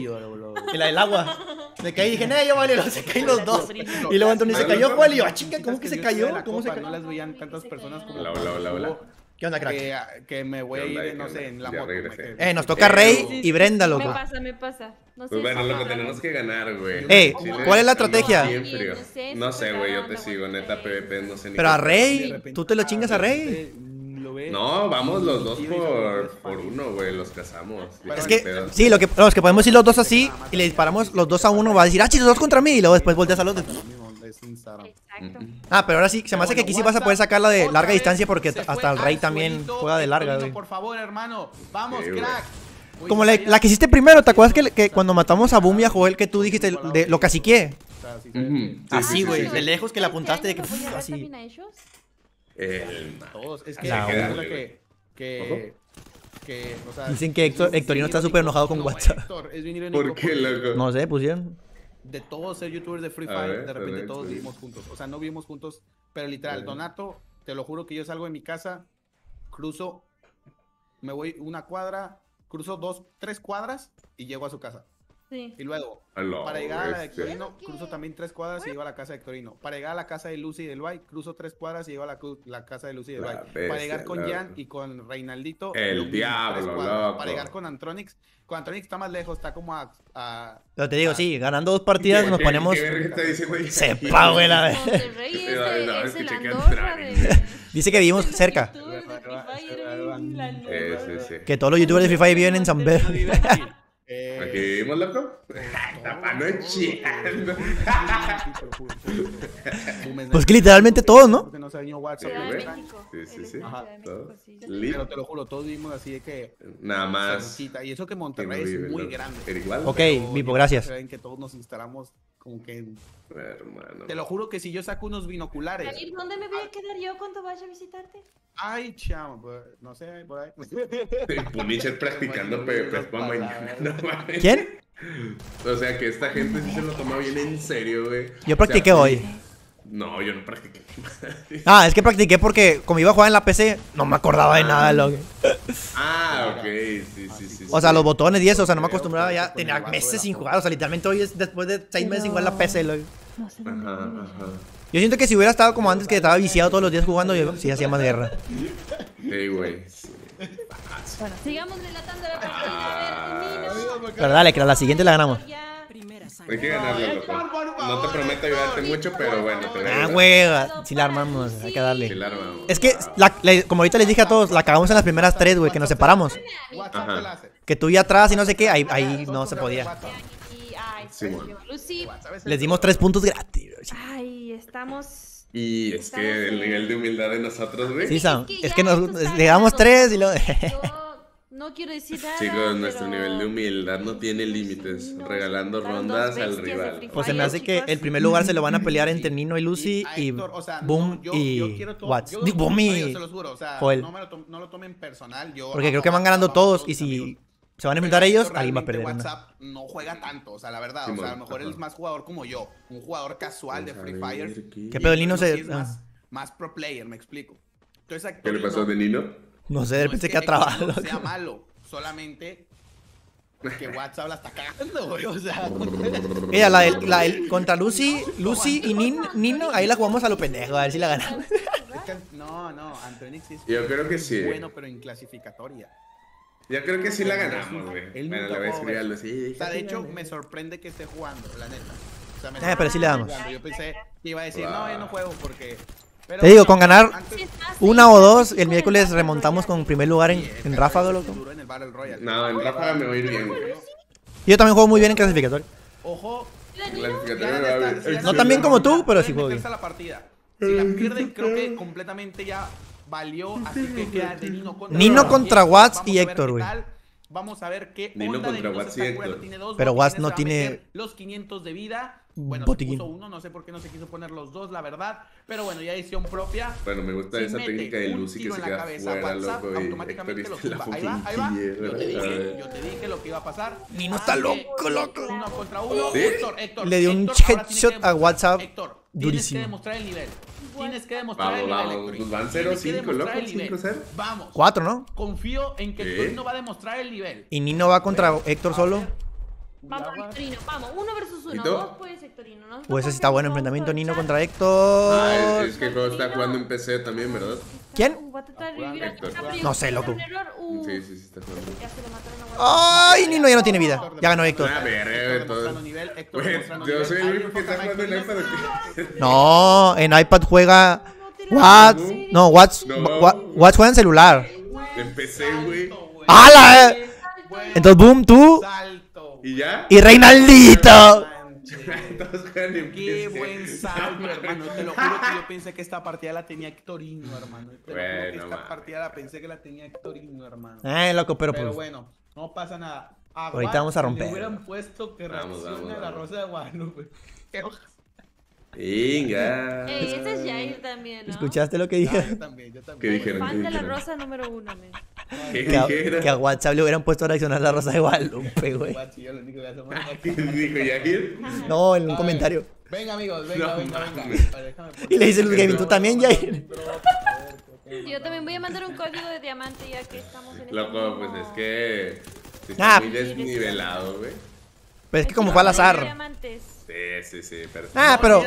Que la del agua. Me caí y dije, no, yo vale, se caen los dos. Y luego Antonio se cayó, Joel. Y yo, ah, chinga, ¿cómo que se cayó? ¿Cómo se No cayó? las veían tantas personas como. Hola, hola, hola, hola. ¿Qué onda, crack? Que, que me voy a ¿Qué onda, ir, no sé, en la moto. Eh, nos toca Rey y Brenda, Me loco. pasa, me pasa. No sé. Pues bueno, si- lo que tenemos que ganar, güey. Ey, ¿cuál es la estrategia? no sé, No güey, yo te sigo, neta, PvP, no sé ni Pero a Rey, ¿tú te lo chingas a de Rey? No, vamos los dos por, por uno, güey, los cazamos. Es que, pedo. sí, lo que, los que podemos ir los dos así y le disparamos los dos a uno, va a decir, ah, chis, los dos contra mí, y luego después volteas al otro. Lo mismo, es Instagram. Exacto. Ah, pero ahora sí, se me hace que aquí sí vas a poder sacarla de larga distancia porque hasta el Rey también juega de larga, güey. Por favor, hermano. Vamos, crack. Como la, que hiciste primero, ¿te acuerdas que, que cuando matamos a Boom y a Joel que tú dijiste de lo caciqué? Sí, Sí, Así, sí, güey, de lejos que la apuntaste de que ¿Este año lo voy a ver así. también a ellos? El- Todos. Es que, La es onda. lo que, que, que, o sea, Dicen que Héctor- Hectorino está súper enojado con No, WhatsApp. Héctor, es bien irónico ¿Por qué, loco? No sé, pusieron. De todos ser youtubers de Free Fire, ver, de repente ver, todos vivimos juntos. O sea, no vivimos juntos, pero literal. Donato, te lo juro que yo salgo de mi casa, cruzo, me voy una cuadra, cruzo dos, tres cuadras y llego a su casa. Sí. Y luego, para llegar a la de bestia. Hectorino, cruzo también tres cuadras y llego a la casa de Hectorino. Para llegar a la casa de Lucy y del Bay, cruzo tres cuadras y llego a la, casa de Lucy y del Bay. Para llegar con. Jan y con Reinaldito. El mismo, diablo, loco. Para llegar con Antronix, con Antronix está más lejos, está como a... a- Pero te digo, a- sí, ganando dos partidas ¿Qué- nos qué- ponemos... Sepa, güey, la. Dice que vivimos cerca. Fire, la Eh, sí, sí. Que todos los youtubers de Free Fire viven en San Pedro. Eh, Aquí vivimos, loco. Tapa no es chiando. Pues que literalmente todos, ¿no? Porque no se WhatsApp. Sí, sí, sí. Ajá. Pero te lo juro, todos vimos así de que. Nada más. Y eso que que no Monterrey es muy grande. Pero igual. Ok, yo gracias. que todos nos instalamos como que. en- Hermano. Te lo juro que si yo saco unos binoculares. Yair, ¿dónde me voy a quedar yo cuando vaya a visitarte? Ay, chamo, pues, no sé, por ahí. Punisher practicando Pepe para mañana. No. ¿Quién? O sea que esta gente sí se lo toma bien en serio, güey. Yo O practiqué sea, hoy. No, yo no practiqué. Ah, es que practiqué porque como iba a jugar en la PC, no me acordaba de nada, loco. Ah, ok, sí, sí, sí. O sea, los botones y eso, o sea, no me acostumbraba que ya. Tenía meses sin jugar, o sea, literalmente hoy es después de seis meses sin jugar en la PC. No sé Ajá, ajá. Yo siento que si hubiera estado como antes, que estaba viciado todos los días jugando, yo sí hacía más guerra. Sí, güey. Bueno, sigamos relatando la partida. A ver, Nino. Pero dale, que a la siguiente la ganamos. Hay que ganarlo, loco. No te prometo ayudarte mucho, pero bueno, te voy a Ah, ayudar. hueva. Sí la armamos, hay que darle. la armamos. Es que, la- como ahorita les dije a todos, la cagamos en las primeras tres, güey, que nos separamos. WhatsApp Ajá. te la hace. Que tú y atrás y no sé qué, ahí, ahí no se podía. Sí, el Les dimos tres puntos gratis. güey. Ay, estamos. Y es que el nivel de humildad de nosotros, güey. Sí, Sam. Es que Es que nos, le damos tres y luego... No quiero decir nada. Chicos, nuestro pero- nivel de humildad no tiene límites. No, Regalando rondas al de rival. Pues se me hace que el primer lugar se lo van a pelear entre Nino y Lucy y Héctor, o sea, Boom no, yo- y yo quiero todo- Watts. yo- Boom y... yo se los juro, o sea, Joel. No, me lo, tom- no lo tomen personal. Yo Porque creo que van ganando todos y si amigos. se van a enfrentar ellos, alguien va a perder. WhatsApp no juega tanto, o sea, la verdad. Sí, o sea, a lo mejor él es más jugador como yo. Un jugador casual de Vamos a Free Fire. ¿Qué pedo, Nino se- ah. más, pro player, me explico. ¿Qué le pasó de Nino? No sé, de no repente es queda Héctor trabado. Nino sea malo, solamente que WhatsApp la está cagando, güey. O sea, Mira, la del, la del- contra Lucy, Lucy y Nin- Nino, ahí la jugamos a lo pendejo, a ver si la ganamos. es que- no, no, Antonix es Yo creo que sí. bueno, pero en clasificatoria. Yo creo que sí la ganamos, güey. Él Bueno, nunca le voy a jugó. Lucy. O sea, de hecho, me sorprende que esté jugando, la neta. O sea, me Eh, pero sí le damos. sorprende. Yo pensé que iba a decir, no, yo no juego porque. Pero Te digo, bueno, con ganar antes- Una o dos, el miércoles remontamos con primer lugar en, en Ráfaga, loco. No, en Ráfaga me voy a ir bien, güey. Yo también juego muy bien en clasificatorio. Ojo, Clasificatorio ya me no tan bien como tú, pero sí juego bien. la partida. Si la pierden, creo que completamente ya valió. Así que queda de Nino contra Nino Watts. contra Watts y Héctor, güey. Vamos a ver qué Nino onda de contra Nino Watts y. Héctor. Pero Watts no tiene los 500 de vida. Bueno, botiquín. se puso uno, no sé por qué no se quiso poner los dos, la verdad. Pero bueno, ya decisión propia. Bueno, me gusta Si esa técnica de Lucy que se en la queda cabeza, fuera, WhatsApp, loco. Y automáticamente Héctor lo está tumba. Ahí va, ahí va. Yo te dije, yo te dije lo que iba a pasar. Nino está Así que, loco, loco. Uno contra uno. ¿Sí? Héctor, Héctor, Le dio un Héctor, tienes headshot a. WhatsApp Héctor, tienes durísimo. que demostrar el nivel. Tienes que demostrar Vamos, el nivel, vamos, Héctor. van Tienes que 0-5, demostrar loco, el nivel. 5-0. Vamos. Cuatro, ¿no? Confío en que ¿Qué? Torino va a demostrar el nivel. Y Nino va contra Héctor solo. Vamos, Hectorino, vamos, uno versus uno. ¿Y tú? Dos pues, Hectorino. ¿no? Pues ese está bueno, enfrentamiento Nino contra Ah, Héctor. es, es que el juego está jugando en PC también, ¿verdad? ¿Quién? Uh, a a. DiCaprio. No sé, loco. Uh, Sí, sí, sí, está jugando. Ya se lo mataron a Watson. Ay, Nino ya no tiene vida. Ya ganó Héctor. Ah, Güey, demostrando yo soy el único que está jugando en iPad. No, en iPad juega hagas, No. Wa- Watts juega en celular. En PC, güey. ¡Hala! eh! Entonces, boom, tú. ¿Y ya? y Reinaldito. Qué buen salto, hermano. Te lo juro que yo pensé que esta partida la tenía Hectorino, hermano. Te lo juro que Bueno, esta man. partida la pensé que la tenía Hectorino, hermano. Eh, loco, pero Pero pues. bueno, no pasa nada. A Ahorita vamos a romper. Le hubieran puesto que Vamos, reaccione vamos, a la rosa de Guadalupe. Qué. Venga. Ey, ese es Jair también, ¿no? ¿Escuchaste lo que Ah, dije? yo también, yo ¿Qué también. dijeron? Fan ¿Qué de la rosa número uno, men. ¿Qué Que a, que a WhatsApp le hubieran puesto a reaccionar la rosa de Guadalupe, güey. ¿Qué dijo Yair? No, en un A ver, comentario. Venga, amigos, venga, No venga, venga. Y le dice Luz Gaming, ¿tú también, Jair? Yo también voy a mandar un código de diamante ya que estamos en este Loco, pues es que. sí Ah. Está muy desnivelado, güey. Pues es que como fue al azar. Diamantes. Sí, sí, sí. Pero Ah, No, pero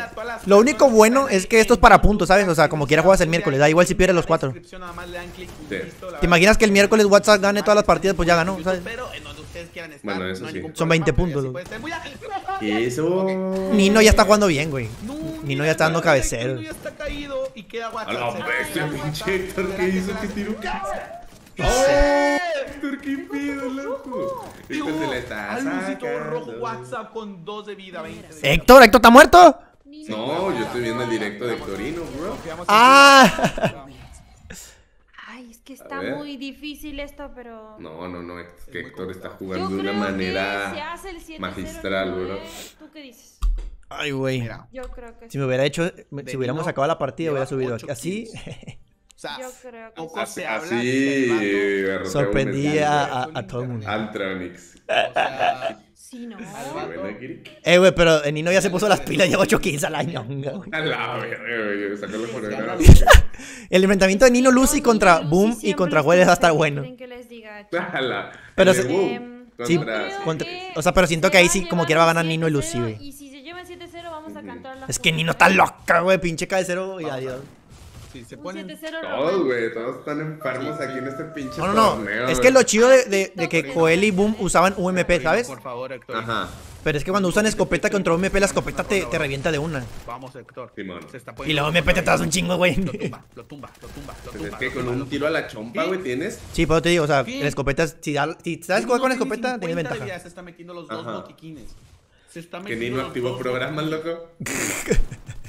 lo único bueno es que esto es para puntos, ¿sabes? O sea, como quiera juegas el miércoles, da igual si pierdes los cuatro. Y ¿Te imaginas que el miércoles WhatsApp gane todas las partidas? Pues ya ganó, ¿sabes? Pero en donde ustedes quieran estar. Bueno, eso no hay sí. Son 20 problema, puntos, ¿Qué eso? Nino ya está jugando bien, güey. No, Nino ya está dando cabecero. Y A la bestia, pinche. Héctor, ¿qué ¿Será que hizo? ¿Qué tiró? ¡Oh! Qué pedo, loco. Esto se la está sacando. rojo WhatsApp con 2 de vida, 20 de vida. Héctor, Héctor está muerto. No, yo estoy viendo el directo de Torino, bro. Ah. Ay, es que está muy difícil esto, pero. No, no, no, es que Héctor está Yo jugando de una manera hace el 7-0 magistral, ¿no, bro. eh? ¿Tú qué dices? Ay, güey. Yo creo que Si me hubiera hecho, si hubiéramos acabado la partida, hubiera subido así. o sea, Yo creo que poco Así, se habla así del derroté Sorprendí un a, a- a todo el mundo. Antronix. O sea, Sí, no. Eh, güey, pero el Nino ya se puso las pilas, lleva 8-15 a la ñonga, güey. A la verga, güey, sacó la moneda. El enfrentamiento de Nino Lucy contra Boom y contra Juárez va a estar bueno. Pero Em, Sí, contra- que o sea, pero siento que ahí sí, como quiera va a ganar Nino y Lucy, 7-0, güey. Y si se lleva el 7-0, vamos a cantar la Es que Nino está loca, güey, pinche cabecero y adiós. Si se ponen 7-0 Todos, güey, todos están enfermos aquí en este pinche No, no, no. torneo, Es güey. que lo chido de, de- de que Coel y Boom usaban UMP, ¿sabes? Por favor, Héctor. Ajá. Pero es que cuando usan escopeta contra UMP, la escopeta te, te revienta de una. Vamos, Héctor. Simón. Se está Y luego UMP te das un chingo, güey. Lo tumba, lo tumba, lo tumba, lo Pues tumba. es que con tumba, un tiro a la chompa, güey, tienes. Sí, pero te digo, o sea, ¿Qué? en escopeta, si, ya- si sabes jugar con escopeta, tienes 50 de ventaja. vida, Se está metiendo los dos Ajá. botiquines. Se está Que metiendo Nino los activó dos programas, loco.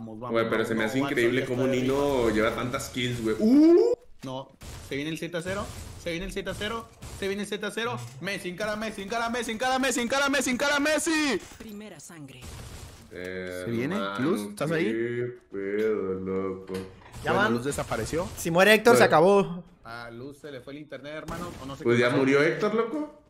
Vamos, vamos. Güey, pero vamos, se me hace no, increíble cómo Nino lleva tantas kills, güey. ¡Uh! No, se viene el Z0, se viene el Z0, se viene el Z0. Messi, encara a Messi, encara a Messi, encara a Messi, encara a Messi, encara a Messi. Primera sangre. Eh, ¿Se viene? Luz, ¿estás ahí? Qué pedo, loco. Ya Bueno, van. Luz desapareció. Si muere Héctor, se acabó. A Luz se le fue el internet, hermano. O no sé Pues qué ya pasó. murió Héctor, loco.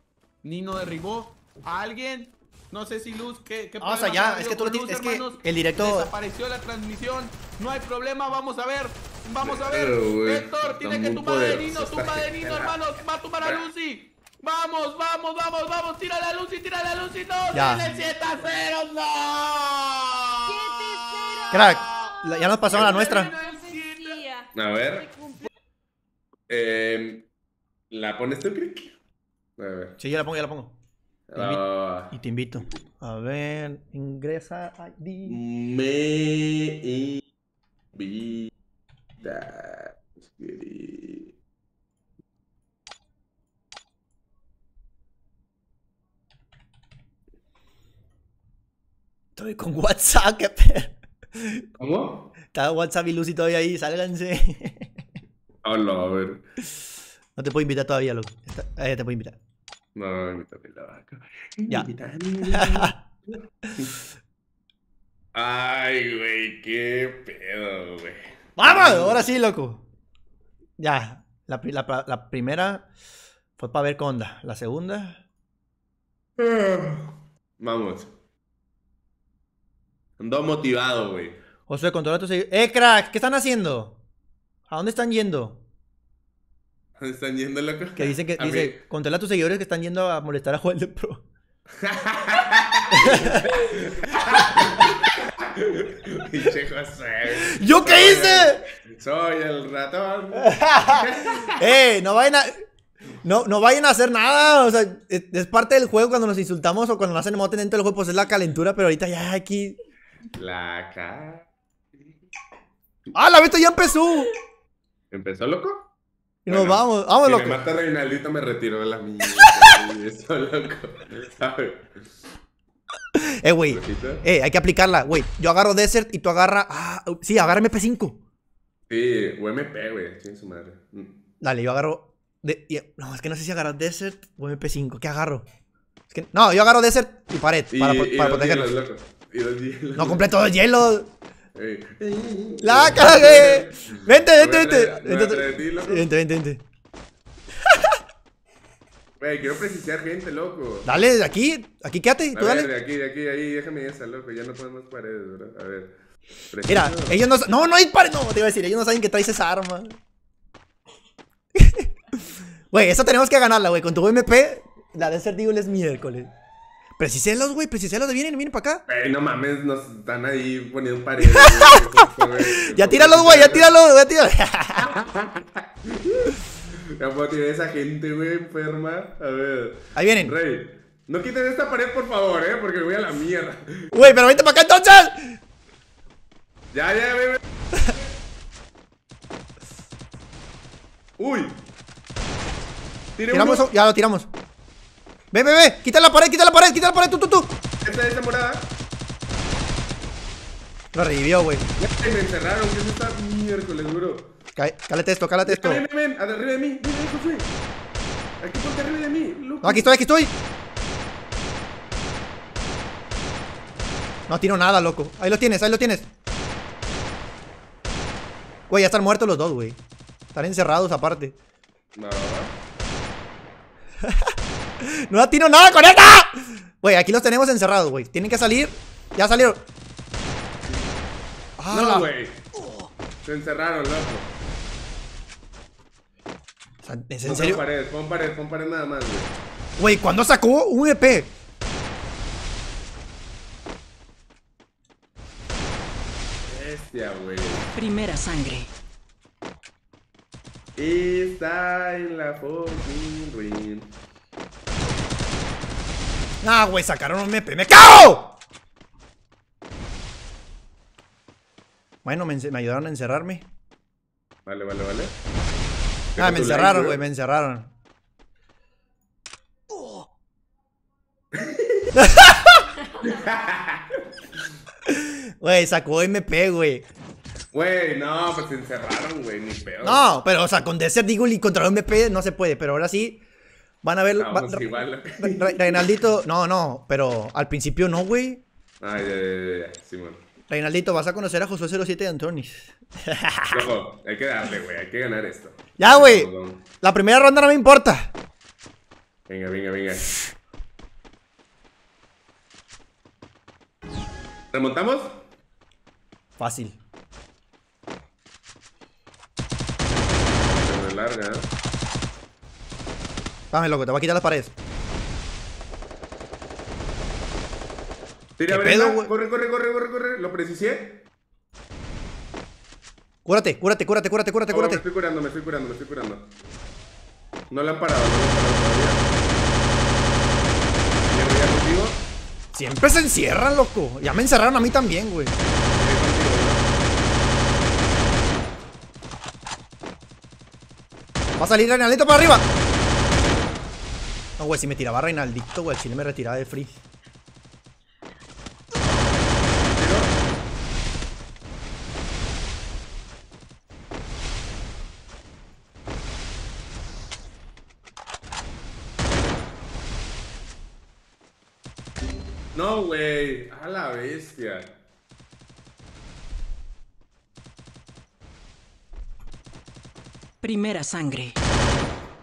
Nino derribó a alguien. No sé si Luz, ¿qué, qué Vamos allá, es que tú lo tienes- es que hermanos? el directo- Desapareció la transmisión. No hay problema, vamos a ver. Vamos a ver. Héctor, tiene que tumbar a de poderoso Nino, esta tumba de gente, Nino, la- hermano. Va a tumbar a Lucy. Vamos, vamos, vamos, vamos. Tírale a Lucy, tírale a Lucy. No, Ya. dale 7 a 0. No. 7-0. Crack, la- ya nos pasamos la nuestra. A ver. Eh, ¿La pones tú, Crick? A ver. Sí, ya la pongo, ya la pongo. Va. Y te invito. A ver, ingresa ID. Me invita. Estoy con WhatsApp, qué pedo. ¿Cómo? Está WhatsApp y Lucy todavía ahí, sálganse. Hola, a ver. No te puedo invitar todavía, loco. Está- ah, ya te puedo invitar. No, invítame la vaca. Ya. Ay, güey, qué pedo, güey. ¡Vamos! Ahora sí, loco. Ya. La, la- la primera fue para ver qué onda. La segunda. Vamos. Ando motivado, güey. Josué, controla tu seguidor. ¡Eh, crack! ¿Qué están haciendo? ¿A dónde están yendo? ¿Dónde están yendo, loco? Que dicen que A mí- dice, controla a tus seguidores que están yendo a molestar a Joel de Pro. Pinche José. ¿Yo qué hice? Soy el ratón. ¡Eh! No vayan a. No, no vayan a hacer nada. O sea, es, es parte del juego cuando nos insultamos o cuando nos hacen emote dentro del juego, pues es la calentura, pero ahorita ya aquí. La cara. ¡Ah, la beta ya empezó! ¿Empezó, loco? Y nos vamos, vamos, si loco. me mata Reinaldito, me retiro de la mía. Eso, loco. ¿Sabes? Eh, güey. Eh, hay que aplicarla, güey. Yo agarro Desert y tú agarra. Ah, sí, agarra MP5. Sí, UMP, güey. Sin su madre. Mm. Dale, yo agarro. de- y- no, es que no sé si agarrar Desert o MP5. ¿Qué agarro? Es que, no, yo agarro Desert y pared Y, para, y para dos protegerlos. hielos, loco. Y dos hielos. No compré todo el hielo. Ey. ¡La cagué! Vente, vente, vente. Vente, de vente, vente. Güey, quiero precisar gente, loco. Dale, de aquí, aquí quédate, A tú ver, dale. de aquí, de aquí, ahí, déjame esa, loco. Ya no podemos paredes, bro. A ver. Mira, ellos no No, no hay pared. No, te iba a decir, ellos no saben que traes esa arma. Güey, eso tenemos que ganarla, güey. Con tu MP, la Desert Eagle es miércoles. Precisélos, güey, precisélos. Vienen, vienen para acá. Güey, no mames, nos están ahí poniendo paredes. güey. Ya tíralos, güey, ya tíralos, ya tíralos. Ya puedo tirar esa gente, güey, enferma. A ver. Ahí vienen. Rey, no quiten esta pared, por favor, eh, porque voy a la mierda. Güey, pero vente para acá entonces. Ya, ya, ve. Uy. Tiramos uno. ya lo tiramos. Ve, ve, ve. Quita la pared, quita la pared, quita la pared, tú, tú, tú. Esta es morada. Lo revivió, güey. Me encerraron. ¿Qué es esta miércoles, duro? Cá- Cálate esto, cálate esto. Ven, ven, ven. Arriba de mí. Ven, ven. Aquí ponte arriba de mí. loco. No, aquí estoy, aquí estoy. No tiro nada, loco. Ahí lo tienes, ahí lo tienes. Güey, ya están muertos los dos, güey. Están encerrados aparte. No. No tiro nada con esta. Güey, aquí los tenemos encerrados, güey. Tienen que salir. Ya salieron. Ah, No, güey. Se encerraron, loco. O sea, ¿Es en Pon serio? pared, pon pared, pon pared nada más, güey. Güey, ¿cuándo sacó un EP? Bestia, güey. Primera sangre. Está en la fucking ring. Ah, güey, sacaron un EP. ¡Me cago! Bueno, me, ayudaron a encerrarme. Vale, vale, vale. Ah, me encerraron, güey, me encerraron. Güey, sacó MP, güey. Güey, no, pues se encerraron, güey, ni peor. No, pero, o sea, con Desert Eagle y contra un MP no se puede, pero ahora sí van a ver. va- Estamos Re- igual. Re- Reinaldito, no, no, pero al principio no, güey. Ay, ya, ya, ya, ya, Simón. Reinaldito, vas a conocer a Josué 07 de Antonis. Loco, hay que darle, güey, hay que ganar esto. Ya, güey. La primera ronda no me importa. Venga, venga, venga. ¿Remontamos? Fácil. Se larga, ¿eh? Dame, loco, te voy a quitar las paredes. Tira, ¿Qué Brenda. pedo, güey? Corre, corre, corre, corre, corre. Lo precisé. Cúrate, cúrate, cúrate, cúrate, cúrate, Oh, me estoy curando, me estoy curando, me estoy curando. No la han parado, no la han parado todavía. Contigo. Siempre se encierran, loco. Ya me encerraron a mí también, güey. Va a salir Reinaldito para arriba. No, güey, si me tiraba Reinaldito, güey, el chile me retiraba de free. No, güey. A la bestia. Primera sangre.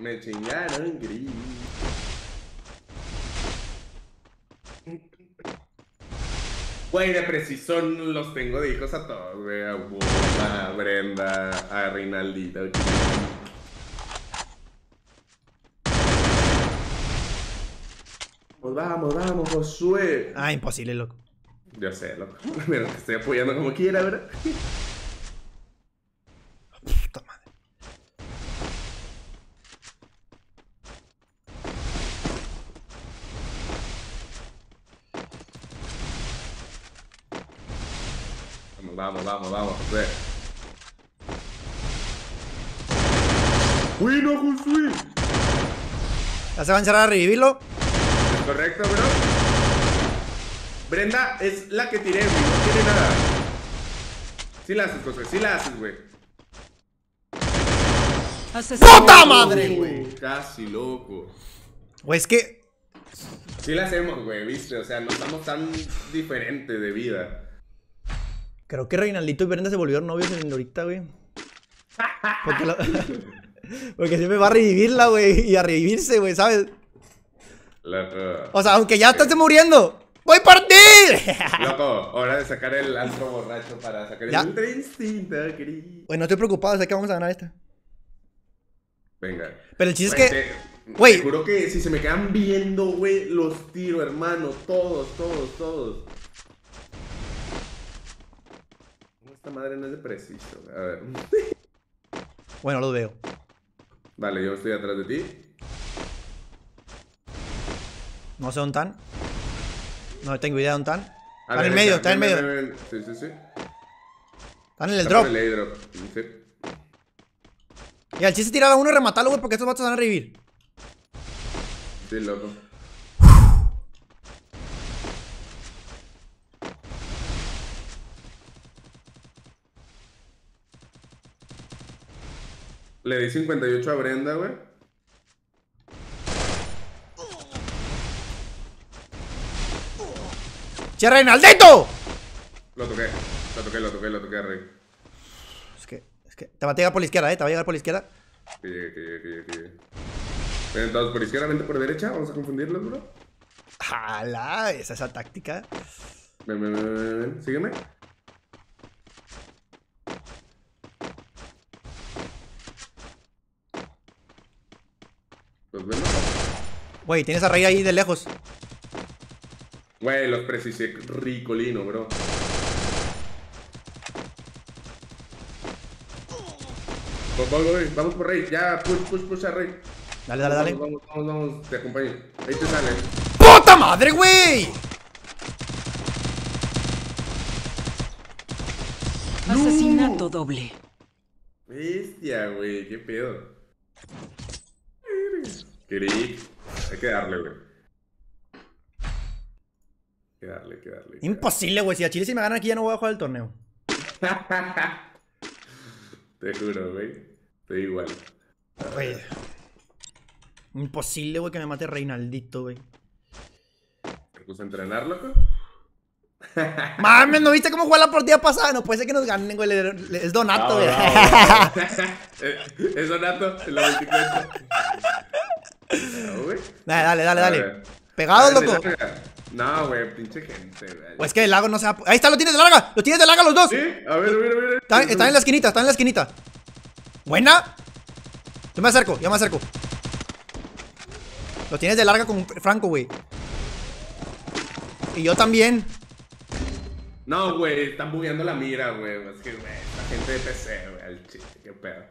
Me chingaron, gris. Güey, de precisón los tengo de hijos a todos, güey. A Brenda, a Reinaldito. Vamos, vamos, vamos, Josué. Ah, imposible, loco. Yo sé, loco. Pero te estoy apoyando como quiera, ¿verdad? Puta madre. Vamos, vamos, vamos, Josué. ¡Uy, no, Josué! Ya se va a encerrar a revivirlo. ¿Es correcto, bro? Brenda es la que tiré, güey. No tiene nada. Sí la haces, Josué. Sí la haces, güey. ¡Puta madre, güey! Casi, loco. Güey, es que. Sí la hacemos, güey, ¿viste? O sea, no estamos tan diferentes de vida. Creo que Reinaldito y Brenda se volvieron novios en ahorita, güey. Porque, lo- Porque siempre va a revivirla, güey. Y a revivirse, güey, ¿sabes? Loco. O sea, aunque ya estás muriendo. ¡Voy por ti! Loco, hora de sacar el astro borracho para sacar Ya. el ultra instinto, gris. Güey, no estoy preocupado, sé que vamos a ganar esta. Venga. Pero el chiste es que. te- güey. Te juro que si se me quedan viendo, güey, los tiro, hermano. Todos, todos, todos. Esta madre no es de preciso. A ver. Bueno, los veo. Vale, yo estoy atrás de ti. No sé dónde están. No tengo idea de dónde están. Están en medio, están en medio. ven. Sí, sí, sí. Están en el drop. el. Sí. Y al chiste tirar a uno y rematarlo, güey, porque estos vatos van a revivir. Sí, loco. Le di 58 a Brenda, güey. ¡Che, Reinaldito! Lo toqué, lo toqué, lo toqué, lo toqué a Rey. Es que, es que te va a llegar por la izquierda, eh. Te va a llegar por la izquierda. Que llegue, que llegue, que llegue, que llegue. Ven todos por izquierda, vente por derecha. Vamos a confundirlos, bro. ¡Hala! Esa es la táctica. Ven, ven, ven, ven, ven. Sígueme. Los ven. Güey, tienes a Rey ahí de lejos. Güey, los precisé ricolino, bro. Voy, voy, Vamos por Rey. Ya, push, push, push a Rey. Dale, dale, dale. Vamos, vamos, vamos, vamos. Te acompaño. Ahí te sale. ¡Puta madre, güey! Asesinato doble. Bestia, güey. Qué pedo. Crick. Hay que darle, güey. Hay que darle, hay que darle. Imposible, güey. Si a Chile si me ganan aquí ya no voy a jugar el torneo. Te juro, güey. Estoy igual. Güey. Imposible, güey, que me mate Reinaldito, güey. ¿Te puse a entrenar, loco? Mames, ¿no viste cómo jugó la partida pasada? No puede ser que nos ganen, güey. le- le- Es Donato, güey. Eh, Es Donato, la 24. Dale, dale, dale, dale. Dale, loco. No, güey, pinche gente, güey. Pues que el lago no se va. Ahí está, lo tienes de larga. Lo tienes de larga los dos. ¿Sí? A ver, a ver, a ver. Están, están en la esquinita, están en la esquinita. Buena. Yo me acerco, yo me acerco. Lo tienes de larga con Franco, güey. Y yo también. No, güey, están bugueando la mira, güey. Es que, güey, la gente de PC, güey, al chiste, qué pedo.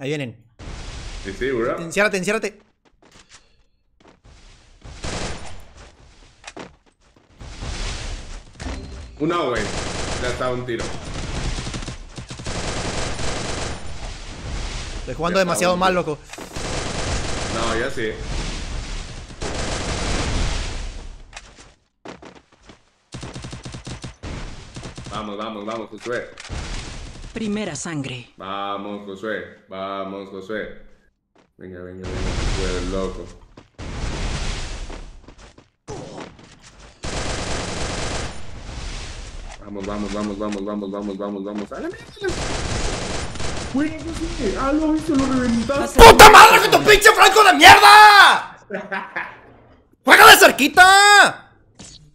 Ahí vienen. Sí, sí, bro. Enciérrate, enciérrate. Uno, güey. Ya está un tiro. Estoy jugando Ya demasiado mal, loco. No, ya sí. Vamos, vamos, vamos, Josué. Primera sangre. Vamos, Josué. Vamos, Josué. Venga, venga, venga. Tú eres loco. Vamos, vamos, vamos, vamos, vamos, vamos, vamos, vamos. ¡A la mierda! Güey, Josué. Ah, lo viste, lo reventaste. ¡Puta madre con tu pinche Franco de mierda! ¡Juega de cerquita!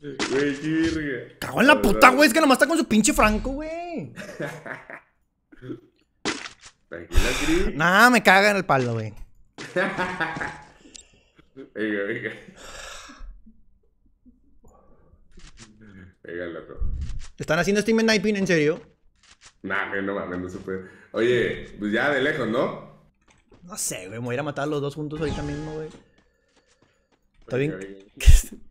Güey, qué. Cago en la puta, güey. Es que nomás está con su pinche Franco, güey. Tranquila, Cris. Nah, me caga en el palo, güey. Venga, venga. Venga, loco. Están haciendo Steam Sniping, en serio. Nah, güey, no mames, no se puede. Oye, pues ya de lejos, ¿no? No sé, güey. Me voy a ir a matar a los dos juntos ahorita mismo, güey. Está Venga, bien. venga.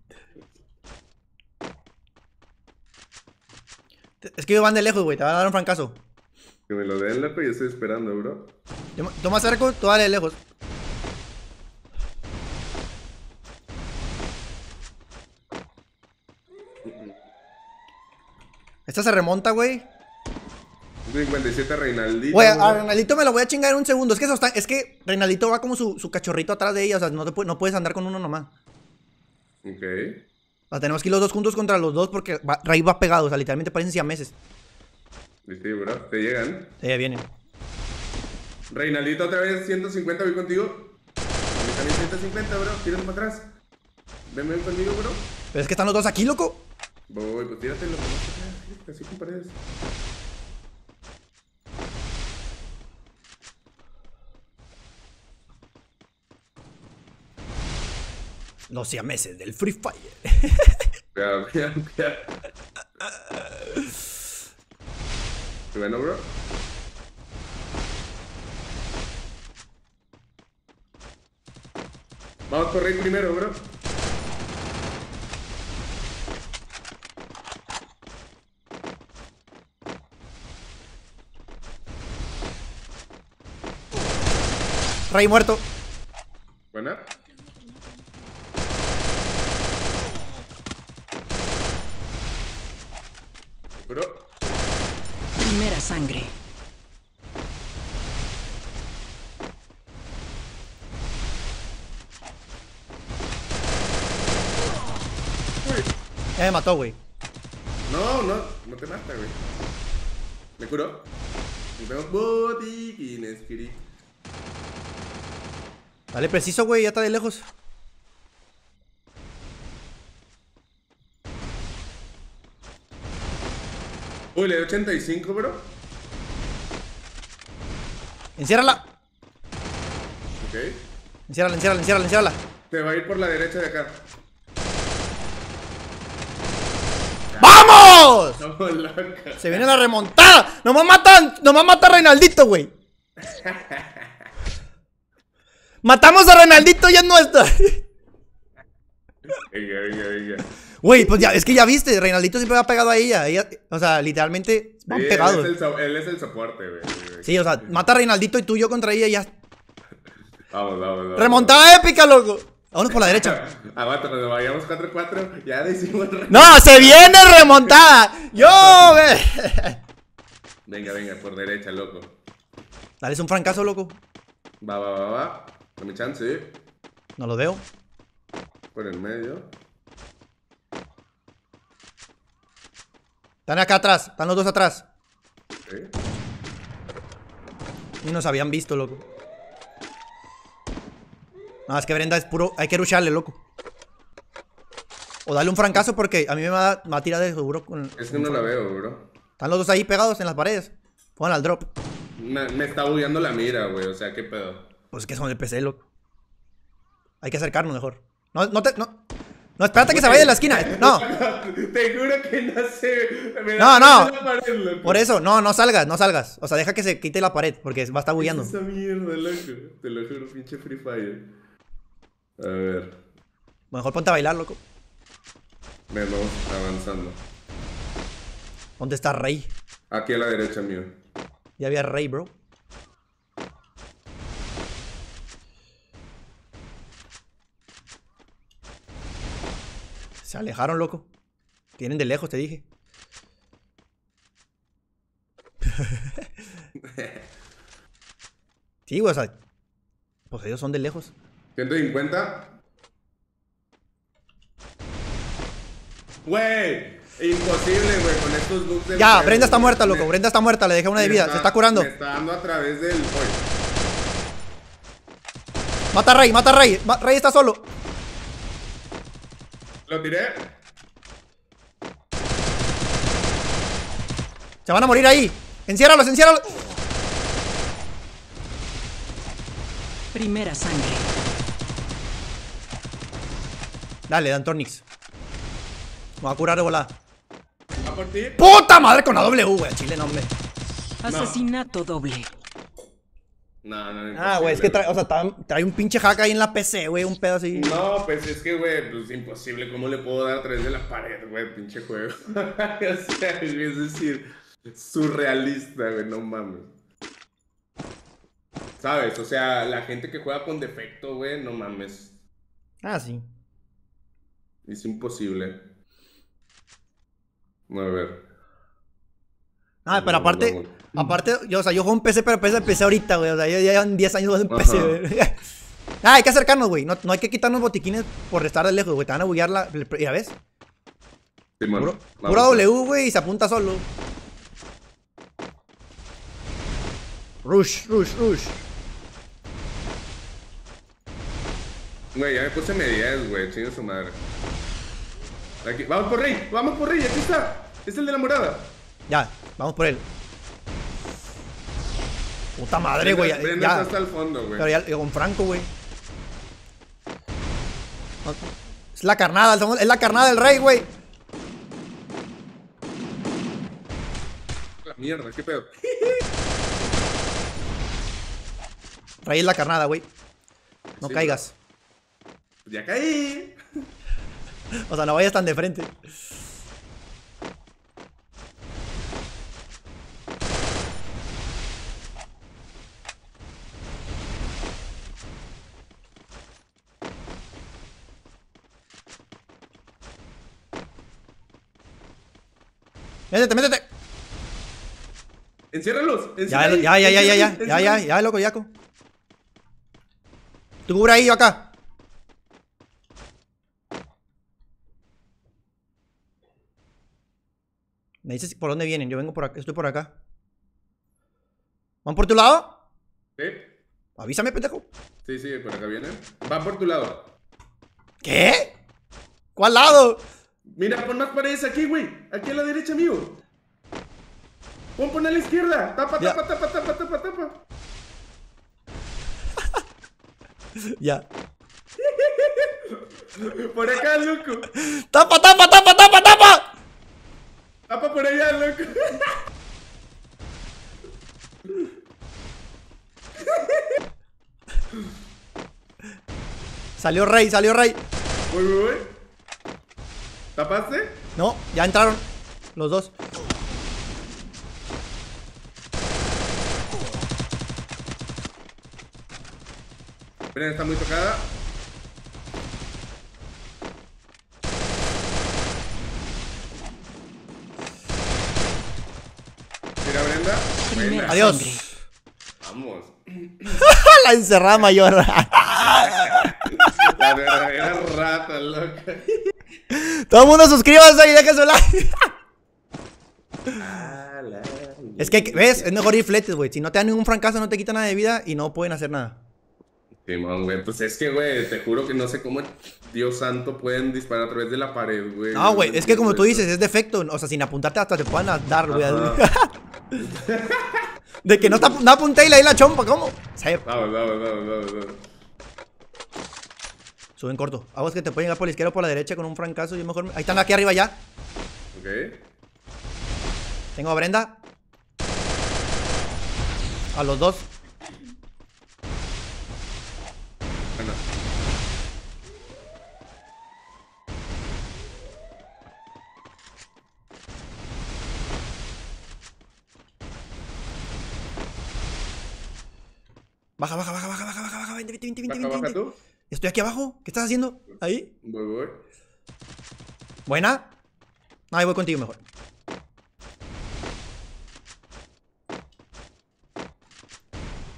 Es que ellos van de lejos, güey. Te van a dar un francazo. Que me lo den, loco, yo estoy esperando, bro. Me acerco, tú dale lejos. Esta se remonta, güey. 57 Reinaldito. Güey, a Reinaldito me lo voy a chingar en un segundo. Es que, eso está- es que Reinaldito va como su, su cachorrito atrás de ella. O sea, no, te no puedes andar con uno nomás. Ok. O sea, tenemos que ir los dos juntos contra los dos porque va, Rey va pegado. O sea, literalmente parecen siameses. Sí, sí, bro. Te llegan. Sí, ya vienen. Reinaldito, otra vez 150, voy contigo. Mí también 150, bro. Tírate para atrás. Ven, ven conmigo, bro. Pero es que están los dos aquí, loco. Voy, pues tírate lo que Así con paredes. Los siameses del Free Fire. Cuidado, cuidado, cuidado. Bueno, bro. Vamos a correr primero, bro. Rey muerto. Buena. Bro. Primera sangre. Ya me mató, güey. No, no, no te mata, güey. Me curó. Y tengo botiquines, Kiri. Dale preciso, güey, ya está de lejos. Uy, le di 85, bro. Enciérrala. Ok. Enciérrala, enciérrala, enciérrala, enciérrala. Te va a ir por la derecha de acá. ¡Vamos! Loca. Se viene la remontada. Nomás matan, nomás mata a Reinaldito, güey. Matamos a Reinaldito y es nuestra. Venga, venga, venga. Güey, pues ya, es que ya viste, Reinaldito siempre va pegado a ella. ella o sea, literalmente van Sí, pegados. Él es, el, so- él es el soporte, güey. Sí, o sea, mata a Reinaldito y tú y yo contra ella y ya. Vamos, vamos, vamos. Remontada épica, loco. Vámonos por la derecha. Aguanta, cuando vayamos 4-4, ya decimos. No, se viene remontada. Yo, güey. Venga, venga, por derecha, loco. Dale, es un francazo, loco. Va, va, va, va. Dame chance. No lo veo. Por el medio. Están acá atrás, están los dos atrás. Ok. Y nos habían visto, loco. No, es que Brenda es puro. Hay que rusharle, loco. O dale un francazo porque a mí me va, a- me va a tirar de seguro con. Es que no la veo, bro. Están los dos ahí pegados en las paredes. Pongan al drop. Me, me está bugueando la mira, güey. O sea, qué pedo. Pues es que son el PC, loco. Hay que acercarnos mejor. No, no te. No, no espérate que se vaya de la esquina. No, Te juro que no sé. Me No, da no. miedo la pared, loco. por eso, no, no salgas, no salgas. O sea, deja que se quite la pared porque va a estar ¿Qué es bugueando. esa mierda, loco? Te lo juro, pinche Free Fire. A ver. Mejor ponte a bailar, loco. Ven, vamos avanzando. ¿Dónde está Rey? Aquí a la derecha mío. Ya había Rey, bro. Se alejaron, loco. Tienen de lejos, te dije. sí, güey, o sea. Pues ellos son de lejos. 150. Güey, imposible, güey, con estos bugs del Ya, Brenda está muerta, loco. Me- Brenda está muerta, le dejé una de me vida. Se está curando. Me está dando a través del. Oye, Mata a Rey, mata a Rey. Rey está solo. Lo tiré. Se van a morir ahí. Enciérralos, enciérralos. Primera sangre. Dale, Dan Tornix. Me va a curar de volada. Va por ti. ¡Puta madre con la W, güey! Chile, no, hombre. Asesinato doble. No, no, Ah, güey, es que trae, o sea, trae, un pinche hack ahí en la PC, güey, un pedo así. No, pues es que, güey, pues imposible. ¿Cómo le puedo dar a través de la pared, güey? Pinche juego. o sea, es decir, surrealista, güey, no mames. ¿Sabes? O sea, la gente que juega con defecto, güey, no mames. Ah, sí. Es imposible. A ver. Ah, pero aparte. Aparte, yo, o sea, yo juego en PC, pero PC empecé ahorita, güey. O sea, ya llevan 10 años en PC, Ajá. güey. Ah, hay que acercarnos, güey. No, no hay que quitarnos botiquines por estar de lejos, güey. Te van a buguear la. Ya ves. Puro, vamos, pura. W, güey, y se apunta solo. Rush, rush, rush. Güey, ya me puse medias, güey. Chinga su madre. Aquí. Vamos por Rey, vamos por Rey, aquí está. Es el de la morada. Ya, vamos por él. Puta madre, güey. Brenda está hasta el fondo, güey. Pero ya con Franco, güey. Es la carnada, es la carnada del rey, güey. La mierda, qué pedo. Rey es la carnada, güey. No Sí, caigas. Ya caí. O sea, no vayas tan de frente. Métete, métete. Enciérralos. Ya, enciérralos, ya, ya, ya, ya, ya, ya, ya, ya, loco, yaco. Tú cubre ahí, yo acá. Me dices por dónde vienen, yo vengo por acá, estoy por acá. ¿Van por tu lado? ¿Sí? Avísame, pendejo. Sí, sí, por acá vienen. Va por tu lado. ¿Qué? ¿Cuál lado? Mira, pon más paredes aquí, güey. Aquí a la derecha, amigo. Pon, pon a la izquierda. Tapa, Ya. tapa, tapa, tapa, tapa, tapa. Ya. Por acá, loco. ¡Tapa, tapa, tapa, tapa, tapa! Tapa por allá, loco. Salió Rey, salió Rey. Voy, voy, voy. ¿Tapaste? No, ya entraron. Los dos. Miren, está muy tocada. Mira, Brenda. Buena. Adiós. sangre. Vamos. La encerrada mayor. La verdadera rata, loca. Todo el mundo suscríbase y dejen su like. Es que, ¿ves? Es mejor ir fletes, güey. Si no te dan ningún francazo, no te quita nada de vida y no pueden hacer nada. Simón, güey. Pues es que, güey, te juro que no sé cómo, Dios santo, pueden disparar a través de la pared, güey. No, güey, es que como tú dices, es defecto. O sea, sin apuntarte hasta te pueden dar, güey. De que no, te, apu- no apunté y le di la chompa, ¿cómo? Sí. Vamos, vamos, vamos, vamos, vamos. Suben corto. Aguas que te pueden llegar por la izquierda o por la derecha con un francazo. Yo mejor. me- Ahí están aquí arriba ya. Ok. Tengo a Brenda. A los dos. Bueno. Baja, baja, baja, baja, baja, baja, baja. Vente, vente, vente, vente, Baja, vente, baja vente. tú. Estoy aquí abajo. ¿Qué estás haciendo? Ahí. Voy, voy. Buena. Ahí voy contigo mejor.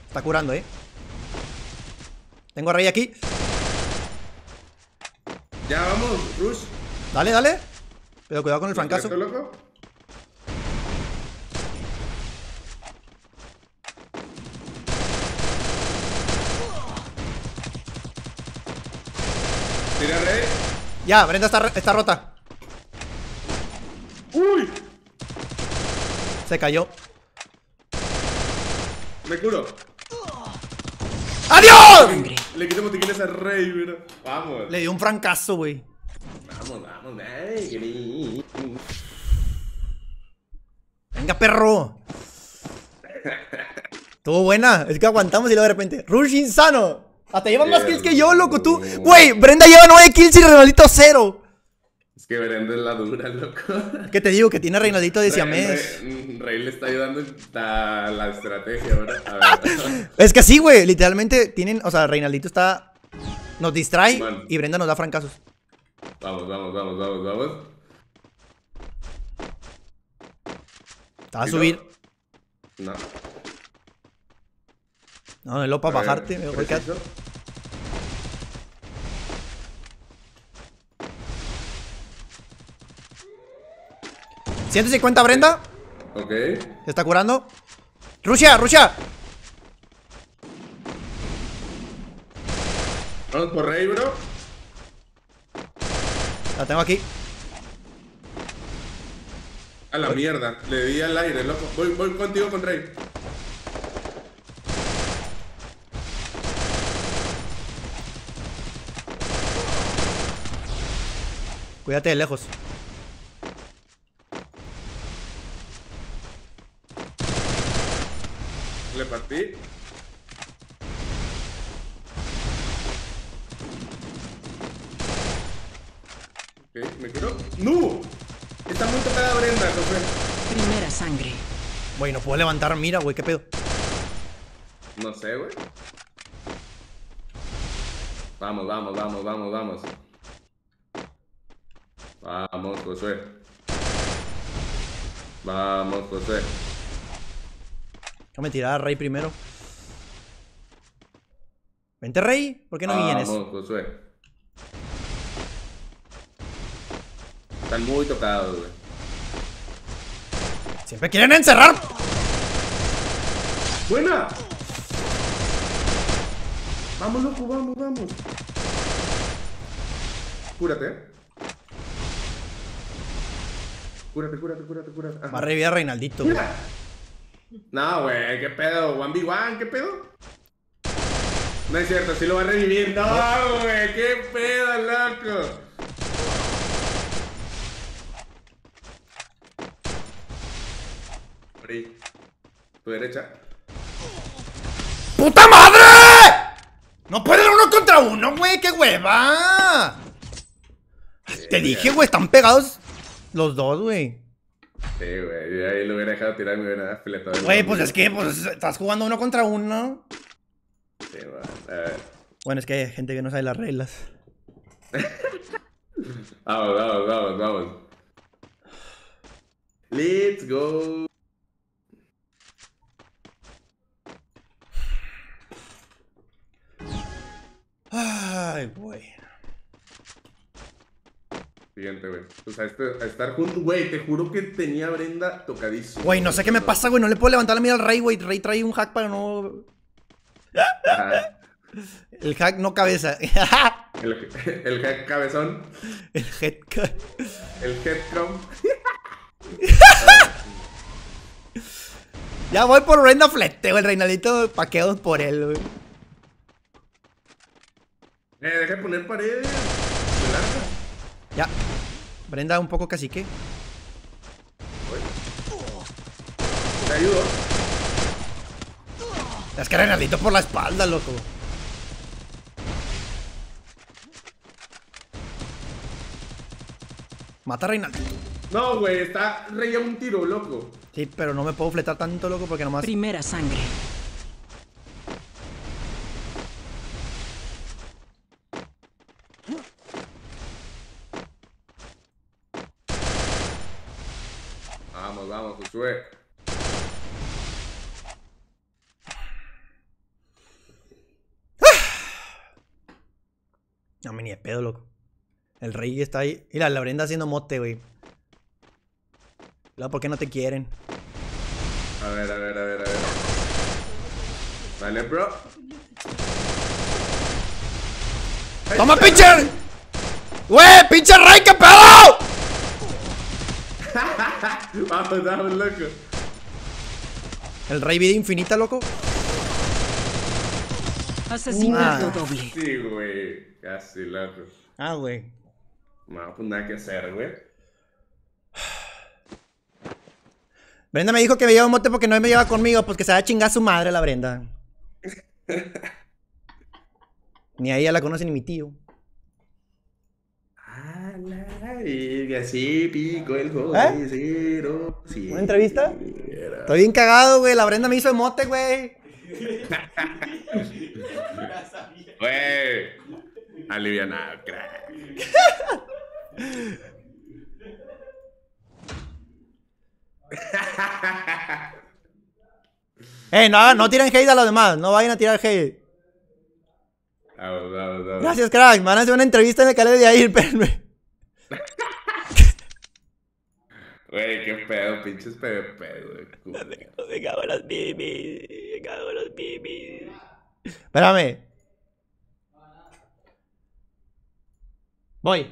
Está curando, eh. Tengo a Rey aquí. Ya, vamos, Rush. Dale, dale. Pero cuidado con el francazo. ¿Esto, loco? Tira, Rey. Ya, Brenda está, está rota. ¡Uy! Se cayó. Me curo. ¡Adiós! Le quito botiquines a Rey, mira. Vamos. Le dio un francazo, güey. Vamos, vamos, ay, Venga, perro. Estuvo buena. Es que aguantamos y luego de repente. Rush insano. Hasta llevas más kills que yo, loco. Tú. Güey, Brenda lleva 9 kills y Reinaldito 0. Es que Brenda es la dura, loco. ¿Qué te digo? Que tiene Reinaldito de Siamés. Rey- Rey le está ayudando a la estrategia ahora. A ver. Es que sí, güey. Literalmente tienen. O sea, Reinaldito está. Nos distrae y Brenda nos da francazos. Vamos, vamos, vamos, vamos, vamos. Va a ¿Y subir. No. No, no, lo para A ver, bajarte. Me voy a quedar- preciso. 150 Brenda. Ok. Se está curando. Rusia, Rusia. Vamos por Rey, bro. La tengo aquí. A la mierda. Le di al aire, loco. Voy, voy contigo con Rey. Cuídate de lejos. Le partí. Ok, me curo. ¡No! Está muy tocada Brenda, José. Primera sangre. Güey, no puedo levantar mira, güey. ¿Qué pedo? No sé, güey. Vamos, vamos, vamos, vamos, vamos. Vamos, Josué. Vamos, José. Déjame tirar a Rey primero. Vente, Rey. ¿Por qué no vienes? Vamos, Josué. Están muy tocados, güey. Siempre quieren encerrar. ¡Buena! Vamos, loco, vamos, vamos. Cúrate, eh. Cúrate, cúrate, cúrate, cúrate. Ajá. Va a revivir a Reinaldito. güey. Mira. No, güey, ¿qué pedo? ¿1v1? ¿Qué pedo? No es cierto, sí lo va a revivir. No, güey, qué pedo, loco. Pri, tu derecha. ¡Puta madre! No pueden uno contra uno, güey. ¡Qué hueva! Te dije, güey. Están pegados los dos, güey. Sí, güey, yo ahí lo hubiera dejado tirar y me hubiera filetado. el Güey, pues es que pues, estás jugando uno contra uno. Sí, güey. A ver. Bueno, es que hay gente que no sabe las reglas. Vamos, vamos, vamos, vamos. Let's go. Ay, güey. Siguiente, güey. O sea, este- a estar juntos, güey, te juro que tenía a Brenda tocadísimo. Güey, no sé qué me pasa, güey. No le puedo levantar la mira al Rey, güey. Rey trae un hack para no. Ajá. El hack no cabeza. El, el head cabezón, El head el headcom. Ya voy por Brenda Flete, güey. El Reinaldito paqueos por él, güey. Eh, deja de poner paredes. Ya. Brenda un poco cacique. Te ayudo. Es que Reinaldito por la espalda, loco. Mata a Reinaldito. No, güey, está rey a un tiro, loco. Sí, pero no me puedo fletar tanto, loco, porque nomás. Primera sangre. No, me ni de pedo, loco. El rey está ahí. Mira, la Brenda haciendo mote, güey. Luego, ¿por qué no te quieren? A ver, a ver, a ver, a ver. Vale, bro. ¡Toma, pinche! ¡Güey, pinche rey, qué pedo! Vamos, vamos, loco. El rey vida infinita, loco. Asesinato Ah. doble. Sí, güey. Casi, loco. Ah, güey. No, pues nada que hacer, güey. Brenda me dijo que me lleva un mote porque no me lleva conmigo, pues que se va a chingar a su madre la Brenda. Ni a ella la conoce ni mi tío. Ah, la verga, sí, pico el juego. ¿Eh? cero, sí. ¿Una entrevista? Era. Estoy bien cagado, güey. La Brenda me hizo el mote, güey. Güey. Alivianado, crack. Eh, no, no tiren hate a los demás. No vayan a tirar hate. Vamos, vamos, vamos. Gracias, crack. Me van a hacer una entrevista en el canal de ahí, espérenme. Güey, qué pedo, pinches PvP, güey. Me cago en las bibis. Me cago en las bibis. Espérame. Voy.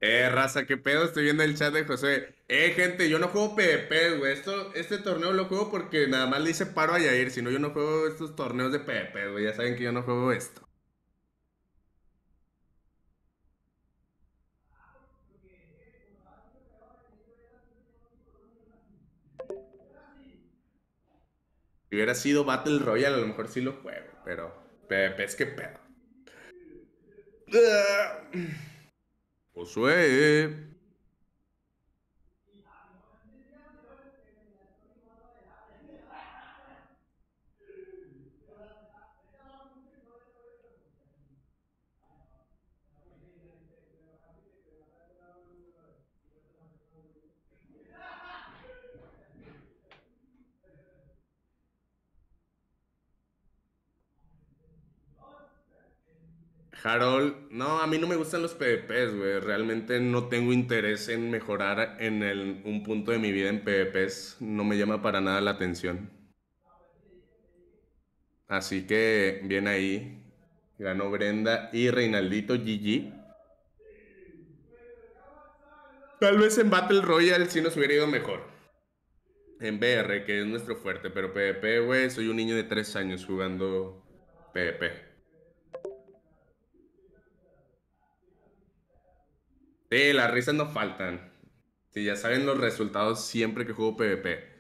eh, raza, qué pedo, estoy viendo el chat de José. Eh, gente, yo no juego PvP, güey. Esto, este torneo lo juego porque nada más le hice paro a Yair. Si no, yo no juego estos torneos de PvP, güey. Ya saben que yo no juego esto. Si hubiera sido Battle Royale, a lo mejor sí lo juego, pero PvP es que pedo. Josué. Harold, no, a mí no me gustan los PvPs, güey. Realmente no tengo interés en mejorar en un punto de mi vida en PvPs. No me llama para nada la atención. Así que, bien ahí. Ganó Brenda y Reinaldito GG. Tal vez en Battle Royale sí nos hubiera ido mejor. En BR, que es nuestro fuerte. Pero PvP, güey, soy un niño de 3 años jugando PvP. Sí, las risas no faltan. Sí, ya saben los resultados siempre que juego PvP.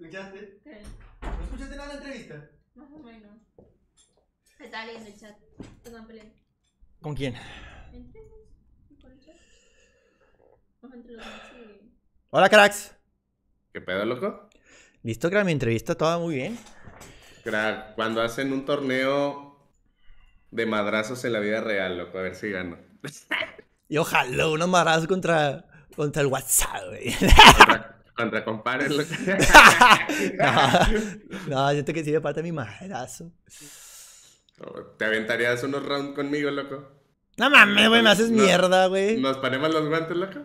¿Escuchaste? ¿Qué? ¿No escuchaste nada de la entrevista? Más o menos. Está leyendo el chat. Están peleando. ¿Con quién? Entre ellos. ¿Y con el chat? Vamos entre los dos. Hola, cracks. ¿Qué pedo, loco? Listo, crack, mi entrevista toda muy bien. Crack, cuando hacen un torneo de madrazos en la vida real, loco, a ver si gano. Y ojalá unos madrazos contra, contra el WhatsApp, güey. Contra, contra loco. no, no, siento que sí de parte de mi madrazo. ¿Te aventarías unos rounds conmigo, loco? No mames, güey, me haces No. mierda, güey. ¿Nos ponemos los guantes, loco?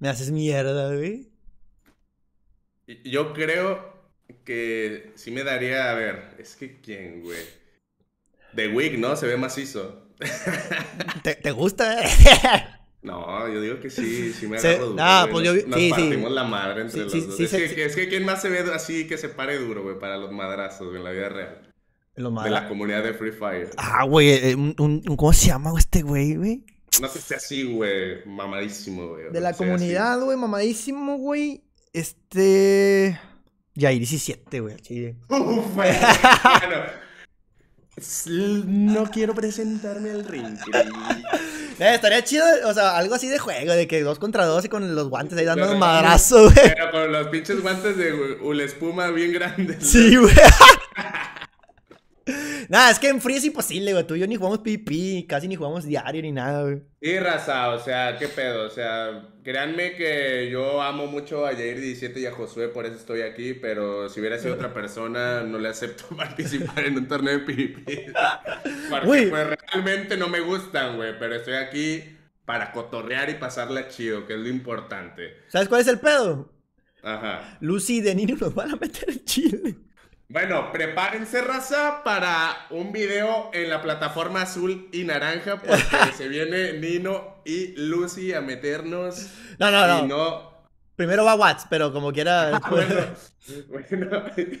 Me haces mierda, güey. Yo creo que sí me daría, a ver, es que quién, güey. The Wig, ¿no? Se ve macizo. ¿Te, te gusta? eh? No, yo digo que sí, sí me Se- agarro duro. güey. pues yo Nos sí, sí. partimos la madre entre Sí, los dos. es, que- es que quién más se ve así que se pare duro, güey, para los madrazos güey, en la vida real. Lo De la comunidad de Free Fire. Ah, güey, eh, un, un- un- ¿cómo se llama este güey, güey? No sé si así, güey, mamadísimo, güey. De la comunidad, güey, mamadísimo, güey. Este. Yair 17, güey, chile. Uf, güey. bueno. No quiero presentarme al ring. Eh, estaría chido, o sea, algo así de juego, de que dos contra dos y con los guantes ahí dando un madrazo, güey. Pero con los pinches guantes de Ula Espuma bien grandes. Sí, güey. Nada, es que en Free es imposible, güey. Tú y yo ni jugamos PvP, casi ni jugamos diario ni nada, güey. Sí, raza, o sea, qué pedo, o sea, créanme que yo amo mucho a Jair 17 y a Josué, por eso estoy aquí, pero si hubiera sido otra persona, no le acepto participar en un torneo de PvP. Porque pues realmente no me gustan, güey, pero estoy aquí para cotorrear y pasarla chido, que es lo importante. ¿Sabes cuál es el pedo? Ajá. Lucy y Denino nos van a meter en Chile. Bueno, prepárense, raza, para un video en la plataforma azul y naranja, porque se viene Nino y Lucy a meternos. No, no, no. Y no. Primero va Watts, pero como quiera. después- Bueno, bueno.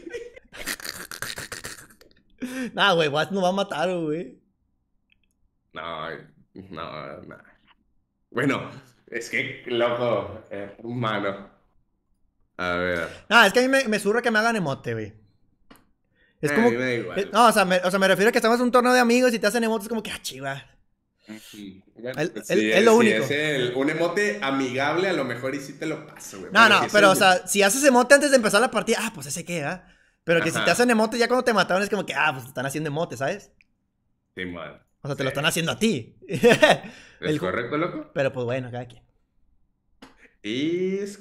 Nah, güey, Watts nos va a matar, güey. No, no, no. Bueno, es que, loco, eh, humano. A ver. Ah, es que a mí me, me surra que me hagan emote, güey. Es Eh, como. me igual. eh, no, o sea, me, o sea, me refiero a que estamos en un torneo de amigos y te hacen emotes como que, ah, chiva. Bueno, El- pues el- es lo único. es un emote amigable, a lo mejor y sí te lo paso, güey. No, no, pero, o sea, si haces emote antes de empezar la partida, ah, pues ese queda. Pero que si te hacen emote ya cuando te mataron es como que, ah, pues te están haciendo emote, ¿sabes? Sí, man. O sea, te lo están haciendo a ti. ¿Es correcto, loco? Pero pues bueno, cada quien.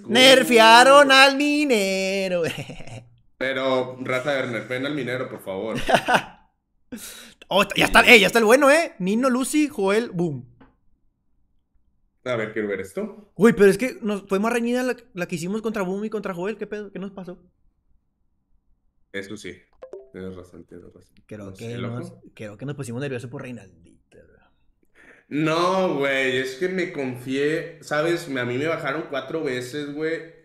Nerfearon al minero. Pero, Raza Werner, ven al minero, por favor. oh, ya está, eh, ya está el bueno, ¿eh? Nino, Lucy, Joel, boom. A ver, quiero ver esto. Uy, pero es que nos fue más reñida la, la que hicimos contra Boom y contra Joel. ¿Qué pedo? ¿Qué nos pasó? Eso sí. Tienes razón, tienes razón. Creo, No que, nos, creo que nos pusimos nerviosos por Reinaldito. bro. No, güey, es que me confié, ¿sabes? A mí me bajaron cuatro veces, güey,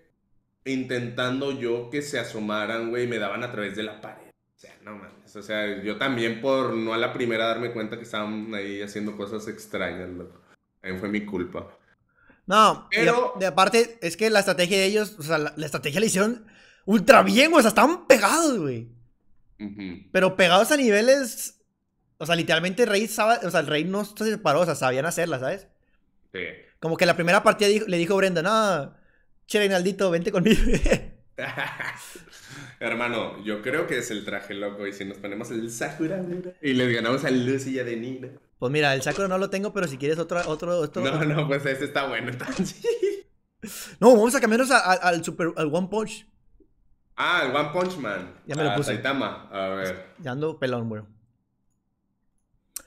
intentando yo que se asomaran, güey, y me daban a través de la pared. O sea, no mames, o sea, yo también por no a la primera darme cuenta que estaban ahí haciendo cosas extrañas, loco. Ahí fue mi culpa. No, y Pero- a- de aparte, es que la estrategia de ellos, o sea, la, la estrategia la hicieron ultra bien, güey. O sea, estaban pegados, güey. Ujú. Pero pegados a niveles. O sea, literalmente el rey, saba- o sea, el rey no se separó, o sea, sabían hacerla, ¿sabes? Sí. Como que la primera partida dijo- le dijo Brenda, no, che, Reinaldito, vente conmigo. Hermano, yo creo que es el traje loco y si nos ponemos el Sakura y les ganamos a Lucy y a Denina. pues mira, el Sakura no lo tengo, pero si quieres otro, otro, otro. No, no, pues ese está bueno. No, vamos a cambiarnos a- a- al super, al One Punch. Ah, el One Punch Man. Ya me lo Ah, puse. Saitama. A ver. Ya ando pelón, güey.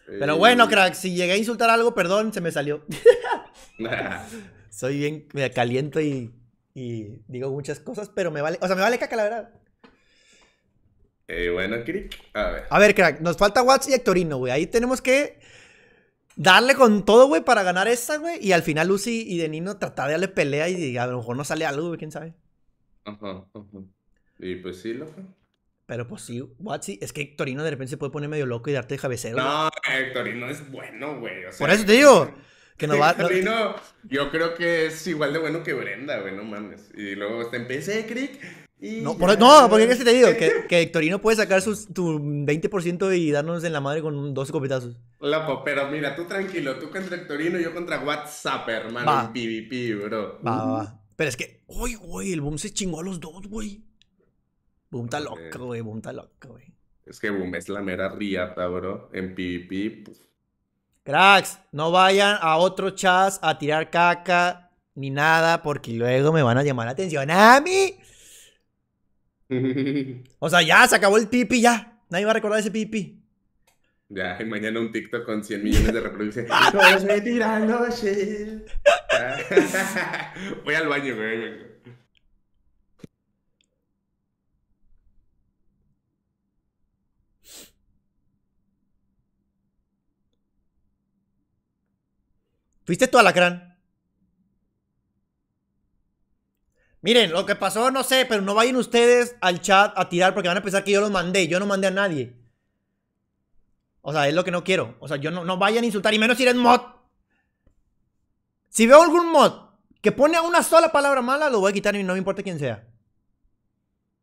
Eh, Pero bueno, crack, si llegué a insultar algo, perdón, se me salió. Soy bien, me caliento y, y digo muchas cosas, pero me vale, o sea, me vale caca, la verdad. eh, bueno, Kirik. A ver. A ver, crack, nos falta Watts y Hectorino, güey. Ahí tenemos que darle con todo, güey, para ganar esta, güey. Y al final Lucy y Denino tratar de darle pelea y a lo mejor no sale algo, güey, quién sabe. Ajá, ajá. Y pues sí, loco. Pero pues sí, Watts sí- es que Hectorino de repente se puede poner medio loco y darte de cabecero. No, Hectorino es bueno, güey. o sea, Por eso te digo, que no va... no- Hectorino, yo creo que es igual de bueno que Brenda, güey, no mames. Y luego está en PC, Crick. Y No, por- no, porque es que te digo que, que Hectorino puede sacar sus, tu 20% y darnos en la madre con dos copetazos. Loco, pero mira, tú tranquilo, tú contra Hectorino y yo contra WhatsApp, hermano, Va. en PvP, bro. Va, va, va. Pero es que, uy, güey, el boom se chingó a los dos, güey. Boom está loco, güey, boom está loco, güey. Es que Boom es la mera riata, bro. En PvP, pues. Cracks, no vayan a otro chat a tirar caca ni nada porque luego me van a llamar la atención a mí. O sea, ya se acabó el pipi, ya. Nadie va a recordar ese pipi. Ya, y mañana un TikTok con 100 millones de reproducciones. Shit. Voy al baño, güey. ¿Fuiste tú, Alacrán? Miren, lo que pasó, no sé, pero no vayan ustedes al chat a tirar porque van a pensar que yo los mandé. Yo no mandé a nadie. O sea, es lo que no quiero. O sea, yo no, no vayan a insultar, y menos si eres mod. Si veo algún mod que pone una sola palabra mala, lo voy a quitar y no me importa quién sea.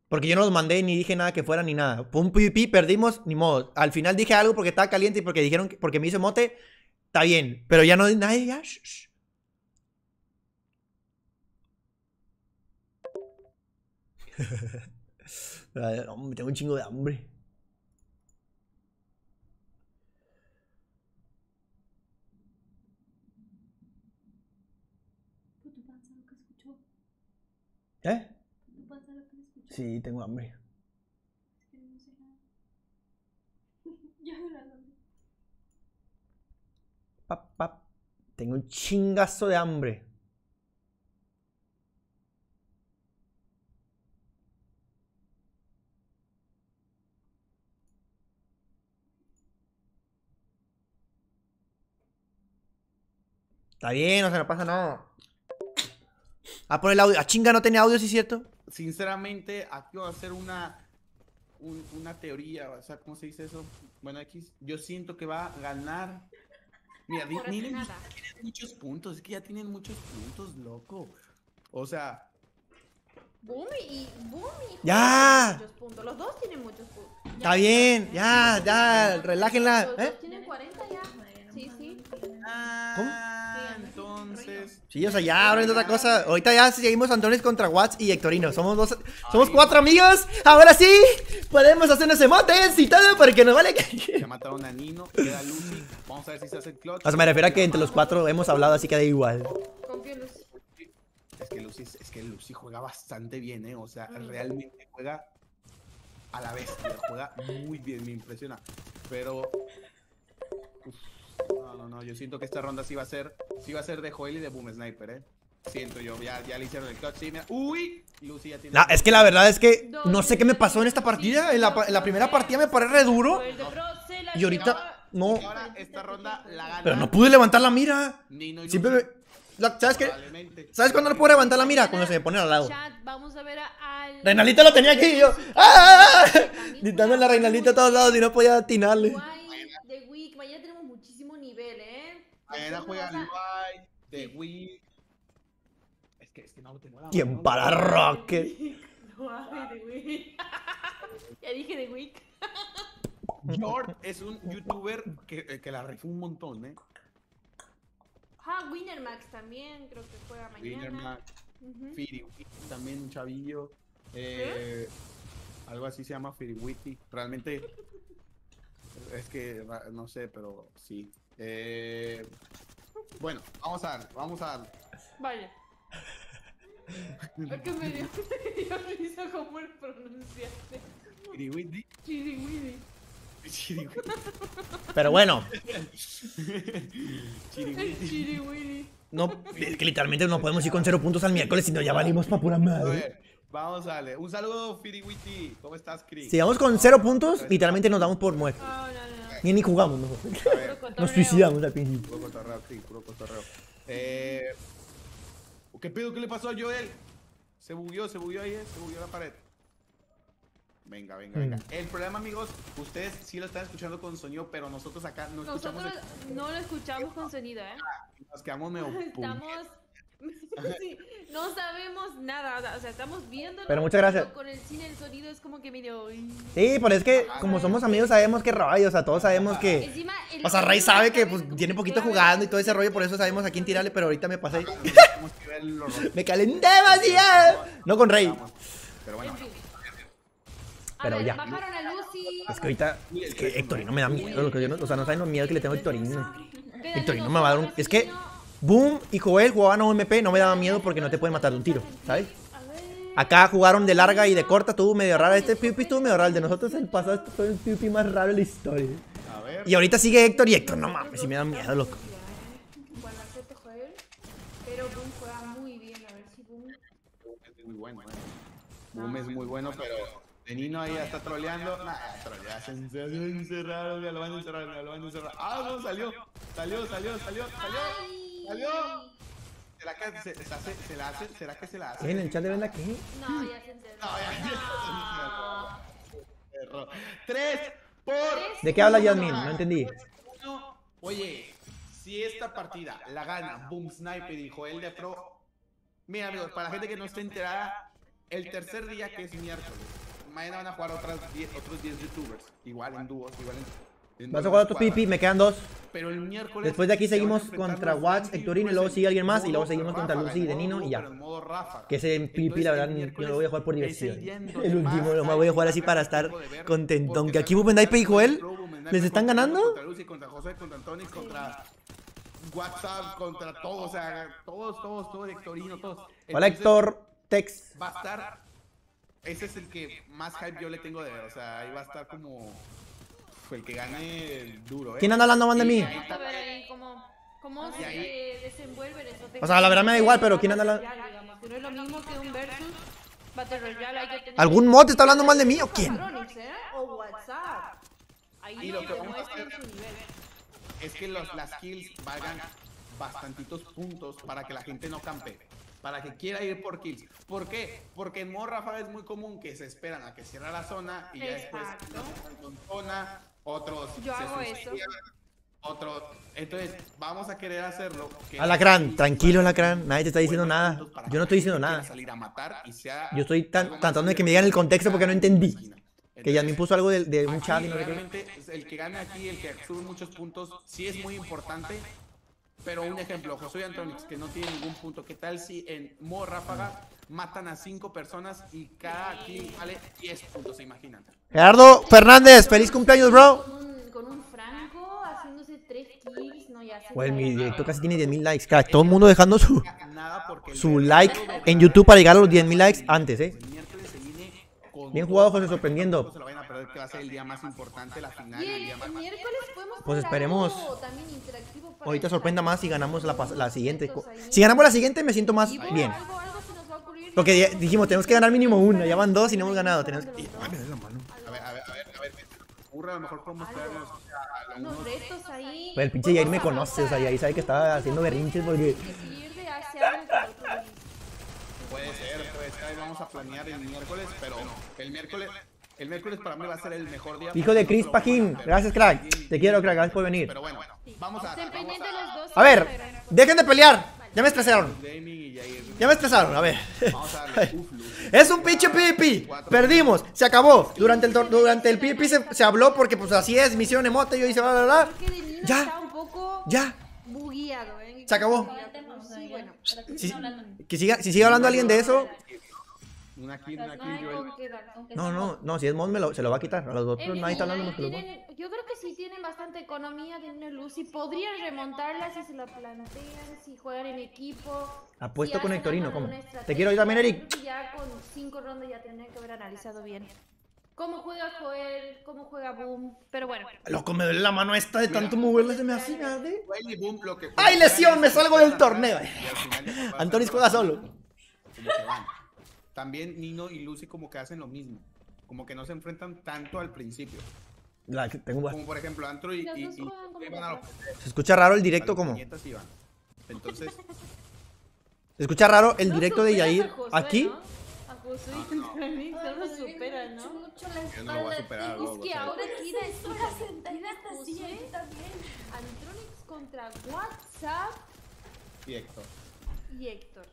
Porque yo no los mandé ni dije nada que fuera ni nada. Fue un PvP, perdimos, ni modo. Al final dije algo porque estaba caliente y porque dijeron que porque me hizo mote. Está bien. Pero ya no nadie ya. shh, shh. Ay, hombre, tengo un chingo de hambre. ¿Eh? Sí, tengo hambre. Es que no sé nada. ya me la nombré. Pap, pap. Tengo un chingazo de hambre. Está bien, no se me pasa nada. Ah, por el audio. Ah, chinga, no tenía audio, ¿sí es cierto? Sinceramente, aquí voy a hacer una, un- una teoría, o sea, ¿cómo se dice eso? Bueno, X, yo siento que va a ganar. Mira, di- Por miren, nada. tienen muchos puntos, es que ya tienen muchos puntos, loco. O sea, Boom y Boom y Ya. muchos puntos. Los dos tienen muchos puntos. Está bien, ya, ya, relájenla. Los ¿Eh? dos tienen 40 ya. Sí, sí. Ah, entonces. Sí, o sea, ya hablando de otra cosa. Ahorita ya seguimos Antonis contra Watts y Hectorino. Somos dos, somos cuatro amigos. Ahora sí, podemos hacernos emotes y todo porque nos vale que. Ya mataron a Nino, queda Lucy. Vamos a ver si se hace el clutch. O sea, me refiero a que entre los cuatro hemos hablado, así que da igual. Confío en Lucy. Es que Lucy, es que Lucy juega bastante bien, ¿eh? O sea, realmente juega a la vez. Juega muy bien, me impresiona. Pero. uf, no, no, no. Yo siento que esta ronda sí va a ser. Sí va a ser de Joel y de Boom Sniper, ¿eh? Siento yo. Ya, ya le hicieron el clutch. Sí, mira. ¡Uy! Lucy ya tiene. No, es que la verdad es que no sé qué me pasó en esta partida. En la, pa- en la primera partida me paré re duro. La Y ahorita, no. Ahora esta ronda la gana. Pero no pude levantar la mira. Siempre me. la- ¿Sabes qué? ¿Sabes cuándo no puedo levantar la mira? Cuando se me pone al lado. Vamos a ver a, al. Reinaldita lo tenía aquí y yo. ¡Ah! Gritando la Reinaldita a todos lados y no podía atinarle. Guay, de Week. Mañana tenemos muchísimo nivel, ¿eh? Mañana Nosotros juega a- Luay, The Week. Es que, es que no lo tengo la ¿Quién para no. Rocket? Guay, de Week. ya dije de Week. Jord es un youtuber que, eh, que la rifó un montón, ¿eh? Ah, Winnermax también, creo que juega mañana. Winnerman, Ujú. Firiwiti, también un chavillo. Eh, algo así se llama Firiwiti. Realmente es que no sé, pero sí. Eh, bueno, vamos a darle, vamos a darle. Vaya. Es que me dio, me dio risa cómo lo pronunciaste. Firiwiti. Chiriwiri. Chiriwiti. Pero bueno. Chiriwiri. no, es que literalmente no podemos ir con cero puntos al miércoles, sino ya valimos pa' pura A madre. Vamos a darle. Un saludo, Firiwiti. ¿Cómo estás, Cris? Si vamos con cero puntos, literalmente nos damos por muertos. No, no, no. Ni ni jugamos, ver, Nos suicidamos al principio. Puro cotorreo, sí, puro cotorreo. Eh, ¿Qué pedo? ¿Qué le pasó a Joel? Se bugueó, se bugueó ahí, eh, se bugueó la pared. Venga, venga, venga. Mm. El problema, amigos, ustedes sí lo están escuchando con sonido, pero nosotros acá no escuchamos. Nosotros no lo escuchamos con sonido, ¿eh? el- Nos quedamos medio pum. Estamos. Sí, no sabemos nada, o sea, estamos viendo. Pero muchas gracias. Con el cine, el sonido es como que medio. Sí, pero es que como somos amigos sabemos qué rollo, o sea, todos sabemos que... Encima, el O sea, Rey sonido sabe que pues tiene que poquito jugando y todo ese rollo, por eso sabemos a quién tirarle, pero ahorita me pasé. Que Me calenté demasiado. No con Rey. Pero bueno, Pero ver, ya. Bajaron a Lucy. Es que ahorita, es que Hectorino me da miedo, lo que yo no, o sea, no saben los miedos que le tengo a Hectorino. Hectorino me va a dar un... Es que. Boom y Joel jugaban a OMP, no me daba miedo porque no te pueden matar de un tiro, ¿sabes? A ver. Acá jugaron de larga y de corta, estuvo medio rara. Este PvP estuvo medio raro. El de nosotros el pasado este fue el PvP más raro de la historia. a ver. Y ahorita sigue Héctor y Héctor, no mames, si me da miedo, loco. Bueno, acepto Joel. Pero Boom juega muy bien. A ver si Boom. Es muy bueno, eh. Boom es muy bueno, pero de Nino ahí ya está troleando. Nah, trolea, se se encerraron, ya lo van a encerrar, ya lo van a encerrar. Ah, no, salió, salió, salió, salió, salió. ¡Salió! ¿Será que se, se hace, se la hace? ¿Será que se la hace? ¿En el chat de venda qué? No, ya se enteró. No, ya, ya. Error. Tres por. ¿De qué habla. Yasmin? No entendí. Oye, si esta partida la gana Boom Sniper y Joel de Pro. Mira, amigos, para la gente que no esté enterada, el tercer día que es miércoles, mañana van a jugar otras 10, otros 10 youtubers. Igual en dúos, igual en. en Vas a jugar otro escuadras. PvP, me quedan dos. Pero el miércoles. Después de aquí seguimos contra Watts, Hectorino y luego sigue alguien en más y luego seguimos contra Lucy y en de modo Nino y ya. Que ese Entonces, la verdad yo lo voy a jugar por diversión. El último, más nomás voy a jugar así para estar contentón. Que aquí Sniper y Joel les están ganando. Contra Lucy, contra José, contra Antonio, contra WhatsApp, contra todos, o sea, todos, todos, todos, Hectorino, todos. Hola Héctor, Tex. Va a estar, ese es el que más hype yo le tengo de ver, o sea, ahí va a estar como el que gane el duro, ¿eh? ¿Quién anda hablando mal de mí? Vamos a ver ahí cómo, cómo Y ahí- se desenvuelven esos O sea, la verdad me da igual, pero ¿quién anda que no es lo mismo que un versus Battle Royale. Hay que tener ¿Algún mod está hablando mal de mí o quién? ¿eh? O WhatsApp. Ahí lo que vamos a hacer- es que los, las kills valgan bastantitos puntos para que la gente no campe. Para que quiera ir por kills. ¿Por qué? Porque en modo ráfaga es muy común que se esperan a que cierre la zona y ya después con zona, otros Yo se hago eso. suicidan, Otro. Entonces, vamos a querer hacerlo. que Alacrán, tranquilo, Alacrán. Nadie te está diciendo nada. Yo no estoy diciendo nada. salir a matar y sea Yo estoy tratando de que me digan el contexto porque no entendí. Que Yasmin Entonces, puso algo de, de un chat y no realmente el que gane aquí, el que sube muchos puntos, sí es muy importante. Pero un ejemplo, Josué Antronix, que no tiene ningún punto. ¿Qué tal si en modo ráfaga matan a cinco personas y cada kill vale 10 puntos? ¿Se imaginan? Gerardo Fernández, feliz cumpleaños, bro. Con un, con un Franco haciéndose 3 kills, no ya se Güey, mi directo casi tiene 10.000 likes. Crack, todo el mundo dejando su, Nada porque el su like en YouTube para llegar a los 10.000 likes antes, eh. El miércoles se viene con Bien jugado, José, sorprendiendo. Que va a ser el día más importante, la final, Y el el, día más el miércoles podemos Pues hacer esperemos. algo Ahorita sorprenda más si ganamos la, siguiente. Si ganamos la siguiente, me siento más bien. Algo, algo se nos va a ocurrir. Porque di- dijimos, tenemos que ganar mínimo una. Ya van dos y no hemos ganado. Tenemos que... A ver, a ver, a ver, a ver, a lo mejor podemos traernos a Unos retos ahí. Pues el pinche Yair me conoce, o sea, Yair sabe que estaba haciendo berrinches porque... Puede ser, puede ser. Ahí vamos a planear el miércoles, pero el miércoles, el miércoles para mí va a ser el mejor día. Hijo de Chris no Pajín, gracias crack. Te quiero crack, gracias por venir. Pero bueno, vamos a. A ver, dejen de pelear. Ya me estresaron. Ya me estresaron, a ver. Vamos a darle. Uf, Luz. Es un pinche PvP. Perdimos, se acabó. Durante el, tor- durante el PvP se, se habló porque pues así es, misión emote, yo hice bla bla bla. Ya. Ya. bugueado, ¿eh? Se acabó. Si, que siga, si sigue hablando alguien de eso. Una kill, una No con aunque No, no, no, si es Mon me lo- se lo va a quitar. A los otros nadie está hablando más tienen- yo creo que sí tienen bastante economía una luz y podrían remontarla si se la plantean, si juegan en equipo. Apuesto si con Hectorino, ¿cómo? Te quiero ir también, Eric. Ya con cinco rondas ya tendrían que haber analizado bien. Cómo juega Joel, cómo juega Boom, pero bueno. Loco, me duele la mano esta de tanto moverla, se me hace nada, ¿eh? Joel y Boom, lo que- ¡Ay, lesión! Me salgo del torneo. Antonis juega solo. También Nino y Lucy como que hacen lo mismo. Como que no se enfrentan tanto al principio. La que tengo- Como por ejemplo Antro y, y, y- y van a los- Se escucha raro el directo como. Entonces, Se escucha raro el No directo de Yair aquí. ¿no? A Josué y Antonix no lo superan, ¿no? Mucho la yo no lo voy a superar. Es que ahora sentaditas así, Josué, ahí también. Antronix contra WhatsApp y Héctor. y Héctor.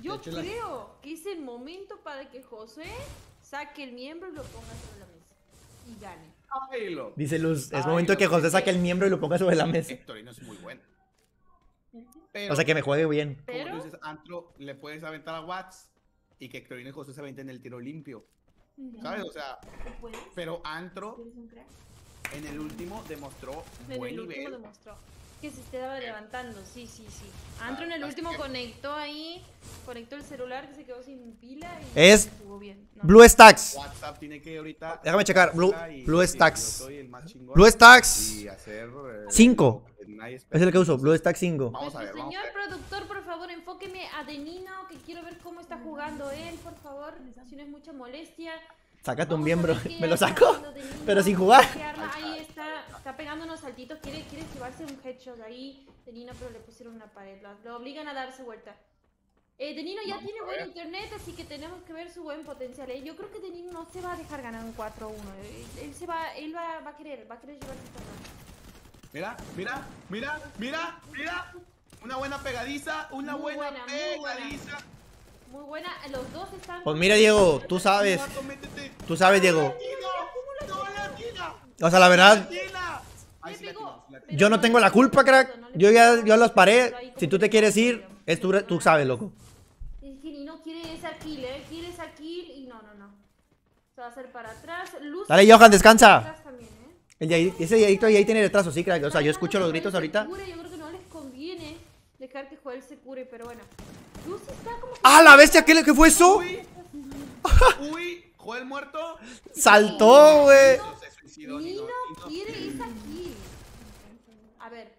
Yo hecho, la- creo que es el momento para que Josué saque el miembro y lo ponga sobre la mesa. Y gane. Dice Luz, es momento que José que- saque el miembro y lo ponga sobre la mesa. Héctor y no es muy bueno. Pero, O sea, que me juegue bien. como Pero- tú dices, Antro le puedes aventar a Watts y que Héctor y José se aventen el tiro limpio. ¿Sabes? O sea, pero Antro en el último demostró En buen el último nivel. demostró que se estaba levantando, sí, sí, sí. Antro en el Ah, último conectó ahí, conectó el celular que se quedó sin pila y Es jugó bien. No. Blue Stacks. WhatsApp tiene que ahorita. Déjame checar, Blue- Blue Stacks. Blue Stacks Y hacer. eh, Cinco. lo que nadie espera. es el que uso, Blue Stacks 5. Vamos a ver, vamos a señor ver. productor, por favor, enfóqueme a Denino, que quiero ver cómo está jugando él, por favor, si no es mucha molestia. Sácate un miembro. Me lo saco, pero sin jugar. Ahí está, está pegando unos saltitos, quiere, quiere llevarse un headshot ahí, Denino, pero le pusieron una pared, lo, lo obligan a darse vuelta. Eh, Denino ya Vamos tiene buen internet, así que tenemos que ver su buen potencial. eh. Yo creo que Denino no se va a dejar ganar un 4-1. eh. Él, se va, él va, va a querer, va a querer llevarse esta. Mira, mira, mira, mira, mira. Una buena pegadiza, una buena. pegadiza. Muy buena, los dos están... Pues mira, Diego, tú sabes. Tú sabes, Diego. O sea, la verdad, yo no tengo la culpa, crack. Yo ya yo las paré. Si tú te quieres ir, es tú, tú sabes, loco. Es que ni no quiere esa kill, ¿eh? Quiere esa kill y no, no, no. Se va a hacer para atrás. Luz Dale, Johan, descansa. ¿eh? El Yair- ese Yairito ahí tiene retraso, sí, crack. O sea, yo escucho los gritos ahorita. Yo creo que no les conviene dejar que Joel se cure, pero bueno. ¡Ah, la bestia! ¿Qué, qué fue eso? Uy, uy, Joel muerto. Saltó, güey. Nino no, ni no. quiere esa kill. A ver.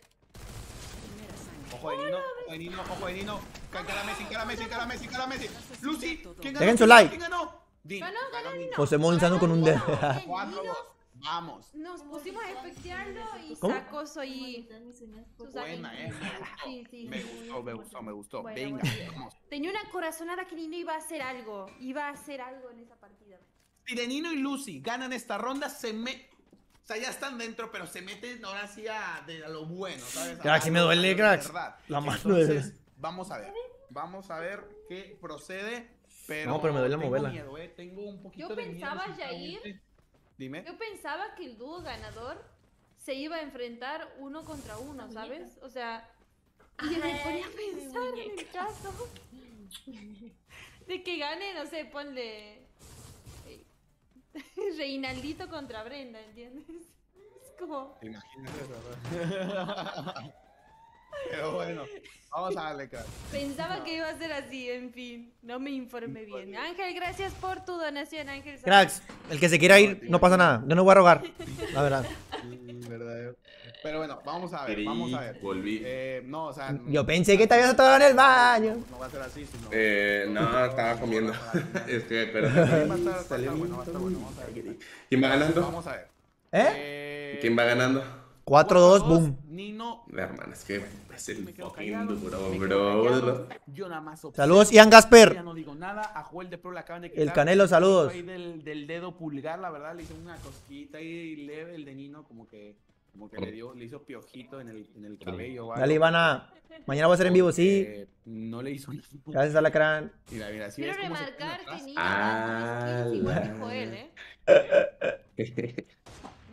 Ojo de Nino, ojo de Nino, ojo de Nino. Cara Messi, cara Messi, cara Messi, cara Messi. Lucy, ¿quién ganó? Dejen su like. ¿Quién ganó? Din, Ganó, ganó. Nino. José Monzano con un dedo. Vamos. Nos pusimos a espectearlo y ¿Cómo? sacó sus Buena, eh. Me gustó. Sí, sí, Me gustó, me gustó, me gustó. Bueno, Venga, bueno. vamos. Tenía una corazonada que Nino iba a hacer algo. Iba a hacer algo en esa partida. Si de Nino y Lucy ganan esta ronda, se me. O sea, ya están dentro, pero se meten ahora sí a, de, a lo bueno, ¿sabes? Crack, A sí me duele, cracks. La mano de vamos a ver. Vamos a ver qué procede. Pero No, pero me duele tengo moverla. miedo, eh, Tengo un poquito Yo de miedo, pensaba, sinceramente. Yair, Dime. Yo pensaba que el dúo ganador se iba a enfrentar uno contra uno, ¿sabes? O sea, y me ponía a pensar en el caso de que gane, no sé, ponle eh, Reinaldito contra Brenda, ¿entiendes? Es como, Imagínate eso, ¿verdad? Pero bueno, vamos a darle, crack. pensaba que iba a ser así, en fin, no me informé bien. Ángel, gracias por tu donación, Ángel. Cracks, el que se quiera ir, no pasa nada. Yo no voy a rogar. La verdad. Verdadero. Pero bueno, vamos a ver, vamos a ver. Volví. Eh, no, o sea. Yo pensé que te habías atorado en el baño. No va a ser así, sino. Eh, no, estaba comiendo. es que, pero. Va a estar- va a estar bueno, va a estar bueno, vamos a ver. ¿Quién va ganando? Vamos a ver. ¿Eh? Eh, ¿Quién va ganando? 4-2, boom. Nino. La hermana, es que es el fucking duro, bro. Yo nada más. Saludos, Ian Gasper. Ya no digo nada. A Joel de Pro le acaban de El quitar Canelo, un saludos. ahí Del, del dedo pulgar, la verdad, le hizo una cosquita ahí leve el de Nino, como que, como que le dio, le hizo piojito en el, en el cabello. algo. Dale, Ivana. Mañana voy a hacer en vivo, sí. No le hizo nada. Gracias a la crán. Mira, mira, ¿sí Quiero remarcar que? Nino Ah, es igual que la- Joel, ¿eh?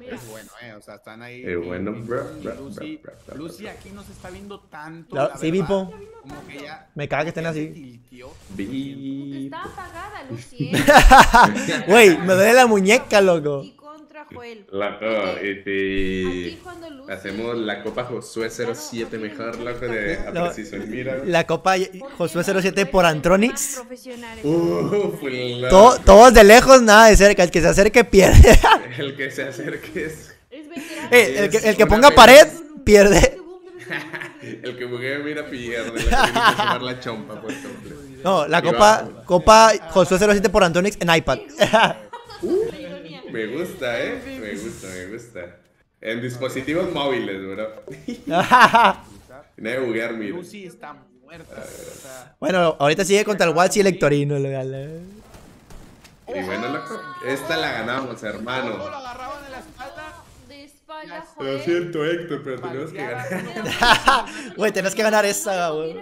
Mira, Es bueno, eh, o sea, están ahí. Es bueno, bro, bro, Lucy, bro, bro, Lucy aquí no se está viendo tanto. La- la sí, Vipo. Como que ya. Me caga que estén así. está apagada, Lucy, ¿eh? Güey, me duele la muñeca, loco. Joel. Loco, y si Lucy... hacemos la Copa Josué 07 mejor, loco, de a No. precisión mira. La copa Josué 07 por Antronix. Uf, la- To- todos de lejos, nada de cerca. El que se acerque pierde. El que se acerque es. Eh, el, que, el que ponga pared, pierde. El que jugué mira pierde. Le que la chompa por completo. No, la Y copa, va. copa Josué 07 por Antronix en iPad. La ironía. Me gusta, eh. Me gusta, me gusta. En dispositivos móviles, bro. De buguear, mira. Lucy está muerta. Bueno, ahorita sigue contra el Watch y el Hectorino. lo gala. Y bueno, loco. Esta la ganamos, ¿Cómo lo hermano. agarraban en la espalda? De espalda, Lo siento, Héctor, pero tenemos que ganar. Güey, tenés que ganar esa, güey.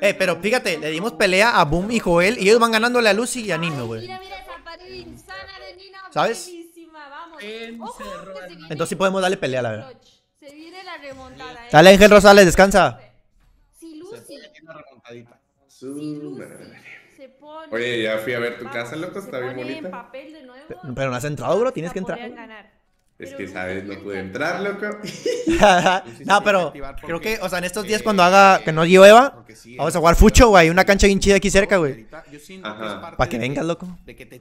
Eh, pero fíjate, le dimos pelea a Boom y Joel y ellos van ganándole a Lucy y a Nino, güey. Mira, mira esa pared insana. ¿Sabes? Buenísima, vamos. Encerró Ojo, que se viene Entonces sí podemos darle pelea, la verdad. clutch. Se viene la remontada, ¿eh? Dale, Ángel Rosales, descansa. Si Lucy, se pone... Oye, ya fui a ver tu vamos, casa, loco, se está bien bonita. papel de nuevo, Pero no has entrado, bro, tienes que entrar. ganar. Es Pero que, ¿sabes? No pude entrar, loco. no, pero creo que, o sea, en estos días cuando Eh, haga, que no llueva, vamos a jugar fucho, güey. Hay una cancha bien chida aquí cerca, güey. ahorita Yo siento Ajá. que vengas, loco. De que te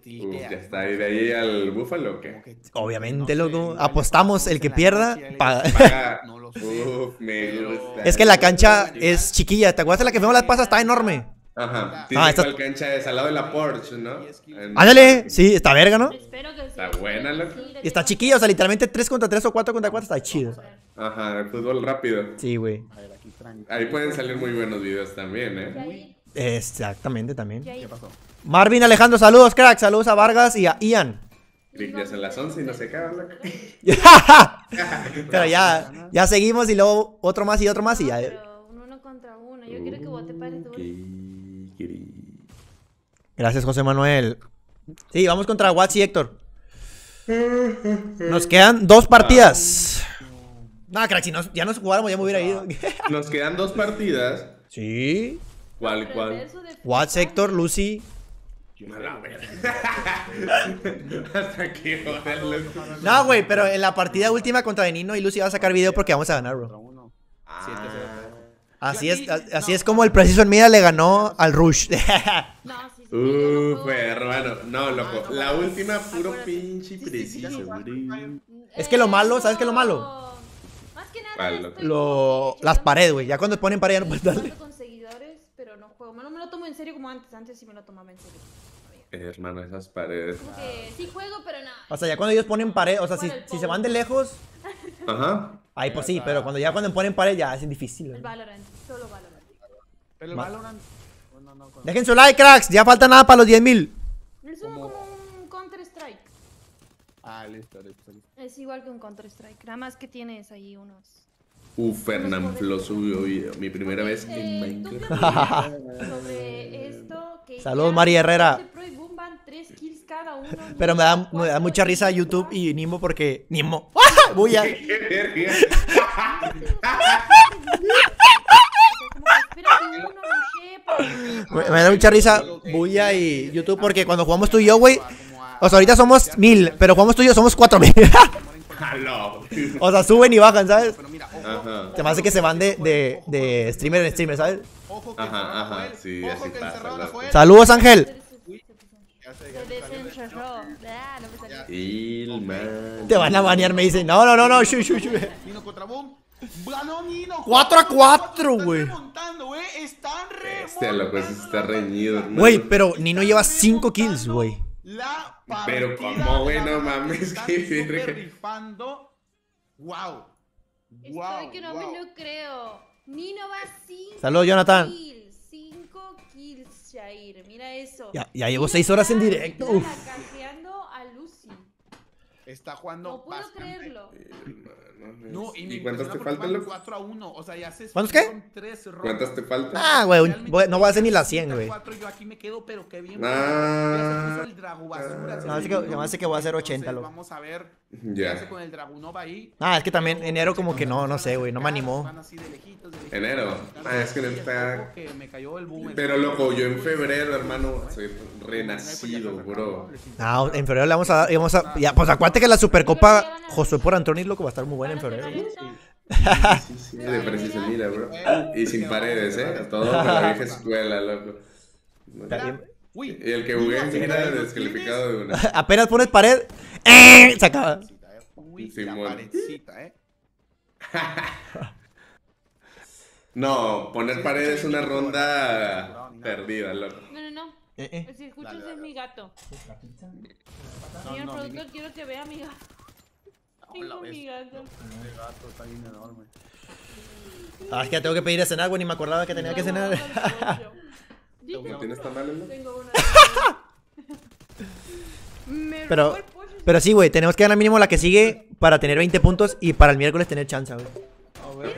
ya está de ahí al búfalo, ¿o Como ¿qué? Obviamente, loco. Apostamos, el que pierda, paga. le- Paga. No lo sé. Uf, me pero- gusta. Es que la cancha es chiquilla. ¿Te acuerdas de la que fuimos la vez pasada? Está enorme. Ajá. Ah, Tiene esta- igual cancha de al lado de la Porsche, ¿no? En- Ándale, sí, está verga, ¿no? Espero que Está buena, loco. Y está chiquilla, o sea, literalmente 3 contra 3 o 4 contra 4 está chido. Ajá, el fútbol rápido. Sí, güey. A ver, aquí tranqui. Ahí pueden salir muy buenos videos también, ¿eh? Exactamente, también. ¿Qué pasó? Marvin Alejandro, saludos, crack. Saludos a Vargas y a Ian. Ya son las 11 y no se acaba, loco. Pero ya, ya seguimos y luego otro más y otro más y ya. Pero un uno contra uno. Yo quiero que vote para Gracias, José Manuel. Sí, vamos contra Watts y Héctor. Nos quedan dos partidas. Nah, crack, si nos- ya nos jugáramos, ya me hubiera ido. Nos quedan dos partidas. sí. ¿Cuál, cuál? Watts, Héctor, Lucy. No, güey, pero en la partida última contra Benino y Lucy va a sacar video porque vamos a ganar, bro. uno. Ah. 7-0. Así es, así es como el Precision Media le ganó al Rush. No, sí, sí. Uf, hermano. No, loco. La última, puro pinche preciso. Es que lo malo, ¿sabes qué es lo malo? Más que nada. Lo, las paredes, güey. Ya cuando ponen pared ya no puedes darle. con seguidores, pero no juego. No me lo tomo en serio como antes. Antes sí me lo tomaba en serio. Eh, Hermano, esas paredes. Como que sí juego, pero no. O sea, ya cuando ellos ponen pared, o sea, si, si se van de lejos, Ajá. Ahí pues sí, pero cuando ya cuando ponen pared ya es difícil. El. Valorant, solo Valorant. Pero el Ma- Valorant. No, con- Dejen su like, cracks. Ya falta nada para los 10.000. Es como un Counter Strike. Ah, listo, listo, listo. Es igual que un Counter-Strike. Nada más que tienes ahí unos. Uf, Fernán Flo subió video. Mi primera vez en Eh, ¿tú qué Minecraft. sobre esto? Que Saludos, ya Mari Herrera. Tres kills cada uno. Pero me da, me da mucha risa YouTube y Nimo porque. Nimo. ¡Ah! Bulla. Me, me da mucha risa Bulla y YouTube porque cuando jugamos tú y yo, güey. O sea, ahorita somos mil, pero jugamos tú y yo somos cuatro mil. O sea, suben y bajan, ¿sabes? Pero mira, ojo, Ajá. Se me hace que se van de, de, de streamer en streamer, ¿sabes? ojo que Ajá, encerraron a ajá, sí, ojo así que pasa. Saludos, Ángel. Ya sé, Se ya sé, desencerró. Ah, no me salió. Ilman. Te van a banear, me dicen. No, no, no, no. Shu, shu, shu. Nino contra Boom. Ganó Nino. Cuatro a cuatro, Están güey. remontando, güey. Están Este, loco, eso está reñido. Güey, pero Nino lleva 5 kills, güey. La Pero cómo, güey, no mames, súper verga. rifando. Wow. Estoy que no me lo creo. Nino va 5 Saludos, Jonathan. kills. 5 kills, Shair. Mira eso. Ya, ya llevo 6 horas en directo. Uf. Está jugando No puedo bastante. creerlo. No, y, me ¿Y cuántas te faltan, van loco? 4 a 1. O sea, ya se ¿Cuántos qué? tres. ¿Cuántas te faltan? Ah, güey, no voy a hacer ni las 100, güey. Yo aquí me quedo, pero qué bien. Ah. El Drago Basura. Se me hace que- se me hace que voy a hacer 80, Entonces, loco. Vamos a ver Ya. qué hace con el Dragunova ahí. Ah, es que también enero como que no, no sé, güey, no me animó. Enero. Ah, es que no está- ojo que me cayó el boom. Pero loco, yo en febrero, hermano, soy renacido, bro. Ah, en febrero le vamos a dar, y vamos a, ya, pues acuérdate que la Supercopa Josué por Antronis, loco, va a estar muy buena en febrero. Sí, sí, de precisión, mira, bro. Y sin paredes, ¿eh? Todo la vieja escuela, loco. Uy, Y el que jugué en era descalificado de una. Apenas pones pared, ¡eh! se acaba. Uy, Simón. la paredcita, eh. No, poner pared es una ronda perdida, loco. No, no, no. Eh, eh. Si escuchas Dale, dale. es mi gato. No, Señor no, productor, mi- quiero que vea a mi gato. Hola, Tengo mi bestia. gato. Gato está bien enorme. Ah, es que ya tengo que pedir a cenar, güey, ni me acordaba que tenía que cenar. ¿No tienes tamales, no? Tengo una. Me Pero, pero sí, güey, tenemos que ganar mínimo la que sigue para tener 20 puntos y para el miércoles tener chance, güey. A y a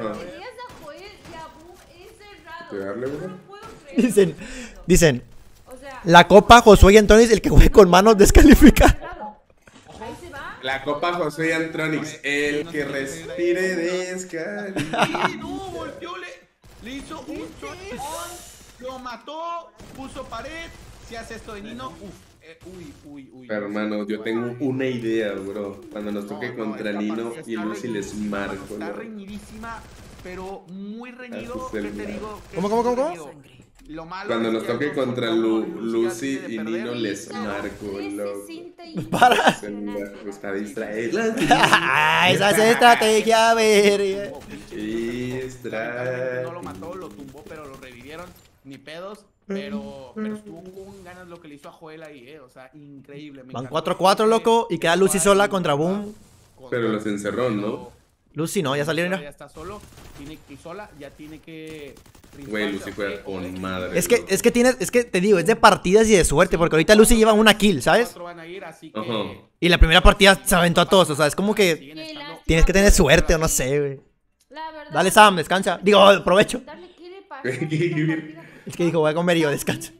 creer. Dicen, dicen, O sea, la copa Josué y Antronis, el que juegue con manos descalifica. claro. Ahí se va. La Copa José Antronix, el que respire descalifica. Y no, volteó, le, le hizo un shot lo mató, puso pared. Si hace esto de Nino, uff, eh, uy, uy, uy. Hermano, yo tengo una idea, bro. Cuando nos toque No, no, contra Nino y Lucy les marco, Está reñidísima, pero muy reñido. Este ¿Qué te digo? ¿Qué ¿Cómo, cómo, cómo, reñido? Lo malo Cuando nos que toque contra Lu- Lucy y Nino les marco, loco. 361. Para. Está distraído. Ah, esa es estrategia, verga. Distraído. No lo mató, lo tumbó, pero lo revivieron. Ni pedos. Pero, pero estuvo con ganas lo que le hizo a Joel ahí, eh. O sea, increíble. Van encantó. 4-4, loco, y queda Lucy sola contra Boom. Pero los encerró, ¿no? Lucy no, ya salieron. Ya ya. está solo, tiene que sola, ya tiene que. Güey, Lucy juega con madre. Es que, es que tienes, es que te digo, es de partidas y de suerte, porque ahorita Lucy lleva una kill, ¿sabes? Cuatro van a ir, así que. Ajá. Y la primera partida se aventó a todos, o sea, es como que tienes que tener suerte o no sé, güey. La verdad. Dale, Sam, descansa. Digo, aprovecho. Darle qué le pasó. ¿Qué- a esta qué- qué- partida? Es que dijo, voy a comer y yo descansa.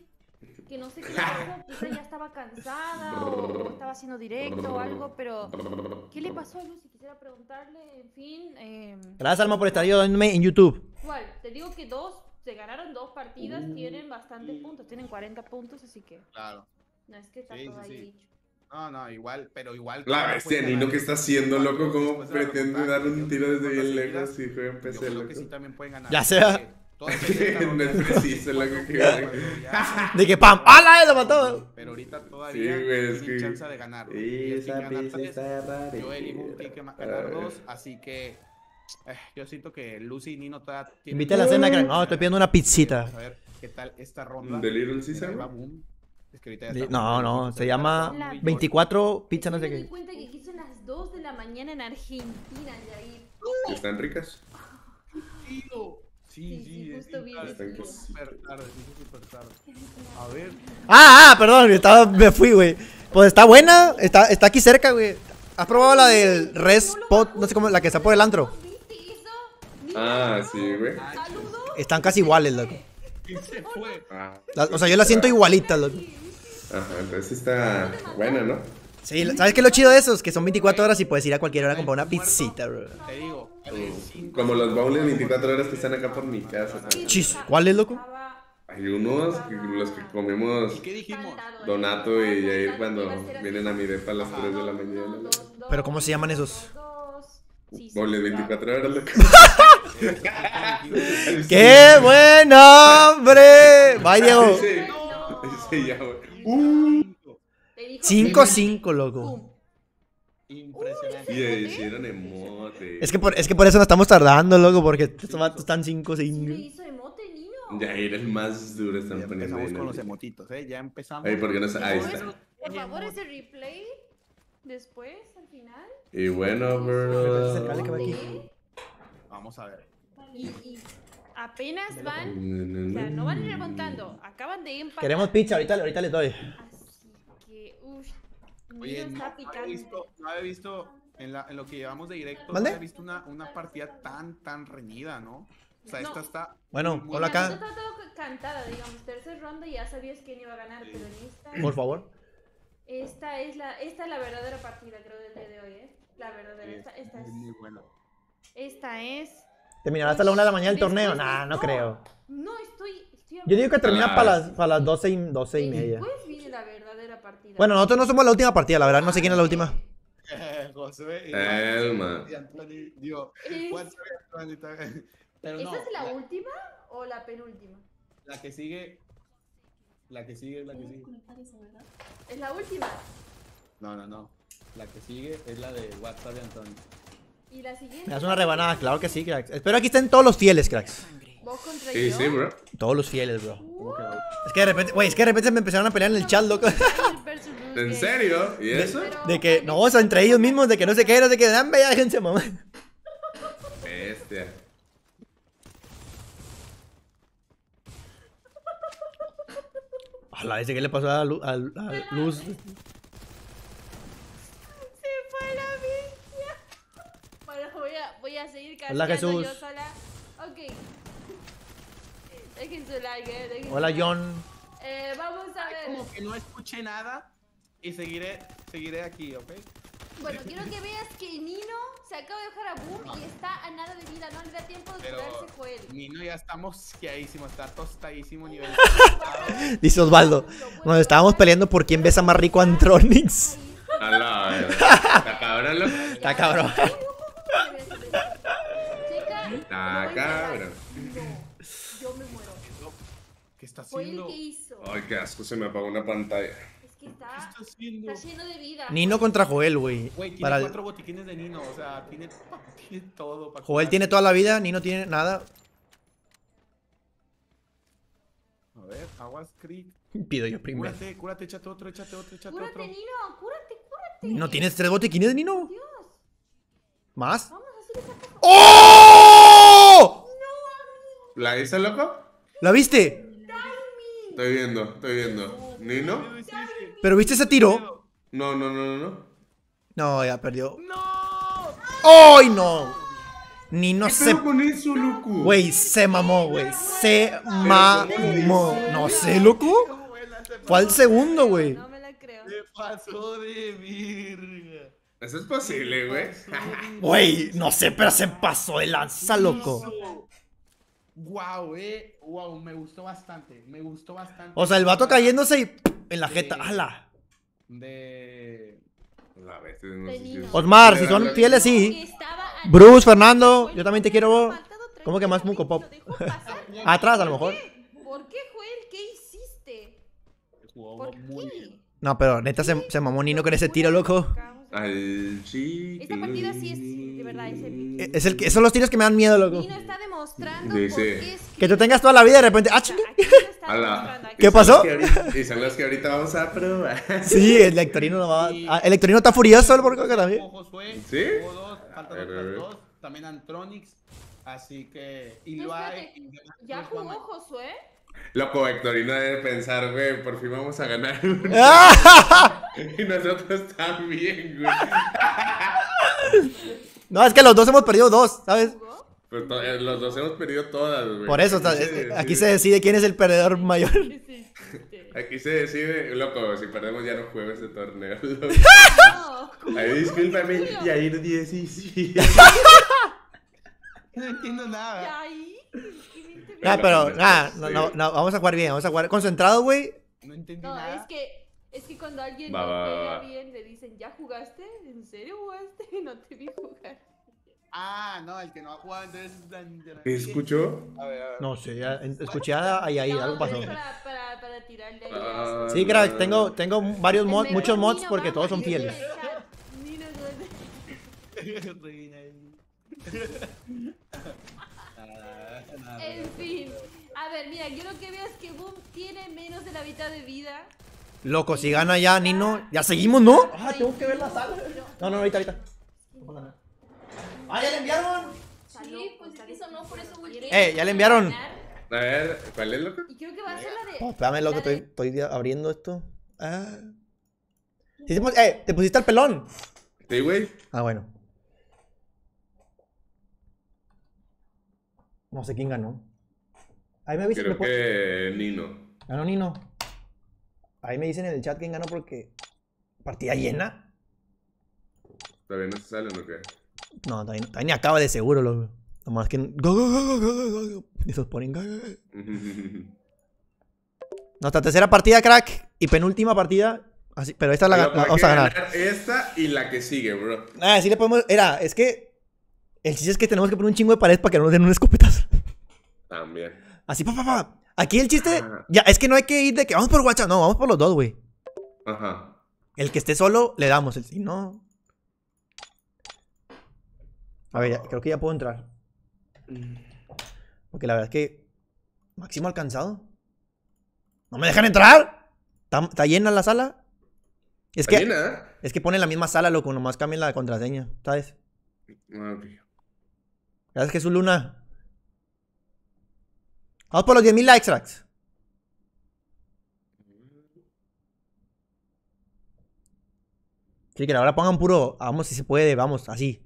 Que no sé qué le pasó. Quizá ya estaba cansada o estaba haciendo directo o algo, pero. ¿Qué le pasó a Lucy? Quisiera preguntarle, en fin. Eh, Gracias, Alma, por estar ayudándome en YouTube. ¿Cuál? Te digo que dos. Se ganaron dos partidas, tienen bastantes puntos, tienen 40 puntos, así que Claro. no es que está Sí, todo sí, ahí sí. dicho. No, no, igual, pero igual. La bestia, Nino, ¿qué está haciendo, loco? ¿Cómo pretende dar un tiro desde bien lejos y juega en Yo PC, creo loco? que sí también pueden ganar. Ya sea. Preciso, loco, que De que pam, ¡ala! Lo mató. Pero ahorita Sí, todavía güey, es tienen que... chance de ganar. güey. Ellos Esa pizza tres, está rara. Joel y Boom tienen que ma- ganar dos, así que eh, yo siento que Lucy y Nino todavía tienen Invita a la cena. No, estoy pidiendo una pizzita. A ver qué tal esta ronda. ¿De Little Caesar? Es que ahorita ya No, no, se llama muy bien. 24 pizza, no sé Me di qué. cuenta que aquí son las 2 de la mañana en Argentina, Yair. ¿Están ricas? Tío. Sí, Sí, justo vi súper tarde, súper tarde. A ver, Ah, ah, perdón, estaba, me fui, güey. Pues está buena, está, está aquí cerca, güey. ¿Has probado la del Res Pot? No sé cómo, la que está por el antro. Ah, sí, güey. Saludos. Están casi iguales, loco. Y se fue. Ah, La- o sea, yo las siento igualitas, loco. Ajá, entonces está buena, ¿no? Sí, ¿sabes qué es lo chido de esos? Que son 24 horas y puedes ir a cualquier hora a comprar una pizzita, bro. Te digo. Como los bowls 24 horas que están acá por mi casa. Chis, ¿cuál es, loco? Hay unos, que- los que comemos ¿Y qué dijimos? Donato y Jair cuando vienen a mi depa a las 3 de la mañana. ¿Pero cómo se llaman esos? sí. 24 horas, loco. ¡Qué buen hombre! Bye, Diego. Sí, sí, ya, güey. Dijo 5-5, loco. Impresionante. y hicieron emote. Es que, por, es que por eso nos estamos tardando, loco, porque estos vatos están ¿Quién le 5-5. hizo emote, niño? Jair el más duro están Ya poniendo empezamos con los emotitos, ¿eh? Ya empezamos. Ay, ¿por qué no ahí está. Por favor, ese replay. Después, al final. Y bueno, bro. Vamos a ver. Y, y apenas van. O sea, no van remontando. Acaban de empatar. Queremos pizza, ahorita, ahorita les doy. Así. Oye, no está visto, no había visto en, la, en lo que llevamos de directo, ¿Mande? no había visto una, una partida tan, tan reñida, ¿no? O sea, No. esta está... Bueno, muy- Mira, acá. no está todo cantada, digamos. Tercer ronda y ya sabías quién iba a ganar, pero en esta. Por favor. Esta es la, esta es la verdadera partida, creo, del día de hoy, ¿eh? La verdadera. Esta, esta es muy bueno. Esta es. ¿Terminará hasta la 1 de la mañana el torneo? Nah, no creo. No, estoy. estoy Yo digo que termina A para las- para las 12 y, 12 y media. Después partida. Bueno, nosotros no somos la última partida, la verdad. No sé quién es la última. Josué y Elma. Anthony, digo. Pero ¿Esta no, es la, la, última o la penúltima? la que sigue... La que sigue es la que sigue. Es la última. No, no, no. La que sigue es la de WhatsApp de Anthony. Y la siguiente. Me das una rebanada, claro que sí, cracks. Espero aquí estén todos los fieles, cracks. Vos contra Sí, yo. sí, bro. Todos los fieles, bro. Es que de repente, güey, es que de repente me empezaron a pelear en el chat, loco. ¿En serio? ¿Y eso? De que, no, o sea, entre ellos mismos, de que no sé qué, no sé qué. Dame ya, déjense, mamá. Bestia. A la vez, ¿qué le pasó a, Lu- a- a Luz? Se fue la bestia. Bueno, voy a, voy a seguir Hola, cascando Jesús. yo sola. Ok. Dejen su like, eh. dejen Hola, su like. John. Eh, vamos a ver. Como que no escuché nada y seguiré, seguiré aquí, ¿ok? Bueno, quiero que veas que Nino se acaba de dejar a Boom y está a nada de vida. No le da tiempo de Pero curarse Joel. Nino ya está mosqueadísimo, está tostadísimo nivel. Dice Osvaldo. Nos estábamos peleando por quién besa más rico a Antronix. Está cabrón, loco. Está cabrón. Está cabrón. No, yo me muero. ¿Qué está Fue el haciendo? que hizo. Ay, qué asco, se me apagó una pantalla. Es que ¿Qué está, está haciendo? está lleno de vida. Nino contra Joel, güey. Güey, tiene Para cuatro botiquines de Nino, o sea, tiene, tiene todo. para Joel curar. tiene toda la vida, Nino tiene nada. A ver, aguas, Creek. Pido yo primero. Cúrate, cúrate, échate otro, échate otro, échate Cúrate, otro. Nino, cúrate, cúrate. ¿No tienes tres botiquines, Nino? Dios, ¿Más? vamos a hacer esa cosa. ¡Oh! ¿La viste, loco? ¿La viste? Estoy viendo, estoy viendo. ¿Nino? ¿Pero viste ese tiro? No, no, no, no, no. No, ya perdió. ¡No! ¡Ay, no! Nino ¿Qué se... pedo con eso, loco? Güey, se mamó, güey. Se mamó. No sé, loco. Fue al segundo, güey. No me la creo. Se pasó de virga. Eso es posible, güey. Güey, no sé, pero se pasó de lanza, loco. Wow, eh. Wow, me gustó bastante. Me gustó bastante. O sea, el vato cayéndose y en la jeta. ¡Hala! De. La bestia, no sé si es- Osmar, si son fieles, sí. Bruce, Fernando, yo también te quiero. ¿Cómo que más Funko Pop? Atrás, a lo mejor. ¿Por qué, Joel? ¿Qué hiciste? Jugó ¿Por muy qué? bien. No, pero neta se, se mamó Nino con ese tiro, loco. Al chico. Esta partida sí es de verdad, es épica. Es el, que- son los tiros que me dan miedo, loco. Nino está demostrando por qué es Que tú tengas toda la vida y de repente. ¡Ah, Ala. ¿Qué pasó? que ahorita- Y son los que ahorita vamos a probar. Sí, el Lectorino no va. ah, El Lectorino está furioso por coca también. Josué. ¿Sí? Jugó dos, faltan otras dos. También Antronix. Así que. Y lo hay. ¿Ya jugó Josué? Loco, Hectorino debe pensar, güey, por fin vamos a ganar. y nosotros también, güey. No, es que los dos hemos perdido dos, ¿sabes? To- eh, los dos hemos perdido todas, güey. Por eso, o sea, Aquí se decide quién es el perdedor mayor. Aquí se decide, loco, si perdemos ya no juego este torneo. loco. No, Ay, discúlpame. Yair 17. No entiendo nada. ¿Ya ahí? ¿Qué mente Ah, me- pero, nada, no, no, no, vamos a jugar bien, vamos a jugar concentrado, güey. No entendí No, nada. es que, es que cuando alguien Va, no va, juega va. bien le dicen, ¿ya jugaste? ¿En serio jugaste? No te vi jugar. Ah, no, el que no ha jugado entonces. ¿Qué escuchó? A ver, a ver. No sé, ya escuché a Yair, no, algo pasó. es para, para, para tirarle ahí. Ah, Sí, crack, tengo, tengo varios mods, muchos mods porque todos son fieles. del chat. Nino Gómez. Reina ahí. Nada, nada. En fin. A ver, mira, yo lo que veo es que Boom tiene menos de la mitad de vida. Loco, si gana ya Nino, ya seguimos, ¿no? Ah, tengo que ver la sala. No, no, ahorita, ahorita. No pasa nada. Ah, ya le enviaron. Sí, pues es que eso no, por eso Eh, ya le enviaron. A ver, ¿cuál es, loco? Y creo que va a ser la de. Oh, espérame, loco, estoy, estoy abriendo esto. Ah. Eh, te pusiste el pelón. Sí, güey. Ah, bueno. No sé quién ganó. Ahí me avisan. Creo me que Nino. Ganó Nino. Ahí me dicen en el chat quién ganó porque. ¿Partida llena? ¿Todavía no se salen o qué? No, todavía, todavía ni acaba de seguro, loco. Nomás que. go, go, go, go, go, go, go. Y esos ponen. Nuestra tercera partida, crack. Y penúltima partida. Así, pero esta la, vamos a ganar. Esta y la que sigue, bro. Ah, sí le podemos. Era, es que. El chiste es que tenemos que poner un chingo de pared para que no nos den un escopetazo. También. Así, pa, pa, pa. Aquí el chiste. Ajá. Ya, es que no hay que ir de que vamos por WhatsApp. No, vamos por los dos, güey. Ajá. El que esté solo, le damos. El si no. A ver, ya- creo que ya puedo entrar. Porque la verdad es que. Máximo alcanzado. ¿No me dejan entrar? ¿Está, está llena la sala? Es que, ¿Está llena? es que ponen la misma sala, loco. Nomás cambian la contraseña, ¿sabes? Ah, ok. Gracias, Jesús Luna. Vamos por los 10.000 likes, Rax. Sí, que ahora pongan puro. Vamos si se puede, vamos, así.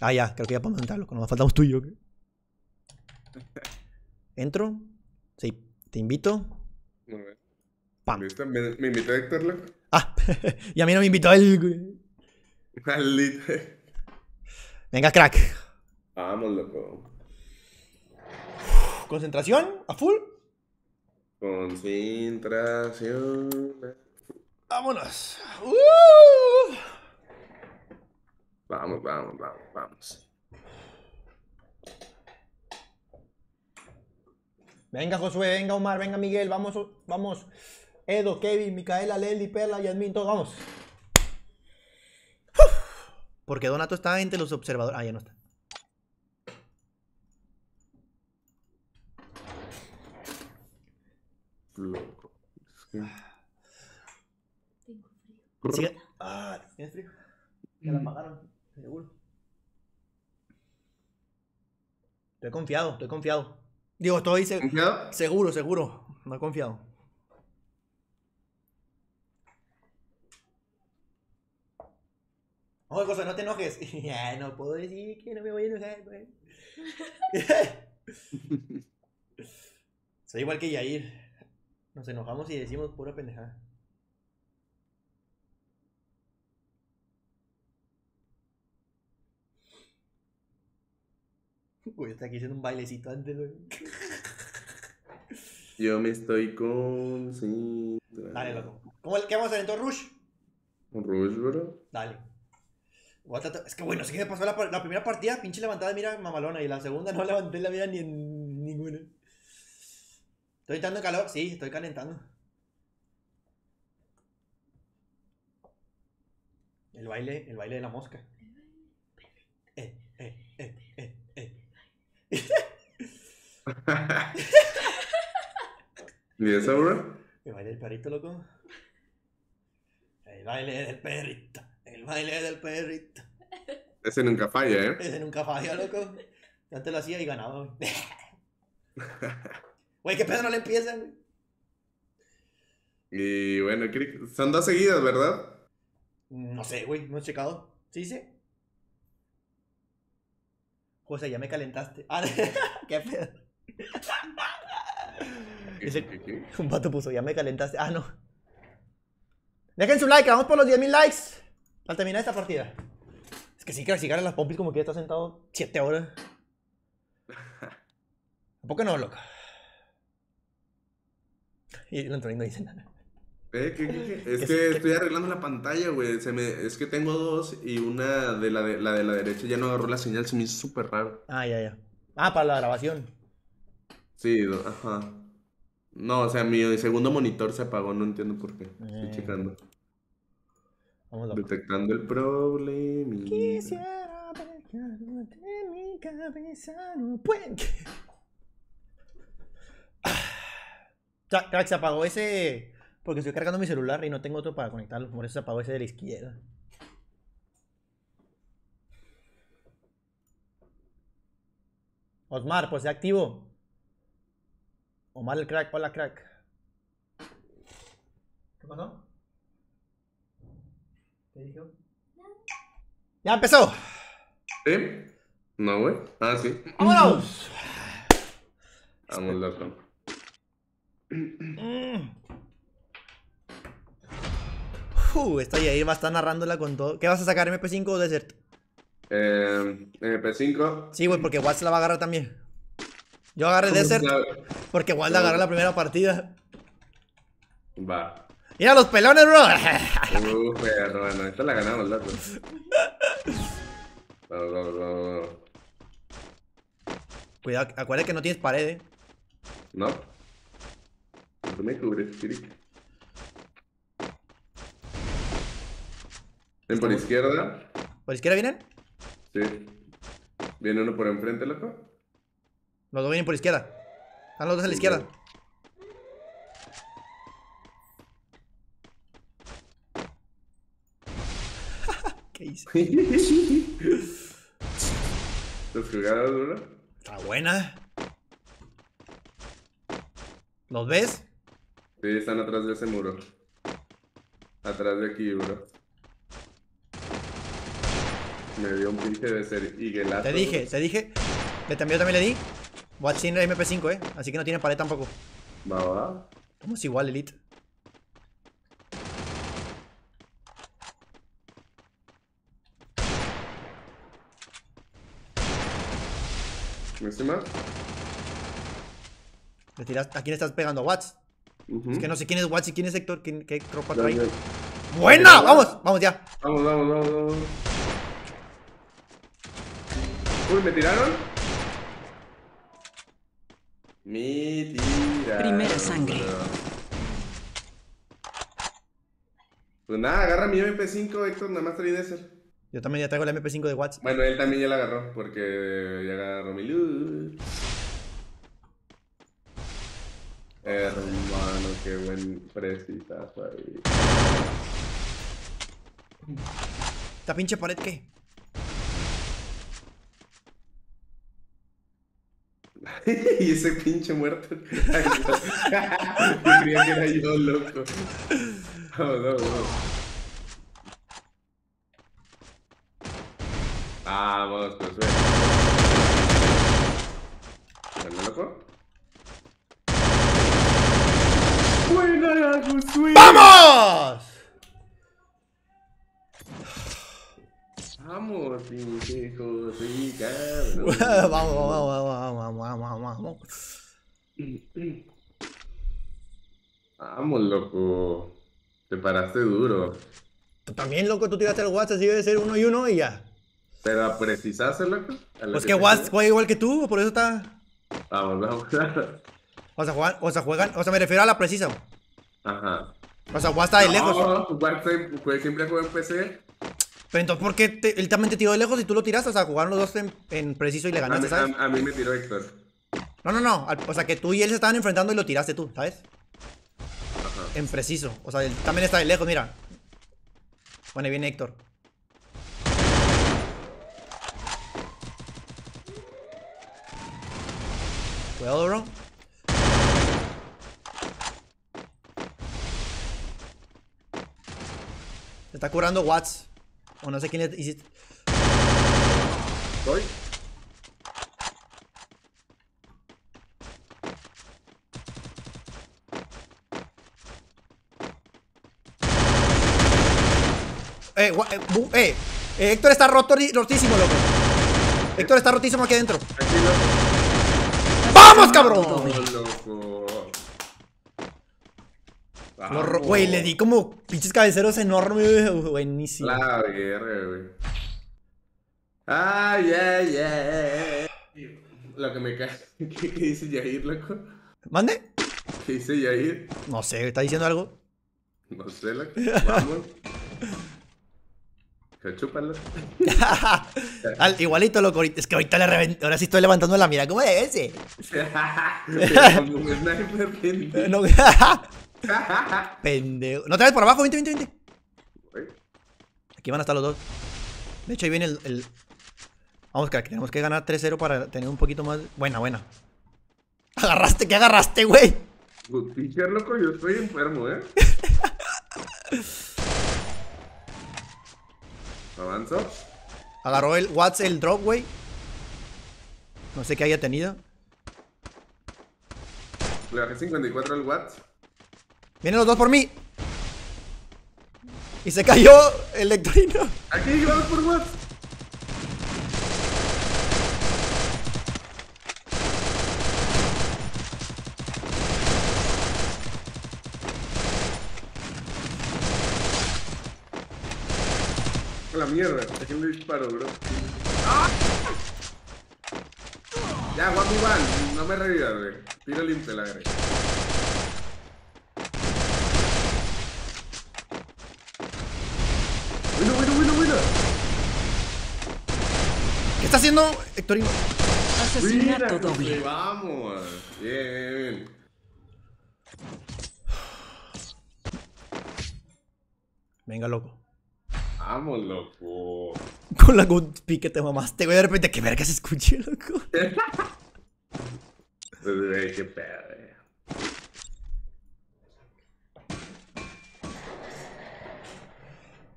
Ah, ya, creo que ya podemos entrar, loco. Nos faltamos tú y yo. ¿Entro? Sí, te invito. Muy bien. Pam. ¿Listo? ¿Me, me invitó Héctor, loco? Ah, y a mí no me invitó él, güey. Maldito. Venga, crack. Vamos, loco. Concentración, a full. Concentración. Vámonos. Uh. Vamos, vamos, vamos, vamos. Venga, Josué, venga, Omar, venga, Miguel, vamos, vamos. Edo, Kevin, Micaela, Leli, Perla, Yasmin, todos, vamos. Porque Donato está entre los observadores. Ah, ya no está. Loco. Es que- Tengo frío. Sigue- Ah, ¿tienes frío? Ya la apagaron, seguro. Estoy confiado, estoy confiado. Digo, estoy se- ¿Confiado? seguro, seguro. No he confiado. Oye, José, no te enojes. Ya, no puedo decir que no me voy a enojar, güey. Soy igual que Yair. Nos enojamos y decimos pura pendejada. Uy, está aquí haciendo un bailecito antes, güey. Yo me estoy concentrando. Dale, loco. ¿Cómo, ¿Qué vamos a hacer entonces, Rush? Un rush, bro. Dale. Voy a tratar- Es que bueno, sí que me pasó la, primera partida, pinche levantada mira mamalona, y la segunda no levanté la mira ni en. ¿Estoy entrando en calor? Sí, estoy calentando. El baile, el baile de la mosca. Eh, eh, eh, eh, eh. ¿Y eso, bro? El baile del perrito, loco. El baile del perrito. El baile del perrito. Ese nunca falla, ¿eh? Ese nunca falla, loco. Yo antes lo hacía y ganaba. güey. Qué pedo no le empiezan, güey. Y bueno, son dos seguidas, ¿verdad? No sé, güey, no he checado. ¿Sí dice? José, ya me calentaste. Ah, qué pedo. Un vato puso, ya me calentaste. Ah, no. Dejen su like, vamos por los 10.000 likes. Al terminar esta partida. Es que sí, que si ganas las pompis como que ya está sentado 7 horas. ¿A poco no, loco? Y el Antonio no dice nada. Eh, ¿qué- qué- qué? Es Que- estoy arreglando la pantalla, güey. Se me... Es que tengo dos y una de la de la, de la derecha ya no agarró la señal. Se me hizo súper raro. Ah, ya, ya. Ah, para la grabación. Sí, ajá. No, o sea, mi segundo monitor se apagó, no entiendo por qué. Estoy Eh. checando. Vamos, loco. Detectando el problema. Quisiera de mi cabeza no puede. Ya, crack, se apagó ese. Porque estoy cargando mi celular y no tengo otro para conectarlo. Por eso se apagó ese de la izquierda. Osmar, pues sea activo. Omar el crack, hola crack. ¿Qué pasó? ¿Qué dijo? ¡Ya empezó! ¿Sí? No, güey. Ah, sí. ¡Vámonos! Vamos, loco. Mm. Uh, esta Yair va a estar narrándola con todo. ¿Qué vas a sacar, MP5 o Desert? Eh, MP5. Sí, güey, porque Watts la va a agarrar también. Yo agarré ¿Cómo Desert porque Watts la agarró la primera partida. Va. ¡Mira los pelones, bro! Uh, perro, bueno, esta la ganamos, loco. Vamos. Cuidado, acuérdate que no tienes pared, eh. ¿No? Me cubres, Kirik. Ven por izquierda. ¿Por izquierda vienen? Sí. Viene uno por enfrente, loco. Los dos vienen por izquierda. Están los dos a la izquierda. ¿Qué hice? Las jugadas, bro. Está buena. ¿Los ves? Sí, están atrás de ese muro. Atrás de aquí, bro. Me dio un pinche de ser higuelazo. Te dije, te dije. Le también, yo también le di. Watch tiene MP5, eh. Así que no tiene pared tampoco. Va, va. Somos igual, Elite. ¿Me? Le tiras, ¿A quién estás pegando? ¿A Es que no sé quién es Watts y quién es Héctor. ¿Quién, ¿Qué tropa Ya, trae? ya. ¡Buena! ¡Vamos! ¡Vamos ya! Vamos, vamos, vamos, vamos. Uy, ¿me tiraron? Me tiraron. Primera sangre. Pues nada, agarra mi MP5, Héctor, nada más trae de ese. Yo también ya traigo la MP5 de Watts. Bueno, él también ya la agarró, porque ya agarró mi luz. Hermano, qué buen presitazo ahí. ¿Esta pinche pared qué? y ese pinche muerto. Ay, no. Yo creía que era yo, loco. Vamos, vamos, vamos. Vamos, pues ve. ¿Bueno, loco? Buena, Josué. ¡Vamos! Vamos, Josué, cabrón. vamos, vamos, vamos, vamos, vamos, vamos, vamos. Loco. Te paraste duro. Tú también, loco, tú tiraste el Watts, así debe ser uno y uno y ya. Pero precisaste, loco. Pues que que queda. juega igual que tú, por eso está. Vamos, vamos. O sea, juegan, o sea, juegan, o sea, me refiero a la precisa. Ajá. O sea, está de lejos. No, pues, siempre juega en PC. Pero entonces, ¿por qué te- él también te tiró de lejos y tú lo tiraste? O sea, jugaron los dos en, en preciso y le A mí, ganaste, ¿sabes? a- a mí me tiró Héctor. No, no, no. al- O sea, que tú y él se estaban enfrentando y lo tiraste tú, ¿sabes? Ajá. En preciso. O sea, él también está de lejos, mira. Bueno, ahí viene Héctor. Cuidado, bro. Se está curando Watts. O no sé quién le hiciste. Voy. Eh, eh, bu- eh, eh, Héctor está roto, rotísimo, loco. Héctor está rotísimo aquí adentro. Aquí loco. ¡Vamos, cabrón! Oh, loco. Güey, le di como pinches cabeceros enormes. Buenísimo. La verga, güey. Ay, ay, ay. Lo que me cae. ¿Qué, qué dice Yair, loco? ¿Mande? ¿Qué dice Yair? No sé, ¿está diciendo algo? No sé, loco. Vamos. Que chúpalo. Al- igualito, loco. Es que ahorita le reventé. Ahora sí estoy levantando la mira. ¿Cómo debe ser? Como un sniper. No, pendejo. No te ves por abajo, vente, vente, vente. Aquí van a estar los dos. De hecho, ahí viene el. el- Vamos, crack. Tenemos que ganar 3-0 para tener un poquito más. Buena, buena. Agarraste, ¿qué agarraste, güey? Pues, Teacher, loco, yo estoy enfermo, ¿eh? Avanzo. Agarró el Watts el drop, güey. No sé qué haya tenido. Le bajé 54 al watts. Vienen los dos por mí. Y se cayó el lectorino. Aquí, vamos por. A la mierda, ¿a quién le disparo, bro? ¡Ah! Ya, one one, no me revivas, güey. Tiro limpio la verga. Bueno, bueno, bueno, bueno. ¿Qué está haciendo Hectorino? Asesinato Mira, doble. Vamos. Bien. Venga, loco. Vamos, loco. Con la good pique te mamaste, güey. De repente, qué verga se escuche, loco. Pues, qué pedo, güey.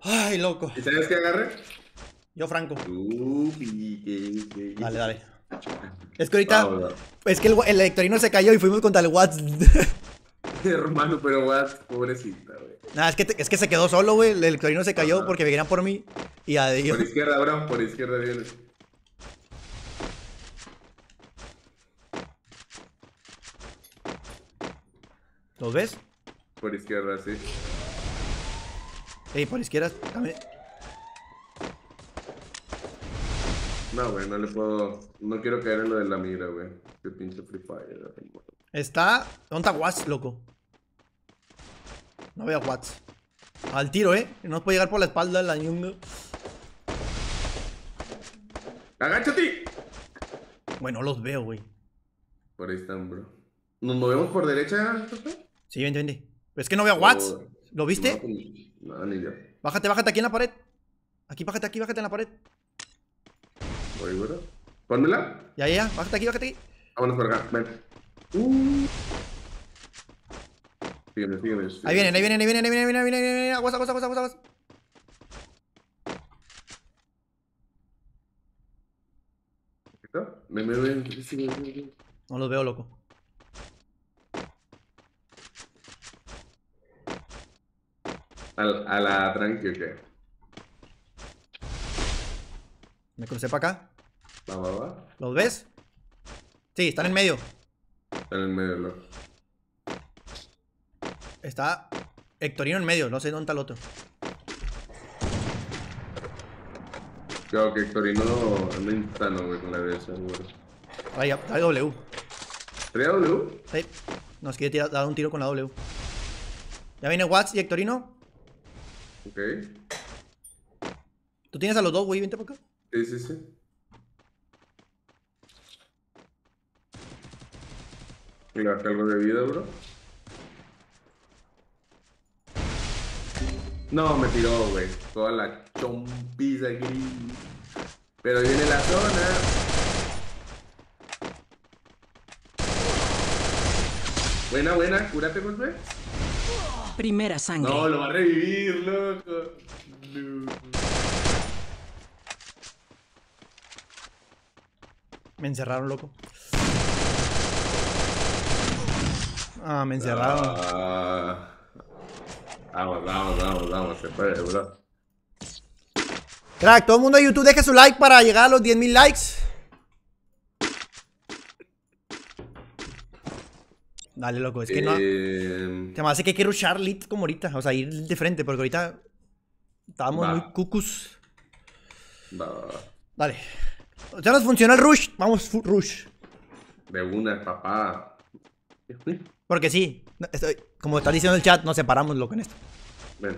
Ay, loco. ¿Y sabes qué agarré? Yo, Franco. Dale, dale. Es que ahorita. Vamos. Es que el, el Hectorino se cayó y fuimos contra el Watts. Hermano, pero what, pobrecita, güey. Nada, es que, te- es que se quedó solo, güey. El Hectorino se cayó porque venían por mí. Y adiós. Por izquierda, bro, por izquierda viene. ¿Los ves? Por izquierda, sí. Ey, por izquierda también. No, güey, no le puedo. No quiero caer en lo de la mira, güey. Qué pinche Free Fire. Está. ¿Dónde está Watts, loco? No veo a Watts. Al tiro, eh. No nos puede llegar por la espalda la ñunga. ¡Agáchate! Bueno, los veo, güey. Por ahí están, bro. ¿Nos movemos por derecha? Sí, vente, vente. Es que no veo a Watts. O- ¿Lo viste? No, pues, no, ni yo. Bájate, bájate aquí en la pared. Aquí, bájate aquí, bájate en la pared. Voy, bro. Pónmela. Ya, ya. Bájate aquí, bájate aquí. Vámonos por acá, ven. Uh. Sígueme, sígueme. Ahí vienen, ahí vienen, ahí vienen, ahí vienen, ahí vienen, ahí vienen, ahí vienen. Aguas, aguas, aguas, aguas, sí, sí. No los veo, loco. Al- A, la tranqui, ¿o qué? Me crucé para acá. Va, va, va. ¿Los ves? Sí, están en medio. Está en el medio, loco. Está Hectorino en medio. No sé dónde está el otro. Creo que Torino anda instano, güey, con la derecha, güey. Trae, trae W. ¿Traía W? Sí. Nos quiere tirar, dar un tiro con la W. Ya viene Watts y Hectorino. Ok. Tú tienes a los dos, güey. Vente para acá. Sí, sí, sí. Le bajé algo de vida, bro. No, me tiró, güey. Toda la chompiza aquí. Pero viene la zona. Buena, buena, cúrate, golpe. Primera sangre. No, lo va a revivir, loco. No. Me encerraron, loco. Ah, me encerraron. Ah. Vamos, vamos, vamos, vamos, se puede, bro. Crack, todo el mundo de YouTube deje su like para llegar a los 10.000 likes. Dale, loco, es que no. Eh, Se me hace que quiero rushar lit como ahorita. O sea, ir de frente, porque ahorita estábamos Va. muy cucus. va, va, va. Dale. Ya nos funciona el rush. Vamos, rush. De una, papá. Porque sí, estoy, como está diciendo el chat, nos separamos, loco, en esto. Ven.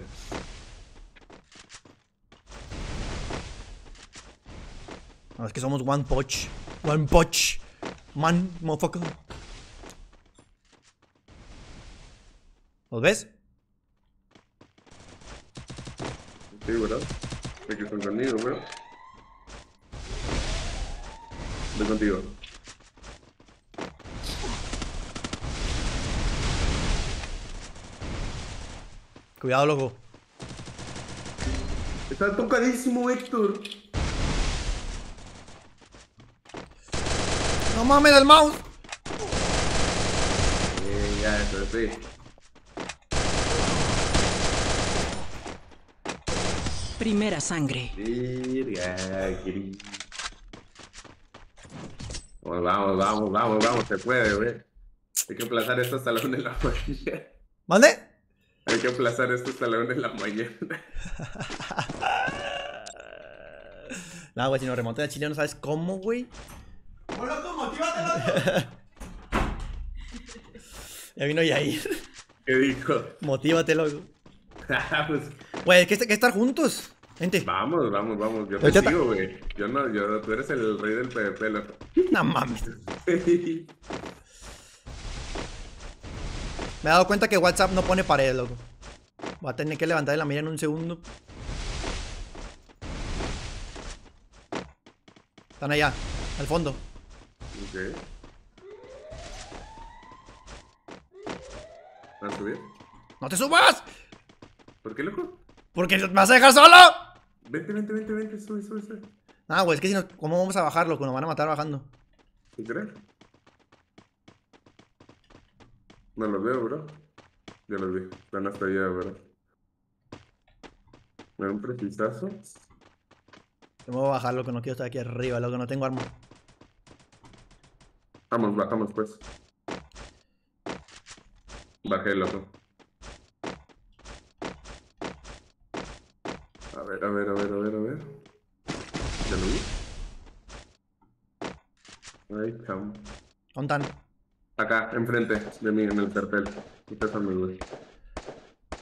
No, es que somos one punch. One punch. Man, motherfucker. ¿Los ves? Sí, bro. Sé que están conmigo, bro. Voy contigo. Cuidado, loco. Está tocadísimo, Héctor. No mames del mouse. Eh, ya, eso sí. Primera sangre. Vamos, vamos, vamos, vamos, vamos, se puede, güey. Hay que aplazar esto hasta la una de la mañana. ¿Mande? Hay que aplazar esto hasta la una de la mañana. Nah, güey, si nos remontan a Chile no sabes cómo, güey. Ya vino Yair. ¿Qué dijo? Motívate, loco. pues Güey, que, que estar juntos. Vente. vamos, vamos, vamos. Yo te ta- sigo, güey. Yo no, yo, tú eres el rey del PvP, loco. No mames. Me he dado cuenta que WhatsApp no pone pared, loco. Voy a tener que levantar la mira en un segundo. Están allá, al fondo. Ok. ¿Vas a subir? ¡No te subas! ¿Por qué, loco? Porque me vas a dejar solo. Vente, vente, vente, vente, sube, sube, sube. Ah, güey, es que si no, ¿cómo vamos a bajar, loco? Nos van a matar bajando. ¿Tú crees? No los veo, bro. Ya los vi. Están hasta allá, bro. Me da un precisazo. Voy a bajar, loco, no quiero estar aquí arriba, loco, no tengo arma. Vamos, bajamos, pues. Bajé, loco. A ver, a ver, a ver, a ver, a ver. ¿Ya lo vi? Ahí estamos. ¿Dónde están? Acá, enfrente de mí, en el cartel. Son güey.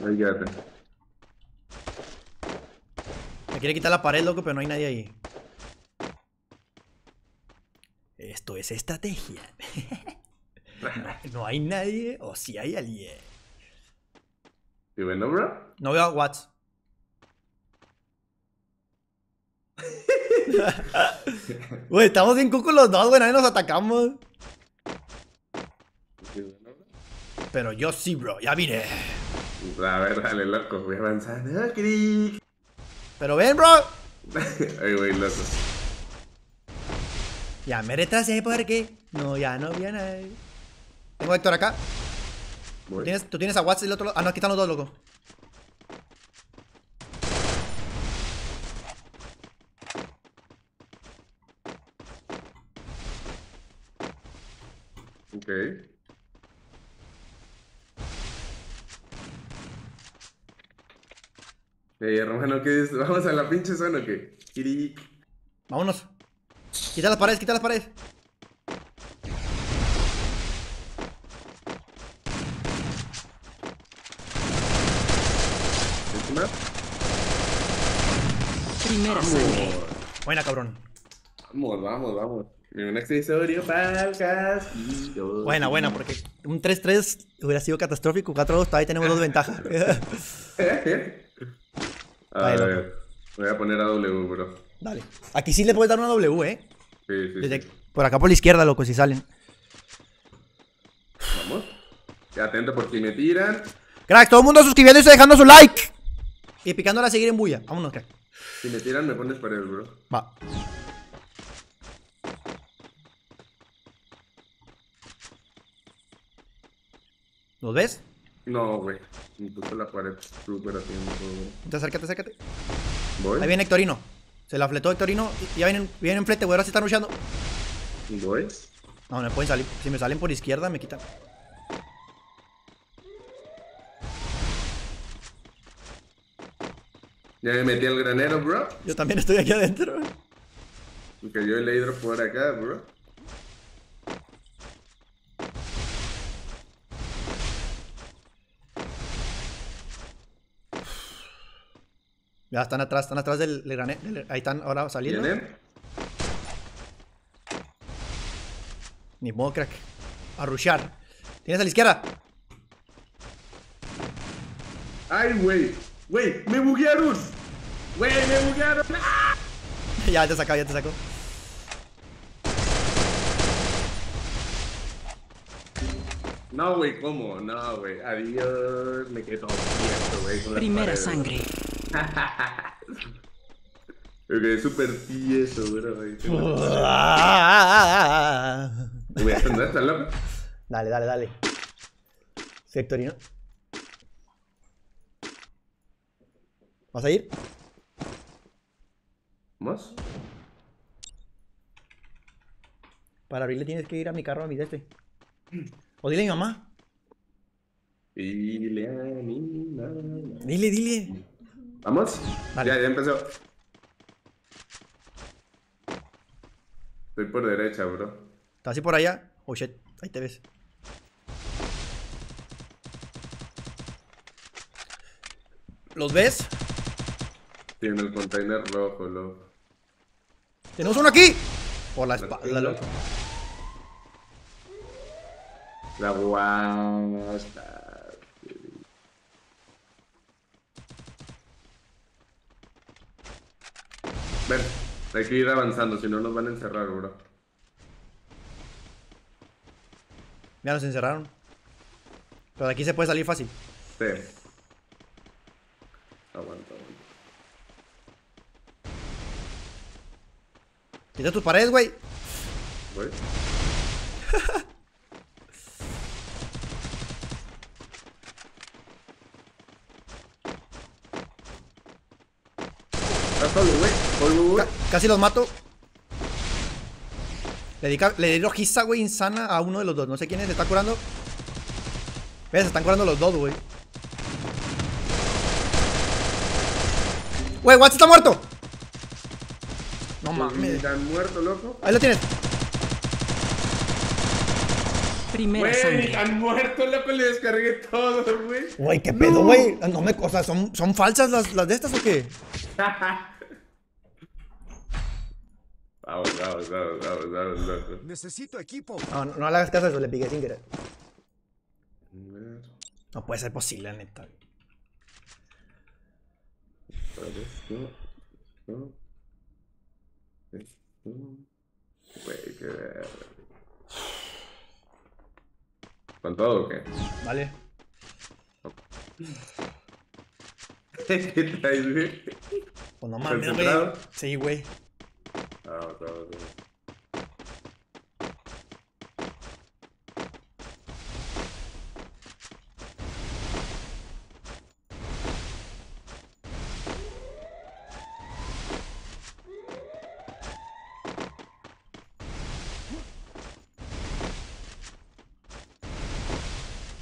Ahí quédate. Me quiere quitar la pared, loco, pero no hay nadie ahí. Esto es estrategia. no hay nadie o si hay alguien. ¿Y bueno, bro? No veo a Watts. Güey, estamos bien cucos los dos, güey, nadie nos atacamos. Pero yo sí, bro, ya vine. A ver, dale, loco, voy avanzando. ¡Ah, cric! Pero ven, bro. Ay, güey, loco. Ya me retrasé porque no, ya no había nadie. Tengo a Héctor acá. Voy. ¿Tienes, tú tienes a Watts del otro lado. Ah, no, aquí están los dos, loco. Ok. Ey, hermano, ¿qué dices? ¿Vamos a la pinche zona o qué? Cric. Vámonos. Quita las paredes, quita las paredes. ¿Encima? Primera sangre. Buena, cabrón. Vamos, vamos, vamos. Un accesorio para el castillo. Buena, buena, porque un 3-3 hubiera sido catastrófico. 4-2, todavía tenemos dos ventajas. A Ahí, ver, voy a poner a W, bro. Dale. Aquí sí le puedes dar una W, eh. Sí, sí, Desde- sí. por acá por la izquierda, loco, si salen. Vamos. Atento por si me tiran. Crack, todo el mundo suscribiéndose y dejando su like. Y picándole a seguir en bulla. Vámonos, crack. Si me tiran, me pones pared, bro. Va. ¿Los ves? No, güey. Me puso la pared súper haciendo todo, güey. Te acércate, acércate. Voy. Ahí viene Hectorino. Se la fletó Hectorino. y Ya vienen, vienen en flete, güey. Ahora sí están rushando. Voy. No, me pueden salir. Si me salen por izquierda, me quitan. Ya me metí al granero, bro. Yo también estoy aquí adentro. Y cayó el hidro por acá, bro. Ya están atrás, están atrás del, del Ahí están ahora saliendo. Ni modo, crack. A rushear. Tienes a la izquierda. ¡Ay, güey! ¡Güey! ¡Me buguearon! ¡Güey! ¡Me buguearon! ¡Ah! ya te sacó, ya te sacó. No, güey, ¿cómo? No, güey. Adiós. Me quedé todo güey. Primera paredes. sangre. Me quedé súper tieso, bro. voy a atender, ¿estás loco? Dale, dale, dale. Sectorino. ¿Vas a ir? ¿Vamos? Para abrirle tienes que ir a mi carro, a mi de este. O dile a mi mamá. Dile a mi mamá. Dile, dile. ¿Vamos? Vale. Ya, ya empezó. Estoy por derecha, bro. ¿Estás así por allá? Oh shit, ahí te ves. ¿Los ves? Tiene el container rojo, loco. Tenemos uno aquí. Por la espalda, loco. La guasta. Ven, hay que ir avanzando, si no nos van a encerrar, bro. Ya nos encerraron. Pero de aquí se puede salir fácil. Sí. Aguanta, aguanta. Quita tus paredes, güey. Voy. Está solo, güey. Voy, voy, voy. Ca- casi los mato. Le di, le di rojiza, güey, insana a uno de los dos. No sé quién es, se está curando. ¿Ves? Se están curando los dos, güey. Güey, Watts está muerto. No mames. Están muertos, loco. Ahí lo tienes. Primera Güey, están muertos, loco. Le descargué todo, güey. Güey, qué pedo, güey. No me, o sea, ¿son, son falsas las, las de estas o qué? Vamos, vamos, vamos, vamos, vamos, loco. Necesito equipo. No, no, no le hagas caso a eso, le piqué sin querer. No puede ser posible, neta. Esto, esto, esto. Güey, qué. ¿Con todo o qué? Vale. ¿Qué traes, güey? Pues no mames, güey. Sí, güey. Vamos, vamos, vamos.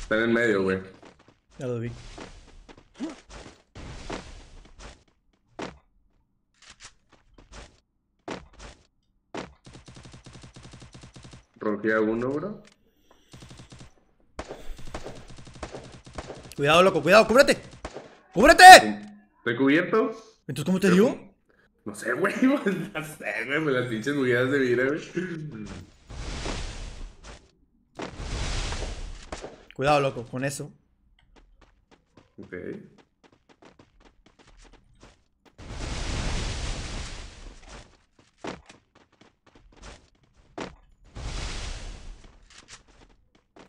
Están en medio, güey. Ya lo vi. Rompí a uno, bro. Cuidado, loco, cuidado, cúbrete. ¡Cúbrete! ¿Estoy cubierto? Entonces, ¿cómo te dio? No sé, güey. No sé, güey. Me las pinches bugueadas de vida, güey. Cuidado, loco, con eso. Ok.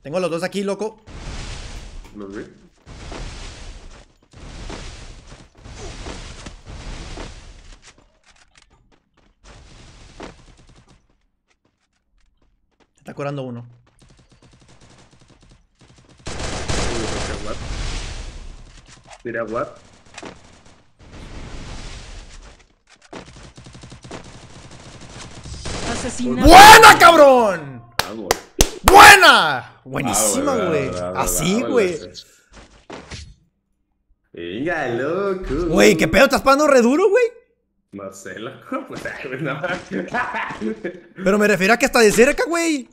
Tengo los dos aquí, loco. Los vi. Está curando uno. Mira, what. Asesinato. ¡Buena, cabrón! Vamos. ¡Buena! Buenísima, güey. Así, güey. Venga, loco. Güey, ¿qué pedo? ¿Estás pagando re duro, güey? No sé, loco. Pues, no. Pero me refiero a que hasta de cerca, güey.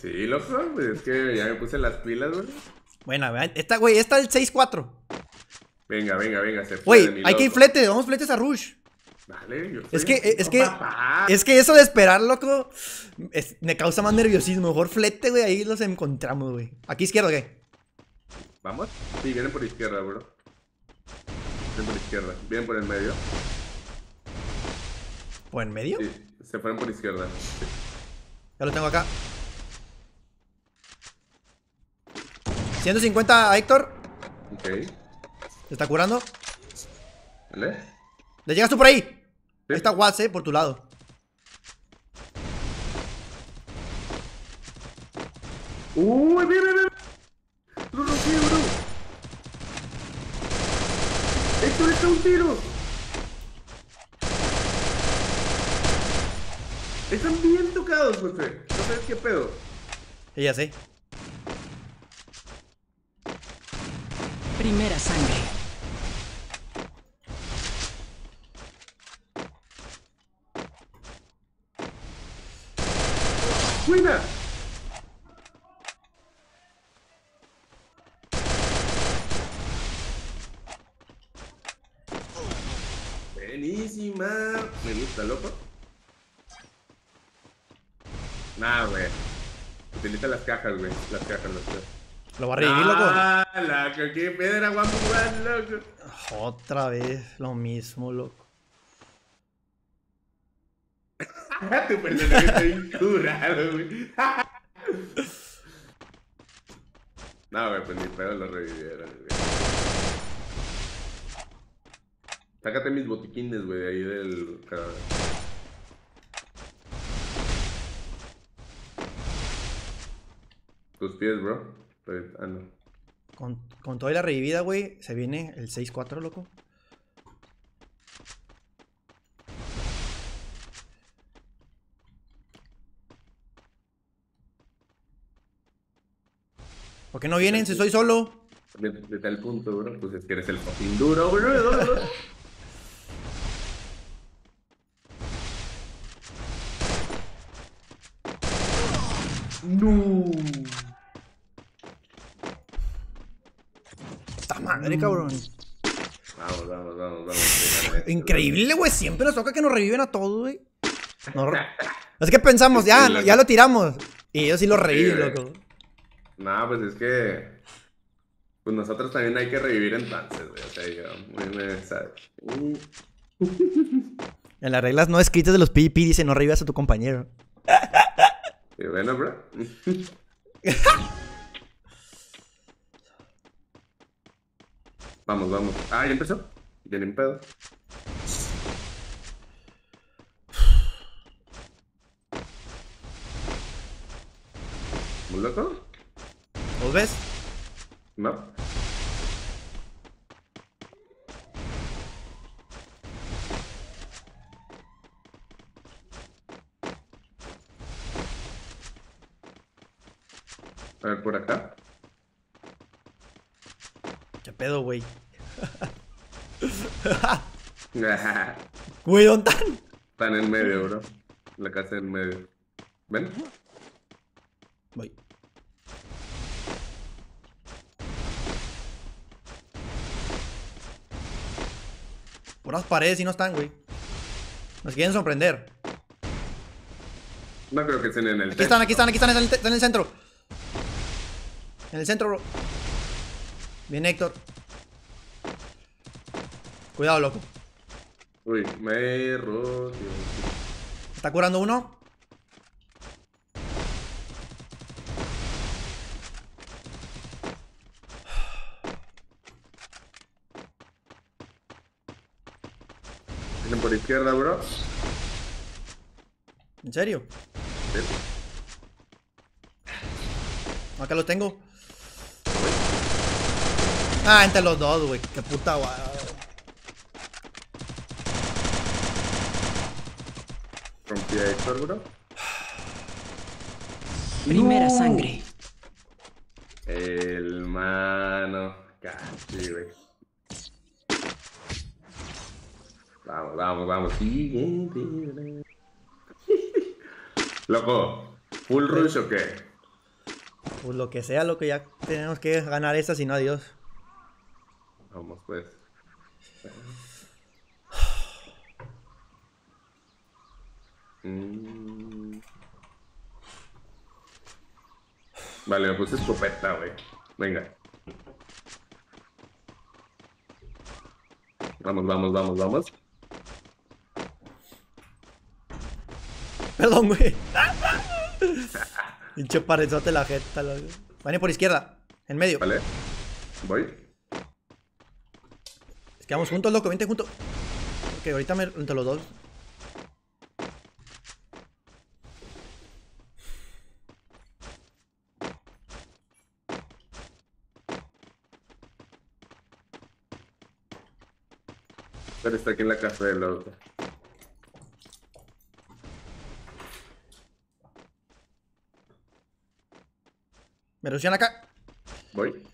Sí, loco. Pues es que ya me puse las pilas, güey. Buena. Esta, güey, esta el 6-4. Venga, venga, venga. Güey, hay que ir flete. Vamos fletes a Rush. Dale, yo Es que, tu es que, papá. es que eso de esperar, loco, es- me causa más nerviosismo. Mejor flete, güey, ahí los encontramos, güey. Aquí izquierda, ¿qué? ¿Vamos? Sí, vienen por izquierda, bro. Vienen por izquierda. Vienen por el medio. ¿O en medio? Sí, se fueron por izquierda. Ya lo tengo acá. 150 a Héctor. Ok. ¿Se está curando? ¿Vale? ¿Le llegas tú por ahí? Sí. Está Watts, eh, por tu lado. Uy, bien, bien. Lo rompí, bro. Héctor está un tiro. Están bien tocados, José. No sabes qué pedo. Sí, ya sé. Primera sangre. ¡Buena! Buenísima. Gusta, loco. Nah, güey. Utiliza las cajas, güey. Las cajas, las cajas. Lo va a revivir, loco. Ah, loco, qué pedra, guapo, loco. Otra vez lo mismo, loco. tu personaje está bien curado, güey. no, güey, pues ni pedo lo revivieron, güey. Sácate mis botiquines, güey, de ahí del cadáver. Tus pies, bro. Ah, no. Con, con toda la revivida, güey, se viene el 6-4, loco. ¿Por qué no vienen si soy solo? De, de tal punto, bro. Pues es que eres el fucking duro, bro. madre, cabrón! Vamos, vamos, vamos, vamos. Increíble, güey. Siempre nos toca que nos reviven a todos, güey. No, es que pensamos, ya, Sí, ya lo tiramos. Y ellos sí lo reviven, güey. loco. No, pues es que. Pues nosotros también hay que revivir entonces, güey. O sea, yo, muy me, ¿sabes? En las reglas no escritas de los PvP dice no revivas a tu compañero. y bueno, bro. Vamos, vamos. Ah, ya empezó. Bien en pedo. ¿Muy loco? ¿Vos ves? No. A ver, por acá. ¿Qué pedo, güey? Están Güey, ¿dónde están? en medio, bro. La casa en medio. ¿Ven? Voy. Puras paredes y no están, güey. Nos quieren sorprender. No creo que estén en el Aquí están, aquí están, aquí están, están en el- están en el centro. En el centro, bro. Bien, Héctor. Cuidado, loco. Uy, me he roto. ¿Está curando uno? Vienen por izquierda, bro. ¿En serio? Sí. Acá lo tengo. Ah, entre los dos, güey. Qué puta guay. Rompí a Héctor, bro. Primera sangre. El mano. Casi, güey. Vamos, vamos, vamos. Siguiente. Loco, ¿full rush o qué? Pues lo que sea, lo que ya tenemos que ganar esta, si no, adiós. Vamos, pues. Mm. Vale, me puse escopeta, güey. Venga. Vamos, vamos, vamos, vamos. Perdón, güey. Pinche parezote la jeta. Van por izquierda. En medio. Vale. Voy. Es que vamos juntos, loco. Vente juntos. Ok, ahorita me entre los dos. Pero está aquí en la casa del loco. Me rushean acá. Voy.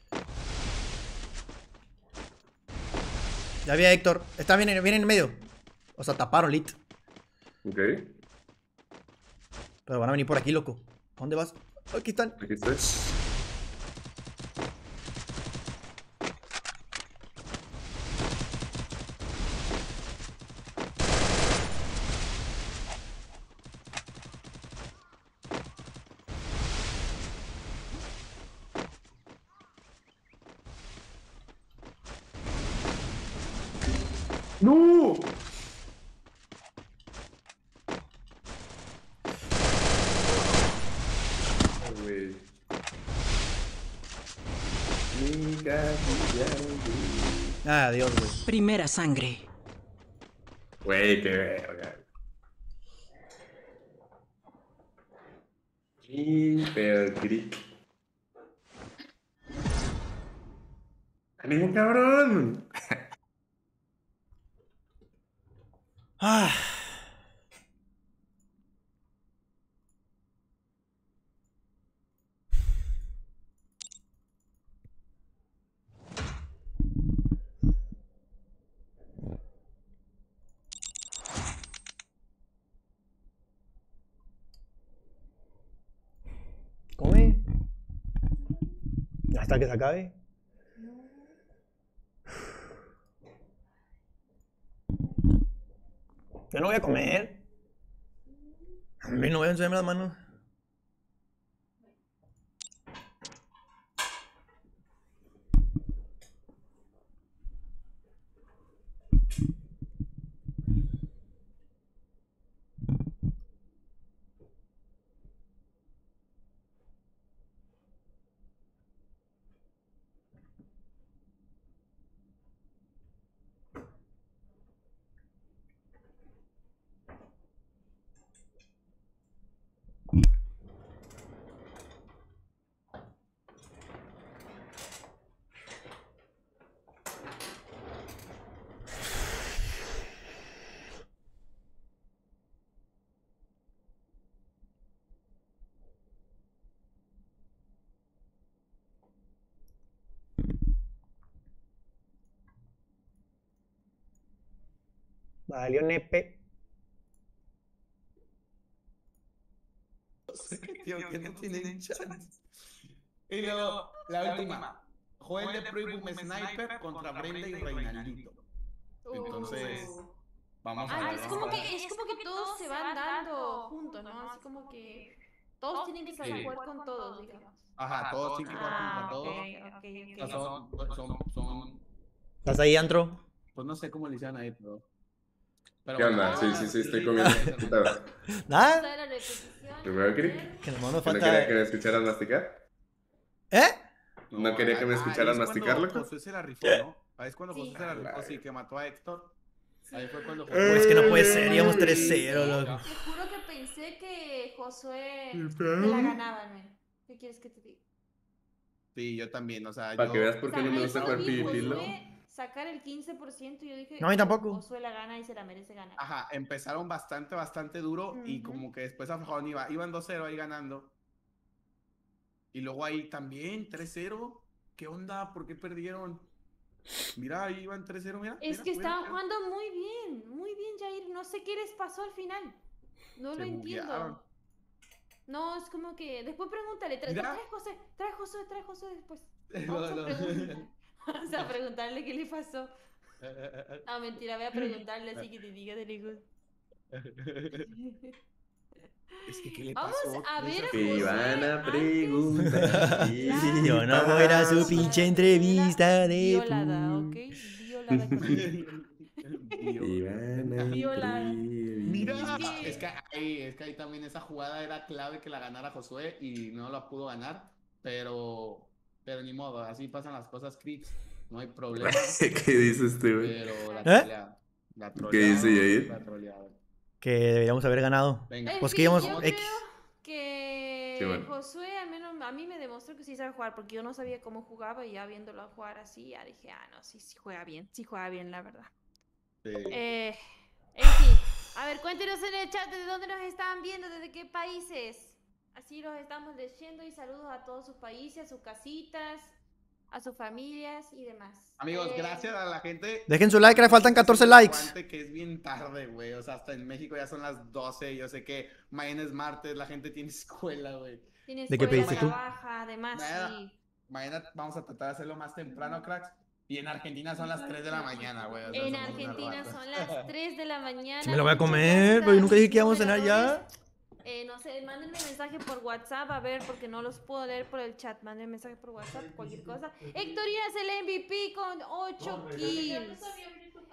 Ya vi a Héctor. Está bien, en- bien en medio. O sea, taparon, lit. Ok. Pero van a venir por aquí, loco. ¿A dónde vas? Aquí están. Aquí estoy. ¡No! Ay, güey. Mi capilla, Ah, adiós, güey. Primera sangre. Güey, qué verga. Hiper Creek. ¡Ánimo, cabrón! Ah. Come. Hasta que se acabe. Yo no voy a comer. A mí no voy a enseñarme las manos. Valió nepe. Tío, que no tienen chance. Y luego, la última. Joel de Proibum Sniper contra Brenda y Reinaldito. Entonces, vamos a Ah, ver. es como que, es como que todos se van dando juntos, ¿no? Así como que todos tienen que saber Sí. jugar con todos, digamos. Ajá, todos tienen que jugar Ah, ok, todos. son, son, son, ¿Estás ahí, Antro? pues no sé cómo le hicieron ahí, pero... pero ¿Qué bueno, onda? Sí, sí, sí, estoy comiendo. ¿Nada? ¿Primero, Crick? Que ¿No falta. quería que me escucharas masticar? ¿Eh? ¿No quería que me ah, escucharas ahí es masticar, cuando loco? Josué se la rifó, ¿no? Ahí es cuando Sí. Josué se la rifó, sí, que mató a Héctor. Ahí fue cuando Pues que no puede ser, íbamos 3-0, loco. Te juro que pensé que Josué la ganaba, men. ¿Qué quieres que te diga? Sí, yo también, o sea, Para yo- que veas por qué no me gusta jugar ¿no? Josué sacar el 15% y yo dije, No, a mí tampoco. Josué la gana y se la merece ganar. Ajá, empezaron bastante, bastante duro y como que después aflojaron, iba, iban 2-0 ahí ganando. Y luego ahí también 3-0. ¿Qué onda? ¿Por qué perdieron? Mira, ahí iban 3-0, mira. Es mira, que mira, estaban mira. jugando muy bien, muy bien, Jair. No sé qué les pasó al final. No Se lo entiendo. buguearon. No, es como que. Después pregúntale. Trae, José, trae José, trae José después. Vamos no. vamos a preguntarle qué le pasó. No, mentira, voy a preguntarle así que te diga de lejos. Es que, ¿qué le Vamos pasó? a ver a Te José van a preguntar. Sí, Yo no voy a ir a su pinche entrevista de Violada, ¿ok? Violada. Violada. Mira, Es que- es que ahí, es que ahí también esa jugada era clave que la ganara Josué y no la pudo ganar, pero, pero ni modo, así pasan las cosas, Crix, no hay problema, ¿Qué dices tú, güey? pero la ¿Eh? troleada, la ¿Qué troleada, dice Yair? la troleada. Que deberíamos haber ganado. Venga, En Pues que íbamos yo X. creo que Sí, bueno. Josué al menos a mí me demostró que sí sabe jugar porque yo no sabía cómo jugaba y ya viéndolo jugar así ya dije, ah, no, sí, sí juega bien, sí juega bien, la verdad. sí. Eh, en fin, a ver, cuéntenos en el chat de dónde nos estaban viendo, desde qué países. Así los estamos leyendo y saludos a todos sus países, a sus casitas, a sus familias y demás. Amigos, Eh, gracias a la gente. Dejen su like, que le faltan 14 likes. Que es bien tarde, güey. O sea, hasta en México ya son las 12. Yo sé que mañana es martes, la gente tiene escuela, güey. Tienes ¿De qué escuela, pediste tú? además, Nada. sí. Mañana vamos a tratar de hacerlo más temprano, cracks. Y en Argentina son las 3 de la mañana, güey. o sea, En Argentina son las 3 de la mañana. Sí me lo voy a comer, pero yo nunca dije que íbamos a cenar ya. Eh, no sé, mándenme mensaje por WhatsApp, a ver, porque no los puedo leer por el chat. Mándenme mensaje por WhatsApp, cualquier cosa. Hectorino es el MVP con 8 kills.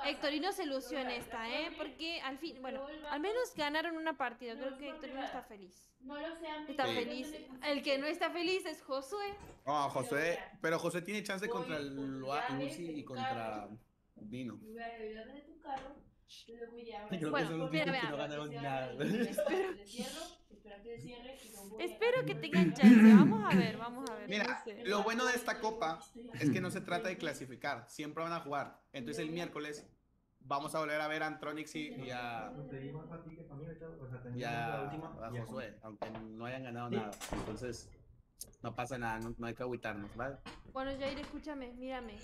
Hectorino se lució en esta, ¿eh? Porque al fin, bueno, al menos ganaron una partida. Creo que Hectorino está feliz. No lo sé, amigo. Está feliz. El que no está feliz es Josué. No, José. Pero José tiene chance contra el Lucy y contra Dino. Voy a ver tu carro. Espero que tengan chance. Vamos a ver, vamos a ver. Mira, no sé. lo bueno de esta copa es que no se trata de clasificar, siempre van a jugar. Entonces el miércoles vamos a volver a ver a Antronix y, y a, y a, a Josué, aunque no hayan ganado nada. Entonces no pasa nada, no, no hay que agüitarnos, ¿vale? Bueno, Jair, escúchame, mírame.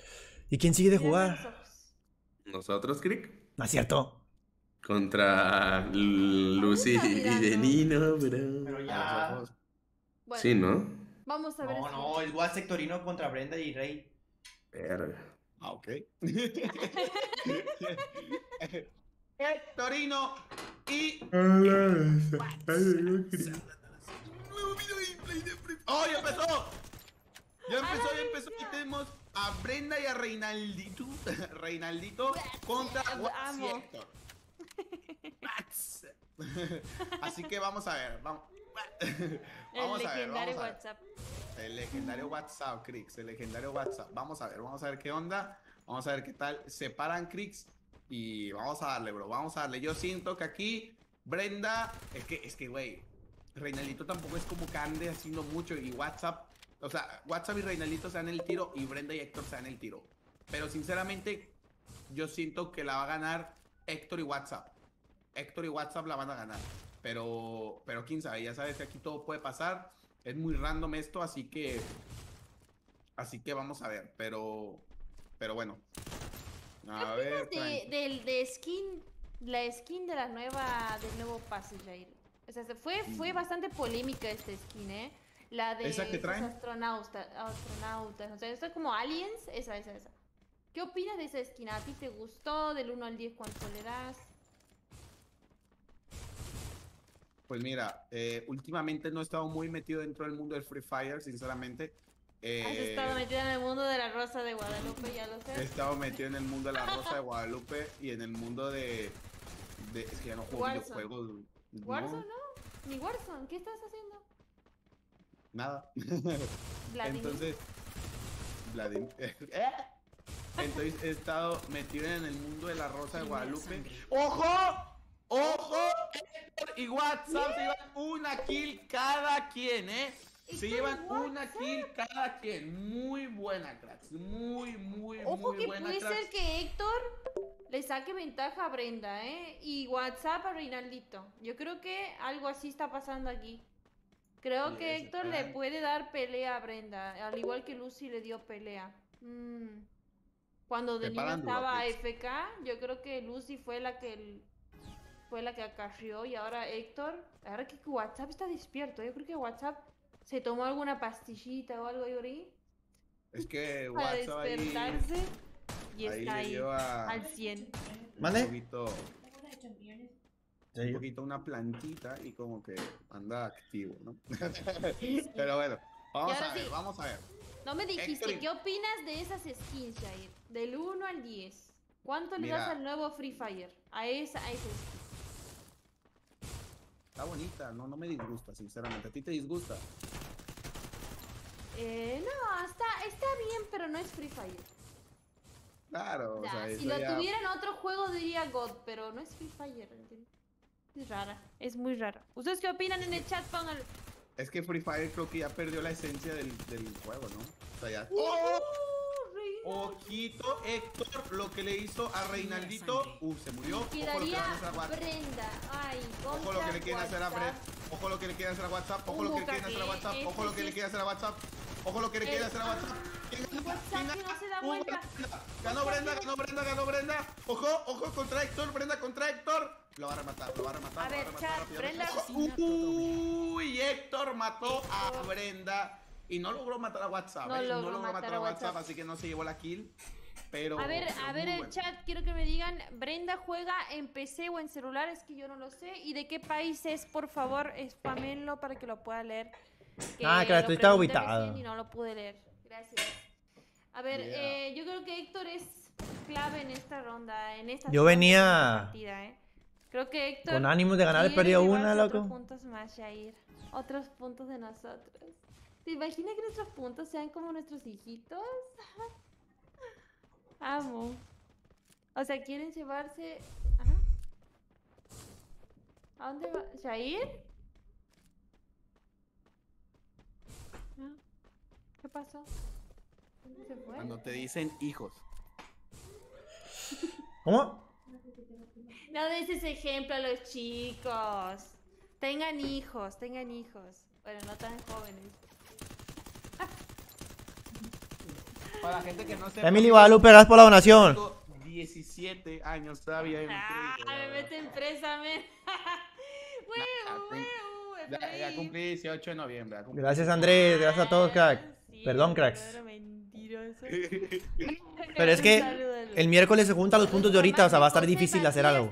¿Y quién sigue de Mírame jugar? ¿Nosotros, Crick? No es cierto. Contra Lucy y? Denino, bro. Pero A ya. Bueno, Sí, ¿no? vamos a ver. No, esto. no, igual Sectorino contra Brenda y Rey. Verga. Ah, ok. Torino y ¡Oh, ya empezó! Ya empezó, ya empezó. Aquí tenemos a Brenda y a Reinaldito. Reinaldito contra. Héctor. Así que vamos a ver. Vamos, El vamos a ver. legendario Vamos a ver. WhatsApp. El legendario WhatsApp, Crix. El legendario WhatsApp. Vamos a ver, vamos a ver qué onda. Vamos a ver qué tal. Separan Crix. Y vamos a darle, bro. Vamos a darle. Yo siento que aquí, Brenda. Es que, es que, güey. Reinaldito tampoco es como que ande haciendo mucho. Y WhatsApp. O sea, WhatsApp y Reinaldito se dan el tiro. Y Brenda y Héctor se dan el tiro. Pero sinceramente, yo siento que la va a ganar Héctor y WhatsApp. Héctor y WhatsApp la van a ganar. Pero, pero quién sabe, ya sabes que aquí todo puede pasar. Es muy random esto, así que. Así que vamos a ver. Pero. Pero bueno. A ver. De, del de skin, la skin de la nueva, del nuevo pase, Jair. O sea, se fue, fue bastante polémica esta skin, ¿eh? La de ¿Esa que traen? astronautas, astronautas, o sea, esto es como aliens, esa, esa, esa. ¿Qué opinas de esa skin? ¿A ti te gustó? Del 1 al 10, ¿cuánto le das? Pues mira, eh, últimamente no he estado muy metido dentro del mundo del Free Fire, sinceramente. Eh, Has estado metida en el mundo de la Rosa de Guadalupe, ya lo He sé. estado metido en el mundo de la Rosa de Guadalupe y en el mundo de. de es que ya no juego Warzone. videojuegos. no, Warzone, ¿no? Ni Warzone, ¿qué estás haciendo? Nada. Vladimir. Entonces. Vladimir. ¿Eh? Entonces he estado metido en el mundo de la Rosa de Guadalupe. ¡Ojo! ¡Ojo! Héctor y WhatsApp se llevan una kill cada quien, ¿eh? Se llevan una kill cada quien. Muy buena, cracks. Muy, muy, Ojo muy que buena, puede cracks. ser que Héctor le saque ventaja a Brenda, ¿eh? Y WhatsApp a Reinaldito. Yo creo que algo así está pasando aquí. Creo Sí, que Héctor le puede dar pelea a Brenda, al igual que Lucy le dio pelea. Mm. Cuando duro, estaba. FK, yo creo que Lucy fue la que el- fue la que acarrió y ahora Héctor, ahora que WhatsApp está despierto, yo creo que WhatsApp se tomó alguna pastillita o algo ahí Es que para WhatsApp ahí, despertarse y ahí está le ahí lleva al 100. un ¿Mande? Poquito, un poquito una plantita y como que anda activo, ¿no? Pero bueno, vamos a ver, sí. vamos a ver. No me dijiste, y- ¿qué opinas de esas skins, Jair? Del 1 al 10. ¿Cuánto le das Mira. al nuevo Free Fire? A esa, a esa skin. Está bonita, no, no me disgusta, sinceramente. ¿A ti te disgusta? Eh, no, está, está bien, pero no es Free Fire. Claro, o Ya, sea, si lo ya- tuviera en otro juego diría God, pero no es Free Fire. Es rara, es muy rara. ¿Ustedes qué opinan en el chat? Pónganlo. Es que Free Fire creo que ya perdió la esencia del, del juego, ¿no? O sea, ya... ¡Uh, ¡Oh! Reina! Ojito, Héctor, lo que le hizo a Reinaldito. Uf, se murió. Ojo lo que le Quedaría. Brenda. Ay, Ojo lo que le quieren hacer a WhatsApp. Brenda. Ojo lo que le quieren hacer a WhatsApp. Ojo lo que le quieren hacer a WhatsApp. Ojo lo que le quieren hacer a WhatsApp. Ojo lo que le quieren hacer a WhatsApp. WhatsApp ¿Quién que no se da vuelta. Ganó Brenda, ganó Brenda, ganó Brenda. Ojo, ojo contra Héctor, Brenda contra Héctor. Lo va a rematar, lo va a rematar. A ver, chat. Brenda-. Uy, Héctor mató a Brenda. Y no logró matar a WhatsApp. No ¿eh? logró matar a WhatsApp. así que no se llevó la kill. Pero. A ver, a ver el bueno. chat, quiero que me digan, ¿Brenda juega en PC o en celular? Es que yo no lo sé. ¿Y de qué país es? Por favor, spamenlo para que lo pueda leer. Que Ah, claro, estoy- ubicado. Y no lo pude leer. Gracias. A ver, Yeah. eh, yo creo que Héctor es clave en esta ronda, en esta Yo venía partida, ¿eh? Creo que Héctor Con ánimos de ganar, he quiere perdido llevarse una, otros loco. puntos más, Jair. Otros puntos de nosotros. ¿Te imaginas que nuestros puntos sean como nuestros hijitos? Amo. O sea, quieren llevarse. Ajá. ¿A dónde va? ¿Jair? Ah, ¿Qué pasó? ¿Dónde se fue? Cuando te dicen hijos. ¿Cómo? No des ese ejemplo a los chicos. Tengan hijos, tengan hijos. Bueno, no tan jóvenes. Para la gente que no sepa. Emily Guadalupe, gracias por la donación. tengo 17 años todavía. Ah, me meten presa, huevo, Ya, ya cumplí 18 de noviembre. cumplí. Gracias Andrés, gracias a todos, crack. Sí, Perdón, cracks. mentiroso. Pero es que el miércoles se juntan los puntos de ahorita, o sea, va a estar difícil hacer algo.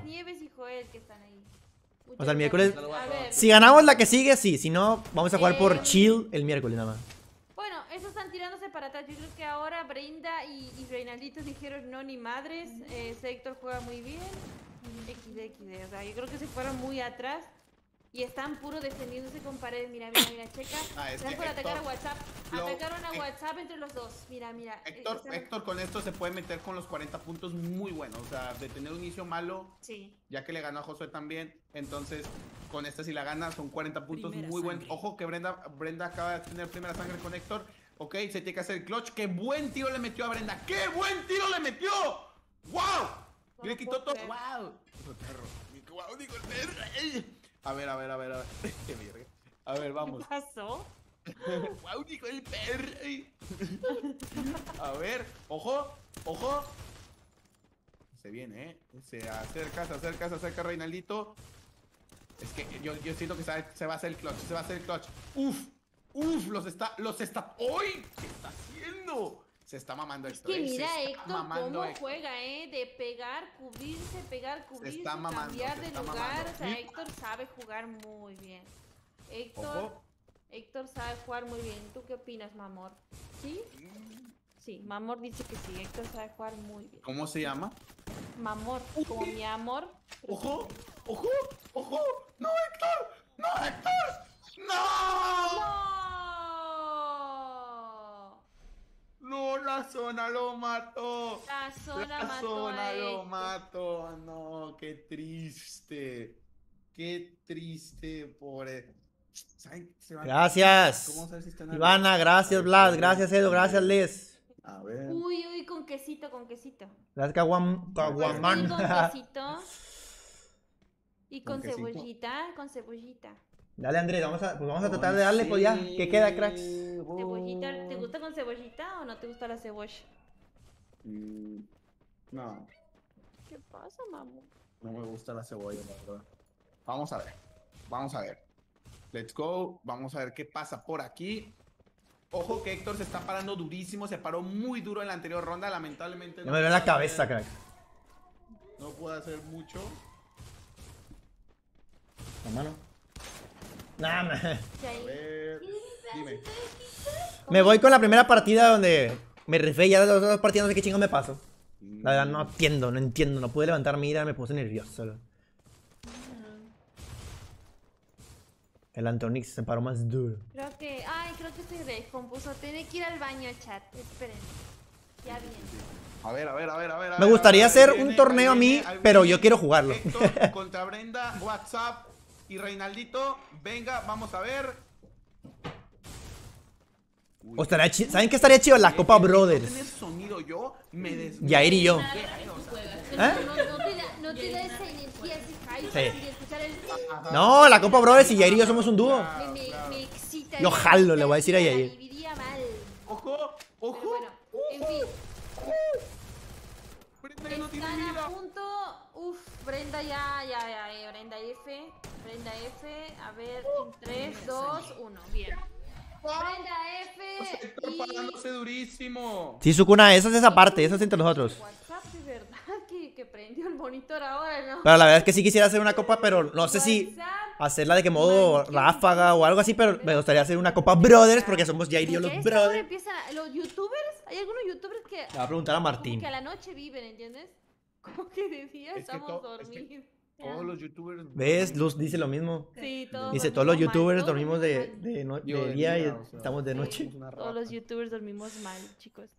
O sea, el miércoles- Si ganamos la que sigue, sí. Si no, vamos a jugar por Eh, chill el miércoles nada más. Bueno, esos están tirándose para atrás. Yo creo que ahora Brenda y, y Reinaldito dijeron no ni madres. Eh, Sector juega muy bien. XD, XD. O sea, yo creo que se fueron muy atrás. Y están puro defendiéndose con paredes. Mira, mira, mira, checa. Ah, es Están que por atacar a WhatsApp. lo- Atacaron a Hec- WhatsApp entre los dos. Mira, mira. eh, Héctor, están- Héctor con esto se puede meter con los 40 puntos muy buenos. O sea, de tener un inicio malo, Sí. ya que le ganó a Josué también. Entonces, con esta si la gana, son 40 puntos Primera muy buenos. Ojo que Brenda, Brenda acaba de tener primera sangre con Héctor. Ok, se tiene que hacer el clutch. ¡Qué buen tiro le metió a Brenda! ¡Qué buen tiro le metió! ¡Wow! No le quitó todo. ¡Wow! Dijo perro. ¡Wow! Dijo el perro. A ver, a ver, a ver, a ver. ¡Qué verga! A ver, vamos. ¿Qué pasó? ¡Wow! Dijo el perro. A ver, ojo, ojo. Se viene, ¿eh? Se acerca, se acerca, se acerca Reinaldito. Es que yo, yo siento que se va, se va a hacer el clutch, se va a hacer el clutch. ¡Uf! ¡Uf! Los está, los está... ¡Uy! ¿Qué está haciendo? Se está mamando Es esto, que ¿eh? Se mira está Héctor cómo Héctor. juega, ¿eh? De pegar, cubrirse, pegar, cubrirse, está mamando, cambiar se de está lugar. mamando. O sea, Sí. Héctor sabe jugar muy bien. Héctor, Ojo. Héctor sabe jugar muy bien. ¿Tú qué opinas, Mamor? ¿Sí? Sí, Mamor dice que sí. Héctor sabe jugar muy bien. ¿Cómo se llama? Mamor, como mi amor. ¡Ojo! ¡Ojo! ¡Ojo! ¡No, Héctor! ¡No, Héctor! ¡No! ¡No! ¡No, la zona lo mató. La zona La mató zona a lo mató. No, qué triste. Qué triste, pobre. ¿Saben? Se van- Gracias. ¿Cómo saber si están Ivana, gracias, Blas. Gracias, Edo. Gracias, Liz. A ver. Uy, uy, con quesito, con quesito. Gracias, Caguam, Caguamán. Y con quesito. Y con, Con quesito. cebollita, con cebollita. Dale, Andrés, vamos a, pues vamos a tratar de darle, pues ya. ¿Qué queda, cracks? Cebollita, ¿te gusta con cebollita o no te gusta la cebolla? Mm, No, ¿Qué pasa, mamá? no me gusta la cebolla, la verdad. Vamos a ver. Vamos a ver. Let's go. Vamos a ver qué pasa por aquí. Ojo que Héctor se está parando durísimo. Se paró muy duro en la anterior ronda. Lamentablemente Ya me duele la cabeza, crack. No puede hacer mucho. La mano. Nah, man. Sí, ahí. A ver. Dime. Me voy con la primera partida donde me rifé. Ya las dos dos partidas no sé qué chingo me paso. La verdad, no entiendo, no entiendo. No pude levantar mira, me puse nervioso. El Antonix se paró más duro. Creo que, ay, creo que se descompuso. Tiene que ir al baño, chat. Esperen. Ya bien. A ver, a ver, a ver, a ver. Me gustaría hacer viene, un torneo a mí, viene, pero viene. yo quiero jugarlo. Héctor contra Brenda, WhatsApp y Reinaldito. Venga, vamos a ver. Uy. O estaría ¿Saben qué estaría chido? La Eh, Copa eh, Brothers. Sonido yo me des... Yair y yo. ¿Eh? No, no te da, no te da esa energía, ese hype Sí. de escuchar el... ajá. No, la Copa Brothers y Jair y yo somos un dúo. Me, excita. Yo jalo, le voy a decir a Yair. Ojo, ojo. Pero bueno, en fin. Brenda ya no tiene Están a vida. punto. Uf, Brenda ya, ya, ya, eh, Brenda F. Brenda F. A ver, en 3, 2, 1. Bien. Brenda F. Y. parándose durísimo. Sí, Sukuna, eso es esa parte, eso es entre nosotros. WhatsApp, de verdad que, que prendió el monitor ahora, ¿no? Pero la verdad es que sí quisiera hacer una copa, pero no sé si hacerla de que modo ráfaga o algo así, pero me gustaría hacer una Copa Brothers porque somos Jair y yo los brothers. empiezan los youtubers, hay algunos youtubers que Le voy a preguntar a como Martín. que a la noche viven, ¿entiendes? Como que de día Es estamos to- es que- dormidos. Todos los youtubers. ¿Ves? Luz dice lo mismo. Sí, todos Dice, todos los mal, youtubers dormimos de, de, no- día y día, o sea, estamos de noche. Todos los youtubers dormimos mal, chicos.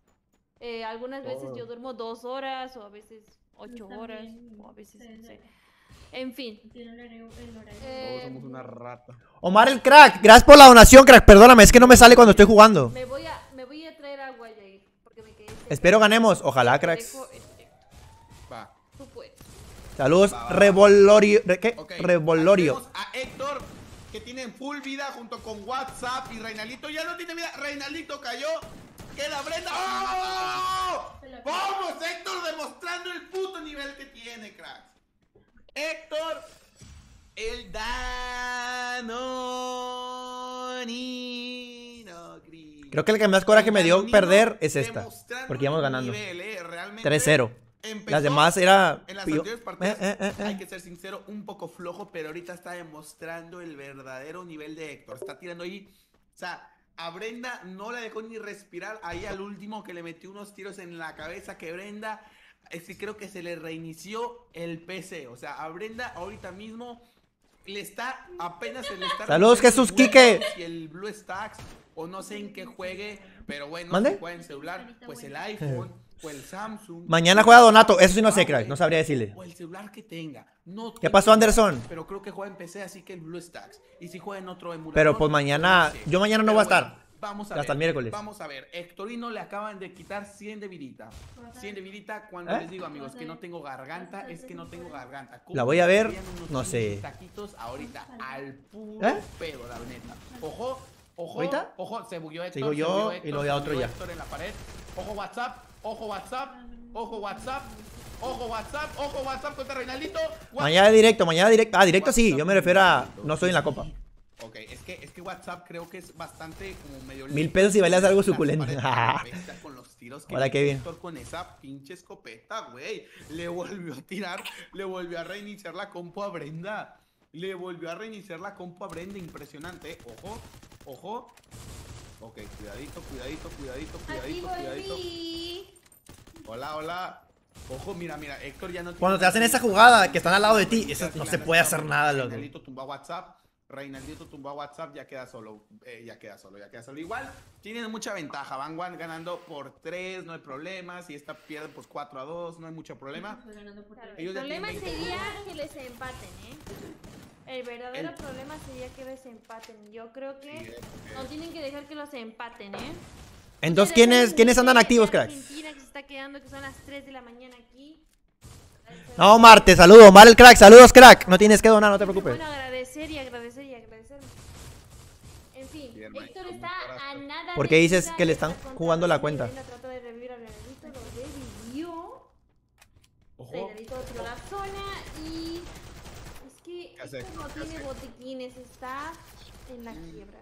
Eh, algunas veces yo duermo dos horas o a veces ocho horas o a veces Sí, no sé. En fin. Eh, Todos somos una rata. Omar el crack, gracias por la donación, crack. Perdóname, es que no me sale cuando estoy jugando. Me voy a, me voy a traer agua, Jair, Espero ganemos, ojalá, cracks. dejo, Va. Tú puedes. Saludos, Va, va, va. Revolorio. ¿re- ¿Qué? Ok. Revolorio. A Héctor, que tiene full vida junto con WhatsApp y Reinaldito. Ya no tiene vida. Reinaldito cayó. Queda Brenda. ¡Oh! Vamos, Héctor, demostrando el puto nivel que tiene, cracks. Héctor, el Danonino. Creo que el que más coraje me dio perder es esta. Porque íbamos ganando. nivel, eh, realmente 3-0. empezó Las demás era. en las anteriores partidas, Eh, eh, eh, hay eh. que ser sincero, un poco flojo, pero ahorita está demostrando el verdadero nivel de Héctor. Está tirando ahí. O sea, a Brenda no la dejó ni respirar. Ahí al último que le metió unos tiros en la cabeza que Brenda. Es que creo que se le reinició el PC. O sea, a Brenda ahorita mismo le está apenas se le está Saludos, Jesús Quique. Y el Blue Stacks o no sé en qué juegue, pero bueno, ¿Mande? si juega en celular, pues el iPhone o el Samsung. Mañana juega Donato, eso sí no sé, crack. No sabría decirle. O el celular que tenga. No ¿Qué pasó, Anderson? Pero creo que juega en PC, así que el Blue Stacks. Y si juega en otro emulador. Pero pues mañana. no sé. Yo mañana no Pero voy a bueno, estar. Vamos a Hasta ver. el miércoles. Vamos a ver. Hectorino le acaban de quitar 100 de vidita. 100 de vidita. Cuando ¿Eh? les digo, amigos, que no tengo garganta, es que no tengo garganta. ¿Cómo La voy a ver, no sé. Taquitos ahorita al puro ¿Eh? pedo, la neta. Ojo, ojo. ¿Ahorita? Ojo, se bugueó Héctor. Sigo se yo bugueó y Héctor, luego ya se otro ya. Héctor en la pared. Ojo WhatsApp, ojo WhatsApp, ojo WhatsApp, ojo WhatsApp, ojo WhatsApp contra Reinaldito. Mañana directo, mañana directo. Ah, directo sí, yo me refiero a. No estoy en la copa. Ok, es que, es que WhatsApp creo que es bastante como medio... Mil pesos si bailas algo suculento. Con los tiros que Hola, Kevin. Héctor con esa pinche escopeta, güey. Le volvió a tirar, le volvió a reiniciar la compu a Brenda. Le volvió a reiniciar la compu a Brenda, impresionante. ¿eh? Ojo, ojo. Ok, cuidadito, cuidadito, cuidadito, cuidadito, cuidadito. Hola, hola. Ojo, mira, mira, Héctor ya no tiene Cuando te hacen esa jugada que están al lado de ti, eso no se puede hacer nada, loco. Reinaldito tumba WhatsApp. Reinaldito tumbó a WhatsApp, ya queda solo. eh, ya queda solo, ya queda solo. Igual tienen mucha ventaja. Van gan- ganando por 3, no hay problema. Si esta pierde, pues 4 a 2, no hay mucho problema. Por el problema tienen 20 sería que les empaten, ¿eh? El verdadero El- problema sería que les empaten. Yo creo que Sí, no tienen que dejar que los empaten, ¿eh? Entonces, ¿quiénes, ¿quiénes andan activos, cracks? Argentina que se está quedando que son las 3 de la mañana aquí. No, Omar, te saludo. Omar el crack, saludos, crack. No tienes que donar, no te preocupes. Bueno, agradecer y agradecer y agradecer. En fin, Bien, Héctor está a nada ¿Por qué dices que le están jugando la cuenta? Reina trata de revivir a Reinaldito, lo revivió. Ojo. Reinaldito tiró la zona y... Es que ¿Qué hace? Héctor no ¿Qué tiene hace? botiquines, está en la quiebra.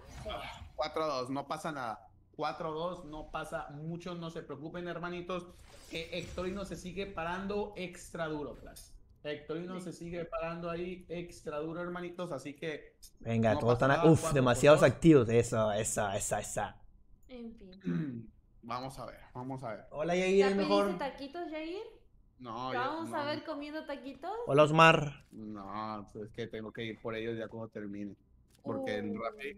4 a 2, no pasa nada. 4 a 2, no pasa mucho, no se preocupen, hermanitos. Que Hectorino se sigue parando extra duro, Flash. Hectorino se sigue parando ahí extra duro, hermanitos, así que Venga, No todos están. nada, Uf, demasiados dos. activos. Eso, eso, esa, esa. En fin. vamos a ver, vamos a ver. Hola, ¿Ya Yair, el pediste mejor. taquitos, Jair? No, ¿Te yo- vamos no, a ver comiendo taquitos? Hola, Osmar. No, pues es que tengo que ir por ellos ya cuando termine. Porque el Uh. Rappi.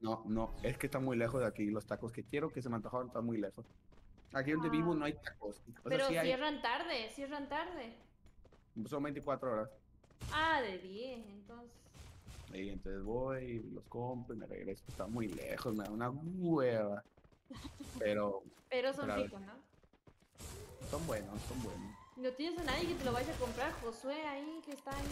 No, no, es que está muy lejos de aquí. Los tacos que quiero que se me antojaron están muy lejos. Aquí donde vivo no hay tacos. O sea, Pero sí hay, cierran tarde, cierran tarde. son 24 horas. Ah, de 10, entonces. Y entonces voy, los compro y me regreso. Está muy lejos, me da una hueva. Pero Pero son ricos, ¿no? son buenos, son buenos. No tienes a nadie que te lo vaya a comprar, Josué ahí que está ahí.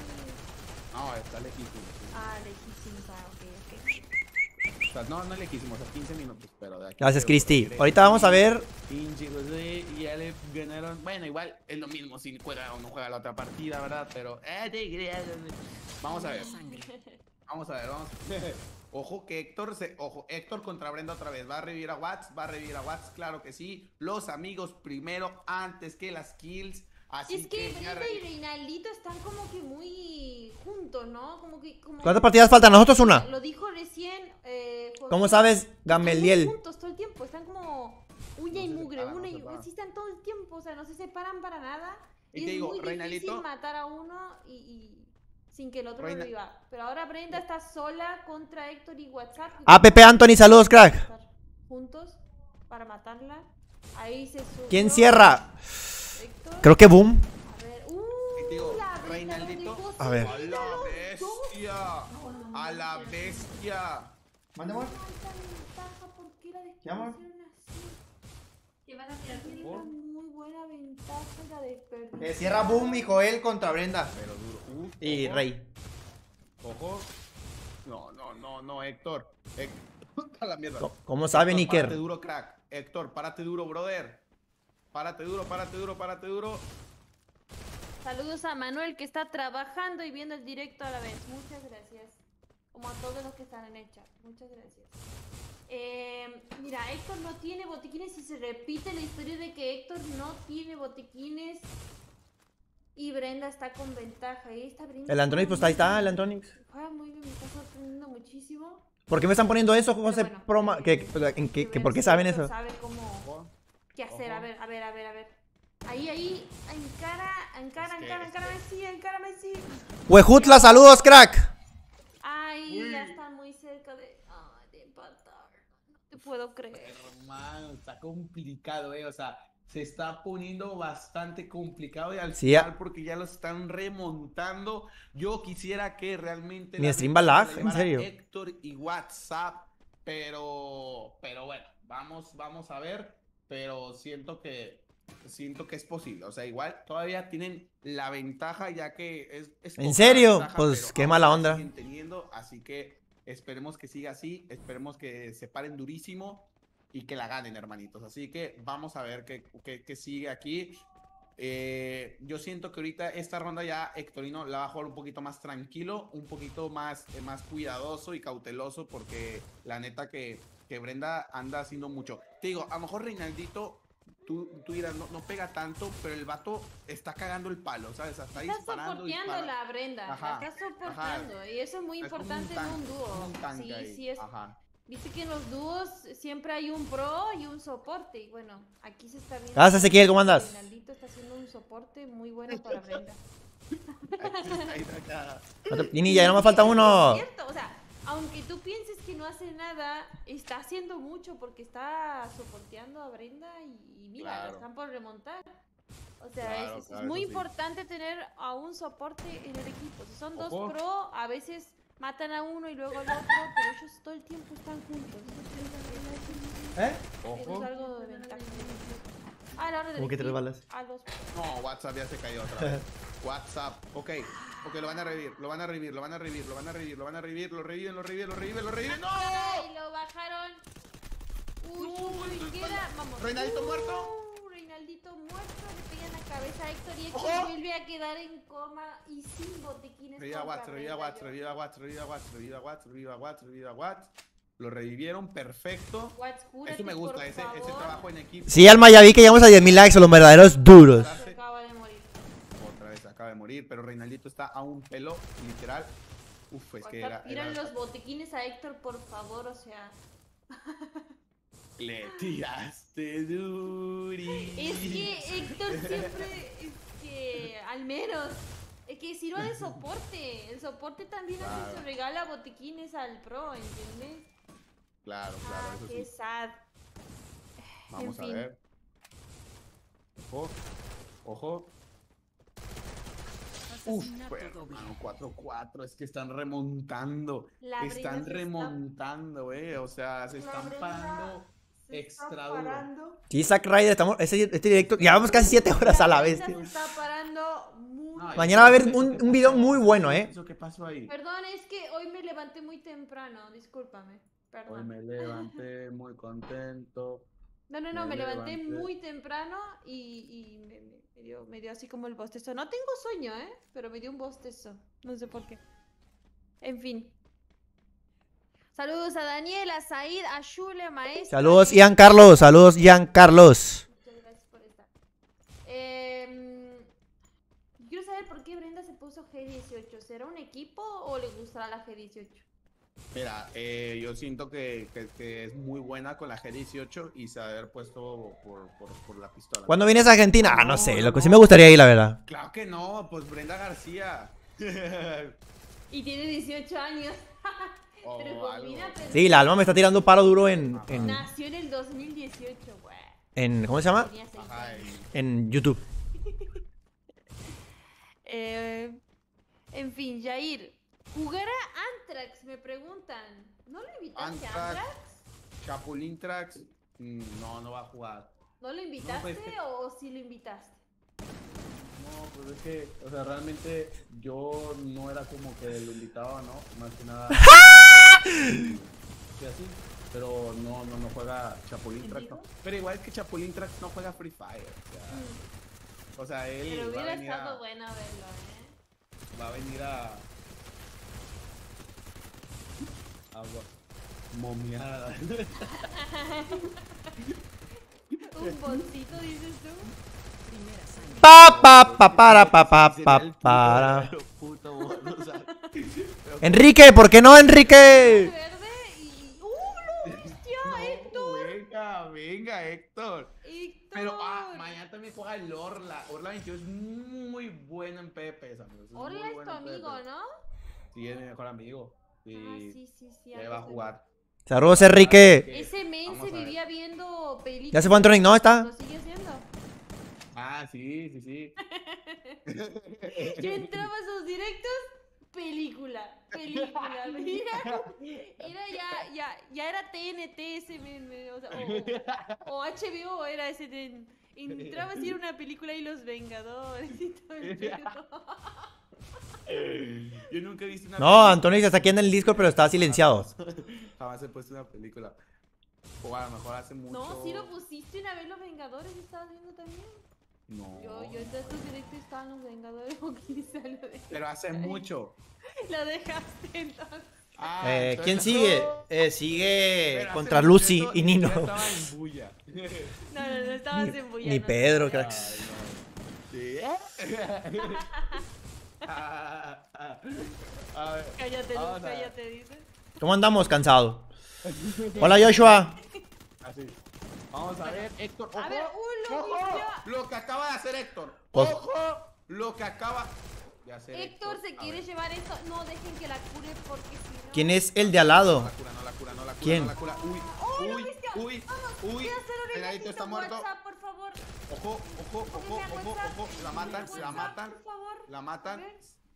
No, está lejísimo. sí. Ah, lejísimos, ah, ok, ok. O sea, no, no lejísimos, a 15 minutos, pero de aquí. Gracias, Cristi. Ahorita vamos a ver. Pinche José, y ya le ganaron. Bueno, igual es lo mismo si juega o no juega la otra partida, ¿verdad? Pero. eh, Vamos a ver. Vamos a ver, vamos. Ojo que Héctor se. Ojo, Héctor contra Brenda otra vez. ¿Va a revivir a Watts? ¿Va a revivir a Watts? Claro que sí. Los amigos primero antes que las kills. Así es que ya Brenda re- y Reinaldito están como que muy juntos, ¿no? Como que. Como ¿Cuántas partidas faltan? Nosotros una. Lo dijo recién. Eh. ¿Cómo sabes, Están Gameliel? juntos todo el tiempo, están como uña y No mugre, separan, no una se y separan. sí están todo el tiempo, o sea, no se separan para nada. Y Y, te es digo, muy Reinaldito- difícil matar a uno y, y sin que el otro Reina- lo viva. Pero ahora Brenda está sola contra Héctor y WhatsApp. APP Anthony, saludos, crack. Juntos para matarla. Ahí se subió ¿Quién cierra? Héctor. Creo que Boom. A ver, uh, A ver. ¡A la bestia! ¡A la bestia! Mande, amor. Tanta ventaja, ¿por qué cierra Boom y Joel contra Brenda. Pero duro. Uh, Y Rey. Ojo. No, no, no, no, Héctor. Héctor. A la mierda. ¿Cómo saben, Héctor, Párate Iker? duro, crack. Héctor, párate duro, brother. Párate duro, párate duro, párate duro. Saludos a Manuel que está trabajando y viendo el directo a la vez. Muchas gracias. Como a todos los que están en el chat. Muchas gracias. Eh, mira, Héctor no tiene botiquines y se repite la historia de que Héctor no tiene botiquines y Brenda está con ventaja. Y está Brenda El Antronix, pues ahí está, el Antronix. Juega muy bien, me está sorprendiendo muchísimo. ¿Por qué me están poniendo eso, José? bueno, Proma? ¿Qué, en qué- que ¿Por qué saben eso? sabe cómo. Qué hacer. A ver, a ver, a ver, a ver. Ahí, ahí, encara, encara, Es que- encara, encara, Messi, encara, Messi. Huejutla, saludos, crack. Ay, Uy. ya está muy cerca de, ay, de empatar. No te puedo creer. Hermano, está complicado, eh. O sea, se está poniendo bastante complicado y al Sí, ya- final porque ya lo están remontando. Yo quisiera que realmente Mi stream va ¿en serio? Héctor y WhatsApp, pero pero bueno, vamos vamos a ver, pero siento que siento que es posible, o sea, igual todavía tienen la ventaja ya que es, es ¿En serio? ventaja, Pues, qué mala la onda. teniendo, así que esperemos que siga así, esperemos que se paren durísimo y que la ganen, hermanitos. Así que vamos a ver qué, qué- qué sigue aquí. Eh, yo siento que ahorita esta ronda ya Hectorino la va a jugar un poquito más tranquilo, un poquito más, eh, más cuidadoso y cauteloso, porque la neta que, que Brenda anda haciendo mucho. Te digo, a lo mejor Reinaldito, tú, tú dirás, no, no pega tanto, pero el vato está cagando el palo, ¿sabes? Está Está disparando. soporteando la Brenda, Ajá, la está soporteando. Y eso es muy Es como un importante en tanque, un dúo. un tanque sí, ahí, sí es. Ajá. Viste que en los dúos siempre hay un pro y un soporte. Y bueno, aquí se está viendo. Gracias, que Ezequiel, ¿cómo andas? Reinaldito está haciendo un soporte muy bueno para Brenda. Ahí está acá. No te- Nini, ya no me falta uno. Es cierto, o sea, aunque tú pienses que no hace nada, está haciendo mucho porque está soporteando a Brenda y, y mira, la Claro. están por remontar. O sea, Claro, es- es, claro, muy eso sí. importante tener a un soporte en el equipo. Si son dos Ojo. pro, a veces matan a uno y luego al otro, pero ellos todo el tiempo están juntos. ¿Eh? Eso Ojo. es algo de ventaja. A la hora de ¿Cómo que tres balas? A los No, WhatsApp ya se cayó otra vez. WhatsApp, ok. Ok, lo van a revivir, lo van a revivir, lo van a revivir, lo van a revivir, lo van a revivir, lo reviven, lo reviven, lo reviven, lo reviven. ¡No! ¡Ay, lo bajaron! Uy, uy, queda. Vamos. ¿Reinaldito muerto? Uh, Reinaldito muerto, le pegan la cabeza a Héctor y Héctor vuelve a quedar en coma y sin botiquines. Reviva Watts, reviva Watts, reviva Watts, reviva Watts, reviva Watts, reviva Watts, reviva Watts. Lo revivieron, perfecto. Eso me gusta, ese, ese trabajo en equipo. Sí, Alma, ya vi que llegamos a 10.000 likes, los verdaderos duros. Se acaba de morir. Otra vez acaba de morir, pero Reinaldito está a un pelo, literal. Uf, es que era. Tiran era- los botiquines a Héctor, por favor, o sea. Le tiraste duri. Es que Héctor siempre. Es que. Al menos. Es que sirva de soporte. El soporte también a veces Claro. regala botiquines al pro, ¿entiendes? Claro, claro, Ah, eso qué sí. sad. Vamos en a fin. ver. Ojo. Ojo. Uf, pero, hermano, 4-4, es que están remontando. La están se está- remontando, eh. O sea, se están parando se está extra duro. parando. Sí, Zack Ryder, estamos, este directo, llevamos casi 7 horas a la vez. Se está parando muy. No, Mañana va a haber un, un video muy bueno, ¿eh? ¿Eso qué pasó ahí? Perdón, es que hoy me levanté muy temprano, discúlpame. Hoy me levanté muy contento. No, no, no, me me levanté levanté. muy temprano y, y me, me- me dio, me dio así como el bostezo. No tengo sueño, ¿eh? Pero me dio un bostezo. No sé por qué. En fin. Saludos a Daniel, a Said, a Shule, a Maestro. Saludos, Ian Carlos, saludos, Ian Carlos. Muchas gracias por estar. Em, quiero saber por qué Brenda se puso G18. ¿Será un equipo o le gustará la G18? Mira, eh, yo siento que, que- que es muy buena con la G18 y se haber puesto por, por, por la pistola. ¿Cuándo vienes a Argentina? Ah, no sé, lo que sí me gustaría ir, la verdad. Claro que no, pues Brenda García. Y tiene 18 años. O Pero combina. Sí, la Alma me está tirando paro duro en, en, Nació en el 2018, güey. en- ¿cómo se llama? Ajá, En YouTube. Eh, en fin, Jair. ¿Jugará Antrax? Me preguntan. ¿No lo invitaste a Anthrax. Antrax? Chapulín Tracks, mm, no, no va a jugar. ¿No lo invitaste pues, que- o sí lo invitaste? No, pues es que, o sea, realmente yo no era como que lo invitaba, ¿no? Más que nada. sí, así. Pero no, no, no juega Chapulín no. Pero igual es que Chapulín Tracks no juega Free Fire. O sea, Mm, o sea él Pero va a hubiera venir estado a, bueno verlo, ¿eh? va a venir a. a momiada. Un bolsito, dices tú. Pa, pa, pa, para, pa, pa, pa, para. Enrique, ¿por qué no, Enrique? Verde y. ¡Uh, lo bestia, No, Héctor! venga, venga, Héctor. Héctor. Pero ah, mañana también juega el Orla. Orla 22 es muy bueno en PP, amigos. Orla es tu amigo. ¿no? Sí, es mi mejor amigo. Y Ah, sí, sí, sí. ya va a jugar. Saludos, Enrique. Ese men se vivía viendo películas. ¿Ya se fue Antronic? No, está. ¿Lo sigue haciendo? Ah, sí, sí, sí. Yo entraba a sus directos, película, película, mira. Era ya, ya, ya era TNT ese, men, o, sea, o, o HBO era ese. ten- Entraba a decir una película y Los Vengadores y todo el pedo. Yo nunca he visto una No, película. Antonio está aquí en el Discord, pero está silenciado. Jamás he puesto una película. O a lo mejor hace mucho. No, si lo pusiste una vez Los Vengadores, estabas viendo también. No. Yo, yo entré a tus directos y estaban Los Vengadores, o quizá lo dejaste. Pero hace mucho. Lo dejaste entonces. Ah, Eh, ¿Quién sigue? Eh, sigue Pero contra Lucy y ni Nino. siquiera Estaba en bulla. No, no, no estabas en bulla. Ni no. Pedro, Ay, cracks. no. Sí. Ah, ah, ah. A ver, Cállate, Lu, vamos a ver. cállate, dice. ¿Cómo andamos? Cansado. Hola, Joshua. Así. Vamos a ver, Héctor. Ojo, A ver, uh, lo ojo, lo que acaba de hacer Héctor. Pues- Ojo, lo que acaba. De hacer Héctor se quiere llevar eso. No dejen que la cure porque si no. ¿Quién es el de al lado? La cura, no la cura, no la cura, ¿Quién? no la cura. Uy, ¡Oh, uy, bestia! uy, Vamos, uy. Pegadito está muerto. WhatsApp, por favor. Ojo, ojo, ojo, Enfóquenme ojo, WhatsApp. ojo. La matan, Enfóquenme la WhatsApp, matan, Por favor. la matan.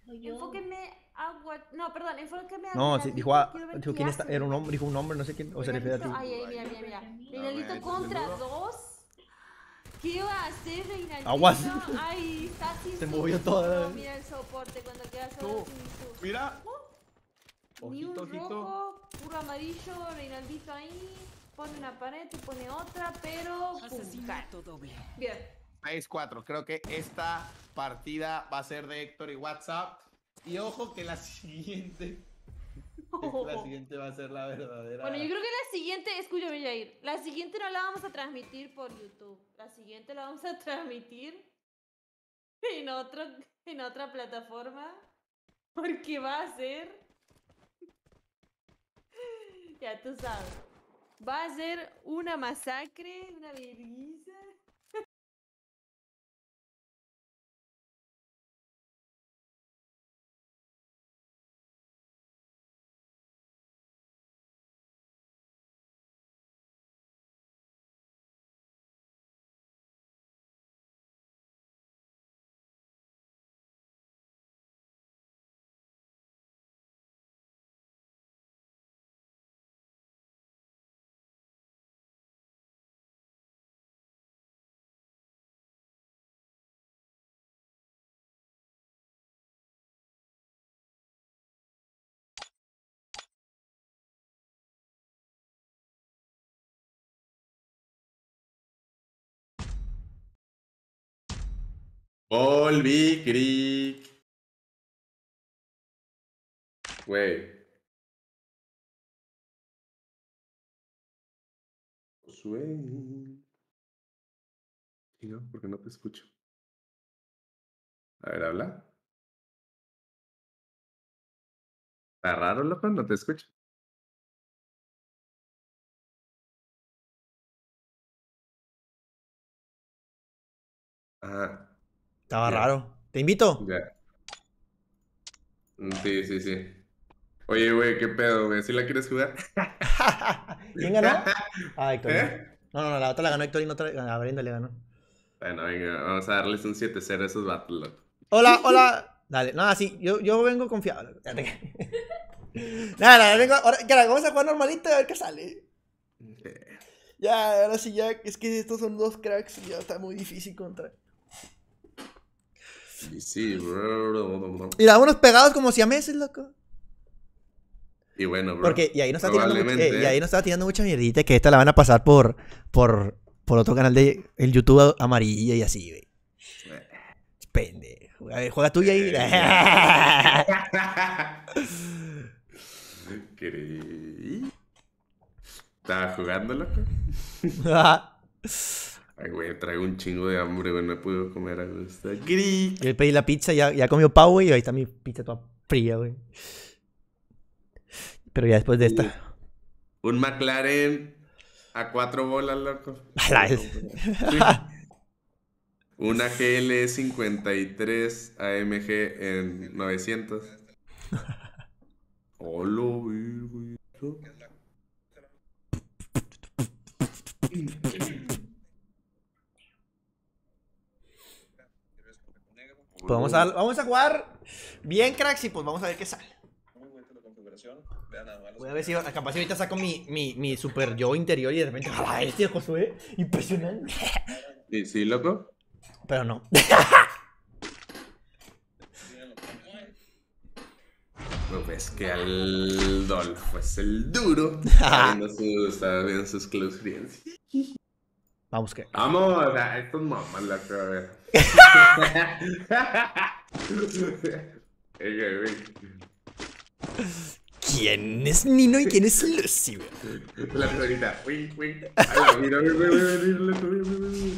Enfóquenme a WhatsApp. No, perdón, enfóquenme a. No, sí, dijo, a- dijo quién está, era un hombre, dijo un hombre, no sé quién, o se refiere a ti. Ay, ay, mira, mira, mira. Ver, contra dos. ¿Qué va a hacer Reinaldito? Aguas. Ay, está sin movió toda la- No, Mira el soporte cuando queda solo sin su. mira. Ni un Ojito, ojito. rojo, puro amarillo, Reinaldito ahí. Pone una pared y pone otra, pero. Asesinato doble. Bien. 6-4. Creo que esta partida va a ser de Héctor y WhatsApp. Y ojo que la siguiente. La siguiente va a ser la verdadera. Bueno, yo creo que la siguiente, escúchame Jair, la siguiente no la vamos a transmitir por YouTube, la siguiente la vamos a transmitir en otro, en otra plataforma, porque va a ser, ya tú sabes, va a ser una masacre, una vergüenza. Volví, Crick. Güey. Josué. Chido, ¿por qué no te escucho? A ver, habla. Está raro, loco, no te escucho. Ah, Estaba raro. ¿Te invito? ya. Mm, Sí, sí, sí. Oye, güey, ¿qué pedo, güey? ¿Sí la quieres jugar? ¿Quién ganó? Ah, Héctor. ¿Eh? No, no, no, la otra la ganó Héctor y no otra, a Brenda le ganó. Bueno, venga, vamos a darles un 7-0 a esos vatos. Hola, hola. Dale, no, sí, yo, yo vengo confiado. Nada, nada, vengo. Ahora, cara, vamos a jugar normalito a ver qué sale. Ya, ahora sí, ya. Es que estos son dos cracks y ya está muy difícil contra. Y sí, bro. Y unos pegados como si a meses, loco. Y bueno, bro. Porque, y ahí nos está tirando, mucho- eh, y ahí nos estaba tirando mucha mierdita que esta la van a pasar por, por, por otro canal de el YouTube amarillo y así, güey. Pendejo. A ver, juega tú y ahí. Creí. Estaba jugando, loco. Ay, güey, traigo un chingo de hambre, güey. No he podido comer a gusto. Gri. Yo pedí la pizza, ya, ya comió pavo, güey, y ahí está mi pizza toda fría, güey. Pero ya después de esta. Un McLaren a cuatro bolas, loco. La. Sí. Una GL 53 AMG en 900. Hola, güey. Pues vamos a, vamos a jugar bien, cracks, y pues vamos a ver qué sale. Voy a ver si capaz ahorita saco mi, mi, mi super yo interior y de repente, ¡ah, este Josué! Impresionante. ¿Y sí, loco? Pero no. No ves que Aldolfo es el duro. Está viendo sus, está viendo sus close friends. Vamos, que. Vamos, o sea, estos mamás, loco, a ver. ¿Quién es Nino y quién es Lucy? La señorita, uy, uy. A la mira, güey, güey, güey, güey, loco, güey, güey, güey.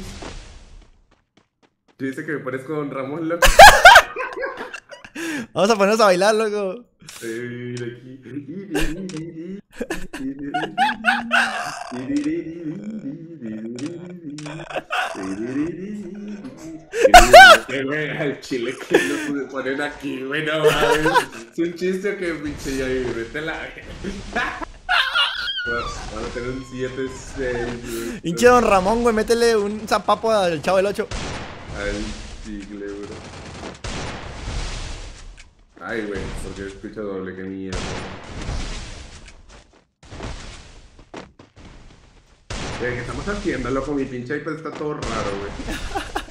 ¿Tú dices que me parezco a Don Ramón, loco? Vamos a ponernos a bailar, loco. Güey, Al chile que no pude ponen aquí, güey, no mames. Es un chiste que pinche ya vete a la Van a tener un 7, 6, güey. Hinche Don Ramón, güey, métele un zapapo al chavo del 8. Al chicle, bro. Ay, güey, porque escucho doble, qué mierda. Eh, ¿Qué estamos haciendo, loco? Mi pinche iPad está todo raro, güey.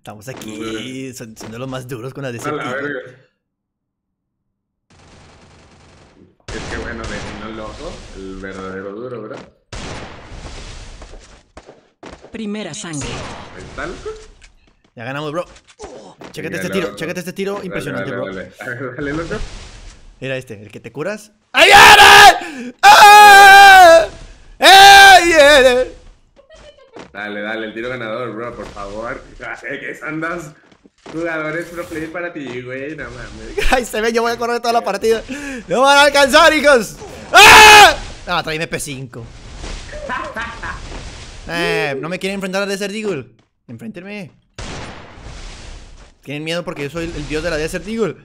Estamos aquí, son, son de los más duros con las de A la verga. Es que bueno, de Nino Loco, el verdadero duro, ¿verdad? Primera sangre. Loco. Ya ganamos, bro. Chécate este tiro, chécate este tiro Dale, impresionante, dale, bro. Dale, loco. Mira este, el que te curas. ¡Ahí viene! ¡Ah! Dale, dale, el tiro ganador, bro, por favor. Sé que andas jugadores pro player para ti, güey, no mames. Ay, se ve, yo voy a correr toda la partida. ¡No van a alcanzar, hijos! ¡Ah! Ah, trae MP5. Eh, no me quieren enfrentar a Desert Eagle. Enfréntenme. Tienen miedo porque yo soy el, el dios de la Desert Eagle.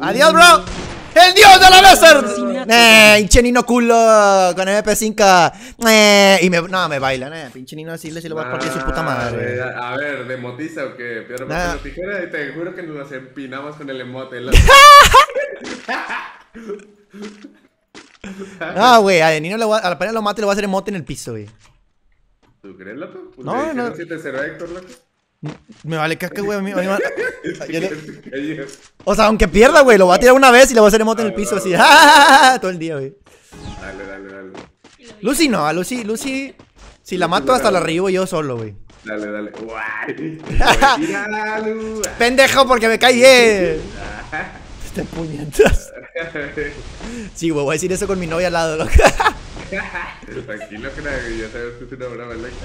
¡Adiós, bro! ¡El dios de la Desert! ¡Eh! ¡Pinche nino culo! Con MP5. ¡Eh! Y me. No, me bailan, eh. Pinche nino así le va a partir su puta madre. A ver, ¿de motiza o qué? Piedra, papel o tijera y te juro que nos empinamos con el emote. Ah, güey, a Nino le voy a, a la pena lo mate le voy a hacer emote en el piso, güey. ¿Tú crees, loco? Pues No, no. dijeron 7-0 a Héctor, loco. Me vale caca, güey. a mí- a mí- le-. O sea, aunque pierda, güey, lo voy a tirar una vez y le voy a hacer emote en el piso así. Todo el día, güey. Dale, dale, dale. Lucy no, a Lucy, Lucy. Si la mato hasta la revivo yo solo, güey. Dale, dale. Guay. Pendejo, porque me cae bien. Este puñetas. Sí, güey, voy a decir eso con mi novia al lado, loco. Tranquilo, que ya sabes que es una broma, loco.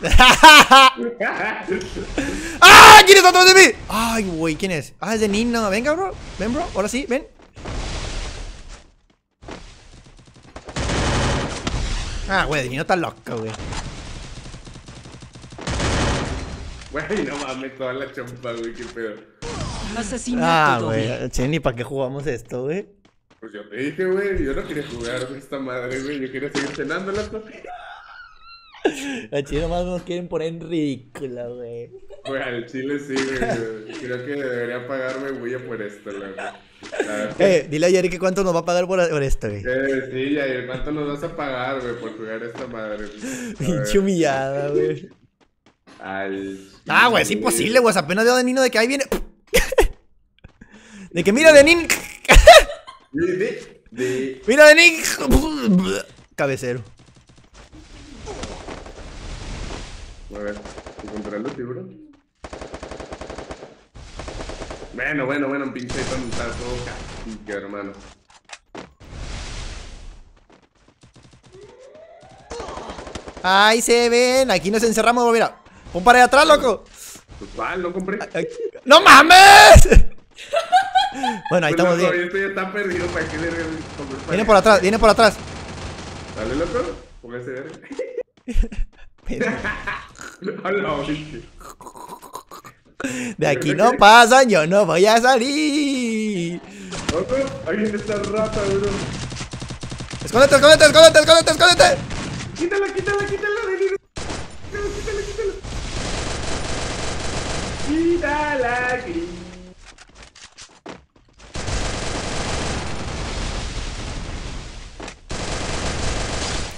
¡Ah! ¿Quién está atrás de mí? Ay, güey, ¿quién es? Ah, es de Nino. Venga, bro. Ven, bro. Ahora sí, ven. Ah, güey, de Nino está loco, güey. Güey, no mames, toda la chompa, güey, qué pedo. Asesinato Ah, güey. Che, ni para qué jugamos esto, güey. Pues yo te dije, güey, yo no quería jugar con esta madre, güey, yo quería seguir cenando, loco. A Chile nomás nos quieren poner en ridícula, güey. Güey, al chile sí, güey. Creo que debería pagarme bulla por esto, loco. Verdad. Eh, dile a Jerry que cuánto nos va a pagar por, por esto, güey. Eh, sí, Jair, ¿cuánto nos vas a pagar, güey, por jugar esta madre? Pinche humillada, güey. Al Ah, güey, es imposible, güey. Apenas veo de Nino de que ahí viene. De que mira de Nin. De, de, de... Mira de Nin. Cabecero. A ver, encontrarlo, sí, bro. Bueno, bueno, bueno, un pinche tontazo. Qué hermano. Ahí se ven. Aquí nos encerramos, mira. Pon para allá atrás, loco. Pues ¿cuál? No compré. ¡No mames! Bueno, ahí Pues, estamos loco, bien. Esto ya está perdido, ¿para qué verga comprar para Viene por atrás, viene por atrás. Dale, loco. Póngase verga. De aquí no pasan, yo no voy a salir. Loco, viene esta rata, bro. Escóndete, escóndete, escóndete, escóndete, escóndete. Quítala, quítala, quítala, Deniro. Quítala, quítala, quítala. Quítala, gris.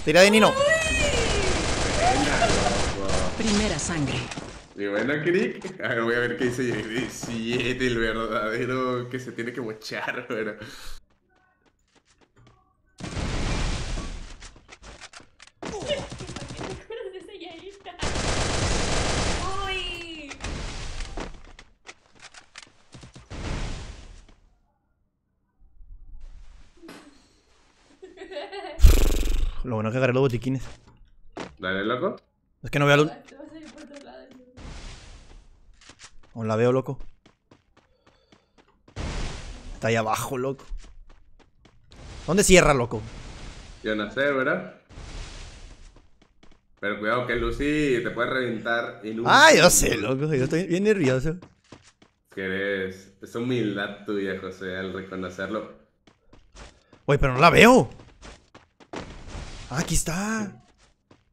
Tira de Nino. Primera sangre. Y bueno, Crick, a ver, voy a ver qué dice Jair. Si es el verdadero que se tiene que mochar, pero. Uy. Lo bueno es que agarré los botiquines. Dale, loco. Es que no veo a luz. Te vas a ir por otro lado. No la veo, loco. Está ahí abajo, loco. ¿Dónde cierra, loco? Yo no sé, ¿verdad? Pero cuidado que Lucy te puede reventar en un. Ah, yo sé, loco. Yo estoy bien nervioso. Que eres. Es humildad tuya, José, al reconocerlo. Oye, pero no la veo. Ah, aquí está.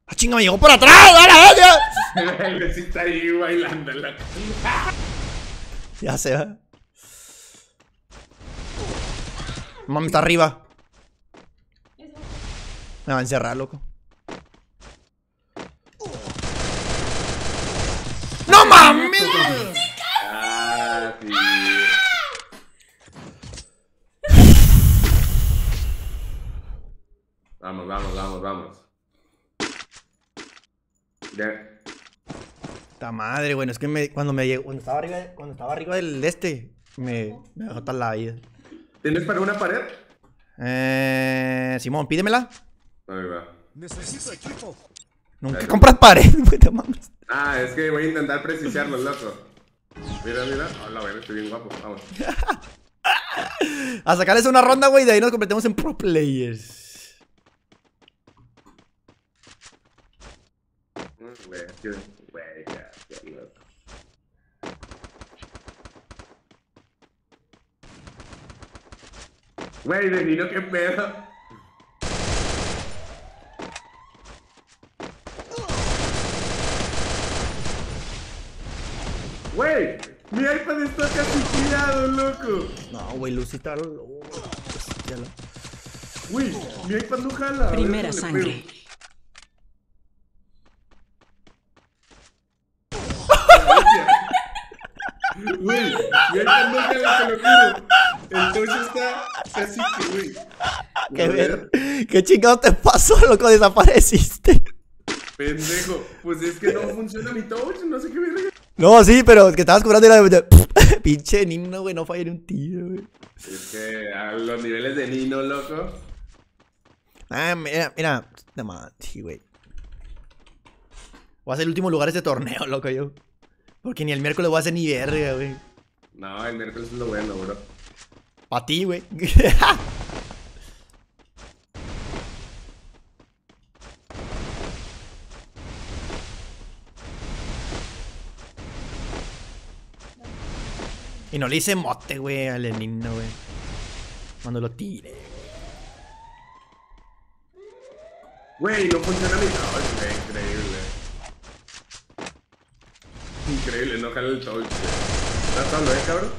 Ah, chinga, me llegó por atrás. ¡A la verga! Está ahí bailando la. Ya se va. Mami está arriba. Me va a encerrar, loco. ¡No mames! Ah, sí. Vamos, vamos, vamos, vamos. Ya. Ta madre, bueno, es que me, cuando me llegó, cuando estaba arriba, cuando estaba arriba del este, me, me dejó tan la vida. ¿Tienes para una pared? Eh, Simón, pídemela. Ahí va. Necesito equipo. Nunca compras pared, güey, no mames. Ah, es que voy a intentar precisarlo, loco. Mira, mira. Hola, güey, estoy bien guapo. Vamos. A sacarles una ronda, güey, de ahí nos convertimos en pro players. Güey, qué- güey, ya, ya, loco. Güey, de Nino, qué pedo. Güey, mi iPad está casi tirado, loco. No, güey, Lucy está... oh, ya lo- Güey, mi iPad no jala. Primera sangre. pego. Mi iPad no jala, te lo juro. El touch está casi que, güey. ¿Qué, A ver? ¿Qué chingado te pasó, loco? Desapareciste. Pendejo, pues es que no funciona mi touch, no sé qué verga. No, sí, pero que estabas cobrando y era... Pinche Nino, güey, no falla ni un tiro, güey. Es que a los niveles de Nino, loco. Ah, mira, mira. No mames, sí, güey. Voy a ser el último lugar de este torneo, loco, yo. Porque ni el miércoles voy a hacer ni verga, güey. No, el miércoles es lo bueno, bro. Pa' ti, güey. y no le hice mote, güey, al Nino, güey. Cuando lo tire. Güey, no funciona mi touch, güey, increíble. Increíble, no jala el touch, güey. ¿Estás solo, eh, cabrón?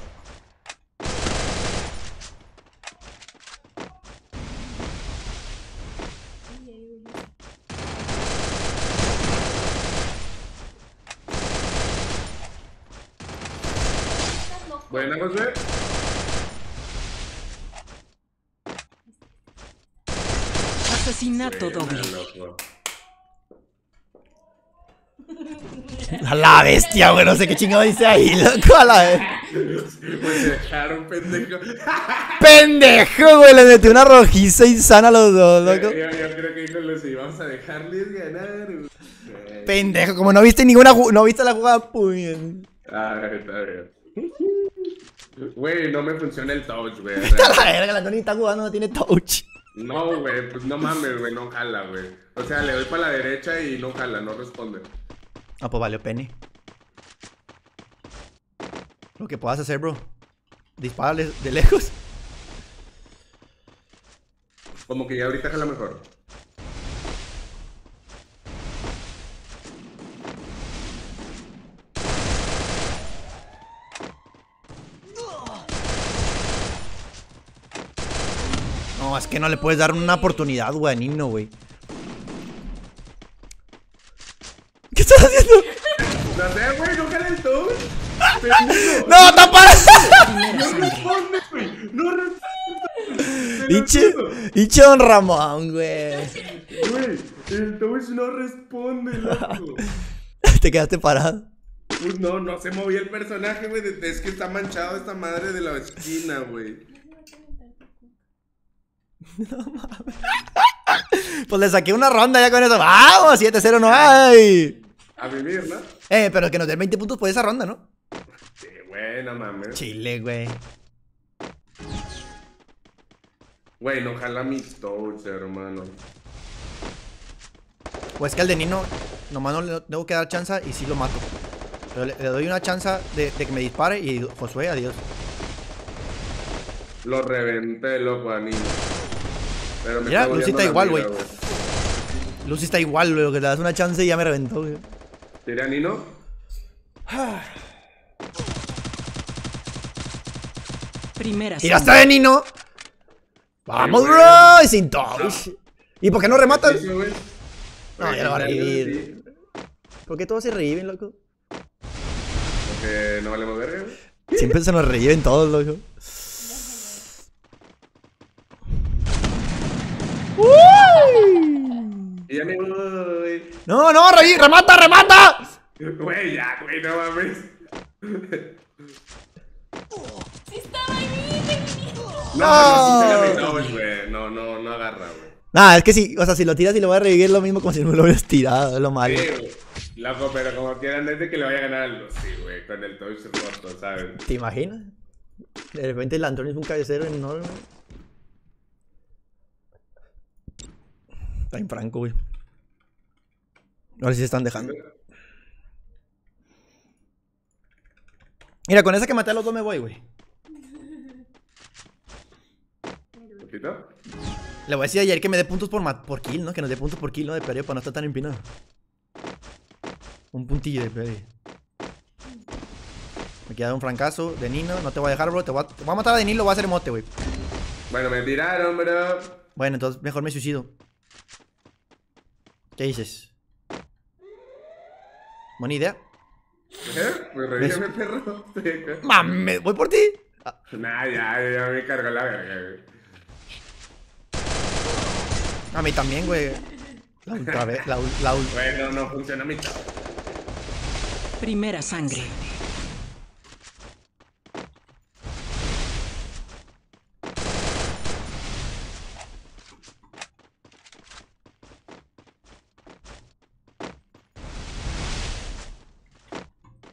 Buena, José. Asesinato doble. loco. A la bestia, güey. No sé qué chingado dice ahí, loco. A la dejaron, pendejo. Pendejo, güey. Le metí una rojiza insana a los dos, Yo, loco. yo creo que dijo Lucy, vamos a dejarles ganar. güey. Pendejo, como no viste ninguna no viste la jugada, pues. Ah, está bien. Güey, no me funciona el touch, güey. Está la verga, la Tony está jugando, no tiene touch. No, güey, pues no mames, güey, no jala, güey. O sea, le doy para la derecha y no jala, no responde. Ah, pues valió pene. Lo que puedas hacer, bro. Dispárale de lejos. Como que ya ahorita jala mejor. No, es que no le puedes dar una oportunidad, güey, a Nino, güey. ¿Qué estás haciendo? No sé, güey, no. Pendejo. ¡No, No responde, güey. No responde. Pinche Don Ramón, güey. Güey, el touch no responde, loco. Te quedaste parado. Pues no, no se movía el personaje, güey. Es que está manchado esta madre de la esquina, güey. Pues le saqué una ronda ya con eso. ¡Vamos! 7-0 no hay. A vivir, ¿no? Eh, pero que nos den 20 puntos por esa ronda, ¿no? Sí, güey, no mames. Chile, güey. Güey, no jala mis touch, hermano. Pues que al de Nino, nomás no le tengo que dar chance y sí lo mato. Pero le, le doy una chance de, de que me dispare y Josué, adiós. Lo reventé, loco, a Nino. Pero me Mira, Lucy está igual, güey. Lucy está igual, güey. Que le das una chance y ya me reventó, güey. ¿Tiré a Nino? Primera ¡Y está de Nino! ¡Vamos, bro! Y sin touch. ¿Y por qué no? Sí, güey. No, ya lo va a Sí, revivir. ¿Por qué todos se reviven, loco? Porque no valemos verga. Siempre se nos reviven todos, loco. Y ya me voy. No, no, revi- remata, remata. Güey, ya, güey, no mames. ¡Sí estaba ahí! No, No. no, no, güey. No, no, no agarra, güey. Nah, es que si, o sea, si lo tiras y lo voy a revivir es lo mismo como si no lo hubieras tirado, es lo malo. Sí, güey. Loco, pero como quieran, es de que le vaya a ganar al Lucy, güey, con el touch roto, ¿sabes? ¿Te imaginas? De repente el Antonio es un cabecero enorme. Está en franco, güey. Ahora sí se están dejando. Mira, con esa que maté a los dos me voy, güey. Le voy a decir ayer que me dé puntos por, por kill, ¿no? Que nos dé puntos por kill, ¿no? De pereo para no estar tan empinado. Un puntillo de pereo. Me queda un francazo de Nino. No te voy a dejar, bro. Te voy a, te voy a matar a de Nino, lo voy a hacer emote, güey. Bueno, me tiraron, bro. Bueno, entonces mejor me suicido. ¿Qué dices? Buena idea. ¿Eh? Pues revíveme, perro. Mames, voy por ti. Ah, Nah, ya, ya me cargó la verga, güey. A mí también, güey. La ultra vez, la, la ul- Bueno, no funciona mi. Primera sangre.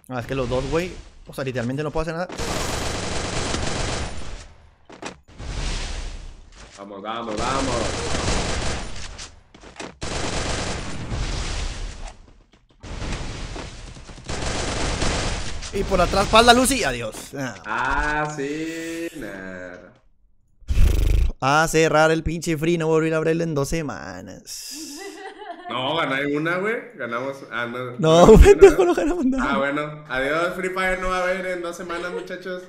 Ah, es que los dos, güey. O sea, literalmente no puedo hacer nada. Vamos, vamos, vamos. Y por atrás, espalda, Lucy. Adiós. Ah. Ah, sí, nah. A cerrar el pinche free. No volver a abrirlo en dos semanas. No, gané una, güey. Ganamos. Ah, no. No, pendejo, no. ganamos nada. Ah, bueno. Adiós, Free Fire no va a haber en dos semanas, muchachos.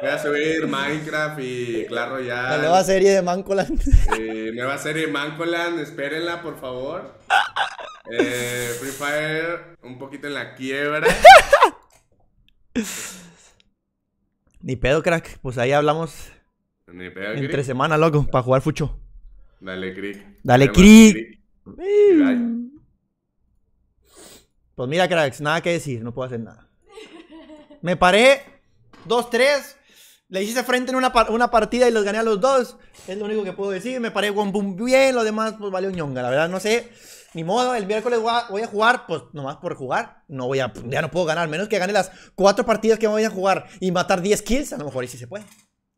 Voy a subir Minecraft y Clash La Royale. nueva serie de Mancoland. Eh, nueva serie Mancoland, espérenla, por favor. Eh, Free Fire, un poquito en la quiebra. Ni pedo, crack. Pues ahí hablamos Ni pedo, entre Crick. semana, loco, para jugar fucho. Dale, Crick. Dale, Crick. Bye. Pues mira, cracks, nada que decir, no puedo hacer nada. Me paré 2-3, le hice frente en una, par- una partida y los gané a los dos. Es lo único que puedo decir. Me paré one boom bien, lo demás pues valió ñonga. La verdad, no sé. Ni modo, el miércoles voy a, jugar, pues nomás por jugar. No voy a, ya no puedo ganar, menos que gane las cuatro partidas que me voy a jugar y matar 10 kills. A lo mejor y sí se puede.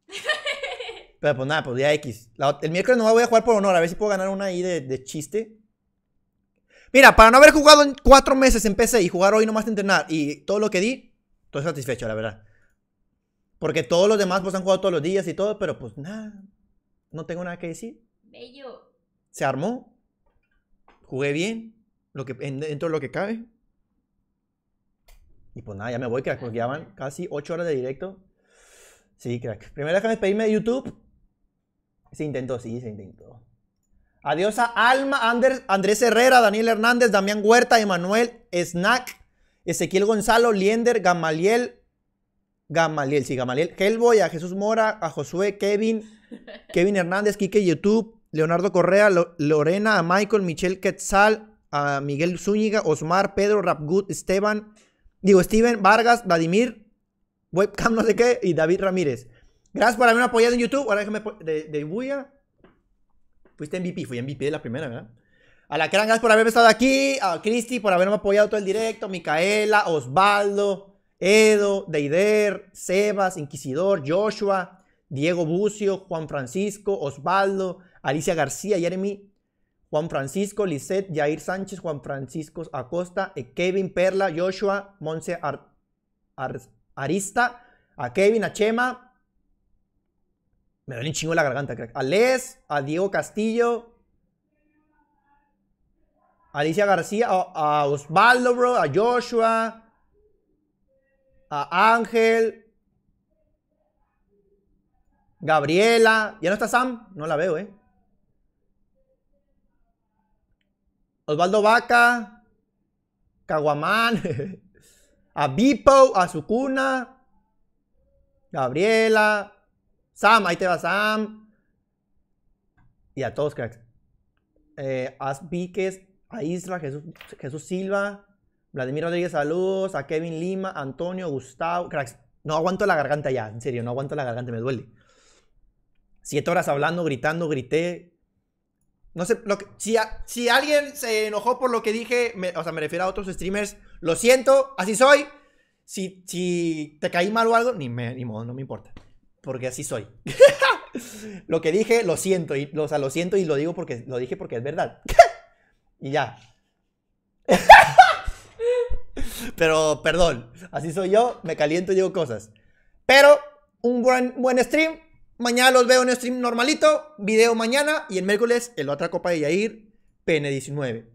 Pero pues nada, pues ya X. La el miércoles no voy a jugar por honor, a ver si puedo ganar una ahí de, de chiste. Mira, para no haber jugado en cuatro meses en PC y jugar hoy nomás de entrenar y todo lo que di, estoy satisfecho, la verdad. Porque todos los demás pues han jugado todos los días y todo, pero pues nada, no tengo nada que decir. Bello. Se armó, jugué bien, lo que, en- dentro de lo que cabe. Y pues nada, ya me voy, crack, porque ya van casi ocho horas de directo. Sí, crack. Primero déjame despedirme de YouTube. Se intentó, sí, se intentó. Adiós a Alma, Ander- Andrés Herrera, Daniel Hernández, Damián Huerta, Emanuel, Snack, Ezequiel Gonzalo, Liender, Gamaliel, Gamaliel, sí, Gamaliel, Hellboy, a Jesús Mora, a Josué, Kevin, Kevin Hernández, Kike YouTube, Leonardo Correa, Lo- Lorena, a Michael, Michelle Quetzal, a Miguel Zúñiga, Osmar, Pedro, Rapgut, Esteban, digo, Steven, Vargas, Vladimir, Webcam no sé qué, y David Ramírez. Gracias por haberme apoyado en YouTube. Ahora déjame de, de Buya. Fuiste MVP, fui MVP de la primera, ¿verdad? A la que gracias por haberme estado aquí. A Cristi por haberme apoyado todo el directo. Micaela, Osvaldo, Edo, Deider, Sebas, Inquisidor, Joshua, Diego Bucio, Juan Francisco, Osvaldo, Alicia García, Jeremy, Juan Francisco, Lisette, Jair Sánchez, Juan Francisco Acosta, eh, Kevin Perla, Joshua, Monse Ar- Ar- Arista, a Kevin, a Chema. Me duele chingo la garganta, crack. A Les, a Diego Castillo, a Alicia García, a, a Osvaldo, bro, a Joshua, a Ángel, Gabriela. ¿Ya no está Sam? No la veo, eh. Osvaldo Vaca, Caguamán, a Bipo, a Sukuna, Gabriela, Sam, ahí te va Sam. Y a todos, cracks. Eh, a Víquez, a Jesús, Jesús Silva, Vladimir Rodríguez, saludos, a Kevin Lima, Antonio, Gustavo, cracks. No aguanto la garganta ya, en serio, no aguanto la garganta, me duele. Siete horas hablando, gritando, grité. No sé, si, si alguien se enojó por lo que dije, me- o sea, me refiero a otros streamers, lo siento, así soy. Si, si te caí mal o algo, ni, me, ni modo, no me importa. Porque así soy. lo que dije, lo siento. Y, o sea, lo siento y lo digo porque lo dije porque es verdad. y ya. Pero, perdón, así soy yo, me caliento y digo cosas. Pero, un buen, buen stream. Mañana los veo en stream normalito. Video mañana. Y el miércoles, en la otra copa de Yair, PN19.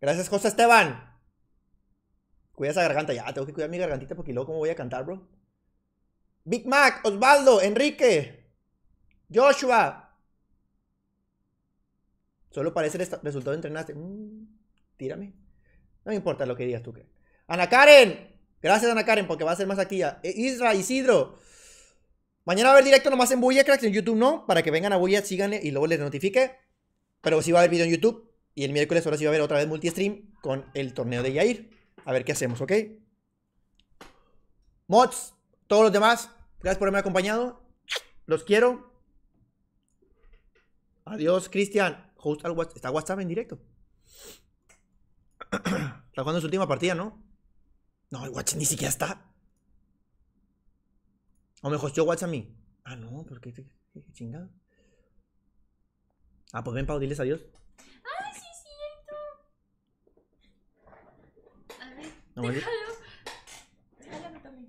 Gracias, José Esteban. Cuida esa garganta. Ya, tengo que cuidar mi gargantita porque luego, ¿cómo voy a cantar, bro? Big Mac, Osvaldo, Enrique, Joshua. Solo para ese resta- resultado entrenaste. Mm, tírame. No me importa lo que digas tú. ¿qué? Ana Karen. Gracias, Ana Karen, porque va a ser más aquí. ya. Eh, Isra, Isidro. Mañana va a haber directo nomás en Bulla, cracks. En YouTube no. Para que vengan a Bulla, síganle y luego les notifique. Pero sí va a haber video en YouTube. Y el miércoles ahora sí va a haber otra vez multi-stream con el torneo de Yair. A ver qué hacemos, ¿ok? Mods, todos los demás, gracias por haberme acompañado. Los quiero. Adiós, Cristian. Está WhatsApp en directo. Está jugando su última partida, ¿no? No, el WhatsApp ni siquiera está. O me hosteó WhatsApp a mí. Ah, no, ¿por qué? ¿Qué qué chingado? Ah, pues ven, Pau, diles adiós. ¡Ay, sí, es cierto! A ver, No, déjalo. Déjalo que tome.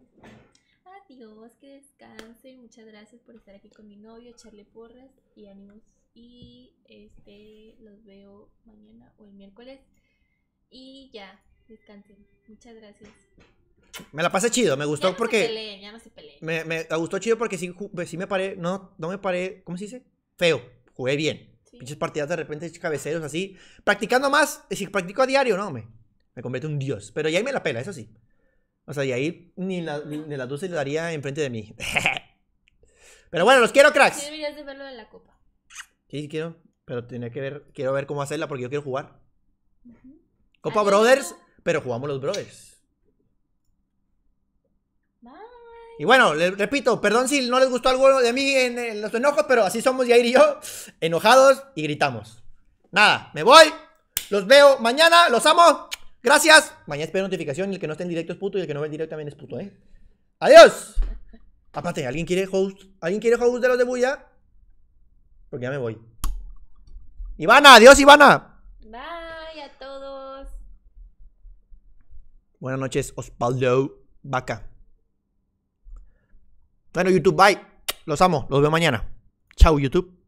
Adiós, que descansen. Muchas gracias por estar aquí con mi novio, echarle porras y ánimos. Y este los veo mañana o el miércoles. Y ya, descansen. Muchas gracias. Me la pasé chido, me Ya gustó no porque... se peleen, ya no se peleen. Me, me gustó chido porque sí, pues sí me paré, no, no me paré, ¿cómo se dice? Feo, jugué bien. Sí. Pinches partidas de repente cabeceros así. Practicando más, si practico a diario, no, me, me convierto en un dios. Pero ya ahí me la pela, eso sí. O sea, y ahí ni, la, ni, luces le daría enfrente de mí. Pero bueno, los quiero, Sí cracks. deberías de verlo de la copa. Sí, sí quiero, pero tenía que ver, quiero ver cómo hacerla porque yo quiero jugar. Copa Adiós. Brothers, pero jugamos los Brothers. Bye. Y bueno, les repito, perdón si no les gustó algo de mí en, en los enojos, pero así somos Yair y yo, enojados y gritamos. Nada, me voy, los veo mañana, los amo, gracias. Mañana espero notificación y el que no esté en directo es puto y el que no ve en directo también es puto, ¿eh? Adiós. Aparte, ¿alguien quiere host? ¿Alguien quiere host de los de Bulla? Porque ya me voy. Ivana, adiós Ivana. Bye a todos. Buenas noches, Osvaldo Vaca. Bueno, YouTube, bye. Los amo, los veo mañana. Chao, YouTube.